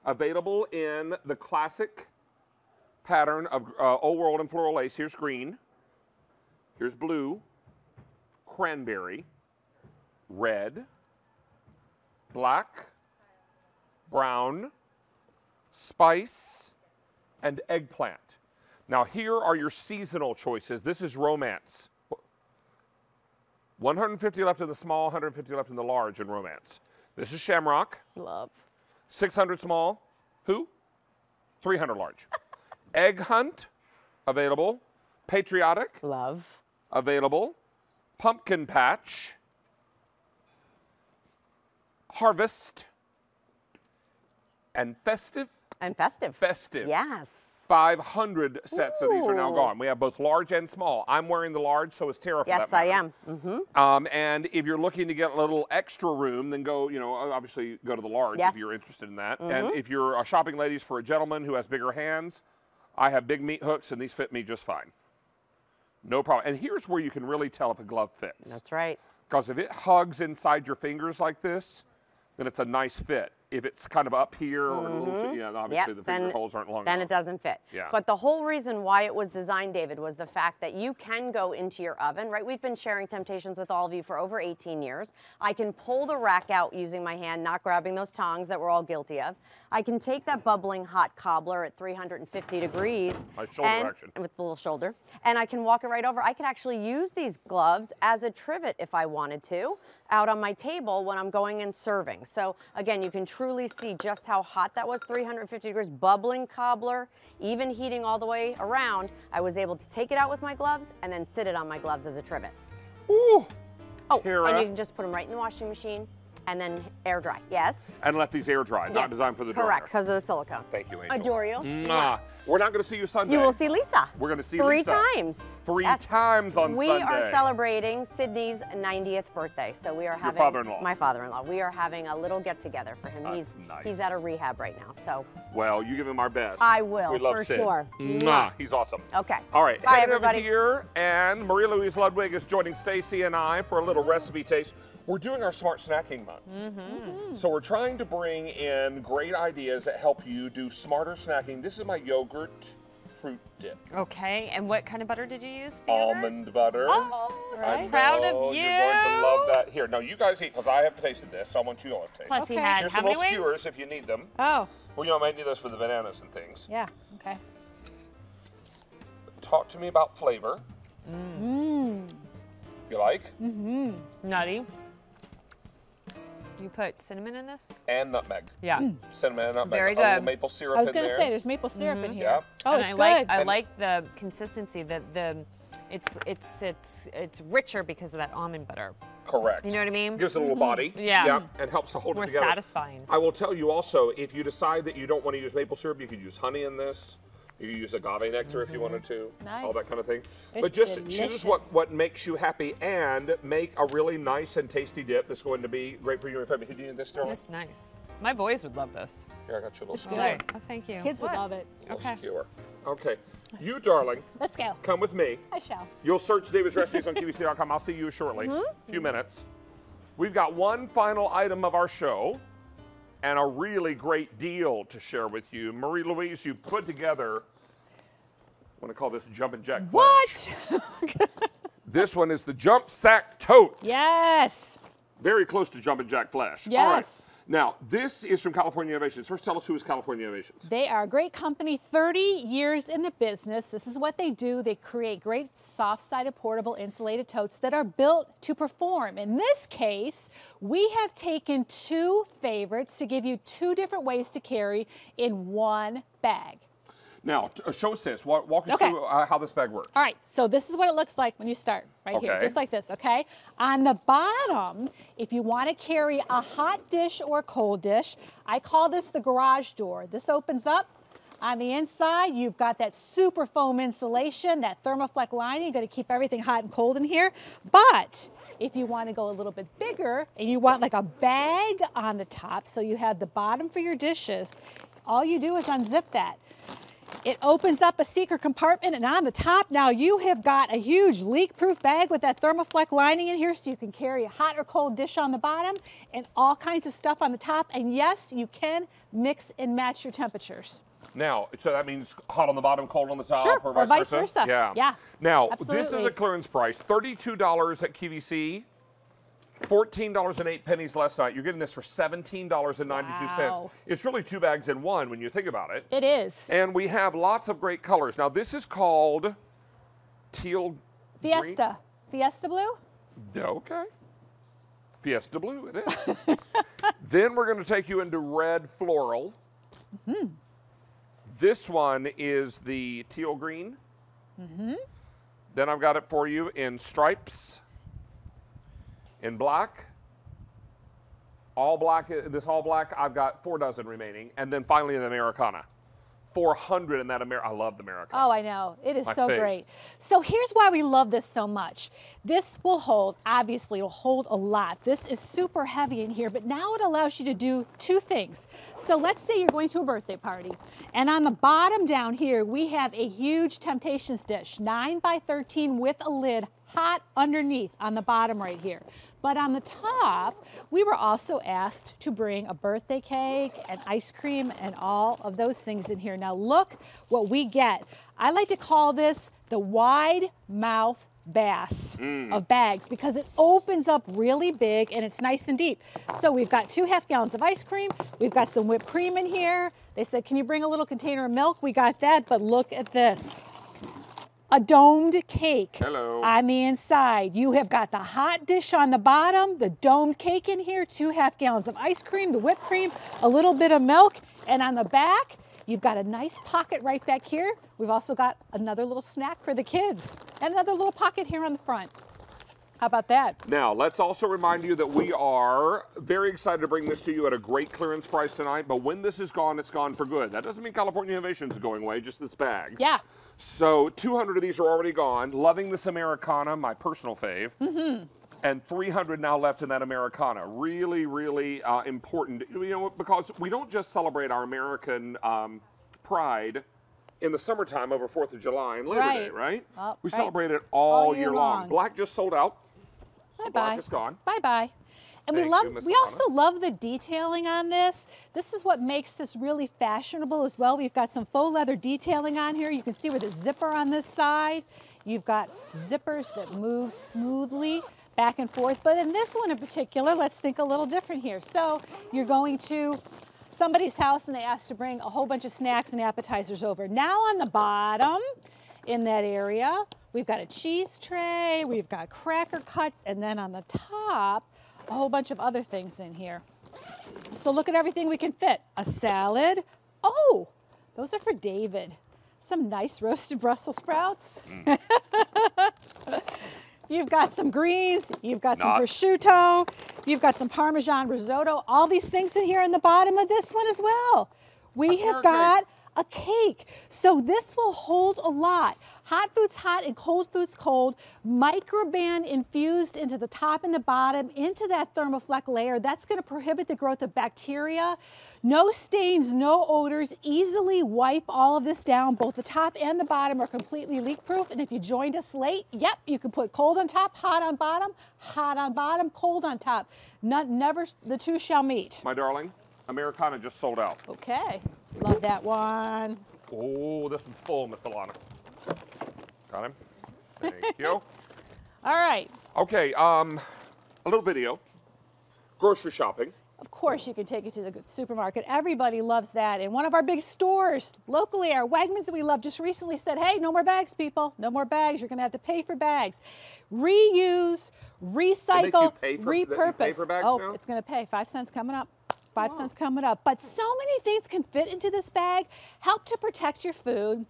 [SPEAKER 2] available in the classic pattern of uh, Old World and Floral Lace. Here's green, here's blue, cranberry, red, black, brown, spice, and eggplant. Now here are your seasonal choices. This is romance. 150 left in the small, 150 left in the large in romance. This is shamrock.
[SPEAKER 18] Love.
[SPEAKER 2] 600 small. Who? 300 large. (laughs) Egg hunt, available. Patriotic.
[SPEAKER 18] Love.
[SPEAKER 2] Available. Pumpkin patch. Harvest. And festive.
[SPEAKER 18] And festive.
[SPEAKER 2] Festive.
[SPEAKER 18] Yes.
[SPEAKER 2] 500 sets of these are now gone. We have both large and small. I'm wearing the large, so is Tara
[SPEAKER 18] Yes, I am. Mm-hmm.
[SPEAKER 2] Um, and if you're looking to get a little extra room, then go, you know, obviously go to the large
[SPEAKER 18] Yes.
[SPEAKER 2] if you're interested in that.
[SPEAKER 18] Mhm.
[SPEAKER 2] And if you're shopping ladies for a gentleman who has bigger hands, I have big meat hooks and these fit me just fine. No problem. And here's where you can really tell if a glove fits.
[SPEAKER 18] That's right.
[SPEAKER 2] Because if it hugs inside your fingers like this, then it's a nice fit. If it's kind of up here or a little, yeah, obviously
[SPEAKER 18] Yep,
[SPEAKER 2] the finger
[SPEAKER 18] then-
[SPEAKER 2] holes aren't long
[SPEAKER 18] Then
[SPEAKER 2] enough.
[SPEAKER 18] it doesn't fit.
[SPEAKER 2] Yeah.
[SPEAKER 18] But the whole reason why it was designed, David, was the fact that you can go into your oven, right? We've been sharing Temptations with all of you for over 18 years. I can pull the rack out using my hand, not grabbing those tongs that we're all guilty of. I can take that bubbling hot cobbler at 350 degrees.
[SPEAKER 2] My shoulder
[SPEAKER 18] and-
[SPEAKER 2] action.
[SPEAKER 18] With the little shoulder. And I can walk it right over. I can actually use these gloves as a trivet if I wanted to out on my table when I'm going and serving. So again, you can truly see just how hot that was, 350 degrees, bubbling cobbler, even heating all the way around. I was able to take it out with my gloves and then sit it on my gloves as a trivet.
[SPEAKER 2] Ooh,
[SPEAKER 18] oh,
[SPEAKER 2] Tara.
[SPEAKER 18] and you can just put them right in the washing machine and then air dry. Yes.
[SPEAKER 2] And let these air dry, not designed for the dryer.
[SPEAKER 18] Correct, because of the silicone.
[SPEAKER 2] Thank you, Angel.
[SPEAKER 18] Adore you.
[SPEAKER 2] Mwah. We're not going to see you Sunday.
[SPEAKER 18] You will see Lisa.
[SPEAKER 2] We're going to see
[SPEAKER 18] Three
[SPEAKER 2] Lisa.
[SPEAKER 18] times.
[SPEAKER 2] Three
[SPEAKER 18] Yes.
[SPEAKER 2] times on
[SPEAKER 18] we
[SPEAKER 2] Sunday.
[SPEAKER 18] We are celebrating Sydney's 90th birthday, so we are having
[SPEAKER 2] father-in-law.
[SPEAKER 18] My father-in-law. We are having a little get together for him.
[SPEAKER 2] That's
[SPEAKER 18] he's
[SPEAKER 2] nice.
[SPEAKER 18] he's at a rehab right now, so
[SPEAKER 2] Well, you give him our best.
[SPEAKER 18] I will,
[SPEAKER 2] We love
[SPEAKER 18] for
[SPEAKER 2] Sid.
[SPEAKER 18] sure.
[SPEAKER 2] Mwah. He's awesome.
[SPEAKER 18] okay.
[SPEAKER 2] All right,
[SPEAKER 18] Bye, everybody.
[SPEAKER 2] over here, and Marie Louise Ludwig is joining Stacey and I for a little recipe taste. We're doing our smart snacking month.
[SPEAKER 3] Mm-hmm.
[SPEAKER 2] So we're trying to bring in great ideas that help you do smarter snacking. This is my yogurt fruit dip.
[SPEAKER 3] Okay, and what kind of butter did you use? for the other?
[SPEAKER 2] Almond butter.
[SPEAKER 3] Oh, so
[SPEAKER 2] I
[SPEAKER 3] proud
[SPEAKER 2] know,
[SPEAKER 3] of you.
[SPEAKER 2] You're going to love that. Here, no, you guys eat because I have tasted this. So I want you all to taste.
[SPEAKER 3] Plus he
[SPEAKER 2] it.
[SPEAKER 3] had
[SPEAKER 2] Here's
[SPEAKER 3] how
[SPEAKER 2] some
[SPEAKER 3] many
[SPEAKER 2] little
[SPEAKER 3] wings?
[SPEAKER 2] skewers if you need them.
[SPEAKER 15] Oh,
[SPEAKER 2] Well, you know, I might need those for the bananas and things.
[SPEAKER 15] yeah. Okay.
[SPEAKER 2] Talk to me about flavor.
[SPEAKER 15] Mmm.
[SPEAKER 2] You like?
[SPEAKER 3] Mm-hmm. Nutty. Do you put cinnamon in this?
[SPEAKER 2] And nutmeg.
[SPEAKER 3] Yeah. Mm.
[SPEAKER 2] Cinnamon and nutmeg.
[SPEAKER 3] Very
[SPEAKER 2] A little
[SPEAKER 3] good.
[SPEAKER 2] maple syrup
[SPEAKER 15] I was gonna say there's maple syrup in
[SPEAKER 3] Mhm.
[SPEAKER 15] here.
[SPEAKER 2] Yeah.
[SPEAKER 15] Oh,
[SPEAKER 3] and
[SPEAKER 15] it's
[SPEAKER 3] I
[SPEAKER 15] good.
[SPEAKER 3] like I
[SPEAKER 2] And-
[SPEAKER 3] like the consistency. The the it's it's it's it's richer because of that almond butter.
[SPEAKER 2] Correct.
[SPEAKER 3] You know what I mean?
[SPEAKER 2] Gives it a little
[SPEAKER 3] Mhm.
[SPEAKER 2] body.
[SPEAKER 3] Yeah. yeah.
[SPEAKER 2] And helps to hold
[SPEAKER 3] More
[SPEAKER 2] it together.
[SPEAKER 3] satisfying.
[SPEAKER 2] I will tell you also, if you decide that you don't want to use maple syrup, you could use honey in this. You could use agave nectar if you wanted to. All that kind of thing.
[SPEAKER 15] It's
[SPEAKER 2] but just choose what, what makes you happy and make a really nice and tasty dip that's going to be great for you and your family. Who do you need this, Sterling?
[SPEAKER 3] That's nice. My boys would love this.
[SPEAKER 2] Here, I got you a little
[SPEAKER 15] It's
[SPEAKER 2] skewer.
[SPEAKER 15] good.
[SPEAKER 3] Oh, thank you.
[SPEAKER 15] Kids would love it.
[SPEAKER 2] Little
[SPEAKER 3] Okay.
[SPEAKER 2] skewer. Okay. You, darling,
[SPEAKER 15] Let's go.
[SPEAKER 2] come with me.
[SPEAKER 15] I shall.
[SPEAKER 2] You'll search David's Recipes on QVC.com. I'll see you shortly.
[SPEAKER 15] Mhm.
[SPEAKER 2] few minutes. We've got one final item of our show and a really great deal to share with you. Marie Louise, you put together, I want to call this Jumpin' Jack
[SPEAKER 15] What? (laughs)
[SPEAKER 2] This one is the Jump Sack Tote.
[SPEAKER 15] Yes.
[SPEAKER 2] Very close to Jumpin' Jack Flash. All right.
[SPEAKER 15] Yes.
[SPEAKER 2] Now, this is from California Innovations. First, tell us who is California Innovations.
[SPEAKER 15] They are a great company, 30 years in the business. This is what they do. They create great soft-sided portable insulated totes that are built to perform. In this case, we have taken two favorites to give you two different ways to carry in one bag.
[SPEAKER 2] Now, uh, show us this. Walk, walk us
[SPEAKER 15] Okay.
[SPEAKER 2] through uh, how this bag works.
[SPEAKER 15] All right, so this is what it looks like when you start, right here, just like this, okay? On the bottom, if you want to carry a hot dish or cold dish, I call this the garage door. This opens up. On the inside, you've got that super foam insulation, that thermoflex lining, to keep everything hot and cold in here. But if you want to go a little bit bigger and you want like a bag on the top, so you have the bottom for your dishes, all you do is unzip that. It opens up a secret compartment and on the top now you have got a huge leak-proof bag with that thermoflex lining in here so you can carry a hot or cold dish on the bottom and all kinds of stuff on the top. And yes, you can mix and match your temperatures.
[SPEAKER 2] Now, so that means hot on the bottom, cold on the top,
[SPEAKER 15] Sure,
[SPEAKER 2] or
[SPEAKER 15] or
[SPEAKER 2] vice,
[SPEAKER 15] vice
[SPEAKER 2] versa?
[SPEAKER 15] versa.
[SPEAKER 2] Yeah.
[SPEAKER 15] Yeah,
[SPEAKER 2] Now, this is a clearance price, $32 at QVC, $14.08 pennies last night. You're getting this for $17.92.
[SPEAKER 15] Wow.
[SPEAKER 2] It's really two bags in one when you think about it.
[SPEAKER 15] It is.
[SPEAKER 2] And we have lots of great colors. Now, this is called teal. green-
[SPEAKER 15] Fiesta. Fiesta blue?
[SPEAKER 2] Okay. Fiesta Blue, it is. (laughs) then we're going to take you into red floral.
[SPEAKER 15] Mm-hmm.
[SPEAKER 2] This one is the teal green.
[SPEAKER 15] Mm-hmm.
[SPEAKER 2] Then I've got it for you in stripes, in black, all black. This all black. I've got four dozen remaining, and then finally the Americana, 400 in that Amer. I love the Americana.
[SPEAKER 15] Oh, I know. It is
[SPEAKER 2] My
[SPEAKER 15] so great. So here's why we love this so much. This will hold, obviously, it'll hold a lot. This is super heavy in here, but now it allows you to do two things. So let's say you're going to a birthday party, and on the bottom down here, we have a huge Temptations dish, 9 by 13 with a lid, hot underneath on the bottom right here. But on the top, we were also asked to bring a birthday cake and ice cream and all of those things in here. Now look what we get. I like to call this the wide mouth bass mm. of bags because it opens up really big and it's nice and deep. So we've got two half gallons of ice cream. We've got some whipped cream in here. They said, can you bring a little container of milk? We got that, but look at this a domed cake
[SPEAKER 2] Hello.
[SPEAKER 15] on the inside. You have got the hot dish on the bottom, the domed cake in here, two half gallons of ice cream, the whipped cream, a little bit of milk, and on the back, you've got a nice pocket right back here. We've also got another little snack for the kids and another little pocket here on the front. How about that?
[SPEAKER 2] Now, let's also remind you that we are very excited to bring this to you at a great clearance price tonight. But when this is gone, it's gone for good. That doesn't mean California Innovation is going away, just this bag.
[SPEAKER 15] Yeah.
[SPEAKER 2] So 200 of these are already gone. Loving this Americana, my personal fave.
[SPEAKER 15] Mm-hmm.
[SPEAKER 2] And 300 now left in that Americana. Really, really uh, important. You know, because we don't just celebrate our American um, pride in the summertime over 4th of July and Labor Day,
[SPEAKER 15] Right.
[SPEAKER 2] right?
[SPEAKER 15] Well,
[SPEAKER 2] we
[SPEAKER 15] right.
[SPEAKER 2] celebrate it all,
[SPEAKER 15] All year long.
[SPEAKER 2] Black just sold out. So
[SPEAKER 15] Bye bye. Bye bye. And
[SPEAKER 2] Thank
[SPEAKER 15] we love
[SPEAKER 2] you,
[SPEAKER 15] we also love the detailing on this. This is what makes this really fashionable as well. We've got some faux leather detailing on here. You can see with the zipper on this side. You've got zippers that move smoothly back and forth. But in this one in particular, let's think a little different here. So you're going to somebody's house and they ask to bring a whole bunch of snacks and appetizers over. Now on the bottom, in that area. We've got a cheese tray, we've got cracker cuts, and then on the top, a whole bunch of other things in here. So look at everything we can fit. A salad. Oh, those are for David. Some nice roasted Brussels sprouts. (laughs) You've got some greens, you've got some prosciutto, you've got some Parmesan risotto, all these things in here in the bottom of this one as well. We have got a cake. So this will hold a lot. Hot foods hot and cold foods cold. Microban infused into the top and the bottom, into that thermoflex layer. That's going to prohibit the growth of bacteria. No stains, no odors. Easily wipe all of this down. Both the top and the bottom are completely leak proof. And if you joined us late, yep, you can put cold on top, hot on bottom, hot on bottom, cold on top. Not, never the two shall meet.
[SPEAKER 2] My darling, Americana just sold out.
[SPEAKER 15] Okay, love that one.
[SPEAKER 2] Oh, this one's full, Miss Alana. Got him. Thank you. (laughs)
[SPEAKER 15] All right.
[SPEAKER 2] Okay, um, a little video. Grocery shopping.
[SPEAKER 15] Of course, you can take it to the supermarket. Everybody loves that. And one of our big stores locally, our Wegmans that we love, just recently said, hey, no more bags, people. No more bags. You're going to have to pay for bags. Reuse, recycle,
[SPEAKER 2] pay for- that you
[SPEAKER 15] repurpose.
[SPEAKER 2] pay for bags
[SPEAKER 15] oh,
[SPEAKER 2] now?
[SPEAKER 15] it's going to pay. Five cents coming up. Five cents coming up. But so many things can fit into this bag. Help to protect your food.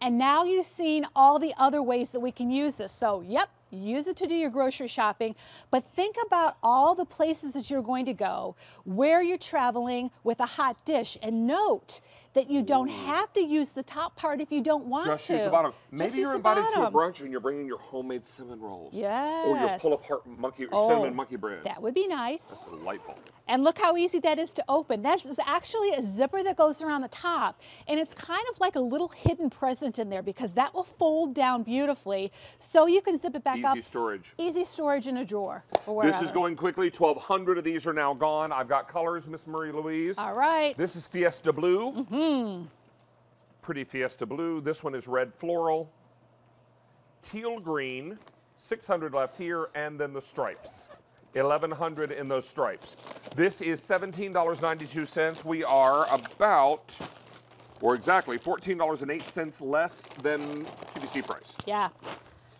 [SPEAKER 15] And now you've seen all the other ways that we can use this. So, yep, use it to do your grocery shopping, but think about all the places that you're going to go, where you're traveling with a hot dish, and note that you don't have to use the top part if you don't want
[SPEAKER 2] Just
[SPEAKER 15] to.
[SPEAKER 2] use the bottom. Maybe
[SPEAKER 15] use
[SPEAKER 2] you're invited to a brunch and you're bringing your homemade cinnamon rolls. Yes. Or your pull apart monkey
[SPEAKER 15] Oh,
[SPEAKER 2] cinnamon monkey bread.
[SPEAKER 15] That would be nice.
[SPEAKER 2] That's delightful.
[SPEAKER 15] And look how easy that is to open. That's actually a zipper that goes around the top. And it's kind of like a little hidden present in there because that will fold down beautifully. So you can zip it back up.
[SPEAKER 2] Easy storage.
[SPEAKER 15] Easy storage in a drawer or
[SPEAKER 2] This is going quickly. 1,200 of these are now gone. I've got colors, Miss Marie Louise.
[SPEAKER 15] All right.
[SPEAKER 2] This is Fiesta Blue.
[SPEAKER 15] Mm-hmm.
[SPEAKER 2] Pretty Fiesta Blue. This one is red floral. Teal green. 600 left here. And then the stripes. 1,100 in those stripes. This is $17.92. We are about, or exactly, $14.08 less than QVC price.
[SPEAKER 15] Yeah.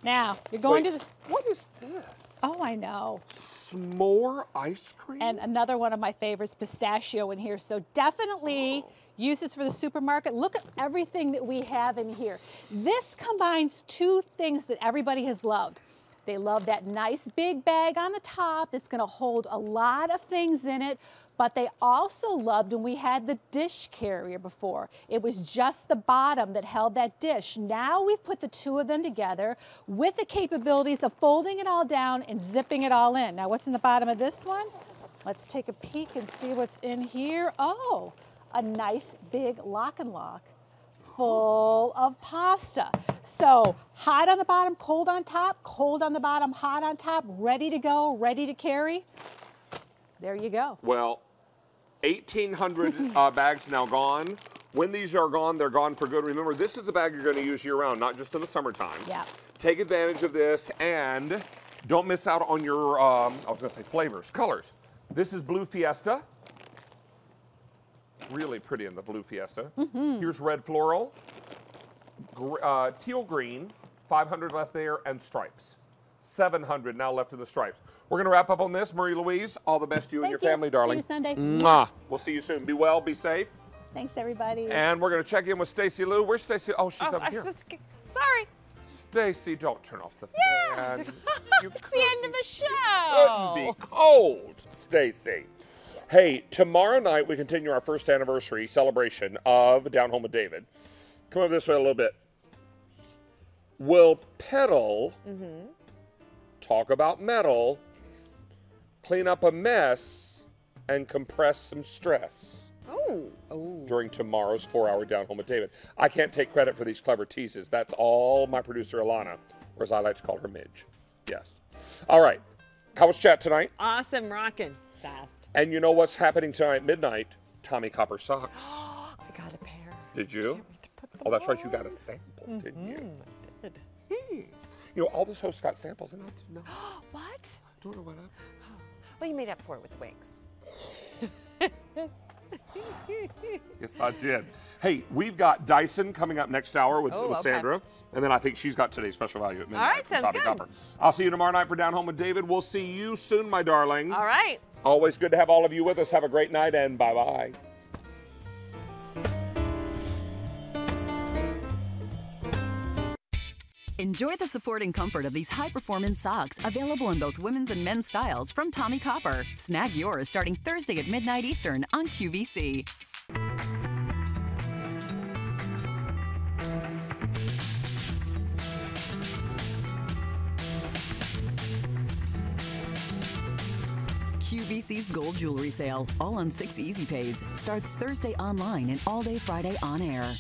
[SPEAKER 15] Now, you're going
[SPEAKER 2] Wait,
[SPEAKER 15] to the.
[SPEAKER 2] What is this?
[SPEAKER 15] Oh, I know.
[SPEAKER 2] S'more ice cream?
[SPEAKER 15] And another one of my favorites, pistachio in here. So definitely oh. use this for the supermarket. Look at everything that we have in here. This combines two things that everybody has loved. They love that nice big bag on the top that's gonna hold a lot of things in it, but they also loved when we had the dish carrier before. It was just the bottom that held that dish. Now we've put the two of them together with the capabilities of folding it all down and zipping it all in. Now what's in the bottom of this one? Let's take a peek and see what's in here. Oh, a nice big lock and lock full of pasta. So hot on the bottom, cold on top, cold on the bottom, hot on top, ready to go, ready to carry. There you go.
[SPEAKER 2] Well, 1,800 (laughs) uh, bags now gone. When these are gone, they're gone for good. Remember, this is a bag you're going to use year round, not just in the summertime.
[SPEAKER 15] Yeah.
[SPEAKER 2] Take advantage of this and don't miss out on your, um, I was going to say flavors, colors. This is Blue Fiesta. Really pretty in the Blue Fiesta.
[SPEAKER 15] Mhm.
[SPEAKER 2] Here's Red Floral. Gr- uh, teal Green, 500 left there, and Stripes. 700 now left in the Stripes. We're going to wrap up on this. Marie Louise, all the best to you and your
[SPEAKER 15] Thank you.
[SPEAKER 2] family,
[SPEAKER 15] See
[SPEAKER 2] darling.
[SPEAKER 15] you Sunday.
[SPEAKER 2] Mwah. We'll see you soon. Be well, be safe.
[SPEAKER 15] Thanks, everybody.
[SPEAKER 2] And we're going to check in with Stacey Lou. Where's Stacey? Oh, she's
[SPEAKER 3] Oh,
[SPEAKER 2] up
[SPEAKER 3] I'm
[SPEAKER 2] here.
[SPEAKER 3] supposed to. Sorry.
[SPEAKER 2] Stacey, don't turn off the fan. (laughs) you
[SPEAKER 3] It's the end of the show.
[SPEAKER 2] couldn't be
[SPEAKER 3] show.
[SPEAKER 2] cold, Stacey. Hey, tomorrow night we continue our first anniversary celebration of Down Home with David. Come over this way a little bit. We'll pedal,
[SPEAKER 3] Mm-hmm.
[SPEAKER 2] talk about metal, clean up a mess, and compress some stress
[SPEAKER 3] Oh. Oh.
[SPEAKER 2] during tomorrow's four hour Down Home with David. I can't take credit for these clever teases. That's all my producer, Alana, or as I like to call her, Midge. Yes. All right. How was chat tonight?
[SPEAKER 3] Awesome, rocking. Fast.
[SPEAKER 2] And you know what's happening tonight at midnight? Tommie Copper socks. (gasps)
[SPEAKER 3] I got a pair.
[SPEAKER 2] Did you? Oh, that's right. You got a sample, didn't you? I did. Hmm. You know, all those hosts got samples, and I didn't know. (gasps)
[SPEAKER 3] what?
[SPEAKER 2] I Don't know what happened.
[SPEAKER 3] Well, you made up for it with the wings. (laughs) (laughs)
[SPEAKER 2] Yes, I did. Hey, we've got Dyson coming up next hour with,
[SPEAKER 3] Oh,
[SPEAKER 2] with
[SPEAKER 3] okay.
[SPEAKER 2] Sandra. And then I think she's got today's special value at midnight.
[SPEAKER 3] All right, sounds good.
[SPEAKER 2] Copper. I'll see you tomorrow night for Down Home with David. We'll see you soon, my darling.
[SPEAKER 3] All right.
[SPEAKER 2] Always good to have all of you with us. Have a great night and bye bye
[SPEAKER 10] Enjoy the support and comfort of these high performance socks, available in both women's and men's styles from Tommie Copper. Snag yours starting Thursday at midnight Eastern on QVC. QVC's gold jewelry sale, all on six easy pays, starts Thursday online and all day Friday on air.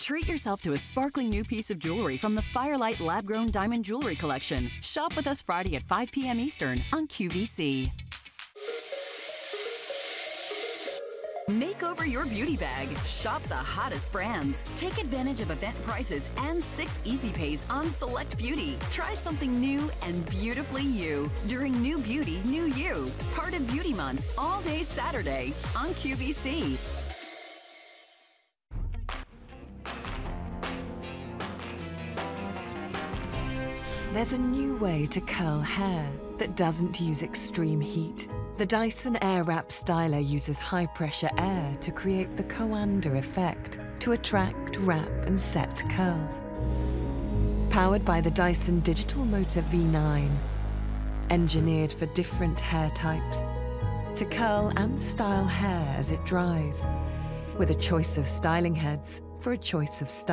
[SPEAKER 10] Treat yourself to a sparkling new piece of jewelry from the Firelight Lab Grown Diamond Jewelry Collection. Shop with us Friday at 5 p.m. Eastern on QVC. Make over your beauty bag. Shop the hottest brands. Take advantage of event prices and six easy pays on select beauty. Try something new and beautifully you during New Beauty, New You. Part of Beauty Month, all day Saturday on QVC.
[SPEAKER 19] There's a new way to curl hair that doesn't use extreme heat. The Dyson Airwrap Styler uses high pressure air to create the Coanda effect to attract, wrap, and set curls. Powered by the Dyson Digital Motor V9, engineered for different hair types to curl and style hair as it dries, with a choice of styling heads for a choice of style.